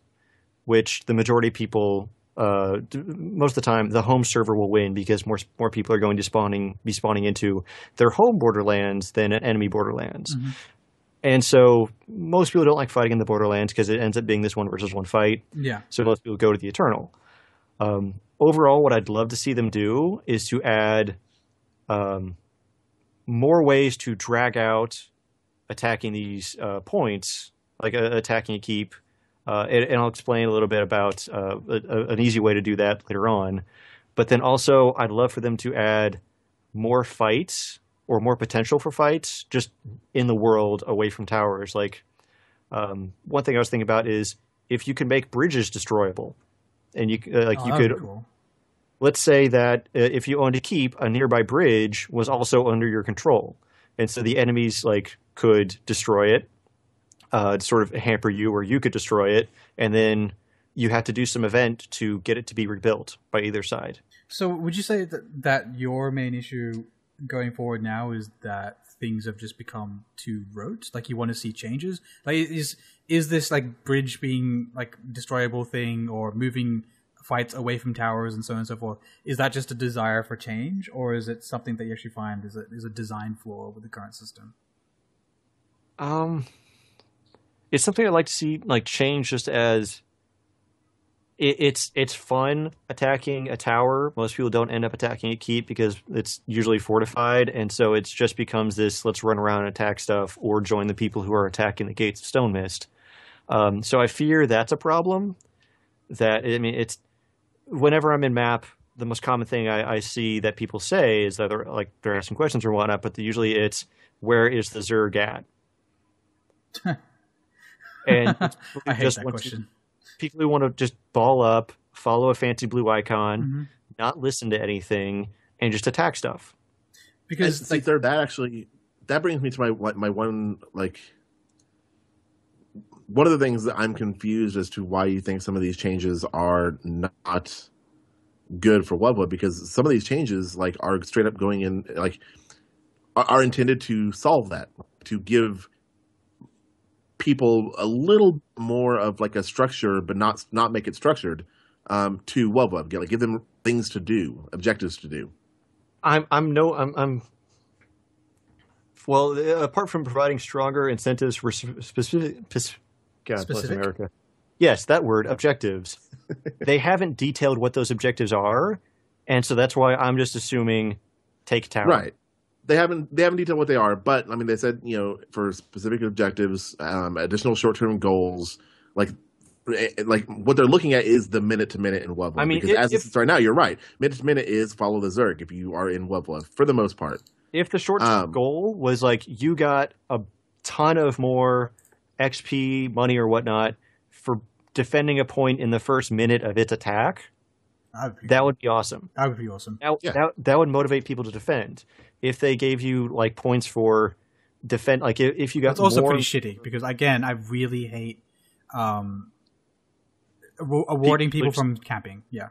Speaker 1: which the majority of people, uh, most of the time, the home server will win because more more people are going to spawning be spawning into their home borderlands than at enemy borderlands.
Speaker 3: Mhm.
Speaker 1: And so most people don't like fighting in the borderlands because it ends up being this one versus one fight.
Speaker 3: Yeah.
Speaker 1: So most people go to the Eternal. Um, overall, what I'd love to see them do is to add um, more ways to drag out attacking these uh, points, like uh, attacking a keep. Uh, and, and I'll explain a little bit about uh, a, a- an easy way to do that later on. But then also, I'd love for them to add more fights or more potential for fights just in the world away from towers. Like um, one thing I was thinking about is if you can make bridges destroyable, and you uh, like
Speaker 3: Oh,
Speaker 1: you could
Speaker 3: cool.
Speaker 1: let's say that uh, if you owned a keep, a nearby bridge was also under your control, and so the enemies like could destroy it, uh, to sort of hamper you, or you could destroy it, and then you had to do some event to get it to be rebuilt by either side.
Speaker 3: So, would you say that that your main issue going forward now is that things have just become too rote? Like you want to see changes? Like is is this like bridge being like destroyable thing or moving fights away from towers and so on and so forth? Is that just a desire for change, or is it something that you actually find is a is a design flaw with the current system?
Speaker 1: Um, it's something I'd like to see like change just as it, it's it's fun attacking a tower. Most people don't end up attacking a keep because it's usually fortified, and so it just becomes this: let's run around and attack stuff, or join the people who are attacking the gates of Stone Mist. Um, so I fear that's a problem. That I mean, it's whenever I'm in map, the most common thing I, I see that people say is that they're like they're asking questions or whatnot, but usually it's where is the Zerg at? and
Speaker 3: I hate
Speaker 1: just
Speaker 3: that
Speaker 1: want to- people who want to just ball up, follow a fancy blue icon,
Speaker 3: Mhm.
Speaker 1: not listen to anything, and just attack stuff.
Speaker 3: Because
Speaker 4: And see,
Speaker 3: like
Speaker 4: there, that actually that brings me to my one- my one like one of the things that I'm confused as to why you think some of these changes are not good for Webwood because some of these changes like are straight up going in like are, are intended to solve that to give people a little more of like a structure but not not make it structured um, to Webweb get like give them things to do objectives to do
Speaker 1: I'm I'm no I'm I'm well uh, apart from providing stronger incentives for s- specific pes- God bless America. Yes, that word objectives. they haven't detailed what those objectives are, and so that's why I'm just assuming take town.
Speaker 4: Right. They haven't they haven't detailed what they are, but I mean they said you know for specific objectives, um, additional short term goals, like eh, like what they're looking at is the minute to minute in Webweb.
Speaker 1: I mean,
Speaker 4: because
Speaker 1: if-
Speaker 4: as
Speaker 1: if-
Speaker 4: it's right now, you're right. Minute to minute is follow the Zerg if you are in Webweb for the most part.
Speaker 1: If the short term
Speaker 4: Um,
Speaker 1: goal was like you got a ton of more XP, money, or whatnot for defending a point in the first minute of its attack,
Speaker 3: that would be,
Speaker 1: that would be awesome.
Speaker 3: that would be awesome.
Speaker 1: That,
Speaker 4: Yeah.
Speaker 1: that that would motivate people to defend. If they gave you like points for defend, like if, if you got
Speaker 3: It's also
Speaker 1: more,
Speaker 3: pretty shitty because again, I really hate um, awarding people
Speaker 1: People-
Speaker 3: from camping. Yeah,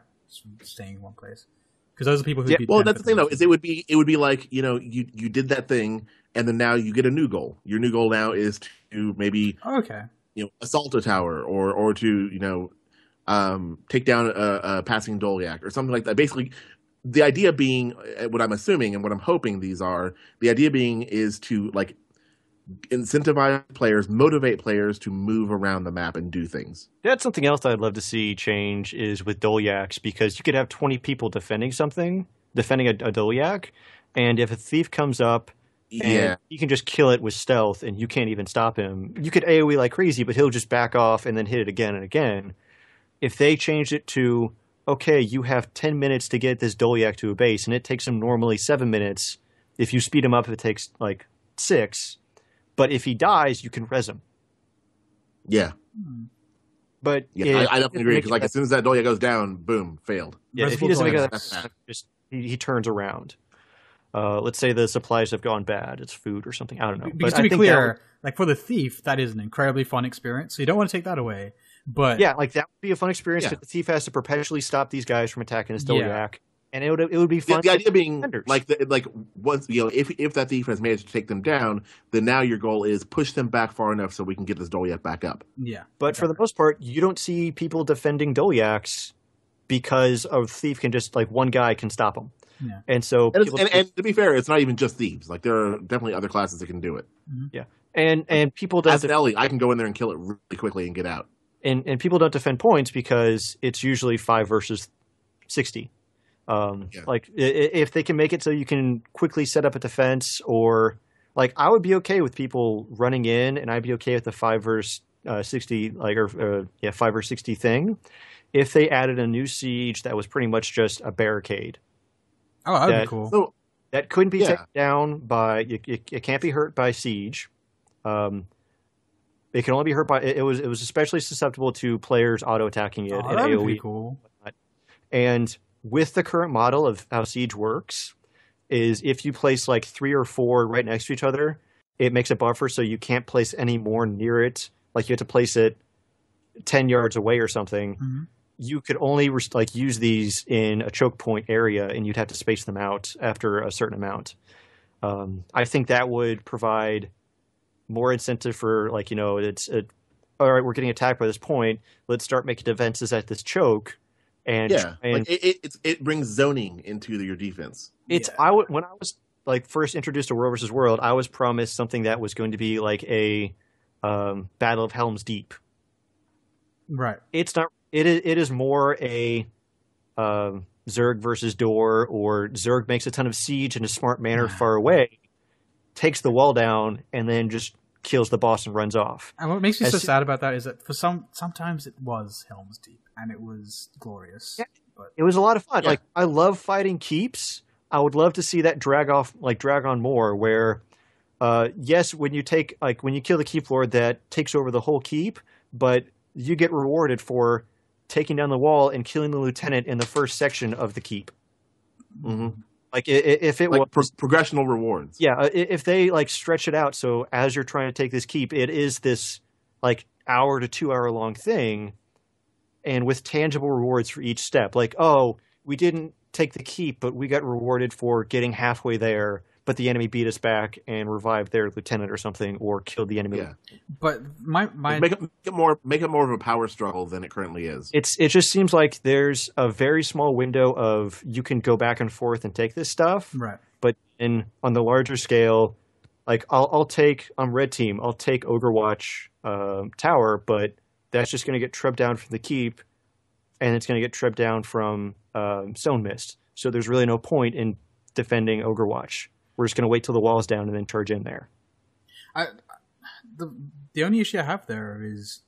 Speaker 3: staying in one place because those are people who.
Speaker 1: Yeah,
Speaker 4: Well, that's the thing though is it would be it would be like you know you you did that thing and then now you get a new goal. Your new goal now is to maybe
Speaker 3: okay.
Speaker 4: you know assault a tower or or to you know um, take down a, a passing Dolyak or something like that. Basically, the idea being uh, what I'm assuming and what I'm hoping these are. The idea being is to like incentivize players, motivate players to move around the map and do things.
Speaker 1: that's something else I'd love to see change is with Dolyaks because you could have twenty people defending something, defending a, a Dolyak, and if a thief comes up and
Speaker 4: Yeah,
Speaker 1: you can just kill it with stealth and you can't even stop him. You could AoE like crazy, but he'll just back off and then hit it again and again. If they changed it to, okay, you have 10 minutes to get this Dolyak to a base and it takes him normally seven minutes. If you speed him up, it takes like six. But if he dies, you can res him.
Speaker 4: yeah,
Speaker 1: But
Speaker 4: yeah.
Speaker 1: if-
Speaker 4: I, I definitely agree because like as soon as that Dolyak goes down, boom, failed.
Speaker 1: Yeah, if he doesn't make
Speaker 3: Dogs.
Speaker 1: that, just he, he turns around. Uh, let's say the supplies have gone bad. It's food or something. I don't know.
Speaker 3: Because
Speaker 1: But
Speaker 3: to
Speaker 1: I
Speaker 3: be
Speaker 1: think
Speaker 3: clear,
Speaker 1: would-
Speaker 3: like for the thief, that is an incredibly fun experience. So you don't want to take that away. But
Speaker 1: yeah, like that would be a fun experience.
Speaker 4: Yeah.
Speaker 1: because The thief has to perpetually stop these guys from attacking his
Speaker 3: Yeah.
Speaker 1: Dolyak, and it would it would be fun.
Speaker 4: the idea being
Speaker 1: defenders.
Speaker 4: like the, like once you know if if that thief has managed to take them down, then now your goal is push them back far enough so we can get this Dolyak back up.
Speaker 3: yeah,
Speaker 1: but for the most part, you don't see people defending Dolyaks because a thief can just like one guy can stop them.
Speaker 3: Yeah.
Speaker 1: And so
Speaker 4: And,
Speaker 1: people-
Speaker 4: and, and to be fair, it's not even just thieves. Like there are definitely other classes that can do it. Mm-hmm. Yeah.
Speaker 1: And and people don't
Speaker 4: As an ele, I can go in there and kill it really quickly and get out.
Speaker 1: And and people don't defend points because it's usually five versus sixty. Um,
Speaker 4: Yeah.
Speaker 1: Like if they can make it so you can quickly set up a defense, or like I would be okay with people running in, and I'd be okay with the five versus uh, sixty, like or uh, yeah, five versus sixty thing, if they added a new siege that was pretty much just a barricade
Speaker 3: oh, that'd
Speaker 1: That-
Speaker 3: be cool.
Speaker 4: So
Speaker 1: that couldn't be
Speaker 4: Yeah.
Speaker 1: taken down by it, it, it can't be hurt by siege. Um, it can only be hurt by it, it was it was especially susceptible to players auto attacking it
Speaker 3: oh,
Speaker 1: in AoE.
Speaker 3: be cool.
Speaker 1: And with the current model of how siege works, is if you place like three or four right next to each other, it makes a buffer so you can't place any more near it. Like you have to place it ten yards away or something.
Speaker 3: Mhm.
Speaker 1: You could only like use these in a choke point area, and you'd have to space them out after a certain amount. Um, I think that would provide more incentive for like you know it's a, all right we're getting attacked by this point let's start making defenses at this choke and
Speaker 4: yeah,
Speaker 1: and
Speaker 4: like it, it, it brings zoning into your defense.
Speaker 1: it's
Speaker 3: Yeah.
Speaker 1: I when I was like first introduced to World versus World, I was promised something that was going to be like a um, Battle of Helm's Deep.
Speaker 3: Right.
Speaker 1: It's not. It is. It is more a um, Zerg versus Door, or Zerg makes a ton of siege in a smart manner far away, takes the wall down, and then just kills the boss and runs off.
Speaker 3: And what makes me
Speaker 1: As
Speaker 3: so
Speaker 1: soo-
Speaker 3: sad about that is that for some sometimes it was Helm's Deep and it was glorious.
Speaker 1: Yeah.
Speaker 3: But
Speaker 1: It was a lot of fun.
Speaker 4: Yeah.
Speaker 1: Like I love fighting keeps. I would love to see that drag off, like drag on more. Where, uh, yes, when you take like when you kill the keep lord, that takes over the whole keep, but you get rewarded for taking down the wall and killing the lieutenant in the first section of the keep.
Speaker 4: hmm
Speaker 1: Like if it
Speaker 4: Like
Speaker 1: was,
Speaker 4: pro- progressional rewards.
Speaker 1: yeah, uh, if they like stretch it out, so as you're trying to take this keep, it is this like hour to two hour long thing, and with tangible rewards for each step. Like, oh, we didn't take the keep, but we got rewarded for getting halfway there, but the enemy beat us back and revived their lieutenant or something, or killed the enemy.
Speaker 4: Yeah.
Speaker 3: but my my
Speaker 4: make, it, make it more make it more of a power struggle than it currently is.
Speaker 1: It's it just seems like there's a very small window of you can go back and forth and take this stuff,
Speaker 3: right.
Speaker 1: but in on the larger scale, like I'll I'll take on red team, I'll take Ogrewatch um, tower, but that's just going to get tripped down from the keep, and it's going to get tripped down from um, Stone Mist. So there's really no point in defending Ogrewatch. We're just going to wait till the wall's down and then charge in there.
Speaker 3: I the the only issue I have there is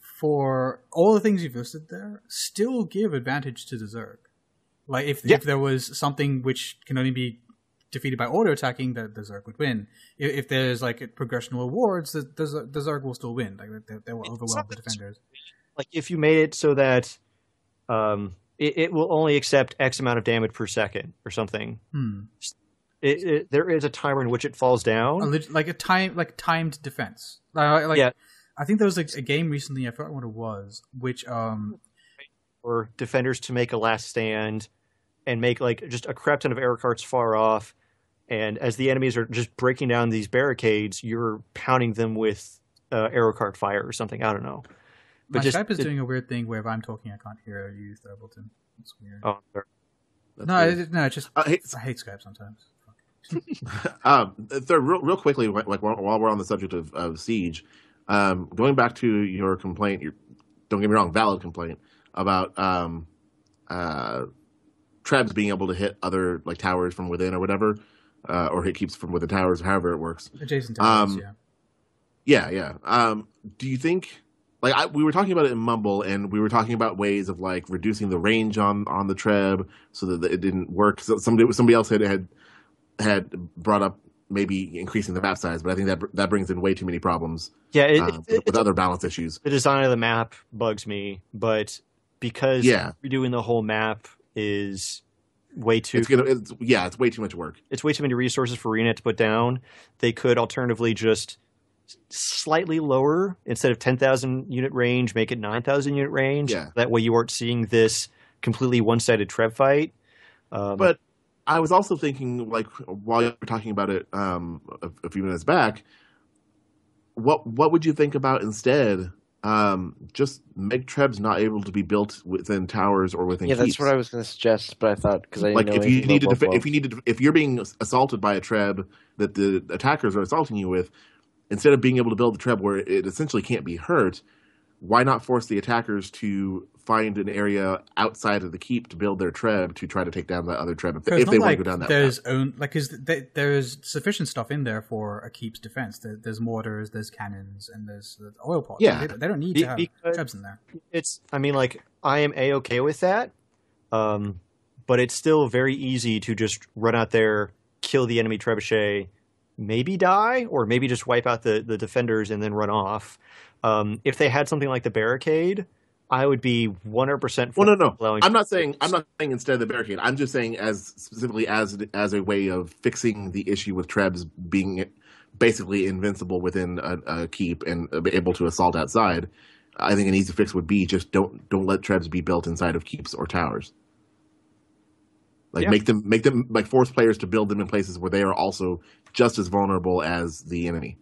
Speaker 3: for all the things you've listed there, still give advantage to the Zerg. Like if
Speaker 1: Yeah.
Speaker 3: if there was something which can only be defeated by auto attacking, the, the Zerg would win. If, if there's like a progressional awards, the, the, the Zerg will still win. Like they, they will overwhelm the defenders.
Speaker 1: Like if you made it so that um, it, it will only accept X amount of damage per second or something.
Speaker 3: Hmm.
Speaker 1: It, it, there is a timer in which it falls down.
Speaker 3: A leg- like a time like timed defense. Like, like
Speaker 1: Yeah.
Speaker 3: I think there was a, a game recently. I forgot what it was. Which um
Speaker 1: for defenders to make a last stand and make like just a crap ton of arrow carts far off. And as the enemies are just breaking down these barricades, you're pounding them with uh, arrow cart fire or something. I don't know.
Speaker 3: my
Speaker 1: But just
Speaker 3: Skype is
Speaker 1: it-
Speaker 3: doing a weird thing where if I'm talking, I can't hear you, Thurbleton. It's weird.
Speaker 1: oh, sorry.
Speaker 3: No, it, no, it's just
Speaker 4: Uh, hey,
Speaker 3: I hate Skype sometimes.
Speaker 4: um, third, real, real quickly, like while while we're on the subject of, of siege, um, going back to your complaint, your, don't get me wrong, valid complaint about um, uh, Trebs being able to hit other like towers from within or whatever, uh, or hit keeps from within towers, however it works.
Speaker 3: Adjacent towers,
Speaker 4: Um,
Speaker 3: yeah.
Speaker 4: Yeah, yeah. Um, do you think? Like I, we were talking about it in Mumble, and we were talking about ways of like reducing the range on on the Treb so that it didn't work. So somebody somebody else had had had brought up maybe increasing the map size, but I think that that brings in way too many problems
Speaker 1: Yeah, it,
Speaker 4: um,
Speaker 1: it-
Speaker 4: with, with other balance issues.
Speaker 1: the design of the map bugs me, but because
Speaker 4: Yeah.
Speaker 1: redoing the whole map is way too
Speaker 4: It's gonna, it's, yeah, it's way too much work.
Speaker 1: it's way too many resources for Renet to put down. They could alternatively just slightly lower instead of 10,000 unit range, make it 9,000 unit range.
Speaker 4: Yeah.
Speaker 1: That way you aren't seeing this completely one-sided Treb fight. Um,
Speaker 4: But I was also thinking, like while you were talking about it um, a, a few minutes back, what what would you think about instead? Um, just make Trebs not able to be built within towers or within
Speaker 2: Yeah, that's what I was going to suggest, but I thought because I
Speaker 4: like if you need to def- if you need to if you're being assaulted by a treb that the attackers are assaulting you with instead of being able to build the treb where it essentially can't be hurt why not force the attackers to find an area outside of the keep to build their treb to try to take down that other treb if, if they
Speaker 3: not
Speaker 4: want to go down that
Speaker 3: there's
Speaker 4: path.
Speaker 3: own like because there's sufficient stuff in there for a keep's defense. There, there's mortars, there's cannons, and there's oil pots.
Speaker 4: Yeah.
Speaker 3: they, they don't need
Speaker 1: Be-
Speaker 3: to have
Speaker 1: because-
Speaker 3: trebs in there.
Speaker 1: it's, I mean, like, I am A-okay with that. Um, but it's still very easy to just run out there, kill the enemy trebuchet, maybe die, or maybe just wipe out the, the defenders and then run off. Um, if they had something like the barricade, I would be 100% for
Speaker 4: well no no i'm not saying i'm not saying instead of the barricade i'm just saying as specifically as as a way of fixing the issue with trebs being basically invincible within a, a keep and able to assault outside i think an easy fix would be just don't don't let trebs be built inside of keeps or towers Like
Speaker 1: Yeah.
Speaker 4: make them make them like force players to build them in places where they are also just as vulnerable as the enemy.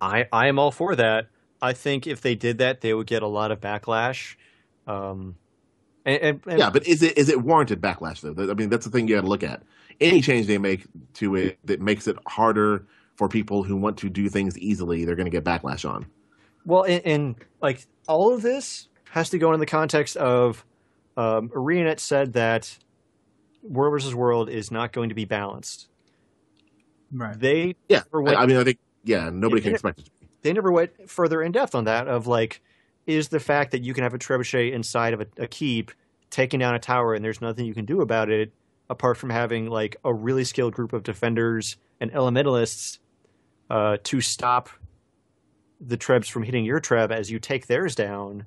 Speaker 1: I I am all for that. I think if they did that, they would get a lot of backlash. Um, and, and, and
Speaker 4: Yeah, but is it is it warranted backlash though? I mean, that's the thing you got to look at. Any change they make to it that makes it harder for people who want to do things easily, they're going to get backlash on.
Speaker 1: Well, and, and like all of this has to go in the context of um, ArenaNet said that World versus World is not going to be balanced.
Speaker 3: Right.
Speaker 1: They
Speaker 4: Yeah,
Speaker 1: never
Speaker 4: I, I mean, I think yeah, nobody can
Speaker 1: Yeah.
Speaker 4: expect it.
Speaker 1: They never went further in depth on that. Of like, is the fact that you can have a trebuchet inside of a, a keep taking down a tower and there's nothing you can do about it apart from having like a really skilled group of defenders and elementalists uh, to stop the trebs from hitting your treb as you take theirs down.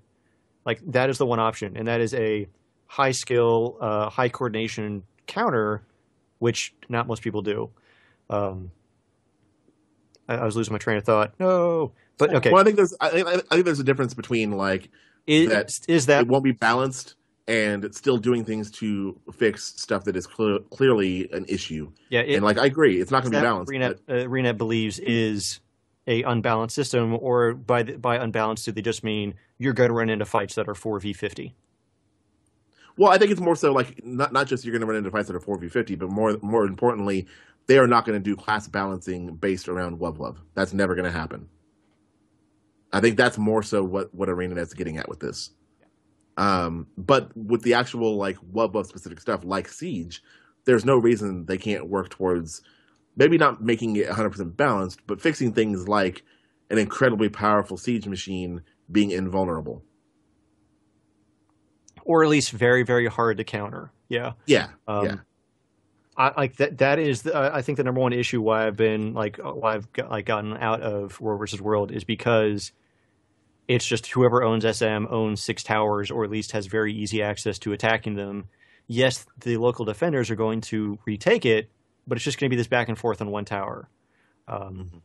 Speaker 1: Like that is the one option, and that is a high skill, uh, high coordination counter, which not most people do. Um, I, I was losing my train of thought. No, but okay.
Speaker 4: Well, I think there's I, I I think there's a difference between like
Speaker 1: Is,
Speaker 4: that-
Speaker 1: is that
Speaker 4: it won't be balanced and it's still doing things to fix stuff that is clear, clearly an issue.
Speaker 1: yeah? It,
Speaker 4: and like I agree, it's not going to be balanced.
Speaker 1: Renet,
Speaker 4: but-
Speaker 1: uh, believes is a unbalanced system, or by the, by unbalanced, do they just mean you're going to run into fights that are four v fifty?
Speaker 4: Well, I think it's more so like not not just you're going to run into fights that are four v fifty, but more more importantly, they are not going to do class balancing based around Wub Wub. That's never going to happen. I think that's more so what what ArenaNet's getting at with this. Um, but with the actual like Wub Wub specific stuff, like Siege, there's no reason they can't work towards maybe not making it 100% balanced, but fixing things like an incredibly powerful Siege machine being invulnerable.
Speaker 1: or at least very very hard to counter. Yeah.
Speaker 4: Yeah,
Speaker 1: Um,
Speaker 4: yeah.
Speaker 1: I like that. That is, the, I think, the number one issue why I've been like, why I've got, like gotten out of World versus World is because it's just whoever owns SM owns six towers, or at least has very easy access to attacking them. Yes, the local defenders are going to retake it, but it's just going to be this back and forth on one tower. Um,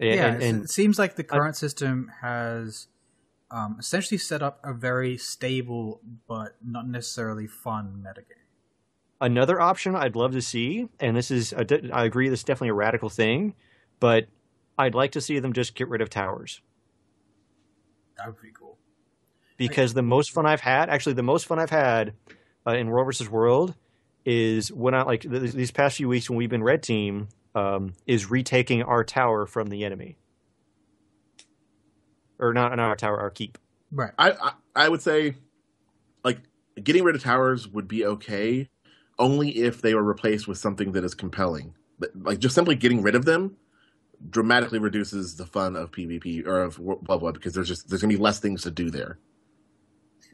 Speaker 1: and,
Speaker 3: yeah,
Speaker 1: and, and
Speaker 3: it seems like the current system has um, essentially set up a very stable but not necessarily fun metagame.
Speaker 1: Another option I'd love to see, and this is, a de- I agree, this is definitely a radical thing, but I'd like to see them just get rid of towers.
Speaker 3: That would be cool.
Speaker 1: because the most fun I've had, actually, the most fun I've had uh, in World versus World is when I like th- these past few weeks when we've been red team um, is retaking our tower from the enemy, or not, not our tower, our keep.
Speaker 3: Right.
Speaker 4: I, I I would say like getting rid of towers would be okay only if they were replaced with something that is compelling. Like just simply getting rid of them dramatically reduces the fun of PvP or of Wub Wub because there's just there's gonna be less things to do there.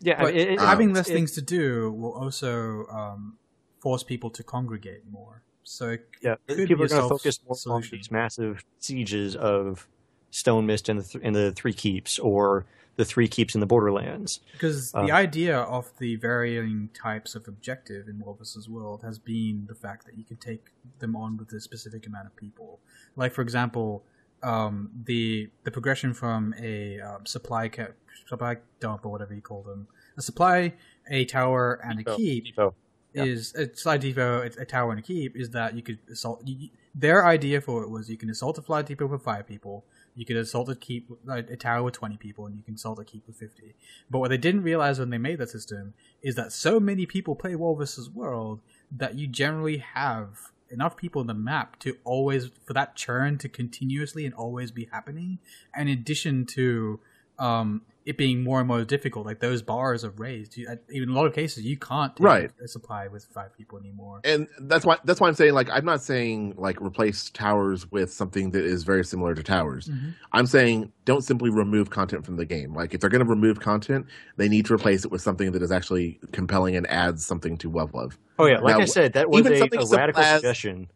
Speaker 1: Yeah,
Speaker 3: But
Speaker 1: it- it-
Speaker 3: having
Speaker 1: it's-
Speaker 3: less
Speaker 1: it-
Speaker 3: things to do will also um, force people to congregate more. So it
Speaker 1: Yeah,
Speaker 3: could
Speaker 1: people
Speaker 3: be
Speaker 1: are going to focus more on these massive sieges of Stone Mist and the th- and the three keeps, or the three keeps in the Borderlands.
Speaker 3: Because
Speaker 1: Um,
Speaker 3: the idea of the varying types of objective in World vs. World has been the fact that you can take them on with a specific amount of people. Like, for example, um, the the progression from a um, supply ca- supply dump or whatever you call them, a supply, a tower, and a keep
Speaker 1: Depot. Yeah.
Speaker 3: is a fly depot, a, a tower, and a keep. Is that you could assault? You, you- their idea for it was you can assault a fly depot with five people, you could assault a keep, a tower with twenty people, and you can assault a keep with fifty. But what they didn't realize when they made that system is that so many people play World versus World that you generally have enough people in the map to always for that churn to continuously and always be happening. And in addition to um, it being more and more difficult, like those bars are raised. You, in a lot of cases, you can't take
Speaker 4: Right.
Speaker 3: a supply with five people anymore.
Speaker 4: And that's why that's why I'm saying like I'm not saying like replace towers with something that is very similar to towers.
Speaker 3: Mhm.
Speaker 4: I'm saying don't simply remove content from the game. Like if they're going to remove content, they need to replace it with something that is actually compelling and adds something to Wub Wub.
Speaker 1: Oh yeah, like
Speaker 4: Now,
Speaker 1: I said, that was a, a radical
Speaker 4: as-
Speaker 1: suggestion.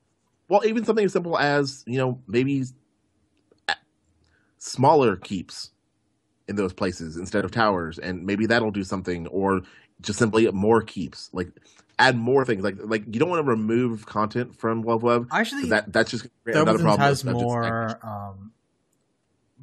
Speaker 4: Well, even something as simple as you know maybe smaller keeps in those places instead of towers, and maybe that'll do something, or just simply more keeps. Like add more things. Like like you don't want to remove content from Wub Wub.
Speaker 3: Actually,
Speaker 4: 'cause That that's just create another
Speaker 3: Dobleton's
Speaker 4: problem.
Speaker 3: has
Speaker 4: of- of
Speaker 3: more um,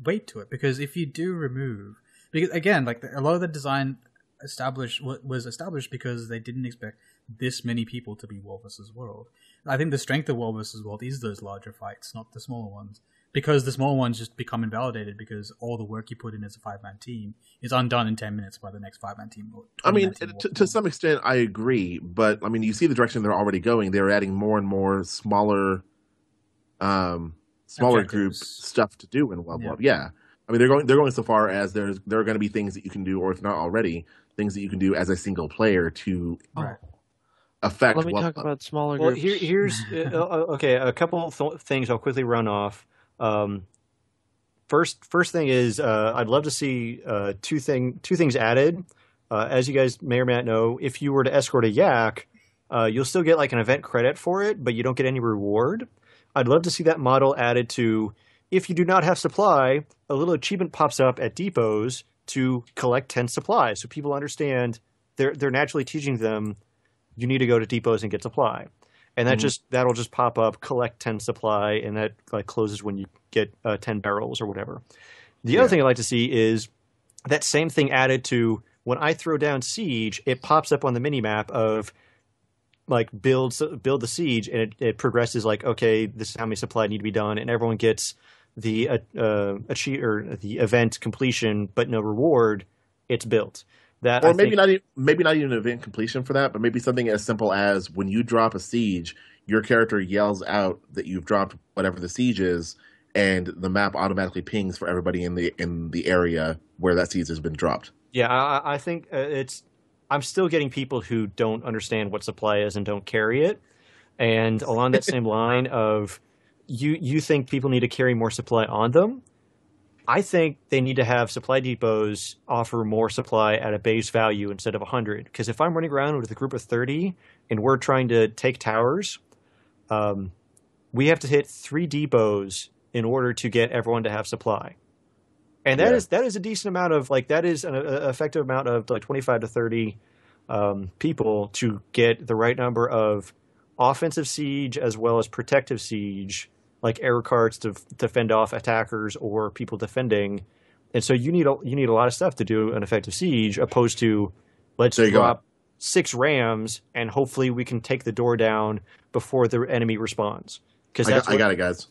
Speaker 3: weight to it because if you do remove, because again, like the, a lot of the design established was established because they didn't expect this many people to be World versus World. I think the strength of World versus World is those larger fights, not the smaller ones. Because the small ones just become invalidated because all the work you put in as a five man team is undone in ten minutes by the next five man team.
Speaker 4: I mean, to, to some extent, I agree, but I mean, you see the direction they're already going. They're adding more and more smaller, um, smaller
Speaker 3: Objectives.
Speaker 4: group stuff to do in World
Speaker 3: Yeah.
Speaker 4: War. Yeah, I mean, they're going they're going so far as there's there are going to be things that you can do, or if not already, things that you can do as a single player to
Speaker 3: Right.
Speaker 4: affect.
Speaker 2: Let me
Speaker 4: World
Speaker 2: talk
Speaker 4: Cup.
Speaker 2: about smaller
Speaker 1: Well,
Speaker 2: groups.
Speaker 1: here, here's uh, uh, okay. A couple th- things I'll quickly run off. Um, first, first thing is uh, I'd love to see uh, two thing two things added. Uh, as you guys may or may not know, if you were to escort a yak, uh, you'll still get like an event credit for it, but you don't get any reward. I'd love to see that model added to if you do not have supply, a little achievement pops up at depots to collect ten supplies, so people understand they're they're naturally teaching them you need to go to depots and get supply. And that
Speaker 4: Mhm.
Speaker 1: just that'll just pop up, collect ten supply, and that like closes when you get uh, ten barrels or whatever. The
Speaker 4: Yeah.
Speaker 1: other thing I'd like to see is that same thing added to when I throw down siege, it pops up on the mini map of like build build the siege, and it, it progresses like okay, this is how many supply need to be done, and everyone gets the uh, uh, achieve or the event completion, but no reward. It's built. That
Speaker 4: or
Speaker 1: I
Speaker 4: maybe
Speaker 1: think-
Speaker 4: not e- maybe not even an event completion for that, but maybe something as simple as when you drop a siege, your character yells out that you've dropped whatever the siege is, and the map automatically pings for everybody in the in the area where that siege has been dropped.
Speaker 1: Yeah, I, I think uh, it's. I'm still getting people who don't understand what supply is and don't carry it. And along that same line of, you you think people need to carry more supply on them. I think they need to have supply depots offer more supply at a base value instead of 100. Because if I'm running around with a group of 30 and we're trying to take towers, um, we have to hit three depots in order to get everyone to have supply. And that
Speaker 4: Yeah.
Speaker 1: is that is a decent amount of like that is an effective amount of like 25 to 30 um, people to get the right number of offensive siege as well as protective siege, like air carts to to fend off attackers or people defending. And so you need a, you need a lot of stuff to do an effective siege, opposed to let's
Speaker 4: you go.
Speaker 1: drop six rams and hopefully we can take the door down before the enemy responds. Because
Speaker 4: I got, I got it, guys.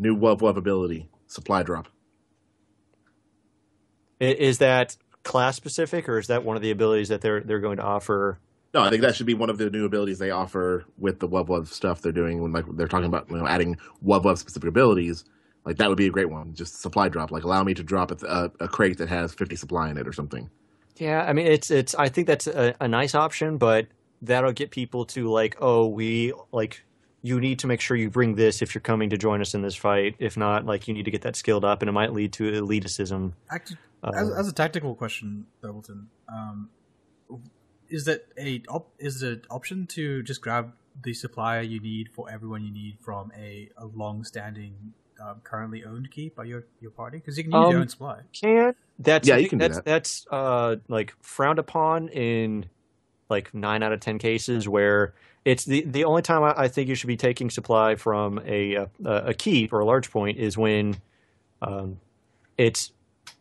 Speaker 4: New web web ability supply drop.
Speaker 1: Is that class specific, or is that one of the abilities that they're they're going to offer?
Speaker 4: No, I think that should be one of the new abilities they offer with the web web stuff they're doing when like they're talking about you know adding web web specific abilities. Like that would be a great one. Just supply drop. Like allow me to drop a, a, a crate that has fifty supply in it or something.
Speaker 1: Yeah, I mean it's it's. I think that's a, a nice option, but that'll get people to like, oh, we like. You need to make sure you bring this if you're coming to join us in this fight. If not, like you need to get that skilled up, and it might lead to elitism.
Speaker 3: Actually,
Speaker 1: Uh,
Speaker 3: as, as a tactical question, Thurbleton, um, is that a op- is it an option to just grab the supplier you need for everyone you need from a, a long-standing, um, currently owned keep by your, your party? Because you can use your
Speaker 1: Um,
Speaker 3: own supply.
Speaker 1: can that's
Speaker 4: Yeah, you
Speaker 1: think
Speaker 4: can do
Speaker 1: that's
Speaker 4: that.
Speaker 1: that's uh like frowned upon in like nine out of ten cases where it's the the only time I, I think you should be taking supply from a a, a keep or a large point is when um it's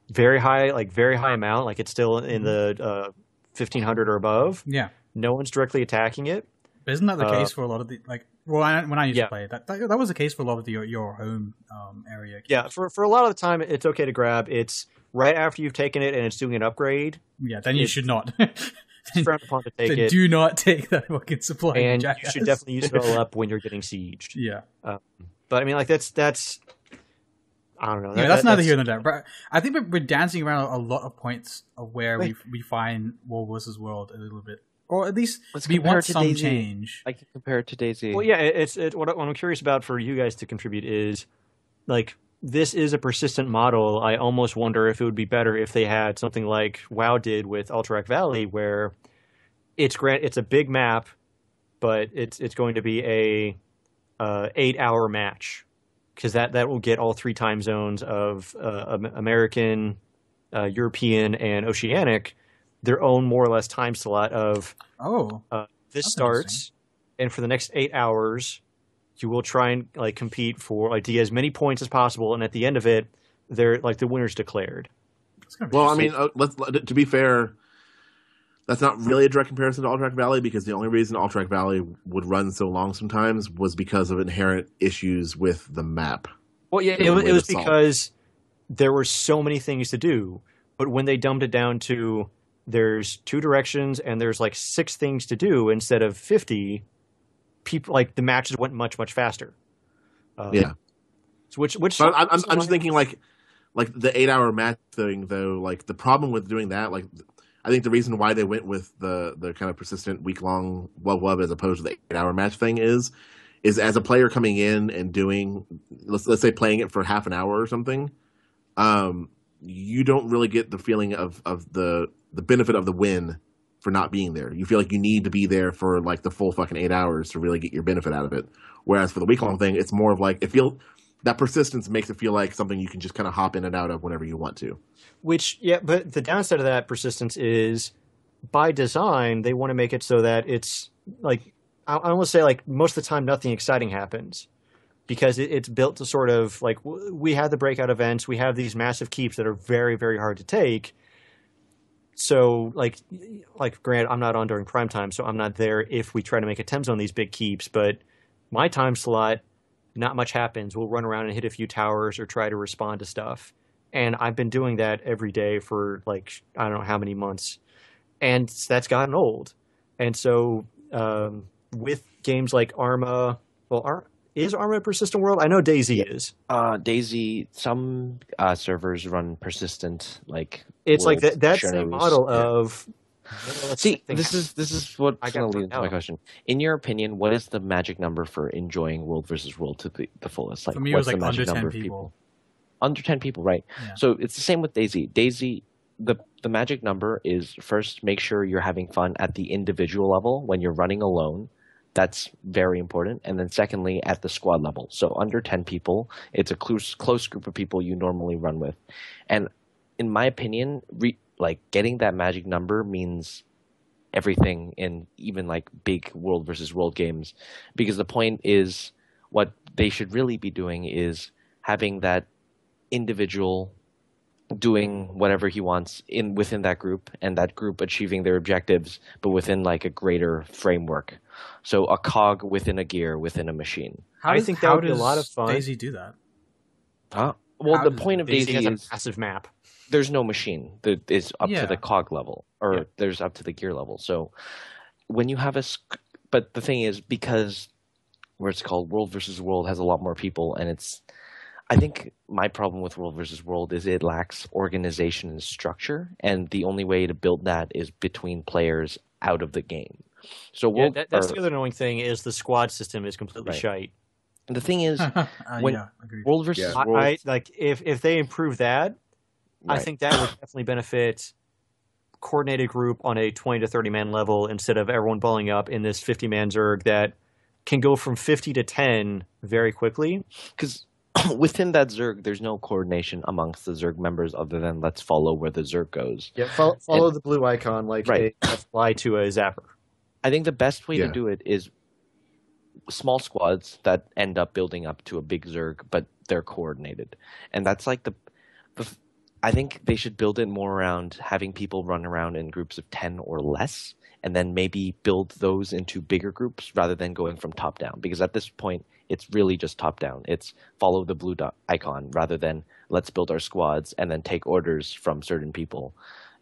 Speaker 1: very high like very high amount like it's still in the uh, fifteen hundred or above.
Speaker 3: Yeah,
Speaker 1: No one's directly attacking it.
Speaker 3: but isn't that the
Speaker 1: Uh,
Speaker 3: case for a lot of the like? Well, I, when I used
Speaker 1: Yeah.
Speaker 3: to play it, that, that that was the case for a lot of the, your your home um, area.
Speaker 1: Yeah, for for a lot of the time it's okay to grab. It's right after you've taken it and it's doing an upgrade.
Speaker 3: yeah. Then you should not.
Speaker 1: Frowned upon to take it.
Speaker 3: do not take that fucking supply.
Speaker 1: and you should definitely use it all up when you're getting sieged.
Speaker 3: Yeah.
Speaker 1: But I mean, like that's that's I don't know.
Speaker 3: Yeah,
Speaker 1: That-
Speaker 3: that's
Speaker 1: that-
Speaker 3: neither here nor there. But I think we're, we're dancing around a lot of points of where we
Speaker 2: Wait.
Speaker 3: we find World versus World a little bit, or at least
Speaker 2: Let's
Speaker 3: we
Speaker 2: compare
Speaker 3: want
Speaker 2: it to
Speaker 3: some
Speaker 2: DayZ.
Speaker 3: change.
Speaker 2: I can compare it to DayZ.
Speaker 1: Well, yeah, it's it, what, I- what I'm curious about for you guys to contribute is like this is a persistent model. I almost wonder if it would be better if they had something like WoW did with Alterac Valley, where it's grant it's a big map, but it's it's going to be a uh, eight hour match because that that will get all three time zones of uh, American, uh, European, and Oceanic their own more or less time slot of
Speaker 3: Oh,
Speaker 1: this starts and for the next eight hours you will try and like compete for like to get as many points as possible and at the end of it they're like the winner's declared.
Speaker 3: That's gonna be
Speaker 4: Well, I mean, uh, let's let- to be fair. That's not really a direct comparison to Alterac Valley because the only reason Alterac Valley would run so long sometimes was because of inherent issues with the map.
Speaker 1: Well, yeah, it, was- it was because there were so many things to do, but when they dumbed it down to there's two directions and there's like six things to do instead of fifty, people like the matches went much much faster. Um,
Speaker 4: Yeah.
Speaker 1: So which which
Speaker 4: But I'm, I'm, I'm just thinking like like the eight hour match thing though. Like the problem with doing that, like I think the reason why they went with the the kind of persistent week long wub wub as opposed to the eight hour match thing is is as a player coming in and doing let's let's say playing it for half an hour or something, um, you don't really get the feeling of of the the benefit of the win for not being there. You feel like you need to be there for like the full fucking eight hours to really get your benefit out of it. Whereas for the week long thing, it's more of like it feel that persistence makes it feel like something you can just kind of hop in and out of whenever you want to.
Speaker 1: Which, yeah, but the downside of that persistence is by design, they want to make it so that it's like, I, I to say, like, most of the time, nothing exciting happens because it, it's built to sort of like, we have the breakout events, we have these massive keeps that are very, very hard to take. So, like, like, grant I'm not on during prime time, so I'm not there if we try to make attempts on these big keeps, but my time slot, not much happens. We'll run around and hit a few towers or try to respond to stuff and I've been doing that every day for like I don't know how many months, and that's gotten old. And so um, with games like Arma, well, Ar- is Arma a persistent world? I know DayZ is.
Speaker 2: Uh, DayZ, some uh, servers run persistent, like
Speaker 1: It's like that. That's the model
Speaker 2: Yeah.
Speaker 1: of. Let's
Speaker 2: See, this is this is what
Speaker 1: I
Speaker 2: kind of
Speaker 1: got
Speaker 2: leads to my question. In your opinion, what is the magic number for enjoying World versus World to the, the fullest? Like,
Speaker 3: For me, it was
Speaker 2: what's
Speaker 3: like
Speaker 2: the
Speaker 3: under
Speaker 2: magic
Speaker 3: ten
Speaker 2: number
Speaker 3: people.
Speaker 2: of people? Under ten people, right?
Speaker 3: Yeah.
Speaker 2: So it's the same with DayZ. DayZ, the the magic number is first make sure you're having fun at the individual level when you're running alone. That's very important. And then secondly, at the squad level. So under ten people, it's a close close group of people you normally run with. And in my opinion, re, like getting that magic number means everything in even like big world versus world games because the point is what they should really be doing is having that individual doing whatever he wants in within that group and that group achieving their objectives but within like a greater framework so a cog within a gear within a machine
Speaker 3: How
Speaker 1: I
Speaker 3: does-
Speaker 1: think that
Speaker 3: how
Speaker 1: would be a lot
Speaker 3: does
Speaker 1: of fun.
Speaker 3: DayZ do that?
Speaker 2: huh well
Speaker 3: How
Speaker 2: the
Speaker 3: does
Speaker 2: point of
Speaker 1: DayZ
Speaker 2: DayZ,
Speaker 1: has
Speaker 2: is
Speaker 1: a massive map.
Speaker 2: There's no machine that is up
Speaker 3: Yeah.
Speaker 2: to the cog level or
Speaker 1: Yeah.
Speaker 2: there's up to the gear level so when you have a sc- but the thing is because where it's called world versus world has a lot more people and it's i think my problem with world versus world is it lacks organization and structure and the only way to build that is between players out of the game so
Speaker 1: Yeah,
Speaker 2: world,
Speaker 1: that, that's
Speaker 2: or-
Speaker 1: the other annoying thing is the squad system is completely
Speaker 2: Right.
Speaker 1: shite.
Speaker 2: the thing is
Speaker 3: Uh,
Speaker 2: when-
Speaker 3: yeah,
Speaker 2: world versus
Speaker 4: Yeah.
Speaker 1: I,
Speaker 2: world
Speaker 1: I like if if they improve that, I think that would definitely benefit coordinated group on a 20 to 30 man level instead of everyone balling up in this 50 man zerg that can go from 50 to 10 very quickly.
Speaker 2: because within that Zerg, there's no coordination amongst the Zerg members other than let's follow where the Zerg goes.
Speaker 1: Yeah, follow, follow the blue icon like
Speaker 2: Right.
Speaker 1: a, a fly to a zapper.
Speaker 2: I think the best way
Speaker 4: Yeah.
Speaker 2: to do it is small squads that end up building up to a big Zerg, but they're coordinated, and that's like the, the. I think they should build it more around having people run around in groups of ten or less, and then maybe build those into bigger groups rather than going from top down. Because at this point, it's really just top down. It's follow the blue dot icon rather than let's build our squads and then take orders from certain people.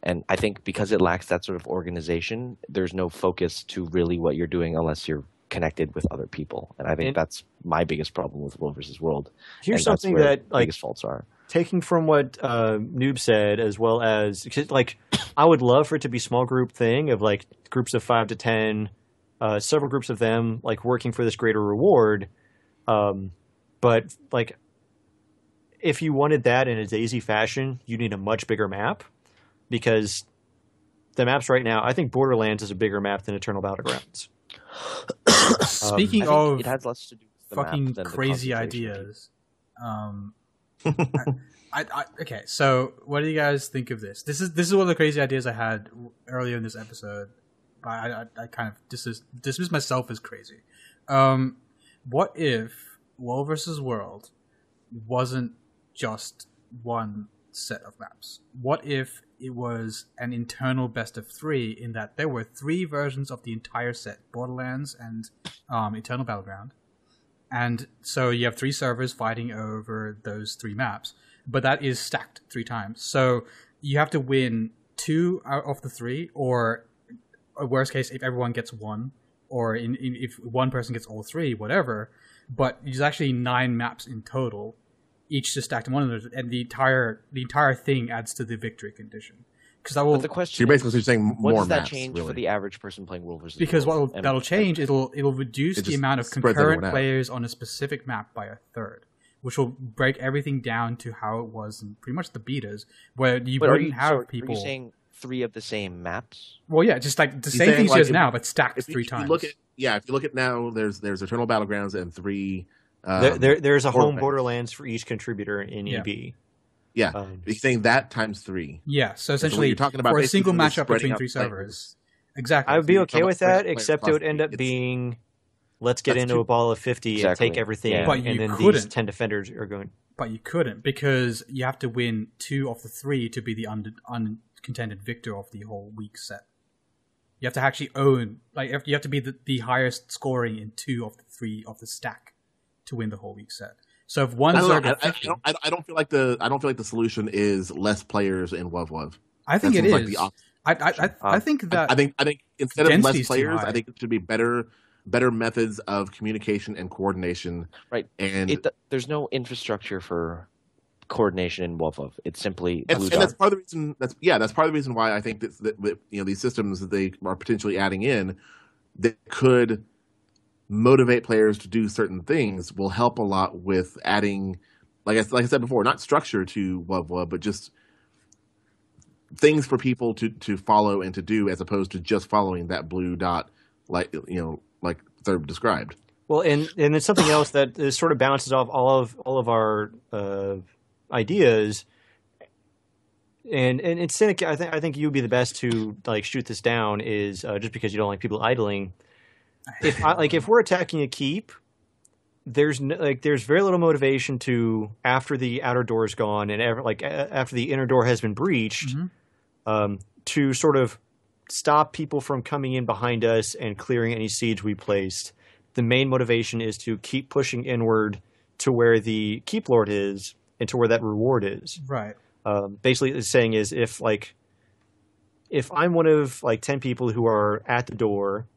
Speaker 2: And I think because it lacks that sort of organization, there's no focus to really what you're doing unless you're connected with other people. And I think
Speaker 1: And-
Speaker 2: that's my biggest problem with World versus World.
Speaker 1: Here's something that like
Speaker 2: biggest faults are.
Speaker 1: Taking from what uh, Noob said, as well as like, I would love for it to be small group thing of like groups of five to ten, uh, several groups of them like working for this greater reward. Um, but like, if you wanted that in a DayZ fashion, you need a much bigger map because the maps right now, I think Borderlands is a bigger map than Eternal Battlegrounds.
Speaker 3: Speaking
Speaker 2: I think
Speaker 3: of
Speaker 2: it has less to do with the map
Speaker 3: fucking
Speaker 2: than
Speaker 3: crazy ideas, um, I, I, okay, so what do you guys think of this? This is this is one of the crazy ideas I had earlier in this episode. But I, I, I kind of dismiss, dismiss myself as crazy. Um, what if World versus World wasn't just one set of maps? What if it was an internal best of three in that there were three versions of the entire set: Borderlands and um, Eternal Battleground. And so you have three servers fighting over those three maps, but that is stacked three times. So you have to win two out of the three, or a worst case, if everyone gets one, or in, in, if one person gets all three, whatever. But there's actually nine maps in total, each just stacked in one another, and the entire the entire thing adds to the victory condition. Because that will
Speaker 2: But the
Speaker 4: So
Speaker 2: question
Speaker 4: you're
Speaker 2: is,
Speaker 4: basically saying
Speaker 2: what
Speaker 4: more
Speaker 2: does that
Speaker 4: maps,
Speaker 2: change
Speaker 4: really.
Speaker 2: for the average person playing World versus
Speaker 3: because what
Speaker 2: World?
Speaker 3: will,
Speaker 2: And-
Speaker 3: that'll change it'll it'll reduce
Speaker 4: It
Speaker 3: the amount of concurrent players on a specific map by a third which will break everything down to how it was in pretty much the betas where you
Speaker 2: but
Speaker 3: wouldn't
Speaker 2: you,
Speaker 3: have
Speaker 2: so
Speaker 3: people
Speaker 2: Are you saying three of the same maps?
Speaker 3: well yeah just like the
Speaker 4: He's
Speaker 3: same things
Speaker 4: like,
Speaker 3: as now but stacked
Speaker 4: If
Speaker 3: three
Speaker 4: you
Speaker 3: times
Speaker 4: look at yeah, if you look at now, there's there's Eternal Battlegrounds and three. Um,
Speaker 1: there, there, there's a home
Speaker 4: Borderlands.
Speaker 1: Borderlands for each contributor in
Speaker 3: Yeah.
Speaker 1: EB.
Speaker 4: Yeah,
Speaker 1: Um,
Speaker 4: he's saying that times three.
Speaker 3: yeah so
Speaker 4: So
Speaker 3: essentially
Speaker 4: you're talking about
Speaker 3: for a single matchup between
Speaker 4: out
Speaker 3: three
Speaker 4: players.
Speaker 3: servers exactly
Speaker 1: I would be
Speaker 4: you're
Speaker 1: okay with that, except it would end up
Speaker 4: it's-
Speaker 1: being let's get into
Speaker 4: too-
Speaker 1: a ball of 50 and take everything,
Speaker 2: Yeah.
Speaker 3: But
Speaker 1: and
Speaker 3: you
Speaker 1: then these
Speaker 3: couldn't.
Speaker 1: 10 defenders are going.
Speaker 3: but you couldn't because you have to win two of the three to be the un- uncontended victor of the whole week set. You have to actually own, like, you have to be the, the highest scoring in two of the three of the stack to win the whole week set. So if one
Speaker 4: I don't,
Speaker 3: Zerg
Speaker 4: know, I, I, I
Speaker 3: 50,
Speaker 4: don't, I I don't feel like the I don't feel like the solution is less players in WoW WoW.
Speaker 3: I think
Speaker 4: That
Speaker 3: it
Speaker 4: seems like the.
Speaker 3: I, I, I, I
Speaker 2: Um,
Speaker 3: think that
Speaker 4: I think I think instead of less players. I think it should be better better methods of communication and coordination.
Speaker 2: Right.
Speaker 4: And
Speaker 2: It, there's no infrastructure for coordination in WoW. It's simply
Speaker 4: and, and that's part of the reason. That's yeah, that's part of the reason why I think that, that, that you know these systems that they are potentially adding in that could motivate players to do certain things will help a lot with adding, like I like I said before, not structure to WoW, but just things for people to to follow and to do as opposed to just following that blue dot, like you know, like Thurb described.
Speaker 1: Well, and and it's something else that sort of bounces off all of all of our uh, ideas. And and it's cynic. I think I think you'd be the best to like shoot this down. Is uh, just because you don't like people idling. If I, like if we're attacking a keep, there's no, like there's very little motivation to after the outer door is gone and ever, like a- after the inner door has been breached,
Speaker 3: Mhm.
Speaker 1: um, to sort of stop people from coming in behind us and clearing any siege we placed the main motivation is to keep pushing inward to where the keep lord is and to where that reward is.
Speaker 3: right.
Speaker 1: Um, basically, the saying is if like if I'm one of like ten people who are at the door,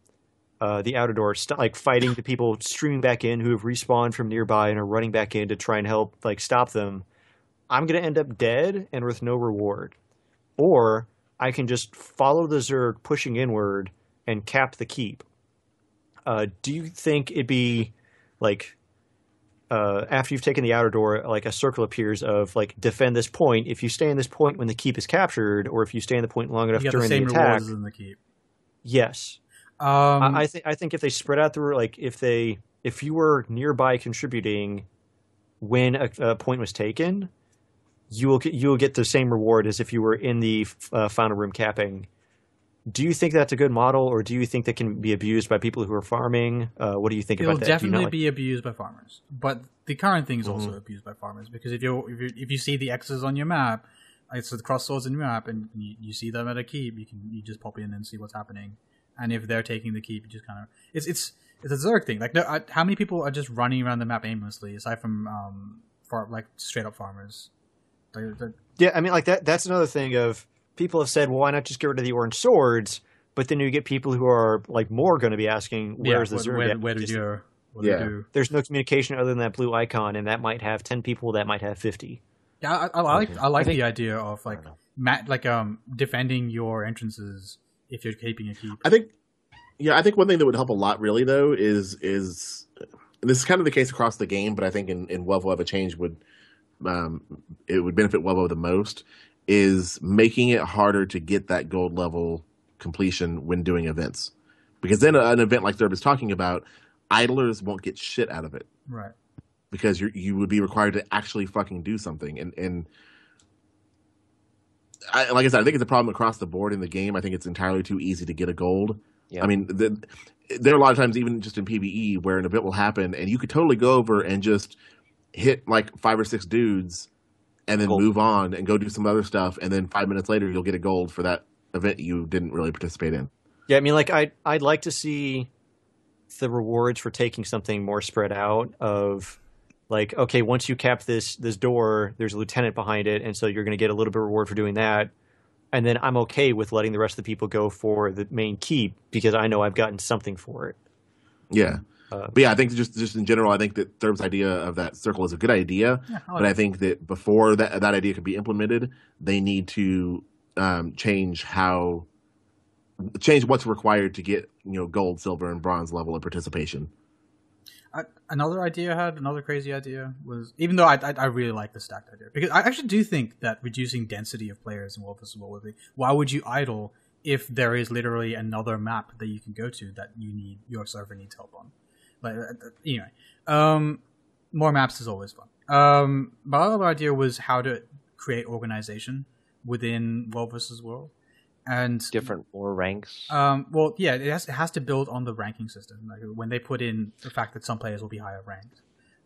Speaker 1: uh, the outer door, st- like fighting the people streaming back in who have respawned from nearby and are running back in to try and help like stop them, I'm gonna end up dead and with no reward. Or I can just follow the Zerg pushing inward and cap the keep. Uh, do you think it'd be like uh, after you've taken the outer door, like a circle appears of like defend this point. If you stay in this point when the keep is captured, or if you stay in the point long enough
Speaker 3: the
Speaker 1: during the,
Speaker 3: same
Speaker 1: attack,
Speaker 3: rewards as in the keep.
Speaker 1: yes.
Speaker 3: Um,
Speaker 1: I, I think I think if they spread out the like if they if you were nearby contributing when a, a point was taken, you will get, you will get the same reward as if you were in the uh, final room capping. Do you think that's a good model, or do you think that can be abused by people who are farming? Uh, what do you think
Speaker 3: It'll
Speaker 1: about that? Do you
Speaker 3: definitely
Speaker 1: like-
Speaker 3: be abused by farmers, but the current thing is
Speaker 4: Mm-hmm.
Speaker 3: also abused by farmers because if you if you if you see the X's on your map, it's the cross swords on your map, and you, you see them at a keep, you can you just pop in and see what's happening, and if they're taking the keep, you just kind of it's it's it's a Zerg thing. Like, no, I, how many people are just running around the map aimlessly aside from um far, like straight up farmers? They're, they're,
Speaker 1: Yeah, I mean, like that. That's another thing of people have said, well, why not just get rid of the orange swords? But then you get people who are like more going to be asking, where's
Speaker 3: yeah,
Speaker 1: the Zerg?
Speaker 3: where,
Speaker 1: at?
Speaker 3: where do
Speaker 1: Just-
Speaker 3: you what
Speaker 4: Yeah.
Speaker 3: you do?
Speaker 1: There's no communication other than that blue icon, and that might have ten people. That might have fifty.
Speaker 3: Yeah, I, I like I like
Speaker 2: I think-
Speaker 3: the idea of like
Speaker 2: know.
Speaker 3: ma- like um defending your entrances if you're keeping a keep.
Speaker 4: I think, yeah, I think one thing that would help a lot, really, though, is is this is kind of the case across the game, but I think in in WoW a change would um, it would benefit WoW the most is making it harder to get that gold level completion when doing events, because then an event like Thurb is talking about, idlers won't get shit out of it
Speaker 3: Right.
Speaker 4: because you you would be required to actually fucking do something and and I, like I said, I think it's a problem across the board in the game. I think it's entirely too easy to get a gold.
Speaker 2: Yeah.
Speaker 4: I mean, the, there are a lot of times, even just in PVE, where an event will happen, and you could totally go over and just hit like five or six dudes and then
Speaker 2: Gold.
Speaker 4: move on and go do some other stuff, and then five minutes later you'll get a gold for that event you didn't really participate in.
Speaker 1: Yeah, I mean, like I I'd like to see the rewards for taking something more spread out. Of like, okay, once you cap this this door, there's a lieutenant behind it, and so you're going to get a little bit of reward for doing that. And then I'm okay with letting the rest of the people go for the main key because I know I've gotten something for it.
Speaker 4: Yeah.
Speaker 1: Uh,
Speaker 4: but yeah, I think just just in general, I think that Thurb's idea of that circle is a good idea.
Speaker 3: Yeah, I
Speaker 4: but I think that before that that idea could be implemented, they need to um, change how change what's required to get you know gold, silver, and bronze level of participation.
Speaker 3: Another idea I had another crazy idea was even though I, I I really like the stacked idea because I actually do think that reducing density of players in World vs. World would be why would you idle if there is literally another map that you can go to that you need your server needs help on like uh, uh, anyway um more maps is always fun um my other idea was how to create organization within World vs. World and
Speaker 2: Different war ranks.
Speaker 3: um, well, yeah, it has, it has to build on the ranking system. Like when they put in the fact that some players will be higher ranked.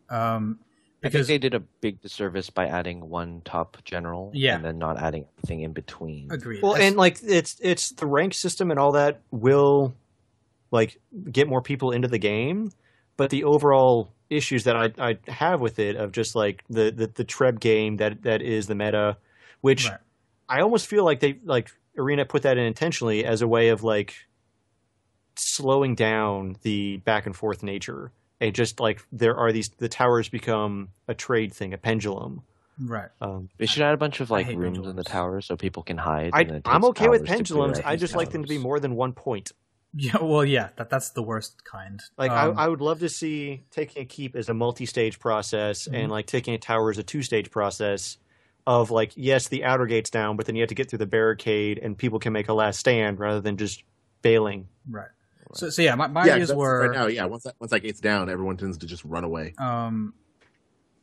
Speaker 3: Um,
Speaker 2: I think
Speaker 3: because
Speaker 2: they did a big disservice by adding one top general,
Speaker 3: Yeah.
Speaker 2: and then not adding anything in between.
Speaker 3: agreed.
Speaker 1: Well,
Speaker 3: That's-
Speaker 1: and like it's it's the rank system and all that will like get more people into the game, but the overall issues that I I have with it of just like the the, the Treb game that that is the meta, which
Speaker 3: Right.
Speaker 1: I almost feel like they like Arena put that in intentionally as a way of like slowing down the back and forth nature. And just like there are these, the towers become a trade thing, a pendulum.
Speaker 3: right.
Speaker 1: Um,
Speaker 2: They should add a bunch of like
Speaker 3: hate
Speaker 2: rooms in the
Speaker 3: pendulums.
Speaker 2: tower so people can hide.
Speaker 1: I, I'm okay with
Speaker 2: hours to clear
Speaker 1: pendulums. I
Speaker 2: these
Speaker 1: just like them to be more than one point.
Speaker 3: Yeah. Well, yeah. That that's the worst kind.
Speaker 1: Like
Speaker 3: Um,
Speaker 1: I, I would love to see taking a keep as a multi-stage process,
Speaker 3: Mhm.
Speaker 1: and like taking a tower as a two-stage process. Of like, yes, the outer gate's down, but then you have to get through the barricade, and people can make a last stand rather than just bailing.
Speaker 3: right. So, so yeah, my, my
Speaker 4: yeah,
Speaker 3: ideas were
Speaker 4: right now. Yeah, once that once that gate's down, everyone tends to just run away.
Speaker 3: um,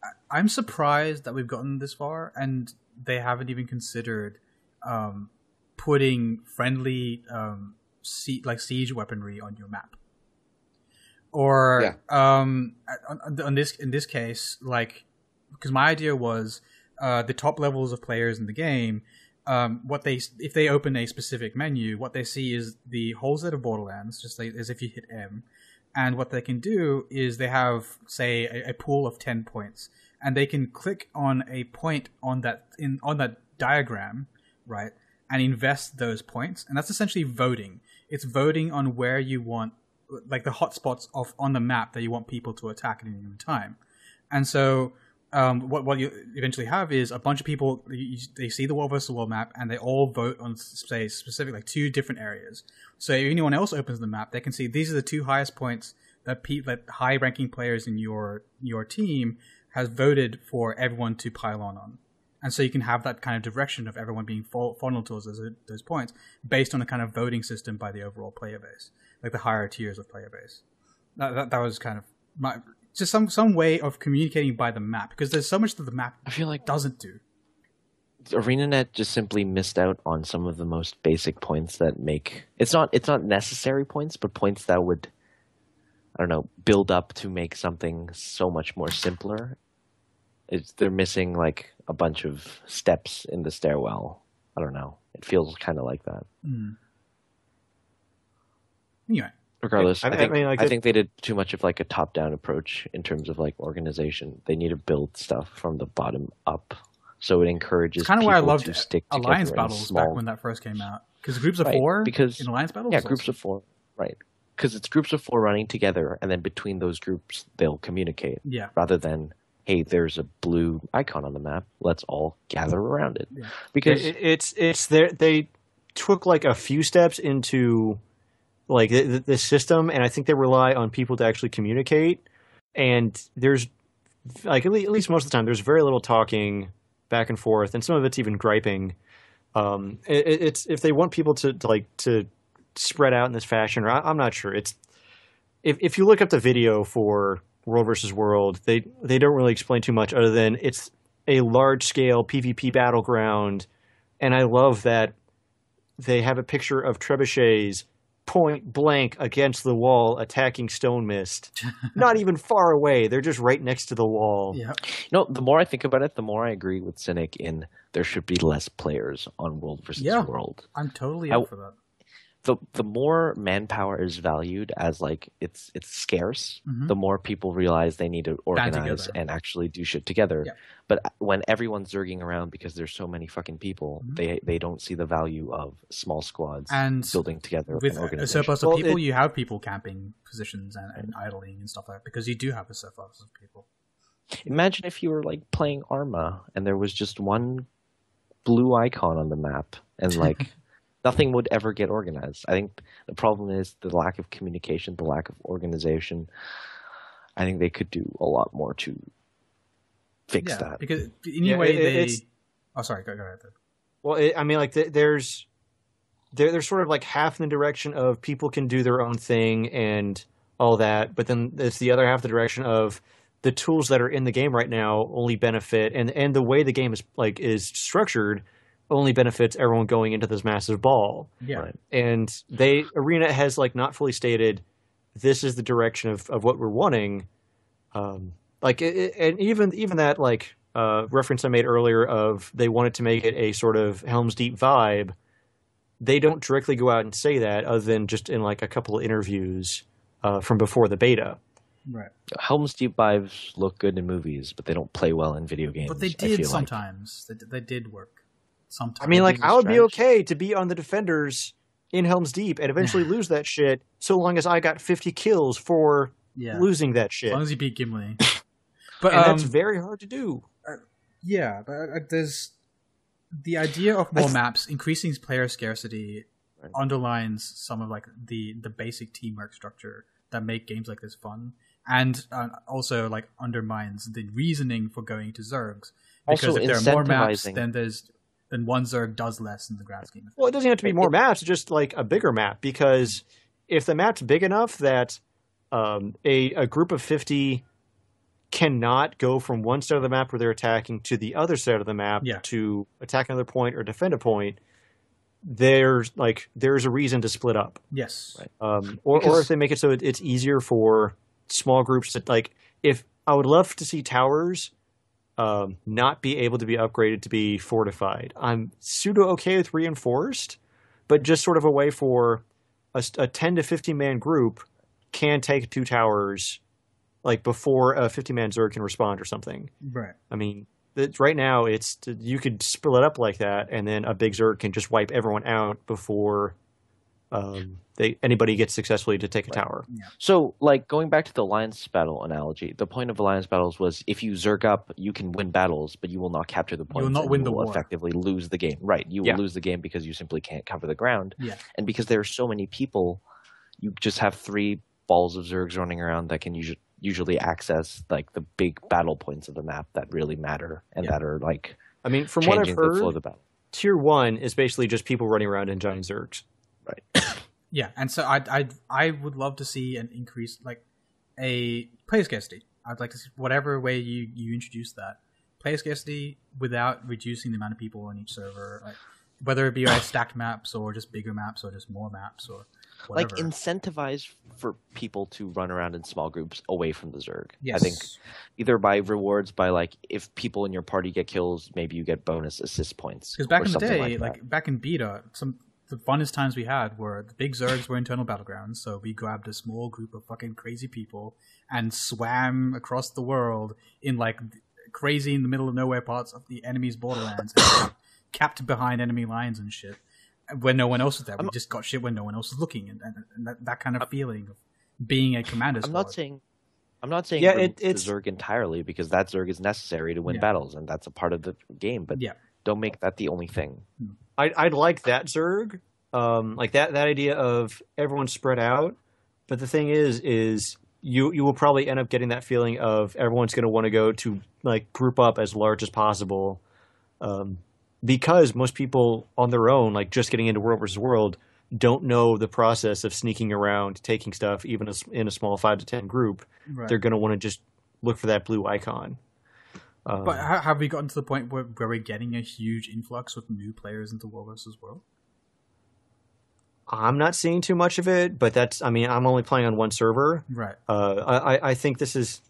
Speaker 3: I- I'm surprised that we've gotten this far, and they haven't even considered um, putting friendly um, sie- like siege weaponry on your map. Or um, on, on- on this in this case, like because my idea was uh, the top levels of players in the game. Um, what they if they open a specific menu, what they see is the whole set of Borderlands, just like as if you hit M, and what they can do is they have say a, a pool of 10 points. And they can click on a point on that in on that diagram right and invest those points. And that's essentially voting. It's voting on where you want like the hotspots of on the map that you want people to attack at any given time. And so um, what what you eventually have is a bunch of people. You, they see the world versus the world map, and they all vote on say specific like two different areas. So if anyone else opens the map, they can see these are the two highest points that pe- that high ranking players in your your team has voted for everyone to pile on on. And so you can have that kind of direction of everyone being funneled towards those, those points based on a kind of voting system by the overall player base, like the higher tiers of player base. That, that, that was kind of my just some some way of communicating by the map because there's so much that the map
Speaker 2: I feel like
Speaker 3: doesn't do.
Speaker 2: ArenaNet just simply missed out on some of the most basic points that make it's not it's not necessary points, but points that would I don't know build up to make something so much more simpler. It's they're missing like a bunch of steps in the stairwell. I don't know. It feels kind of like that.
Speaker 3: Mm. Anyway,
Speaker 2: Regardless,
Speaker 1: I-
Speaker 2: I,
Speaker 1: I
Speaker 2: think
Speaker 1: mean, like,
Speaker 2: I
Speaker 1: it-
Speaker 2: think they did too much of like a top-down approach in terms of like organization. They need to build stuff from the bottom up, so it encourages
Speaker 3: kind of why I
Speaker 2: people
Speaker 3: loved
Speaker 2: to stick
Speaker 3: alliance battles
Speaker 2: small
Speaker 3: back when that first came out because groups of
Speaker 2: Right,
Speaker 3: four
Speaker 2: because-
Speaker 3: in alliance battles.
Speaker 2: yeah groups
Speaker 3: awesome.
Speaker 2: of four right because it's groups of four running together and then between those groups they'll communicate
Speaker 3: yeah
Speaker 2: rather than hey there's a blue icon on the map let's all gather around it
Speaker 3: Yeah.
Speaker 2: because
Speaker 1: It- it's it's there. They took like a few steps into like the, system, and I think they rely on people to actually communicate. And there's like at least most of the time, there's very little talking back and forth, and some of it's even griping. Um, it, it- it's if they want people to, to like to spread out in this fashion, or I, I'm not sure. It's if if you look up the video for World versus World, they they don't really explain too much other than it's a large scale PvP battleground, and I love that they have a picture of trebuchets point blank against the wall attacking Stonemist. Not even far away. They're just right next to the wall.
Speaker 3: Yeah.
Speaker 2: You know, the more I think about it, the more I agree with Cynic in there should be less players on World versus
Speaker 3: Yeah.
Speaker 2: World.
Speaker 3: I'm totally
Speaker 2: I-
Speaker 3: up for that.
Speaker 2: The the more manpower is valued as like it's it's scarce,
Speaker 3: Mhm.
Speaker 2: the more people realize they need to organize and actually do shit together.
Speaker 3: Yeah.
Speaker 2: But uh, when everyone's zerging around because there's so many fucking people,
Speaker 3: Mhm.
Speaker 2: they they don't see the value of small squads
Speaker 3: And
Speaker 2: building together
Speaker 3: with
Speaker 2: an
Speaker 3: a
Speaker 2: organization.
Speaker 3: surplus of
Speaker 1: Well,
Speaker 3: people,
Speaker 1: it-
Speaker 3: you have people camping positions and, and idling and stuff like that because you do have a surplus of people.
Speaker 2: Imagine if you were like playing Arma and there was just one blue icon on the map and like nothing would ever get organized. I think the problem is the lack of communication, the lack of organization. I think they could do a lot more to fix
Speaker 3: yeah,
Speaker 2: that.
Speaker 3: because
Speaker 1: Yeah,
Speaker 3: anyway
Speaker 1: it-
Speaker 3: they.
Speaker 1: it's-
Speaker 3: Oh, sorry. Go, go ahead.
Speaker 1: Well, it, I mean, like th- there's there, there's sort of like half in the direction of people can do their own thing and all that, but then it's the other half the direction of the tools that are in the game right now only benefit and and the way the game is like is structured only benefits everyone going into this massive ball.
Speaker 3: Yeah.
Speaker 2: Right.
Speaker 1: and they arena has like not fully stated this is the direction of, of what we're wanting um like it, it- and even even that like uh reference i made earlier of they wanted to make it a sort of helms deep vibe they don't directly go out and say that other than just in like a couple of interviews uh, from before the beta
Speaker 3: Right.
Speaker 2: Helm's Deep Dives look good in movies, but they don't play well in video games.
Speaker 3: But they
Speaker 2: I
Speaker 3: did
Speaker 2: feel like.
Speaker 3: sometimes. They, they did work. Sometimes.
Speaker 1: i mean like i would be okay to be on the defenders in helms deep and eventually lose that shit so long as i got 50 kills for
Speaker 3: yeah.
Speaker 1: losing that shit
Speaker 3: As long as you beat Gimli. But
Speaker 1: and
Speaker 3: um,
Speaker 1: that's very hard to do
Speaker 3: yeah, but uh, there's the idea of more
Speaker 1: th-
Speaker 3: maps increasing player scarcity
Speaker 2: Right.
Speaker 3: underlines some of like the the basic teamwork structure that make games like this fun, and uh, also like undermines the reasoning for going to Zergs because
Speaker 2: Also
Speaker 3: if there are more maps, then there's then one Zerg does less in the grand scheme.
Speaker 1: Well, it doesn't have to be more maps, just like a bigger map. Because if the map's big enough that um, a, a group of 50 cannot go from one side of the map where they're attacking to the other side of the map
Speaker 3: Yeah.
Speaker 1: to attack another point or defend a point, there's like there's a reason to split up.
Speaker 3: Yes.
Speaker 2: Right.
Speaker 1: Um, or, or if they make it so it, it's easier for small groups to like if I would love to see towers um, not be able to be upgraded to be fortified. I'm pseudo okay with reinforced, but just sort of a way for a 10 to 15 man group can take two towers like before a 50 man Zerg can respond or something.
Speaker 3: Right.
Speaker 1: I mean, right now it's you could split it up like that, and then a big Zerg can just wipe everyone out before um, they anybody gets successfully to take a tower.
Speaker 2: So, like going back to the alliance battle analogy, the point of alliance battles was if you zerg up, you can win battles, but you will not capture the points.
Speaker 3: You will not
Speaker 2: and
Speaker 3: win
Speaker 2: you
Speaker 3: the
Speaker 2: will
Speaker 3: war.
Speaker 2: Effectively, lose the game. Right, you will
Speaker 1: Yeah.
Speaker 2: lose the game because you simply can't cover the ground,
Speaker 3: Yeah.
Speaker 2: and because there are so many people, you just have three balls of zergs running around that can usually usually access like the big battle points of the map that really matter and
Speaker 3: Yeah.
Speaker 2: that are like
Speaker 1: I mean, from what I've
Speaker 2: changing the flow of
Speaker 1: heard,
Speaker 2: the battle.
Speaker 1: tier one is basically just people running around in giant Zergs.
Speaker 3: Yeah, and so I I I would love to see an increase like a player scarcity. I'd like to see whatever way you you introduce that player scarcity without reducing the amount of people on each server, like whether it be like stacked maps or just bigger maps or just more maps or
Speaker 2: Like
Speaker 3: whatever.
Speaker 2: incentivize for people to run around in small groups away from the zerg.
Speaker 3: yes.
Speaker 2: I think either by rewards by like if people in your party get kills, maybe you get bonus assist points.
Speaker 3: because back in the day,
Speaker 2: like,
Speaker 3: like, back in beta, some the funnest times we had were the big Zergs were internal battlegrounds, so we grabbed a small group of fucking crazy people and swam across the world in like crazy in the middle of nowhere parts of the enemy's borderlands, and capped behind enemy lines and shit. When no one else was there, we
Speaker 2: I'm-
Speaker 3: just got shit when no one else was looking, and, and, and that, that kind of feeling of being a commander.
Speaker 2: I'm
Speaker 3: squad.
Speaker 2: not saying I'm not saying
Speaker 1: Yeah, it- it's-
Speaker 2: the zerg entirely because that zerg is necessary to win
Speaker 3: Yeah.
Speaker 2: battles and that's a part of the game. But
Speaker 3: Yeah.
Speaker 2: don't make that the only thing. Mm-hmm.
Speaker 1: I'd, I'd like that Zerg, um, like that that idea of everyone spread out. But the thing is, is you you will probably end up getting that feeling of everyone's going to want to go to like group up as large as possible, um, because most people on their own, like just getting into World versus World, don't know the process of sneaking around, taking stuff, even in a small five to ten group.
Speaker 3: Right.
Speaker 1: They're going to want to just look for that blue icon. Um,
Speaker 3: But ha- have we gotten to the point where, where we're getting a huge influx of new players into World versus World?
Speaker 1: I'm not seeing too much of it, but that's I mean I'm only playing on one server.
Speaker 3: Right.
Speaker 1: Uh, I I think this is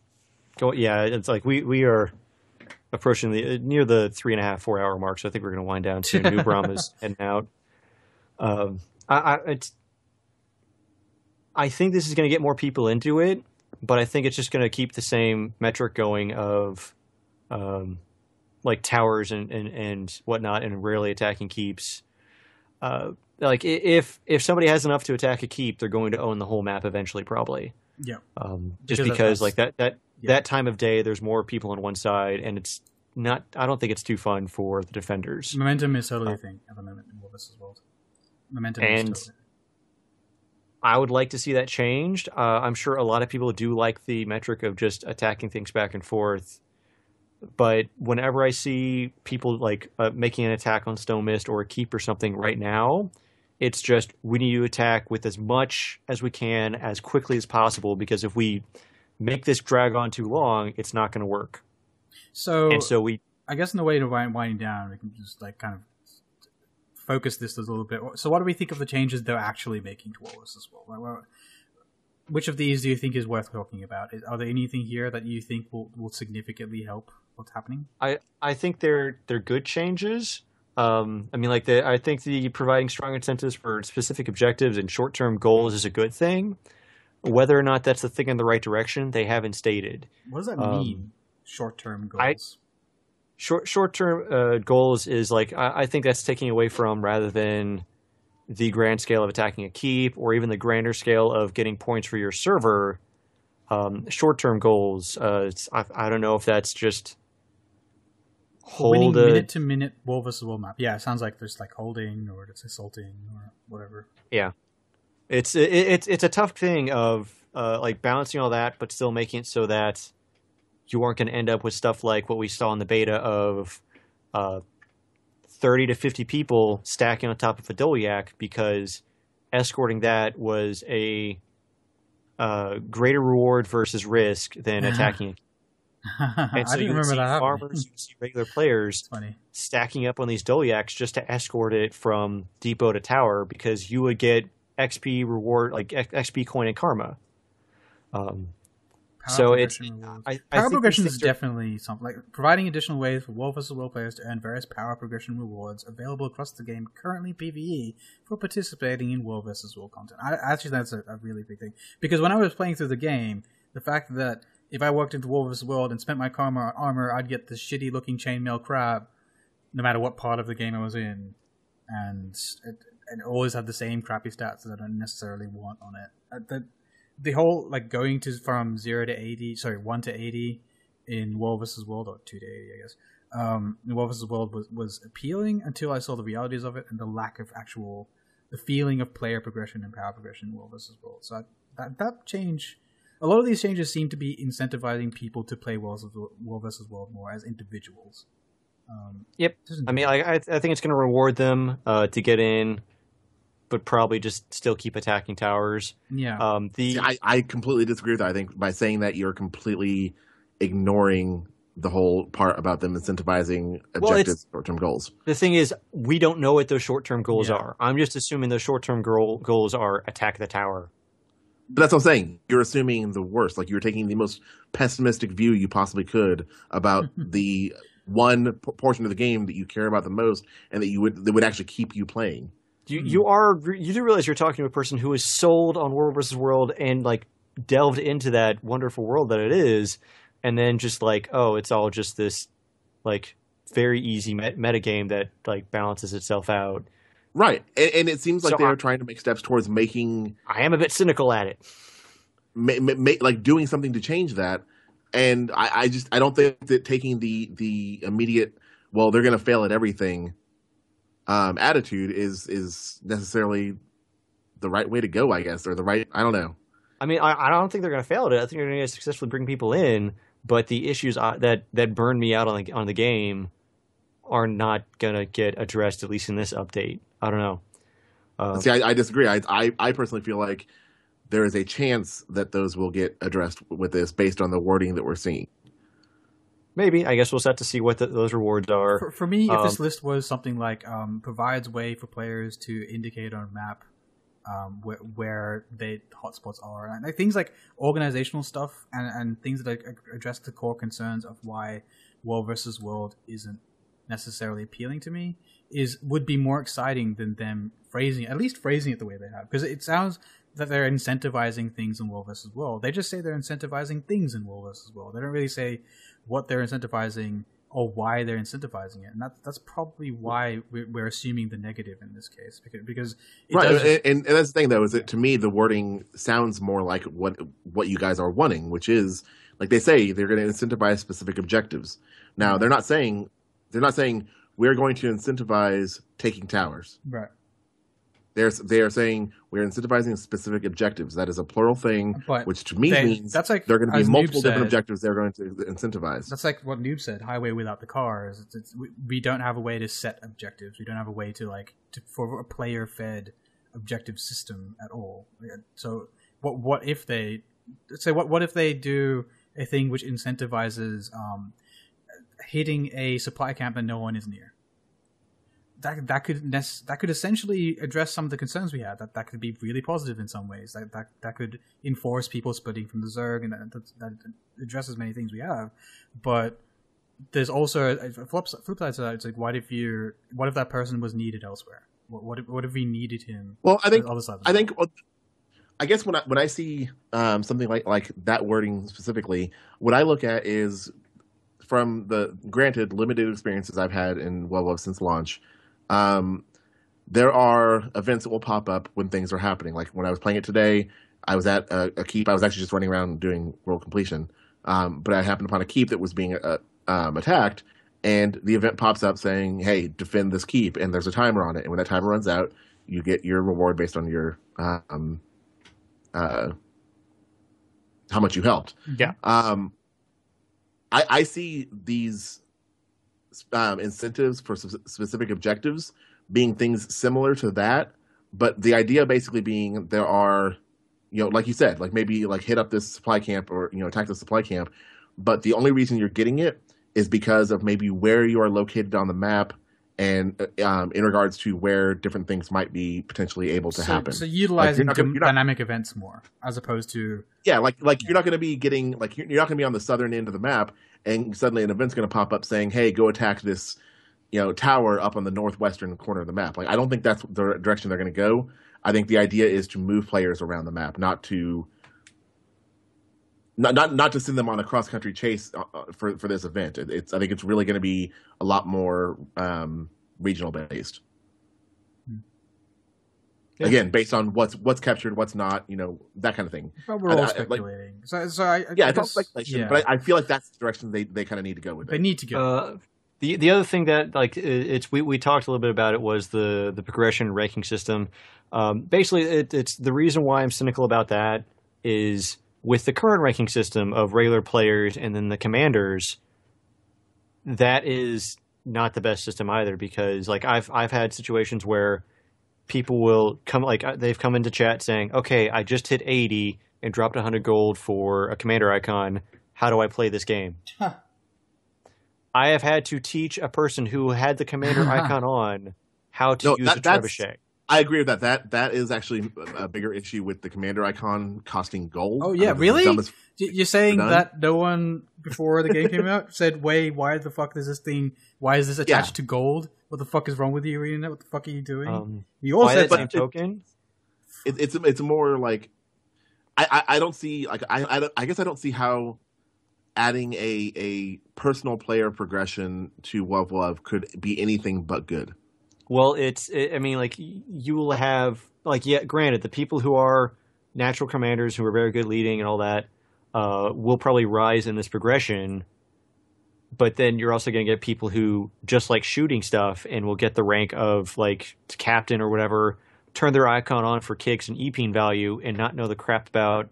Speaker 1: go yeah it's like we we are approaching the near the three and a half four hour mark, so I think we're going to wind down soon. No0b0rAmA's heading out. Um, I, I it's I think this is going to get more people into it, but I think it's just going to keep the same metric going of um, like towers and, and, and whatnot, and rarely attacking keeps. Uh, like if if somebody has enough to attack a keep, they're going to own the whole map eventually, probably.
Speaker 3: Yeah.
Speaker 1: Um, just
Speaker 3: Because
Speaker 1: because like that that
Speaker 3: yeah.
Speaker 1: that time of day, there's more people on one side, and it's not. I don't think it's too fun for the defenders.
Speaker 3: Momentum is totally a thing at the moment in. World. Momentum
Speaker 1: And-
Speaker 3: is totally.
Speaker 1: I would like to see that changed. Uh, I'm sure a lot of people do like the metric of just attacking things back and forth. But whenever I see people like uh, making an attack on Stonemist or a keep or something right now, it's just we need to attack with as much as we can as quickly as possible because if we make this drag on too long, it's not going to work.
Speaker 3: So,
Speaker 1: and so we
Speaker 3: I guess in the way to wind, winding down, we can just like kind of focus this a little bit. So, what do we think of the changes they're actually making to. World? What- what- Which of these do you think is worth talking about? Are there anything here that you think will, will significantly help what's happening?
Speaker 1: I, I think they're they're good changes. Um, I mean, like the I think the providing strong incentives for specific objectives and short term goals is a good thing. Whether or not that's the thing in the right direction, they haven't stated.
Speaker 3: What does that
Speaker 1: Um,
Speaker 3: mean? Short term goals.
Speaker 1: I- Short short term uh, goals is like I, I think that's taking away from rather than the grand scale of attacking a keep or even the grander scale of getting points for your server. Um, short term goals. Uh, it's, I, I don't know if that's just
Speaker 3: For winning
Speaker 1: a
Speaker 3: minute to minute War versus World map. Yeah, it sounds like there's like holding or it's assaulting or whatever.
Speaker 1: Yeah, it's it, it's it's a tough thing of uh, like balancing all that, but still making it so that you aren't going to end up with stuff like what we saw in the beta of uh, thirty to fifty people stacking on top of a Dolyak because escorting that was a uh, greater reward versus risk than attacking.
Speaker 3: I
Speaker 1: And so
Speaker 3: didn't
Speaker 1: you
Speaker 3: remember
Speaker 1: see
Speaker 3: that
Speaker 1: farmers, you see regular players stacking up on these Dolyaks just to escort it from depot to tower because you would get XP reward like XP coin and karma. Um,
Speaker 3: Power
Speaker 1: So it's- I, I
Speaker 3: Power progression is definitely something like providing additional ways for War vs. World players to earn various power progression rewards available across the game, currently PVE, for participating in War vs. World content. I, actually, that's a, a really big thing because when I was playing through the game, the fact that if I walked into vs. World and spent my karma on armor, I'd get this shitty looking chainmail crab, no matter what part of the game I was in, and it, it always had the same crappy stats that I don't necessarily want on it. Uh, the, the whole like going to from zero to eighty, sorry, one to eighty in World vs. World or two to eighty, I guess. Um, World vs. World was was appealing until I saw the realities of it and the lack of actual the feeling of player progression and power progression in World vs. World. So I, that that change, a lot of these changes seem to be incentivizing people to play World vs. World, versus World more as individuals. Um,
Speaker 1: Yep. I mean, I, I I think it's going to reward them uh, to get in, but probably just still keep attacking towers.
Speaker 3: yeah,
Speaker 1: Um, the
Speaker 4: See, I, I completely disagree with that. I think by saying that you're completely ignoring the whole part about them incentivizing
Speaker 1: Well,
Speaker 4: objectives, short-term goals.
Speaker 1: the thing is, we don't know what those short term goals
Speaker 3: Yeah.
Speaker 1: are. I'm just assuming those short term goal, goals are attack the tower.
Speaker 4: But that's what I'm saying. You're assuming the worst. Like you're taking the most pessimistic view you possibly could about the one p- portion of the game that you care about the most, and that you would that would actually keep you playing.
Speaker 1: You
Speaker 3: Hmm.
Speaker 1: you are you do realize you're talking to a person who is sold on World versus World and like delved into that wonderful world that it is, and then just like oh, it's all just this like very easy met- meta game that like balances itself out.
Speaker 4: Right, and, and it seems like
Speaker 1: So
Speaker 4: they're
Speaker 1: I-
Speaker 4: trying to make steps towards making
Speaker 1: I am a bit cynical at it.
Speaker 4: ma- ma- like doing something to change that. And I, I just I don't think that taking the the immediate well they're going to fail at everything um, attitude is is necessarily the right way to go. I guess or the right I don't know.
Speaker 1: I mean, I, I don't think they're going to fail at it. I think they're going to successfully bring people in, but the issues uh, that that burn me out on the on the game are not going to get addressed at least in this update. I don't know. Uh,
Speaker 4: See, I, I disagree. I, I I personally feel like there is a chance that those will get addressed with this based on the wording that we're seeing.
Speaker 1: maybe I guess we'll have to see what the, those rewards are.
Speaker 3: For, for me, if this
Speaker 1: Um,
Speaker 3: list was something like um, provides way for players to indicate on map um, where, where the hotspots are, and like, things like organizational stuff and, and things that like, address the core concerns of why world versus world isn't necessarily appealing to me is would be more exciting than them phrasing at least phrasing it the way they have. Because it sounds that they're incentivizing things in world versus world they just say they're incentivizing things in world versus world they don't really say what they're incentivizing or why they're incentivizing it, and that, that's probably why we're, we're assuming the negative in this case because because
Speaker 4: right, does... and, and, and, that's the thing though is that to me the wording sounds more like what what you guys are wanting, which is like they say they're going to incentivize specific objectives. Now mm-hmm. they're not saying they're not saying we're going to incentivize taking towers.
Speaker 3: Right.
Speaker 4: They're they are saying we're incentivizing specific objectives. That is a plural thing, but which to me they, means
Speaker 3: that's like
Speaker 4: there are going to be multiple said, different objectives they're going to incentivize.
Speaker 3: That's like what Noob said: highway without the cars. It's, it's, we, don't have a way to set objectives. We don't have a way to like to, for a player-fed objective system at all. So what what if they say what what if they do a thing which incentivizes um, hitting a supply camp that no one is near? that that could that could essentially address some of the concerns we had. That that could be really positive in some ways. That that that could enforce people splitting from the Zerg, and that, that, that addresses many things we have. But there's also a flip, flip side to that. It's like, what if you what if that person was needed elsewhere? What what if, what if we needed him?
Speaker 4: Well, I think I think. Well, I guess when I when I see um, something like like that wording specifically, what I look at is from the granted limited experiences I've had in WoW since launch um, there are events that will pop up when things are happening. Like when I was playing it today, I was at a, a keep. I was actually just running around doing world completion, um, but I happened upon a keep that was being uh, um, attacked, and the event pops up saying, "Hey, defend this keep," and there's a timer on it. And when that timer runs out, you get your reward based on your um, uh, how much you helped.
Speaker 1: Yeah.
Speaker 4: Um, I, I see these um, incentives for specific objectives being things similar to that, but the idea basically being there are, you know, like you said, like maybe like hit up this supply camp or you know attack the supply camp, but the only reason you're getting it is because of maybe where you are located on the map and uh, um, in regards to where different things might be potentially able to
Speaker 3: so,
Speaker 4: happen.
Speaker 3: So utilizing like gonna, dynamic not, events more as opposed to
Speaker 4: yeah, like like you're not going to be getting like you're, you're not going to be on the southern end of the map, and suddenly an event's going to pop up saying, "Hey, go attack this." You know, tower up on the northwestern corner of the map. Like, I don't think that's the direction they're going to go. I think the idea is to move players around the map, not to not not not to send them on a cross country chase uh, uh, for for this event. It, it's I think it's really going to be a lot more um, regional based. Yeah. Again, based on what's what's captured, what's not, you know, that kind of thing.
Speaker 3: But we're all I, speculating. Like, so, so I, I
Speaker 4: yeah, it's all speculation. Yeah. But I, I, feel like that's the direction they, they kind of need to go with.
Speaker 3: They
Speaker 4: it.
Speaker 3: need to go.
Speaker 1: Uh, the the other thing that like it's we, we talked a little bit about it was the the progression ranking system. Um, basically, it, it's the reason why I'm cynical about that is with the current ranking system of regular players and then the commanders. That is not the best system either because like I've I've had situations where people will come like uh, they've come into chat saying, "Okay, I just hit 80 and dropped 100 gold for a commander icon. How do I play this game?" Huh. I have had to teach a person who had the commander icon on how to no, use that, a trebuchet.
Speaker 4: I agree with that. That that is actually a bigger issue with the commander icon costing gold.
Speaker 3: Oh yeah, really? You're saying that no one before the game came out said, "Wait, why the fuck is this thing? Why is this attached yeah. to gold? What the fuck is wrong with you, Arena? What the fuck are you doing?" Um,
Speaker 1: you all said same token.
Speaker 4: It, it's it's more like I, I, I don't see like I I, I guess I don't see how adding a a personal player progression to Love Love could be anything but good.
Speaker 1: Well, it's it, I mean like you will have like yeah, granted the people who are natural commanders who are very good leading and all that uh, will probably rise in this progression. But then you're also going to get people who just like shooting stuff and will get the rank of like captain or whatever, turn their icon on for kicks and EPing value and not know the crap about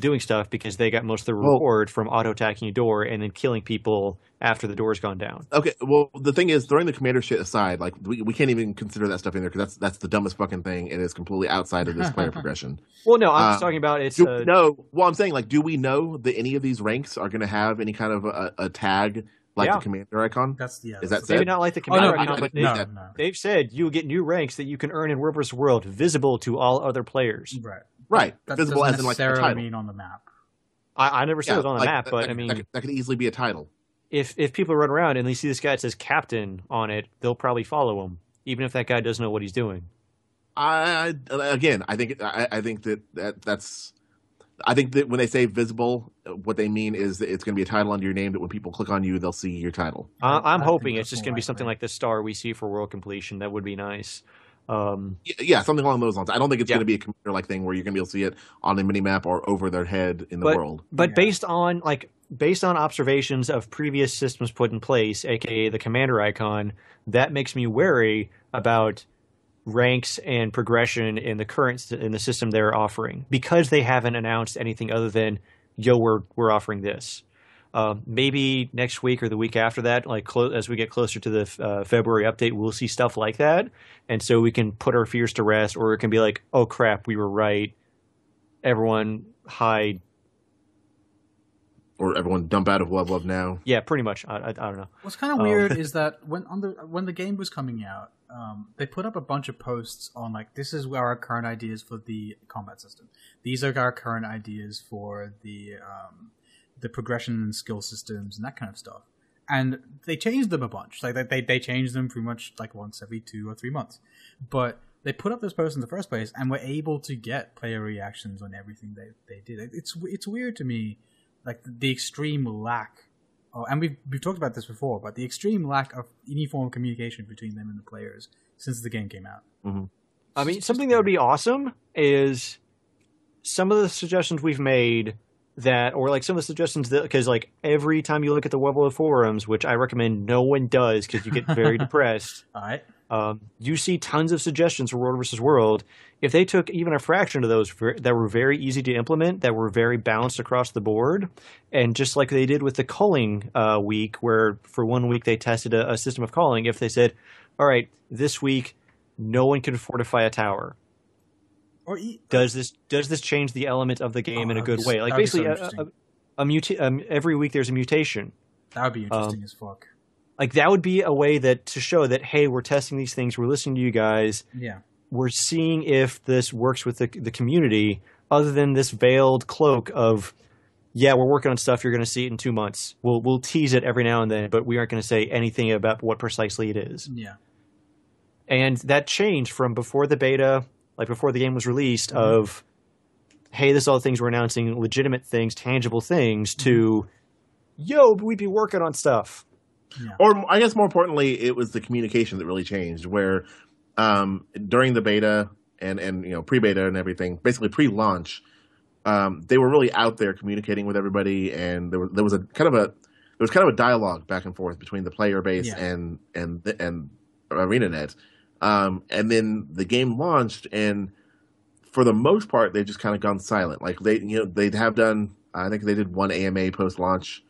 Speaker 1: doing stuff because they got most of the reward well, from auto attacking a door and then killing people after the door's gone down.
Speaker 4: Okay, well the thing is, throwing the commander shit aside, like we, we can't even consider that stuff in there because that's that's the dumbest fucking thing. And It is completely outside of this player progression.
Speaker 1: Well, no, I'm uh, just talking about it's.
Speaker 4: Uh, no, well, I'm saying like, do we know that any of these ranks are going to have any kind of a, a tag like
Speaker 1: Yeah.
Speaker 4: the commander icon.
Speaker 3: That's yeah.
Speaker 4: Is
Speaker 3: that's
Speaker 4: that
Speaker 1: Maybe
Speaker 4: said?
Speaker 1: not like the
Speaker 3: Oh no,
Speaker 1: commander
Speaker 4: I-
Speaker 1: icon,
Speaker 4: I-
Speaker 1: but they,
Speaker 3: no, no.
Speaker 1: they've said you will get new ranks that you can earn in World vs. World, visible to all other players.
Speaker 3: Right.
Speaker 4: Right,
Speaker 3: That
Speaker 4: visible as in like a
Speaker 3: necessarily
Speaker 4: title.
Speaker 3: mean on the map.
Speaker 1: I, I never saw
Speaker 4: Yeah,
Speaker 1: it on the
Speaker 4: like,
Speaker 1: map,
Speaker 4: that-
Speaker 1: but
Speaker 4: that,
Speaker 1: I mean,
Speaker 4: that could, that could easily be a title.
Speaker 1: If if people run around and they see this guy that says captain on it, they'll probably follow him, even if that guy doesn't know what he's doing.
Speaker 4: I, I again, I think I, I think that, that that's. I think that when they say visible, what they mean is that it's going to be a title under your name. That when people click on you, they'll see your title.
Speaker 1: I,
Speaker 3: I
Speaker 1: I'm
Speaker 3: think
Speaker 1: hoping it's just going to be
Speaker 3: likely.
Speaker 1: something like the star we see for world completion. That would be nice. Um,
Speaker 4: Y- Yeah, something along those lines. I don't think it's
Speaker 1: Yeah.
Speaker 4: going to be a computer like thing where you're going to be able to see it on a mini map or over their head in the
Speaker 1: But-
Speaker 4: world.
Speaker 1: but
Speaker 3: Yeah.
Speaker 1: based on like based on observations of previous systems put in place, aka the commander icon, that makes me wary about ranks and progression in the current in the system they're offering because they haven't announced anything other than yo we're we're offering this. Um, maybe next week or the week after that, like clo- as we get closer to the uh, February update, we'll see stuff like that, and so we can put our fears to rest, or it can be like, oh crap, we were right. Everyone hide
Speaker 4: Or everyone dump out of Love Love now.
Speaker 1: Yeah, pretty much. I, I, I don't know.
Speaker 3: What's kind of weird is that when on the when the game was coming out, um, they put up a bunch of posts on like this is our current ideas for the combat system. These are our current ideas for the um, the progression and skill systems and that kind of stuff. And they changed them a bunch. Like they they, they changed them pretty much like once every two or three months. But they put up those posts in the first place and were able to get player reactions on everything they, they did. It's it's weird to me, like the extreme lack Oh, and we've we've talked about this before, but the extreme lack of any form of communication between them and the players since the game came out. Mm-hmm.
Speaker 1: I mean, something that would be awesome is some of the suggestions we've made that, or like some of the suggestions that, because like every time you look at the Weblo forums, which I recommend no one does because you get very depressed,
Speaker 3: All right,
Speaker 1: um, you see tons of suggestions for World versus World. If they took even a fraction of those ver- that were very easy to implement, that were very balanced across the board, and just like they did with the culling uh, week, where for one week they tested a, a system of culling, if they said, all right, this week no one can fortify a tower.
Speaker 3: or e-
Speaker 1: Does this does this change the element of the game
Speaker 3: Oh,
Speaker 1: in a good way? Like
Speaker 3: that'd so
Speaker 1: basically, a, a, a muta- um, every week there's a mutation.
Speaker 3: that would be
Speaker 1: Um,
Speaker 3: interesting as fuck.
Speaker 1: Like that would be a way that to show that hey, we're testing these things, we're listening to you guys,
Speaker 3: Yeah,
Speaker 1: we're seeing if this works with the the community, other than this veiled cloak of yeah, we're working on stuff. You're going to see it in two months. We'll we'll tease it every now and then, but we aren't going to say anything about what precisely it is.
Speaker 3: yeah,
Speaker 1: And that changed from before the beta, like before the game was released,
Speaker 3: Mhm.
Speaker 1: of hey, this is all the things we're announcing, legitimate things, tangible things, to yo, we'd be working on stuff.
Speaker 3: Yeah.
Speaker 4: Or I guess more importantly, it was the communication that really changed. Where um, during the beta and and you know pre-beta and everything, basically pre-launch, um, they were really out there communicating with everybody, and there was there was a kind of a there was kind of a dialogue back and forth between the player base
Speaker 3: Yeah.
Speaker 4: and and and ArenaNet. Um, and then the game launched, and for the most part, they've just kind of gone silent. Like they, you know, they have done. I think they did one AMA post launch.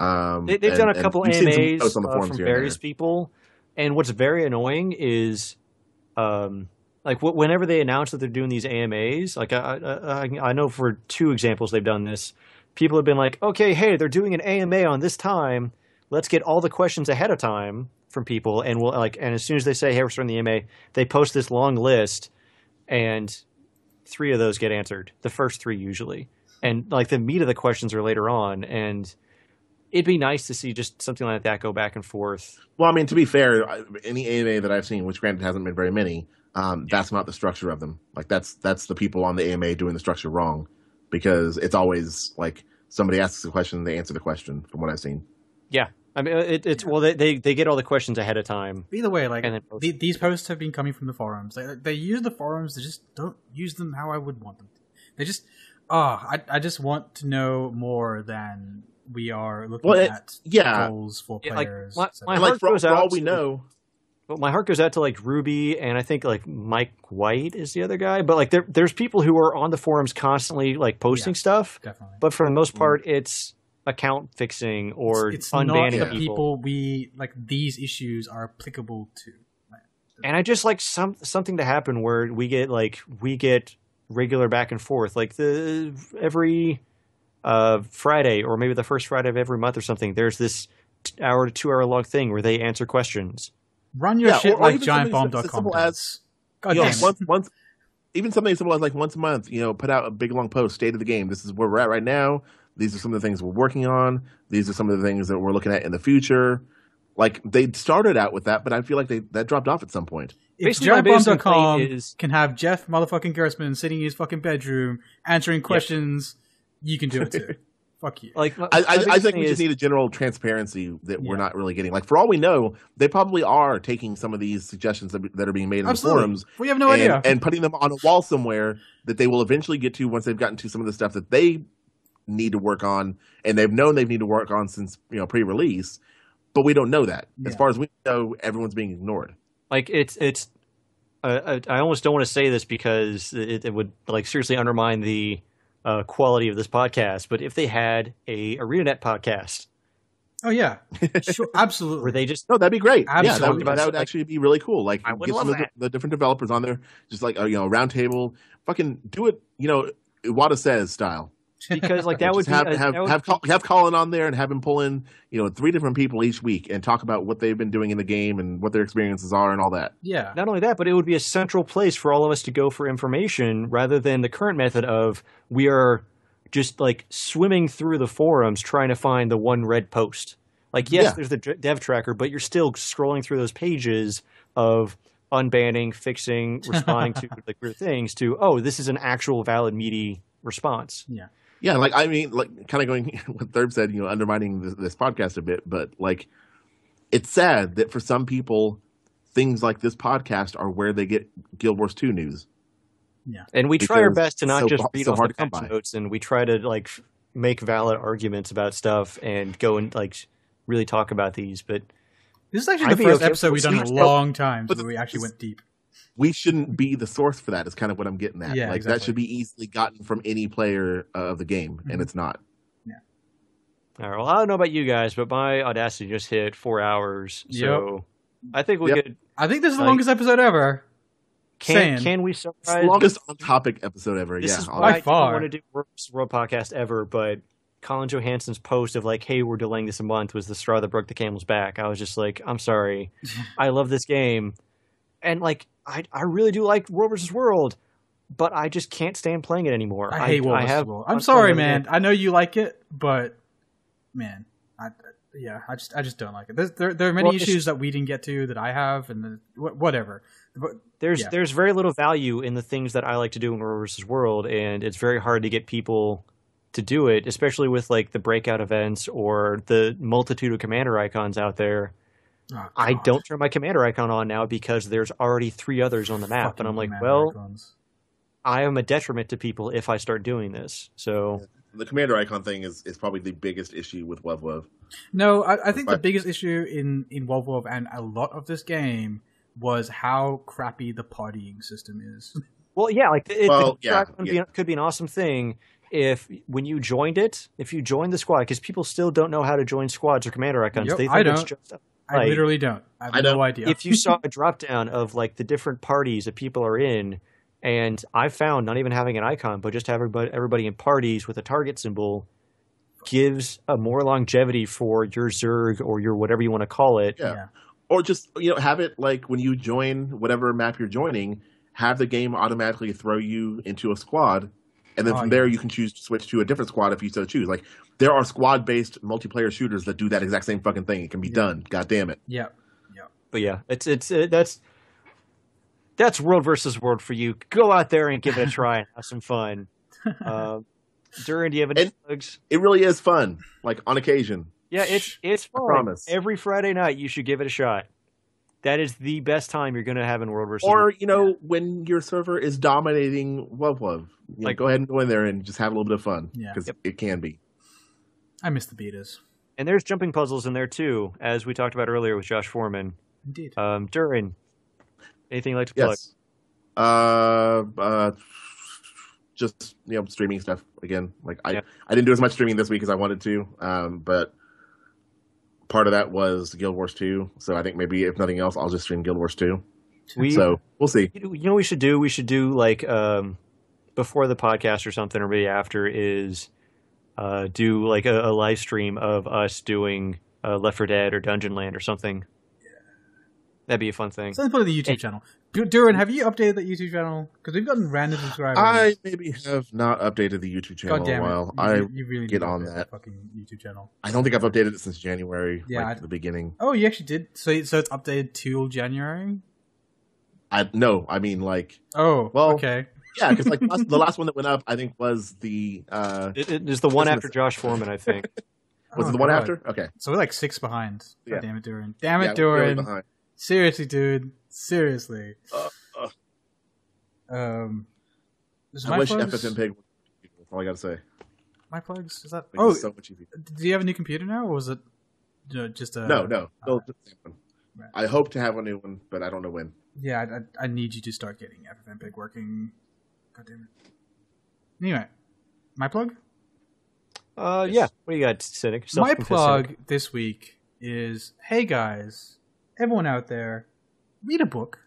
Speaker 4: Um,
Speaker 1: They, they've
Speaker 4: and-
Speaker 1: done a couple
Speaker 4: you've seen some
Speaker 1: AMAs uh, from various people, and what's very annoying is, um, like wh- whenever they announce that they're doing these AMAs, like I, I, I- I know for two examples they've done this. People have been like, okay, hey, they're doing an AMA on this time. Let's get all the questions ahead of time from people, and we'll like, and as soon as they say, hey, we're starting the AMA, they post this long list, and three of those get answered. The first three usually, and like the meat of the questions are later on, and it'd be nice to see just something like that go back and forth.
Speaker 4: Well, I mean, to be fair, any AMA that I've seen, which granted hasn't been very many, um, that's not the structure of them. Like that's that's the people on the AMA doing the structure wrong, because it's always like somebody asks a question, they answer the question. From what I've seen,
Speaker 1: Yeah, I mean, it, it's well, they, they they get all the questions ahead of time.
Speaker 3: Either way, like
Speaker 1: And then post-
Speaker 3: the, these posts have been coming from the forums. They, they use the forums. They just don't use them how I would want them. to. They just, oh, I I just want to know more than we are looking
Speaker 4: Well, it-
Speaker 3: at
Speaker 4: yeah.
Speaker 3: goals for
Speaker 1: Yeah, like,
Speaker 3: players.
Speaker 1: my- my
Speaker 4: and like
Speaker 1: heart
Speaker 4: for,
Speaker 1: goes
Speaker 4: for all
Speaker 1: out
Speaker 4: we
Speaker 1: to-
Speaker 4: know,
Speaker 1: But my heart goes out to like Ruby and I think like Mike White is the other guy. But like there there's people who are on the forums constantly like posting
Speaker 3: Yeah.
Speaker 1: stuff.
Speaker 3: definitely.
Speaker 1: But for the most mm-hmm. part, it's account fixing or
Speaker 3: it's, it's
Speaker 1: unbanning
Speaker 3: not the
Speaker 1: people.
Speaker 3: people we like. These issues are applicable to.
Speaker 1: and I just like some something to happen where we get like we get regular back and forth, like the every uh, Friday or maybe the first Friday of every month or something. There's this hour to two hour long thing where they answer questions.
Speaker 3: Run your
Speaker 4: Yeah,
Speaker 3: shit
Speaker 4: or- or
Speaker 3: like
Speaker 4: even something so- so
Speaker 3: giantbomb.com
Speaker 4: simple as-
Speaker 3: God
Speaker 4: you know, once, once, even something as simple as like once a month, you know, put out a big long post, state of the game. This is where we're at right now. These are some of the things we're working on. These are some of the things that we're looking at in the future. Like they started out with that, but I feel like they that dropped off at some point.
Speaker 3: If
Speaker 1: Basically, my biggest
Speaker 3: giantbomb.com
Speaker 1: is-
Speaker 3: can have Jeff motherfucking Gerstmann sitting in his fucking bedroom answering questions, you can do it too. Fuck you.
Speaker 1: Like
Speaker 4: I, I, I think
Speaker 1: thing
Speaker 4: we just need a general transparency that we're not really getting. Like for all we know, they probably are taking some of these suggestions that, that are being made in
Speaker 3: Absolutely.
Speaker 4: the forums
Speaker 3: we have no
Speaker 4: and,
Speaker 3: idea.
Speaker 4: and putting them on a wall somewhere that they will eventually get to once they've gotten to some of the stuff that they need to work on and they've known they need to work on since you know pre-release. But we don't know that. As far as we know, everyone's being ignored.
Speaker 1: like it's it's uh, I I almost don't want to say this because it, it would like seriously undermine the uh, quality of this podcast. But if they had a ArenaNet podcast
Speaker 3: oh yeah, sure, absolutely.
Speaker 1: where they just
Speaker 4: No, that'd be great. Yeah, that
Speaker 3: Absolutely.
Speaker 4: would, that would actually be really cool. Like,
Speaker 1: I would
Speaker 4: get some
Speaker 1: love
Speaker 4: of the, the different developers on there, just like uh, you know, roundtable. Fucking do it. You know, Iwata Asks style.
Speaker 1: Because like that
Speaker 4: Just
Speaker 1: would be
Speaker 4: have
Speaker 1: a-
Speaker 4: have
Speaker 1: that would
Speaker 4: have,
Speaker 1: be-
Speaker 4: Col- have Colin on there and have him pull in you know three different people each week and talk about what they've been doing in the game and what their experiences are and all that.
Speaker 3: yeah,
Speaker 1: not only that, but it would be a central place for all of us to go for information rather than the current method of we are just like swimming through the forums trying to find the one red post. Like, yes,
Speaker 4: Yeah.
Speaker 1: there's the dev tracker, but you're still scrolling through those pages of unbanning, fixing, responding to like weird things to, oh, this is an actual valid meaty response.
Speaker 4: Yeah, like I mean, like kind of going what Thurb said, you know, undermining this, this podcast a bit, but like it's sad that for some people, things like this podcast are where they get Guild Wars Two news.
Speaker 1: Yeah, and we try our best to not
Speaker 4: so
Speaker 1: just
Speaker 4: hard-
Speaker 1: read
Speaker 4: so
Speaker 1: off
Speaker 4: hard
Speaker 1: the patch notes, and we try to like make valid arguments about stuff and go and like really talk about these. But
Speaker 3: this is actually the
Speaker 1: be
Speaker 3: first
Speaker 1: okay
Speaker 3: episode we've done in a long time
Speaker 4: but
Speaker 3: where we actually went deep.
Speaker 4: We shouldn't be the source for that. Is kind of what I'm getting at.
Speaker 3: Yeah,
Speaker 4: like
Speaker 3: exactly.
Speaker 4: that should be easily gotten from any player uh, of the game,
Speaker 3: Mm-hmm.
Speaker 4: and it's not. Yeah.
Speaker 1: all right, well, I don't know about you guys, but my audacity just hit four hours, so I think we
Speaker 4: Yep.
Speaker 1: could.
Speaker 3: I think this is the
Speaker 1: Like-
Speaker 3: longest episode ever.
Speaker 1: Can
Speaker 3: Saying.
Speaker 1: can we
Speaker 4: It's the longest on topic episode ever.
Speaker 1: This
Speaker 4: yeah,
Speaker 1: is
Speaker 4: I'll-
Speaker 1: why I
Speaker 3: By
Speaker 1: didn't
Speaker 3: far.
Speaker 1: want to do World vs. World podcast ever, but Colin Johanson's post of like, "Hey, we're delaying this a month," was the straw that broke the camel's back. I was just like, "I'm sorry, I love this game, and like, I I really do like World vs. World, but I just can't stand playing it anymore.
Speaker 3: I hate World
Speaker 1: I have
Speaker 3: World. I'm sorry, man.
Speaker 1: it.
Speaker 3: I know you like it, but man, I yeah, I just I just don't like it. There's, there there are many
Speaker 1: Well,
Speaker 3: issues that we didn't get to that I have, and then, wh- whatever. But
Speaker 1: There's
Speaker 3: Yeah.
Speaker 1: there's very little value in the things that I like to do in World vs. World, and it's very hard to get people to do it, especially with like the breakout events or the multitude of commander icons out there.
Speaker 3: Oh,
Speaker 1: I don't turn my commander icon on now because there's already three others on the map,
Speaker 3: Fucking
Speaker 1: and I'm like, well,
Speaker 3: icons.
Speaker 1: I am a detriment to people if I start doing this. So
Speaker 4: the commander icon thing is, is probably the biggest issue with Web Web.
Speaker 3: No, I, I think the biggest issue in in Wolf Wolf and a lot of this game was how crappy the partying system is.
Speaker 1: Well, yeah, like it,
Speaker 4: Well,
Speaker 1: the
Speaker 4: yeah,
Speaker 1: could,
Speaker 4: yeah.
Speaker 1: Be, could be an awesome thing if when you joined it, if you joined the squad, because people still don't know how to join squads or commander icons.
Speaker 3: Yep,
Speaker 1: they think
Speaker 3: I
Speaker 1: it's
Speaker 3: don't.
Speaker 1: just
Speaker 3: I
Speaker 1: Like,
Speaker 3: literally don't. I have
Speaker 4: I
Speaker 3: no
Speaker 4: don't-
Speaker 3: idea.
Speaker 1: if you saw a drop down of like the different parties that people are in, and I found not even having an icon, but just have everybody everybody in parties with a target symbol gives a more longevity for your Zerg or your whatever you want to call it.
Speaker 4: Yeah.
Speaker 3: Yeah.
Speaker 4: Or just you know have it like when you join whatever map you're joining, have the game automatically throw you into a squad, and then
Speaker 3: Oh,
Speaker 4: from
Speaker 3: yeah.
Speaker 4: there you can choose to switch to a different squad if you so choose. Like there are squad based multiplayer shooters that do that exact same fucking thing. It can be
Speaker 3: Yeah.
Speaker 4: done. God damn it.
Speaker 3: yeah. Yeah.
Speaker 1: But yeah, it's it's uh, that's that's world versus world for you. Go out there and give it a try and have some fun. Uh, Dourin, do you have any
Speaker 4: And-
Speaker 1: plugs?
Speaker 4: It really is fun. Like on occasion.
Speaker 1: Yeah, it's it's fun.
Speaker 4: promise.
Speaker 1: Every Friday night, you should give it a shot. That is the best time you're going to have in World versus.
Speaker 4: Or you know when your server is dominating Wub Wub, you know,
Speaker 1: Like-
Speaker 4: go ahead and go in there and just have a little bit of fun
Speaker 3: Yeah.
Speaker 4: because
Speaker 1: Yep.
Speaker 4: it can be.
Speaker 3: I miss the betas.
Speaker 1: and there's jumping puzzles in there too, as we talked about earlier with Josh Foreman.
Speaker 3: Indeed.
Speaker 1: Um, Dourin, anything you'd like to plug?
Speaker 4: Yes. Uh, uh, just you know, streaming stuff again. Like I,
Speaker 1: Yeah.
Speaker 4: I didn't do as much streaming this week as I wanted to. Um, but part of that was Guild Wars Two. So I think maybe if nothing else, I'll just stream Guild Wars Two.
Speaker 1: We,
Speaker 4: So we'll see.
Speaker 1: you know what we should do? We should do like um, before the podcast or something, or maybe after is uh, do like a, a live stream of us doing uh, Left 4 Dead or Dungeon Land or something. That'd be a fun thing.
Speaker 3: Something put on the YouTube channel. Du- Dourin, have you updated that YouTube channel? Because we've gotten random subscribers.
Speaker 4: I maybe have not updated the YouTube channel
Speaker 3: God
Speaker 4: in a
Speaker 3: it!
Speaker 4: while.
Speaker 3: You,
Speaker 4: I
Speaker 3: you really
Speaker 4: get on that.
Speaker 3: fucking YouTube channel.
Speaker 4: I don't think I've updated it since January,
Speaker 3: Yeah,
Speaker 4: like
Speaker 3: I-
Speaker 4: the beginning.
Speaker 3: Oh, you actually did. So, so it's updated till January.
Speaker 4: I no, I mean like
Speaker 3: Oh,
Speaker 4: Well,
Speaker 3: okay.
Speaker 4: yeah, because like last, the last one that went up, I think was the uh
Speaker 1: It, it is the one
Speaker 4: Christmas.
Speaker 1: after Josh Foreman, I think.
Speaker 4: was
Speaker 3: Oh,
Speaker 4: it the one after? Okay,
Speaker 3: So we're like six behind. God
Speaker 4: Yeah.
Speaker 3: damn it, Dourin. Damn it,
Speaker 4: yeah, we're really
Speaker 3: Dourin.
Speaker 4: Behind.
Speaker 3: Seriously, dude. Seriously.
Speaker 4: Uh, uh,
Speaker 3: Um,
Speaker 4: I wish
Speaker 3: plugs,
Speaker 4: FFmpeg. was- That's all I gotta say.
Speaker 3: My plugs. Is that?
Speaker 4: Like,
Speaker 3: oh,
Speaker 4: so much easier.
Speaker 3: do you have a new computer now, or was it uh, just a?
Speaker 4: no, no, still the same one.
Speaker 3: Right.
Speaker 4: I hope to have a new one, but I don't know when.
Speaker 3: Yeah, I, I, I need you to start getting FFmpeg working. God damn it. Anyway, my plug.
Speaker 1: Uh,
Speaker 4: Yes.
Speaker 1: yeah. What do you got, Cynic?
Speaker 3: My
Speaker 1: Self-confessed
Speaker 3: plug
Speaker 1: cynic.
Speaker 3: this week is: Hey guys, everyone out there, read a book.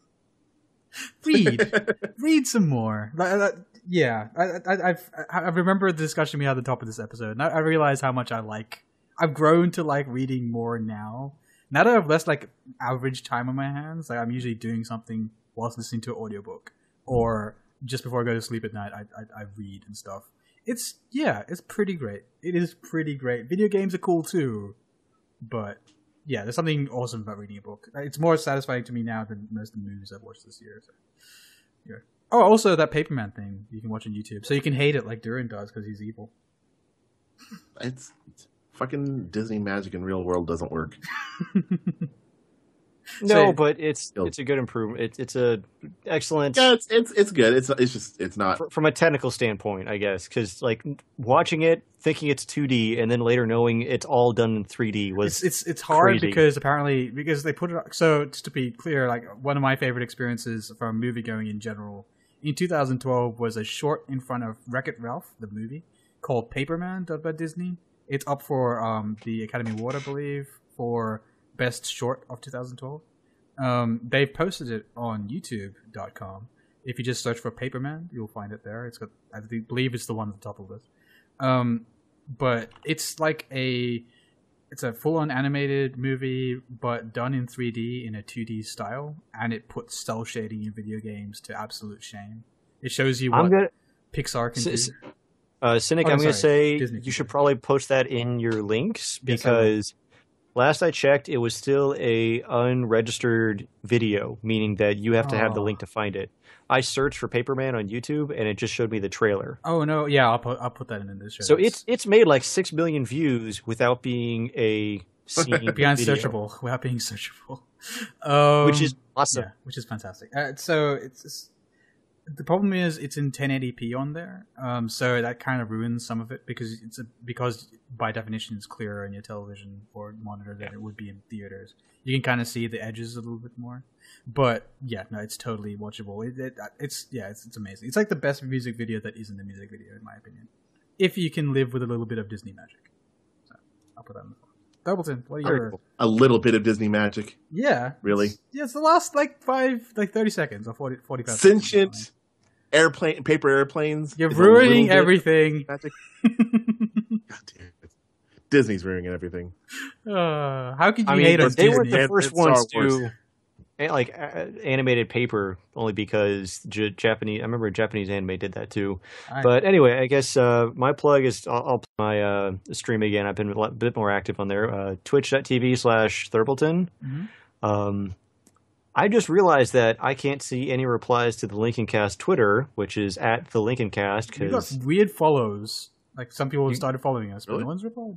Speaker 3: read, read some more. Uh, yeah, I, I, I've I I remember the discussion we had at the top of this episode, and I, I realized how much I like. I've grown to like reading more now. Now that I have less like average time on my hands, like I'm usually doing something whilst listening to an audiobook, or just before I go to sleep at night, I, I, I read and stuff. It's yeah, it's pretty great. It is pretty great. Video games are cool too, but yeah, there's something awesome about reading a book. It's more satisfying to me now than most of the movies I've watched this year. So. Yeah. Oh, also that Paperman thing you can watch on YouTube, so you can hate it like Dourin does because he's evil.
Speaker 4: It's, it's fucking Disney magic in real world doesn't work.
Speaker 1: No,
Speaker 3: So-
Speaker 1: but it's
Speaker 4: Still-
Speaker 1: it's a good improvement. It's it's a excellent
Speaker 4: Yeah, it's it's it's good. It's it's just it's not.
Speaker 1: fr- from a technical standpoint, I guess, because like watching it, thinking it's 2D, and then later knowing it's all done in 3D was
Speaker 3: It's it's it's hard
Speaker 1: crazy.
Speaker 3: because apparently because they put it. So just to be clear, like one of my favorite experiences from movie going in general in 2012 was a short in front of Wreck It Ralph, the movie called Paperman, done by Disney. It's up for um, the Academy Award, I believe, for best short of 2012. Um, they've posted it on YouTube.com. If you just search for Paperman, you'll find it there. It's got, I believe, it's the one at the top of this. Um, but it's like a it's a full-on animated movie but done in 3d in a 2d style and it puts cell shading in video games to absolute shame it shows you what
Speaker 1: I'm gonna
Speaker 3: pixar can
Speaker 1: S-
Speaker 3: do
Speaker 1: uh, cynic.
Speaker 3: Oh,
Speaker 1: I'm gonna say
Speaker 3: Disney
Speaker 1: you should probably post that in your links
Speaker 3: Yes,
Speaker 1: because last I checked, it was still a unregistered video, meaning that you have to have the link to find it. I searched for Paperman on YouTube, and it just showed me the trailer.
Speaker 3: oh no yeah i'll put i'll put that in this show
Speaker 1: So it's it's made like six million views without being a scene
Speaker 3: beyond
Speaker 1: video,
Speaker 3: searchable without being searchable um,
Speaker 1: which is awesome.
Speaker 3: yeah, which is fantastic. Uh, so it's, it's the problem is it's in 1080p on there, um, so that kind of ruins some of it because it's a, because by definition it's clearer on your television or monitor than it would be in theaters. You can kind of see the edges a little bit more, but yeah, no, it's totally watchable. It, it, it's yeah, it's, it's amazing. It's like the best music video that isn't a music video in my opinion, if you can live with a little bit of Disney magic. So I'll put that in the Thurbleton, what are your
Speaker 4: a little bit of Disney magic.
Speaker 3: yeah.
Speaker 4: Really?
Speaker 3: It's, yeah, it's the last like five, like 30 seconds or 40, 45 seconds.
Speaker 4: Sentient airplane, paper airplanes.
Speaker 3: You're
Speaker 4: is a little
Speaker 3: ruining everything.
Speaker 4: Magic. God damn it. Disney's ruining everything.
Speaker 3: uh, how could you
Speaker 1: I mean,
Speaker 3: hate on
Speaker 1: they weren't the
Speaker 4: And-
Speaker 1: first
Speaker 4: and
Speaker 1: ones to like uh, animated paper, only because J- Japanese. I remember Japanese anime did that too.
Speaker 3: I-
Speaker 1: But anyway, I guess uh, my plug is I'll, I'll play my uh, stream again. I've been a bit more active on there. Uh, Twitch.tv slash Thurbleton.
Speaker 3: Mhm.
Speaker 1: Um, I just realized that I can't see any replies to the Lincolncast Twitter, which is at the Lincolncast.
Speaker 3: we got
Speaker 1: Because
Speaker 3: weird follows. Like some people
Speaker 1: You-
Speaker 3: started following us, but
Speaker 4: Really?
Speaker 3: no one's replied.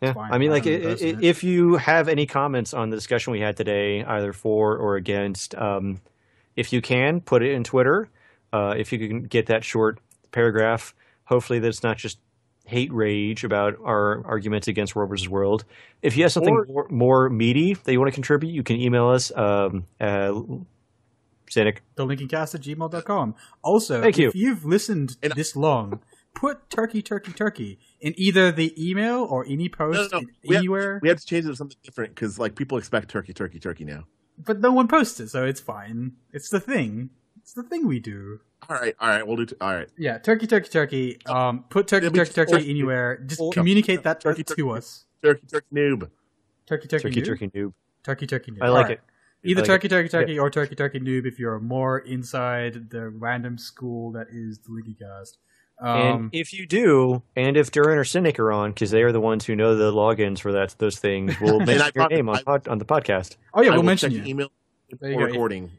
Speaker 1: yeah,
Speaker 3: fine.
Speaker 1: I mean, like, i-
Speaker 3: haven't
Speaker 1: i-
Speaker 3: posted it.
Speaker 1: if you have any comments on the discussion we had today, either for or against, um, if you can, put it in Twitter. Uh, if you can get that short paragraph, hopefully that's not just hate rage about our arguments against World versus World. If you have something
Speaker 4: Or-
Speaker 1: more, more meaty that you want to contribute, you can email us. Um, uh, Cynic.
Speaker 3: The lincolncast at gmail.com. Also,
Speaker 1: Thank you.
Speaker 3: if you've listened
Speaker 4: And-
Speaker 3: this long, put turkey, turkey, turkey in either the email or any post
Speaker 4: No, no, no. We have-
Speaker 3: anywhere.
Speaker 4: We have to change it to something different because like people expect turkey, turkey, turkey now.
Speaker 3: but no one posts it, so it's fine. It's the thing. It's the thing we do.
Speaker 4: All right, all right, we'll do. T- all right,
Speaker 3: Yeah, turkey, turkey, turkey. Um, put turkey,
Speaker 4: Yeah, we
Speaker 3: turkey, turkey anywhere. Just
Speaker 4: or-
Speaker 3: communicate that
Speaker 4: turkey,
Speaker 3: to
Speaker 4: turkey.
Speaker 3: us.
Speaker 4: Turkey, turkey noob.
Speaker 3: Turkey, turkey,
Speaker 1: Turkey,
Speaker 3: noob?
Speaker 1: turkey noob.
Speaker 3: turkey, turkey noob.
Speaker 1: I like
Speaker 3: Alright.
Speaker 1: it.
Speaker 3: Either
Speaker 1: like
Speaker 3: turkey,
Speaker 1: it.
Speaker 3: turkey, turkey, or turkey, turkey noob if you're more inside the random school that is the Lincolncast.
Speaker 1: And
Speaker 3: Um,
Speaker 1: if you do, and if Dourin or Cynic are on, because they are the ones who know the logins for that those things, we'll mention your
Speaker 4: promise-
Speaker 1: name on,
Speaker 4: I-
Speaker 1: pod, on the podcast.
Speaker 3: oh yeah,
Speaker 4: I
Speaker 3: we'll
Speaker 4: will
Speaker 3: mention
Speaker 4: check
Speaker 3: you.
Speaker 4: email
Speaker 3: There you
Speaker 4: recording and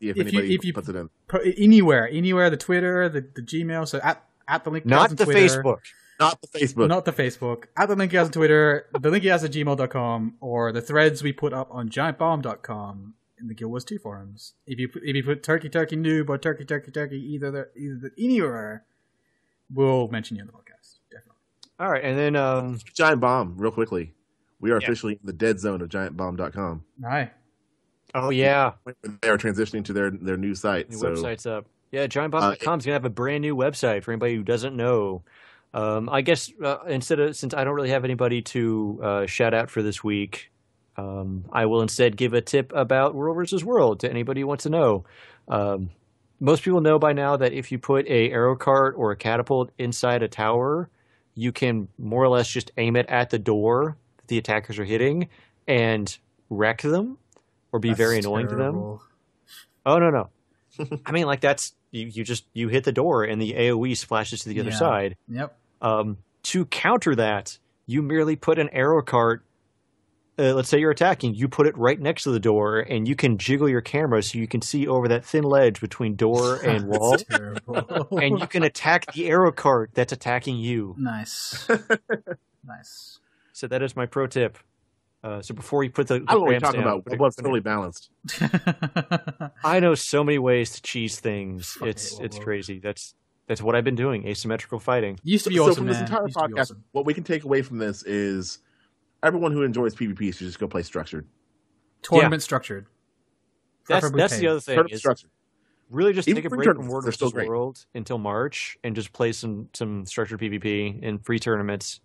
Speaker 4: see if,
Speaker 3: If you- if you-
Speaker 4: puts it in.
Speaker 3: Pro- Anywhere, anywhere, the Twitter, the, the Gmail, so at, at the Lincolncast
Speaker 1: Not the
Speaker 3: Twitter.
Speaker 1: Facebook.
Speaker 4: Not the Facebook.
Speaker 3: Not the Facebook. At the Lincolncast on Twitter, the Lincolncast at gmail.com, or the threads we put up on giantbomb.com in the Guild Wars 2 forums. If you if you put turkey turkey noob or turkey turkey turkey either the, either the, anywhere, we'll mention you in the podcast. Definitely.
Speaker 1: All right, and then um,
Speaker 4: Giant Bomb, real quickly. We are
Speaker 1: Yeah.
Speaker 4: officially in the dead zone of giantbomb.com.
Speaker 3: Hi.
Speaker 1: Oh yeah,
Speaker 4: They are transitioning to their their new site.
Speaker 1: New
Speaker 4: so
Speaker 1: website's up. Yeah, giantbomb.com is gonna have a brand new website for anybody who doesn't know. Um, I guess uh, instead of since I don't really have anybody to uh, shout out for this week, um, I will instead give a tip about World versus World to anybody who wants to know. Um, most people know by now that if you put a arrow cart or a catapult inside a tower, you can more or less just aim it at the door that the attackers are hitting and wreck them or be very
Speaker 3: That's
Speaker 1: annoying to them. Oh no no. I mean like that's you, you just you hit the door and the AoE splashes to the other
Speaker 3: Yeah.
Speaker 1: side.
Speaker 3: Yep.
Speaker 1: Um, to counter that, you merely put an arrow cart. Uh, let's say you're attacking, you put it right next to the door, and you can jiggle your camera so you can see over that thin ledge between door and wall,
Speaker 3: terrible.
Speaker 1: and you can attack the arrow cart that's attacking you.
Speaker 3: nice. nice.
Speaker 1: So that is my pro tip. Uh, so before you put the, the
Speaker 4: I don't know what you're talking
Speaker 1: down,
Speaker 4: about.
Speaker 1: put a-
Speaker 4: What's totally balanced.
Speaker 1: I know so many ways to cheese things.
Speaker 3: Fuck
Speaker 1: It's
Speaker 3: it,
Speaker 1: it's
Speaker 3: Lobo.
Speaker 1: crazy. That's that's what I've been doing. Asymmetrical fighting.
Speaker 3: Used to be
Speaker 4: so
Speaker 3: awesome,
Speaker 4: from this entire
Speaker 3: Used to be
Speaker 4: podcast,
Speaker 3: awesome.
Speaker 4: what we can take away from this is everyone who enjoys PvP should just go play structured.
Speaker 3: Tournament structured.
Speaker 1: That's that's the other thing.
Speaker 4: Tournament
Speaker 1: Is
Speaker 4: structured.
Speaker 1: really just
Speaker 4: Even
Speaker 1: take a break from World
Speaker 4: they're still great.
Speaker 1: World until March and just play some some structured PvP in free tournaments.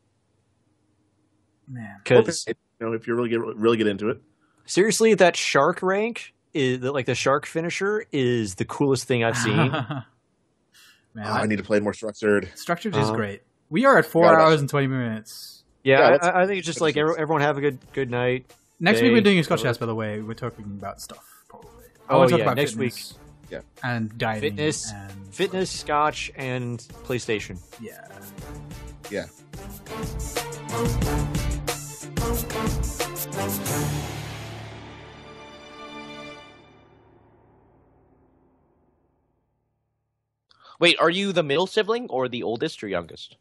Speaker 3: Man.
Speaker 1: Because
Speaker 4: Okay, You know, if you really get really get into it,
Speaker 1: seriously, that shark rank is that like the shark finisher is the coolest thing I've seen.
Speaker 3: Man,
Speaker 4: Oh, I need to play more structured.
Speaker 3: structured is
Speaker 1: Uh,
Speaker 3: great. We are at four
Speaker 4: Yeah, that's-
Speaker 3: hours and twenty minutes.
Speaker 1: yeah,
Speaker 4: Yeah,
Speaker 1: I- I, I think it's just like every- everyone have a good good night.
Speaker 3: Next week we're doing a Scotch
Speaker 1: whatever.
Speaker 3: Cast, by the way. We're talking about stuff, probably. I
Speaker 1: Oh,
Speaker 3: talk
Speaker 1: yeah,
Speaker 3: about
Speaker 1: next
Speaker 3: fitness
Speaker 4: Yeah.
Speaker 3: And dieting.
Speaker 1: Fitness,
Speaker 3: and
Speaker 1: fitness, scotch, and PlayStation.
Speaker 3: Yeah.
Speaker 4: Yeah.
Speaker 2: Wait, are you the middle sibling or the oldest or youngest?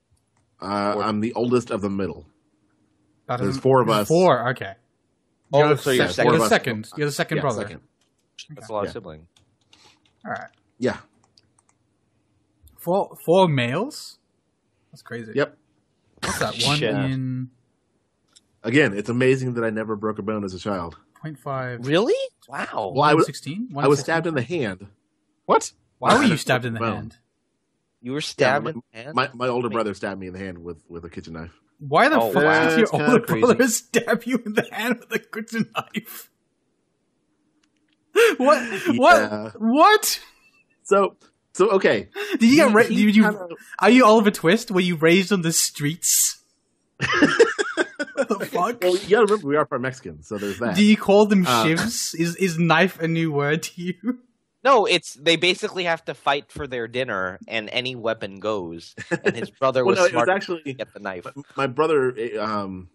Speaker 4: Uh, I'm the oldest of the middle.
Speaker 3: That
Speaker 4: There's
Speaker 3: doesn't-
Speaker 4: four of us.
Speaker 3: Four, okay.
Speaker 2: Oh,
Speaker 3: You're the
Speaker 2: so you're second.
Speaker 3: You're the
Speaker 4: Four of
Speaker 3: second. You're the second
Speaker 4: Yeah,
Speaker 3: brother.
Speaker 4: second.
Speaker 2: That's a lot
Speaker 4: Yeah.
Speaker 2: of sibling.
Speaker 3: All right.
Speaker 4: Yeah.
Speaker 3: Four four males? That's crazy.
Speaker 4: Yep.
Speaker 3: What's that? One
Speaker 1: Shit.
Speaker 3: in
Speaker 4: Again, it's amazing that I never broke a bone as a child.
Speaker 3: point 0.5.
Speaker 2: Really? Wow.
Speaker 4: Well, I was
Speaker 3: 16?
Speaker 4: I was stabbed in the hand.
Speaker 1: What?
Speaker 3: Why were you stabbed in the
Speaker 4: bone.
Speaker 3: hand?
Speaker 2: You were stabbed
Speaker 4: Yeah,
Speaker 2: in the hand?
Speaker 4: My my older brother stabbed me in the hand with with a kitchen knife.
Speaker 3: Why the
Speaker 2: Oh,
Speaker 3: fuck
Speaker 2: wow.
Speaker 3: did your
Speaker 1: That's kinda
Speaker 3: older
Speaker 1: crazy.
Speaker 3: brother stab you in the hand with a kitchen knife? what?
Speaker 4: Yeah.
Speaker 3: What? What?
Speaker 4: So so okay.
Speaker 3: Did you get? Ra- did you?
Speaker 4: kinda-
Speaker 3: Are you Oliver Twist? Were you raised on the streets? what the fuck?
Speaker 4: well, you gotta remember we are part Mexican, so there's that.
Speaker 3: Do you call them
Speaker 4: Uh,
Speaker 3: shivs? Is is knife a new word to you?
Speaker 2: No, it's they basically have to fight for their dinner, and any weapon goes. And his brother
Speaker 4: well,
Speaker 2: was
Speaker 4: no, it was
Speaker 2: smart enough
Speaker 4: actually
Speaker 2: to get the knife.
Speaker 4: my brother, eh, um,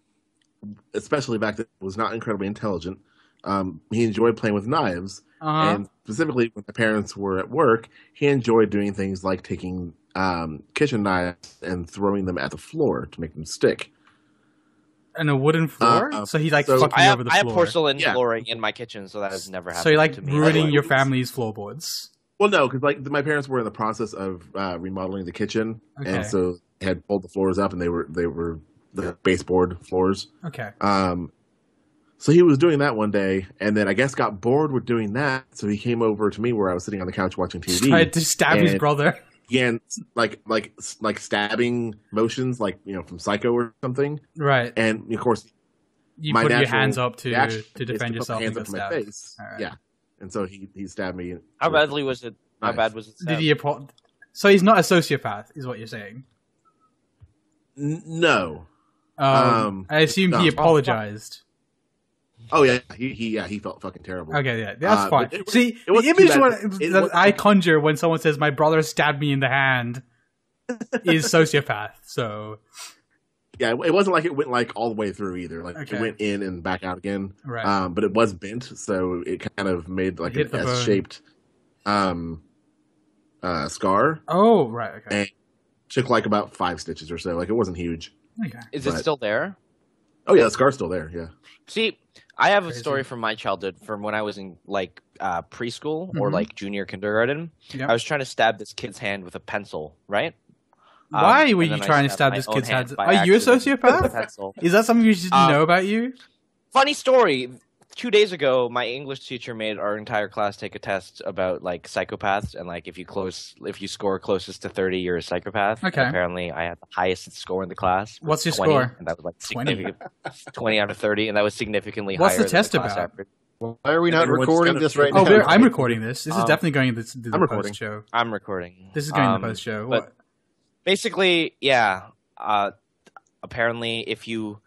Speaker 4: especially back then, was not incredibly intelligent. Um, he enjoyed playing with knives,
Speaker 3: Uh-huh.
Speaker 4: and specifically when my parents were at work, he enjoyed doing things like taking um, kitchen knives and throwing them at the floor to make them stick.
Speaker 3: And a wooden floor.
Speaker 4: Uh,
Speaker 3: so he like
Speaker 4: so-
Speaker 3: fucked
Speaker 2: I
Speaker 3: you
Speaker 2: have,
Speaker 3: over the floor.
Speaker 2: I have porcelain
Speaker 4: Yeah.
Speaker 2: flooring in my kitchen, so that has never happened.
Speaker 3: so you're like
Speaker 2: to me.
Speaker 3: ruining
Speaker 4: Anyway.
Speaker 3: your family's floorboards.
Speaker 4: Well, no, because like my parents were in the process of uh, remodeling the kitchen,
Speaker 3: Okay.
Speaker 4: and so they had pulled the floors up, and they were they were the baseboard floors.
Speaker 3: Okay.
Speaker 4: Um, so he was doing that one day, and then I guess got bored with doing that. So he came over to me where I was sitting on the couch watching TV.
Speaker 3: Tried to stab his brother.
Speaker 4: Began like like like stabbing motions, like you know from Psycho or something.
Speaker 3: Right.
Speaker 4: And of course,
Speaker 3: You
Speaker 4: my
Speaker 3: put your hands up to to defend
Speaker 4: put my
Speaker 3: yourself
Speaker 4: hands up to my face.
Speaker 3: Alright.
Speaker 4: Yeah, and so he he stabbed me.
Speaker 2: How badly was it? How
Speaker 4: Nice.
Speaker 2: bad was it?
Speaker 3: Did
Speaker 2: stabbed?
Speaker 3: he? apo- So he's not a sociopath, is what you're saying.
Speaker 4: N- no,
Speaker 3: Um,
Speaker 4: Um,
Speaker 3: I assume
Speaker 4: no.
Speaker 3: he
Speaker 4: Oh,
Speaker 3: apologized.
Speaker 4: Oh yeah, he, he yeah he felt fucking terrible.
Speaker 3: Okay, yeah, that's
Speaker 4: Uh,
Speaker 3: fine.
Speaker 4: it was-
Speaker 3: See,
Speaker 4: it
Speaker 3: the image
Speaker 4: bad.
Speaker 3: what,
Speaker 4: It
Speaker 3: that
Speaker 4: was-
Speaker 3: I conjure when someone says "my brother stabbed me in the hand" is sociopath. So
Speaker 4: Yeah, it wasn't like it went like all the way through either. Like
Speaker 3: Okay.
Speaker 4: it went in and back out again.
Speaker 3: right,
Speaker 4: Um, but it was bent, so it kind of made like an
Speaker 3: S
Speaker 4: shaped um, uh, scar.
Speaker 3: oh right, okay,
Speaker 4: And took like about five stitches or so. Like it wasn't huge.
Speaker 3: okay.
Speaker 2: Is it still there?
Speaker 4: Oh yeah, the scar's still there. Yeah.
Speaker 2: See, I have a story from my childhood, from when I was in like uh, preschool or
Speaker 3: Mhm.
Speaker 2: like junior kindergarten.
Speaker 3: Yep.
Speaker 2: I was trying to stab this kid's hand with a pencil, right? Um,
Speaker 3: Why were you trying to stab this kid's hand? Are you a sociopath? Is that something you didn't
Speaker 2: Um,
Speaker 3: know about you?
Speaker 2: Funny story. Two days ago, my English teacher made our entire class take a test about like psychopaths and like if you close, if you score closest to thirty, you're a psychopath.
Speaker 3: Okay.
Speaker 2: Apparently, I had the highest score in the class.
Speaker 3: What's your
Speaker 2: 20,
Speaker 3: score?
Speaker 2: And that was like
Speaker 3: 20.
Speaker 2: Twenty out of thirty, and that was significantly
Speaker 3: What's
Speaker 2: higher
Speaker 3: the test
Speaker 2: than the
Speaker 3: about?
Speaker 2: average.
Speaker 1: Why are we not
Speaker 4: Everyone's
Speaker 1: recording
Speaker 4: kind of-
Speaker 1: this right
Speaker 3: Oh,
Speaker 1: now?
Speaker 3: we're, I'm recording this. This is
Speaker 2: Um,
Speaker 3: definitely going to the, to the
Speaker 4: I'm recording.
Speaker 3: post show.
Speaker 2: I'm recording.
Speaker 3: This is going to
Speaker 2: Um,
Speaker 3: the post show.
Speaker 2: but-
Speaker 3: What?
Speaker 2: basically yeah uh apparently if you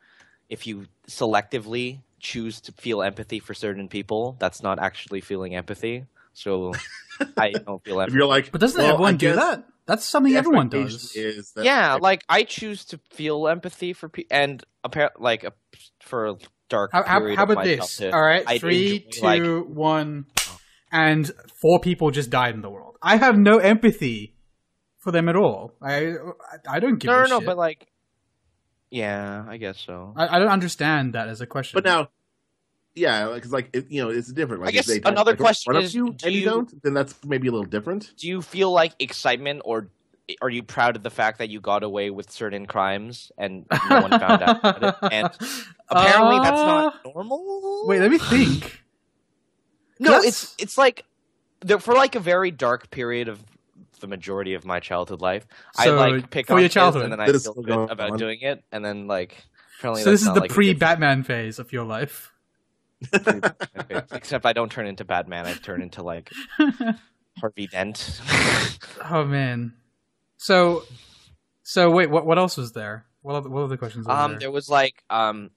Speaker 2: if you selectively choose to feel empathy for certain people that's not actually feeling empathy so i don't feel
Speaker 4: If
Speaker 2: empathy
Speaker 4: you're like,
Speaker 3: But doesn't
Speaker 4: well,
Speaker 3: everyone
Speaker 4: I
Speaker 3: do that? That's something everyone does.
Speaker 4: Is that
Speaker 2: yeah like i choose to feel empathy for people and apparently like a, for a dark
Speaker 3: How, how,
Speaker 2: period
Speaker 3: how
Speaker 2: of
Speaker 3: about
Speaker 2: my
Speaker 3: this?
Speaker 2: childhood,
Speaker 3: All right,
Speaker 2: I'd
Speaker 3: three,
Speaker 2: enjoy, like-
Speaker 3: one, and four people just died in the world. I have no empathy for them at all. I I don't give
Speaker 2: no
Speaker 3: a
Speaker 2: no no
Speaker 3: shit.
Speaker 2: but like yeah i guess so
Speaker 3: I, I don't understand that as a question.
Speaker 4: But now, yeah, because like it, you know, it's different. Like,
Speaker 2: I
Speaker 4: if
Speaker 2: guess
Speaker 4: they
Speaker 2: another question is,
Speaker 4: you
Speaker 2: do
Speaker 4: and you
Speaker 2: you-
Speaker 4: don't, then that's maybe a little different.
Speaker 2: do you feel like excitement or are you proud of the fact that you got away with certain crimes and no one found out about it? And apparently that's not normal.
Speaker 3: Uh, Wait, let me think.
Speaker 2: No,
Speaker 3: That's-
Speaker 2: it's it's like there, for like a very dark period of the majority of my childhood life. I like pick
Speaker 3: for
Speaker 2: on
Speaker 3: your
Speaker 2: kids
Speaker 3: childhood.
Speaker 2: and then I
Speaker 4: That is
Speaker 2: feel
Speaker 4: still
Speaker 2: good about
Speaker 4: on.
Speaker 2: doing it, and then like apparently
Speaker 3: So this is
Speaker 2: not,
Speaker 3: the
Speaker 2: like,
Speaker 3: pre-Batman phase of your life.
Speaker 2: Except I don't turn into Batman. I turn into like Harvey Dent.
Speaker 3: oh man. So, so wait, what what else was there? What other, what other questions? Were
Speaker 2: Um,
Speaker 3: there?
Speaker 2: there was like um,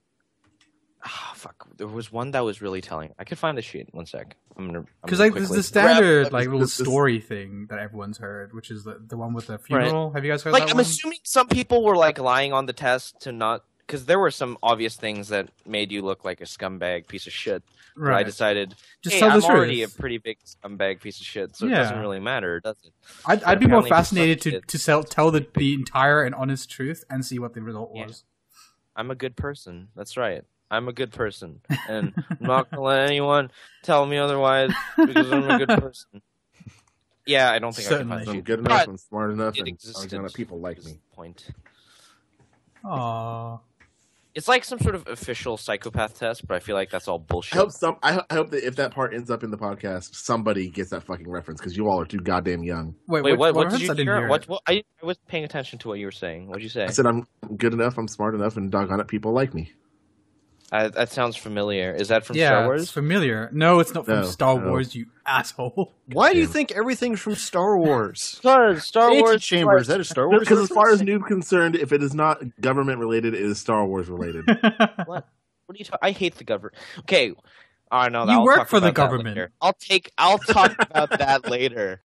Speaker 2: ah, fuck. There was one that was really telling. I could find the sheet. One sec. I'm gonna I'm
Speaker 3: Because like there's
Speaker 2: quickly-
Speaker 3: the standard
Speaker 4: Grab-
Speaker 3: like little
Speaker 4: this- this-
Speaker 3: story thing that everyone's heard, which is the the one with the funeral. Have you guys heard
Speaker 2: like
Speaker 3: that
Speaker 2: I'm
Speaker 3: one?
Speaker 2: assuming some people were like lying on the test to not because there were some obvious things that made you look like a scumbag piece of shit. But I decided,
Speaker 3: Just
Speaker 2: hey,
Speaker 3: tell
Speaker 2: I'm
Speaker 3: the
Speaker 2: already a pretty big scumbag piece of shit, so it doesn't really matter, does it?
Speaker 3: I'd, I'd be more
Speaker 2: apparently for some
Speaker 3: fascinated to, to sell, tell the, the entire and honest truth and see what the result
Speaker 2: Yeah.
Speaker 3: was.
Speaker 2: I'm a good person. That's right. I'm a good person, and I'm not gonna let anyone tell me otherwise because I'm a good person. Yeah, I don't think I can
Speaker 3: Certainly.
Speaker 2: find
Speaker 4: I'm
Speaker 2: sheet.
Speaker 4: good enough.
Speaker 2: But
Speaker 4: I'm smart enough, and
Speaker 2: existed.
Speaker 4: I'm gonna people like me.
Speaker 2: Point.
Speaker 3: Aww.
Speaker 2: It's like some sort of official psychopath test, but I feel like that's all bullshit.
Speaker 4: I hope some. I, I hope that if that part ends up in the podcast, somebody gets that fucking reference because you all are too goddamn young.
Speaker 3: Wait,
Speaker 2: Wait, what? What,
Speaker 3: reference?
Speaker 2: did you
Speaker 3: I
Speaker 2: hear?
Speaker 3: hear
Speaker 2: What, what? I, I was paying attention to what you were saying. What did you say?
Speaker 4: I said I'm good enough. I'm smart enough, and doggone it, people like me.
Speaker 2: Uh, that sounds familiar. Is that from
Speaker 3: yeah,
Speaker 2: Star
Speaker 3: it's
Speaker 2: Wars?
Speaker 3: familiar. No, it's not from Star
Speaker 4: no.
Speaker 3: Wars, you asshole.
Speaker 1: Why do you think everything's from Star Wars?
Speaker 2: Because Star Wars
Speaker 1: Chambers, that is Star Wars.
Speaker 4: Because as far as noob concerned, if it is not government related, it is Star Wars related.
Speaker 2: What? What are you talking? I hate the government. Okay. I All right, no,
Speaker 3: You
Speaker 2: I'll
Speaker 3: work
Speaker 2: talk
Speaker 3: for the government.
Speaker 2: later. I'll take. I'll talk about that later.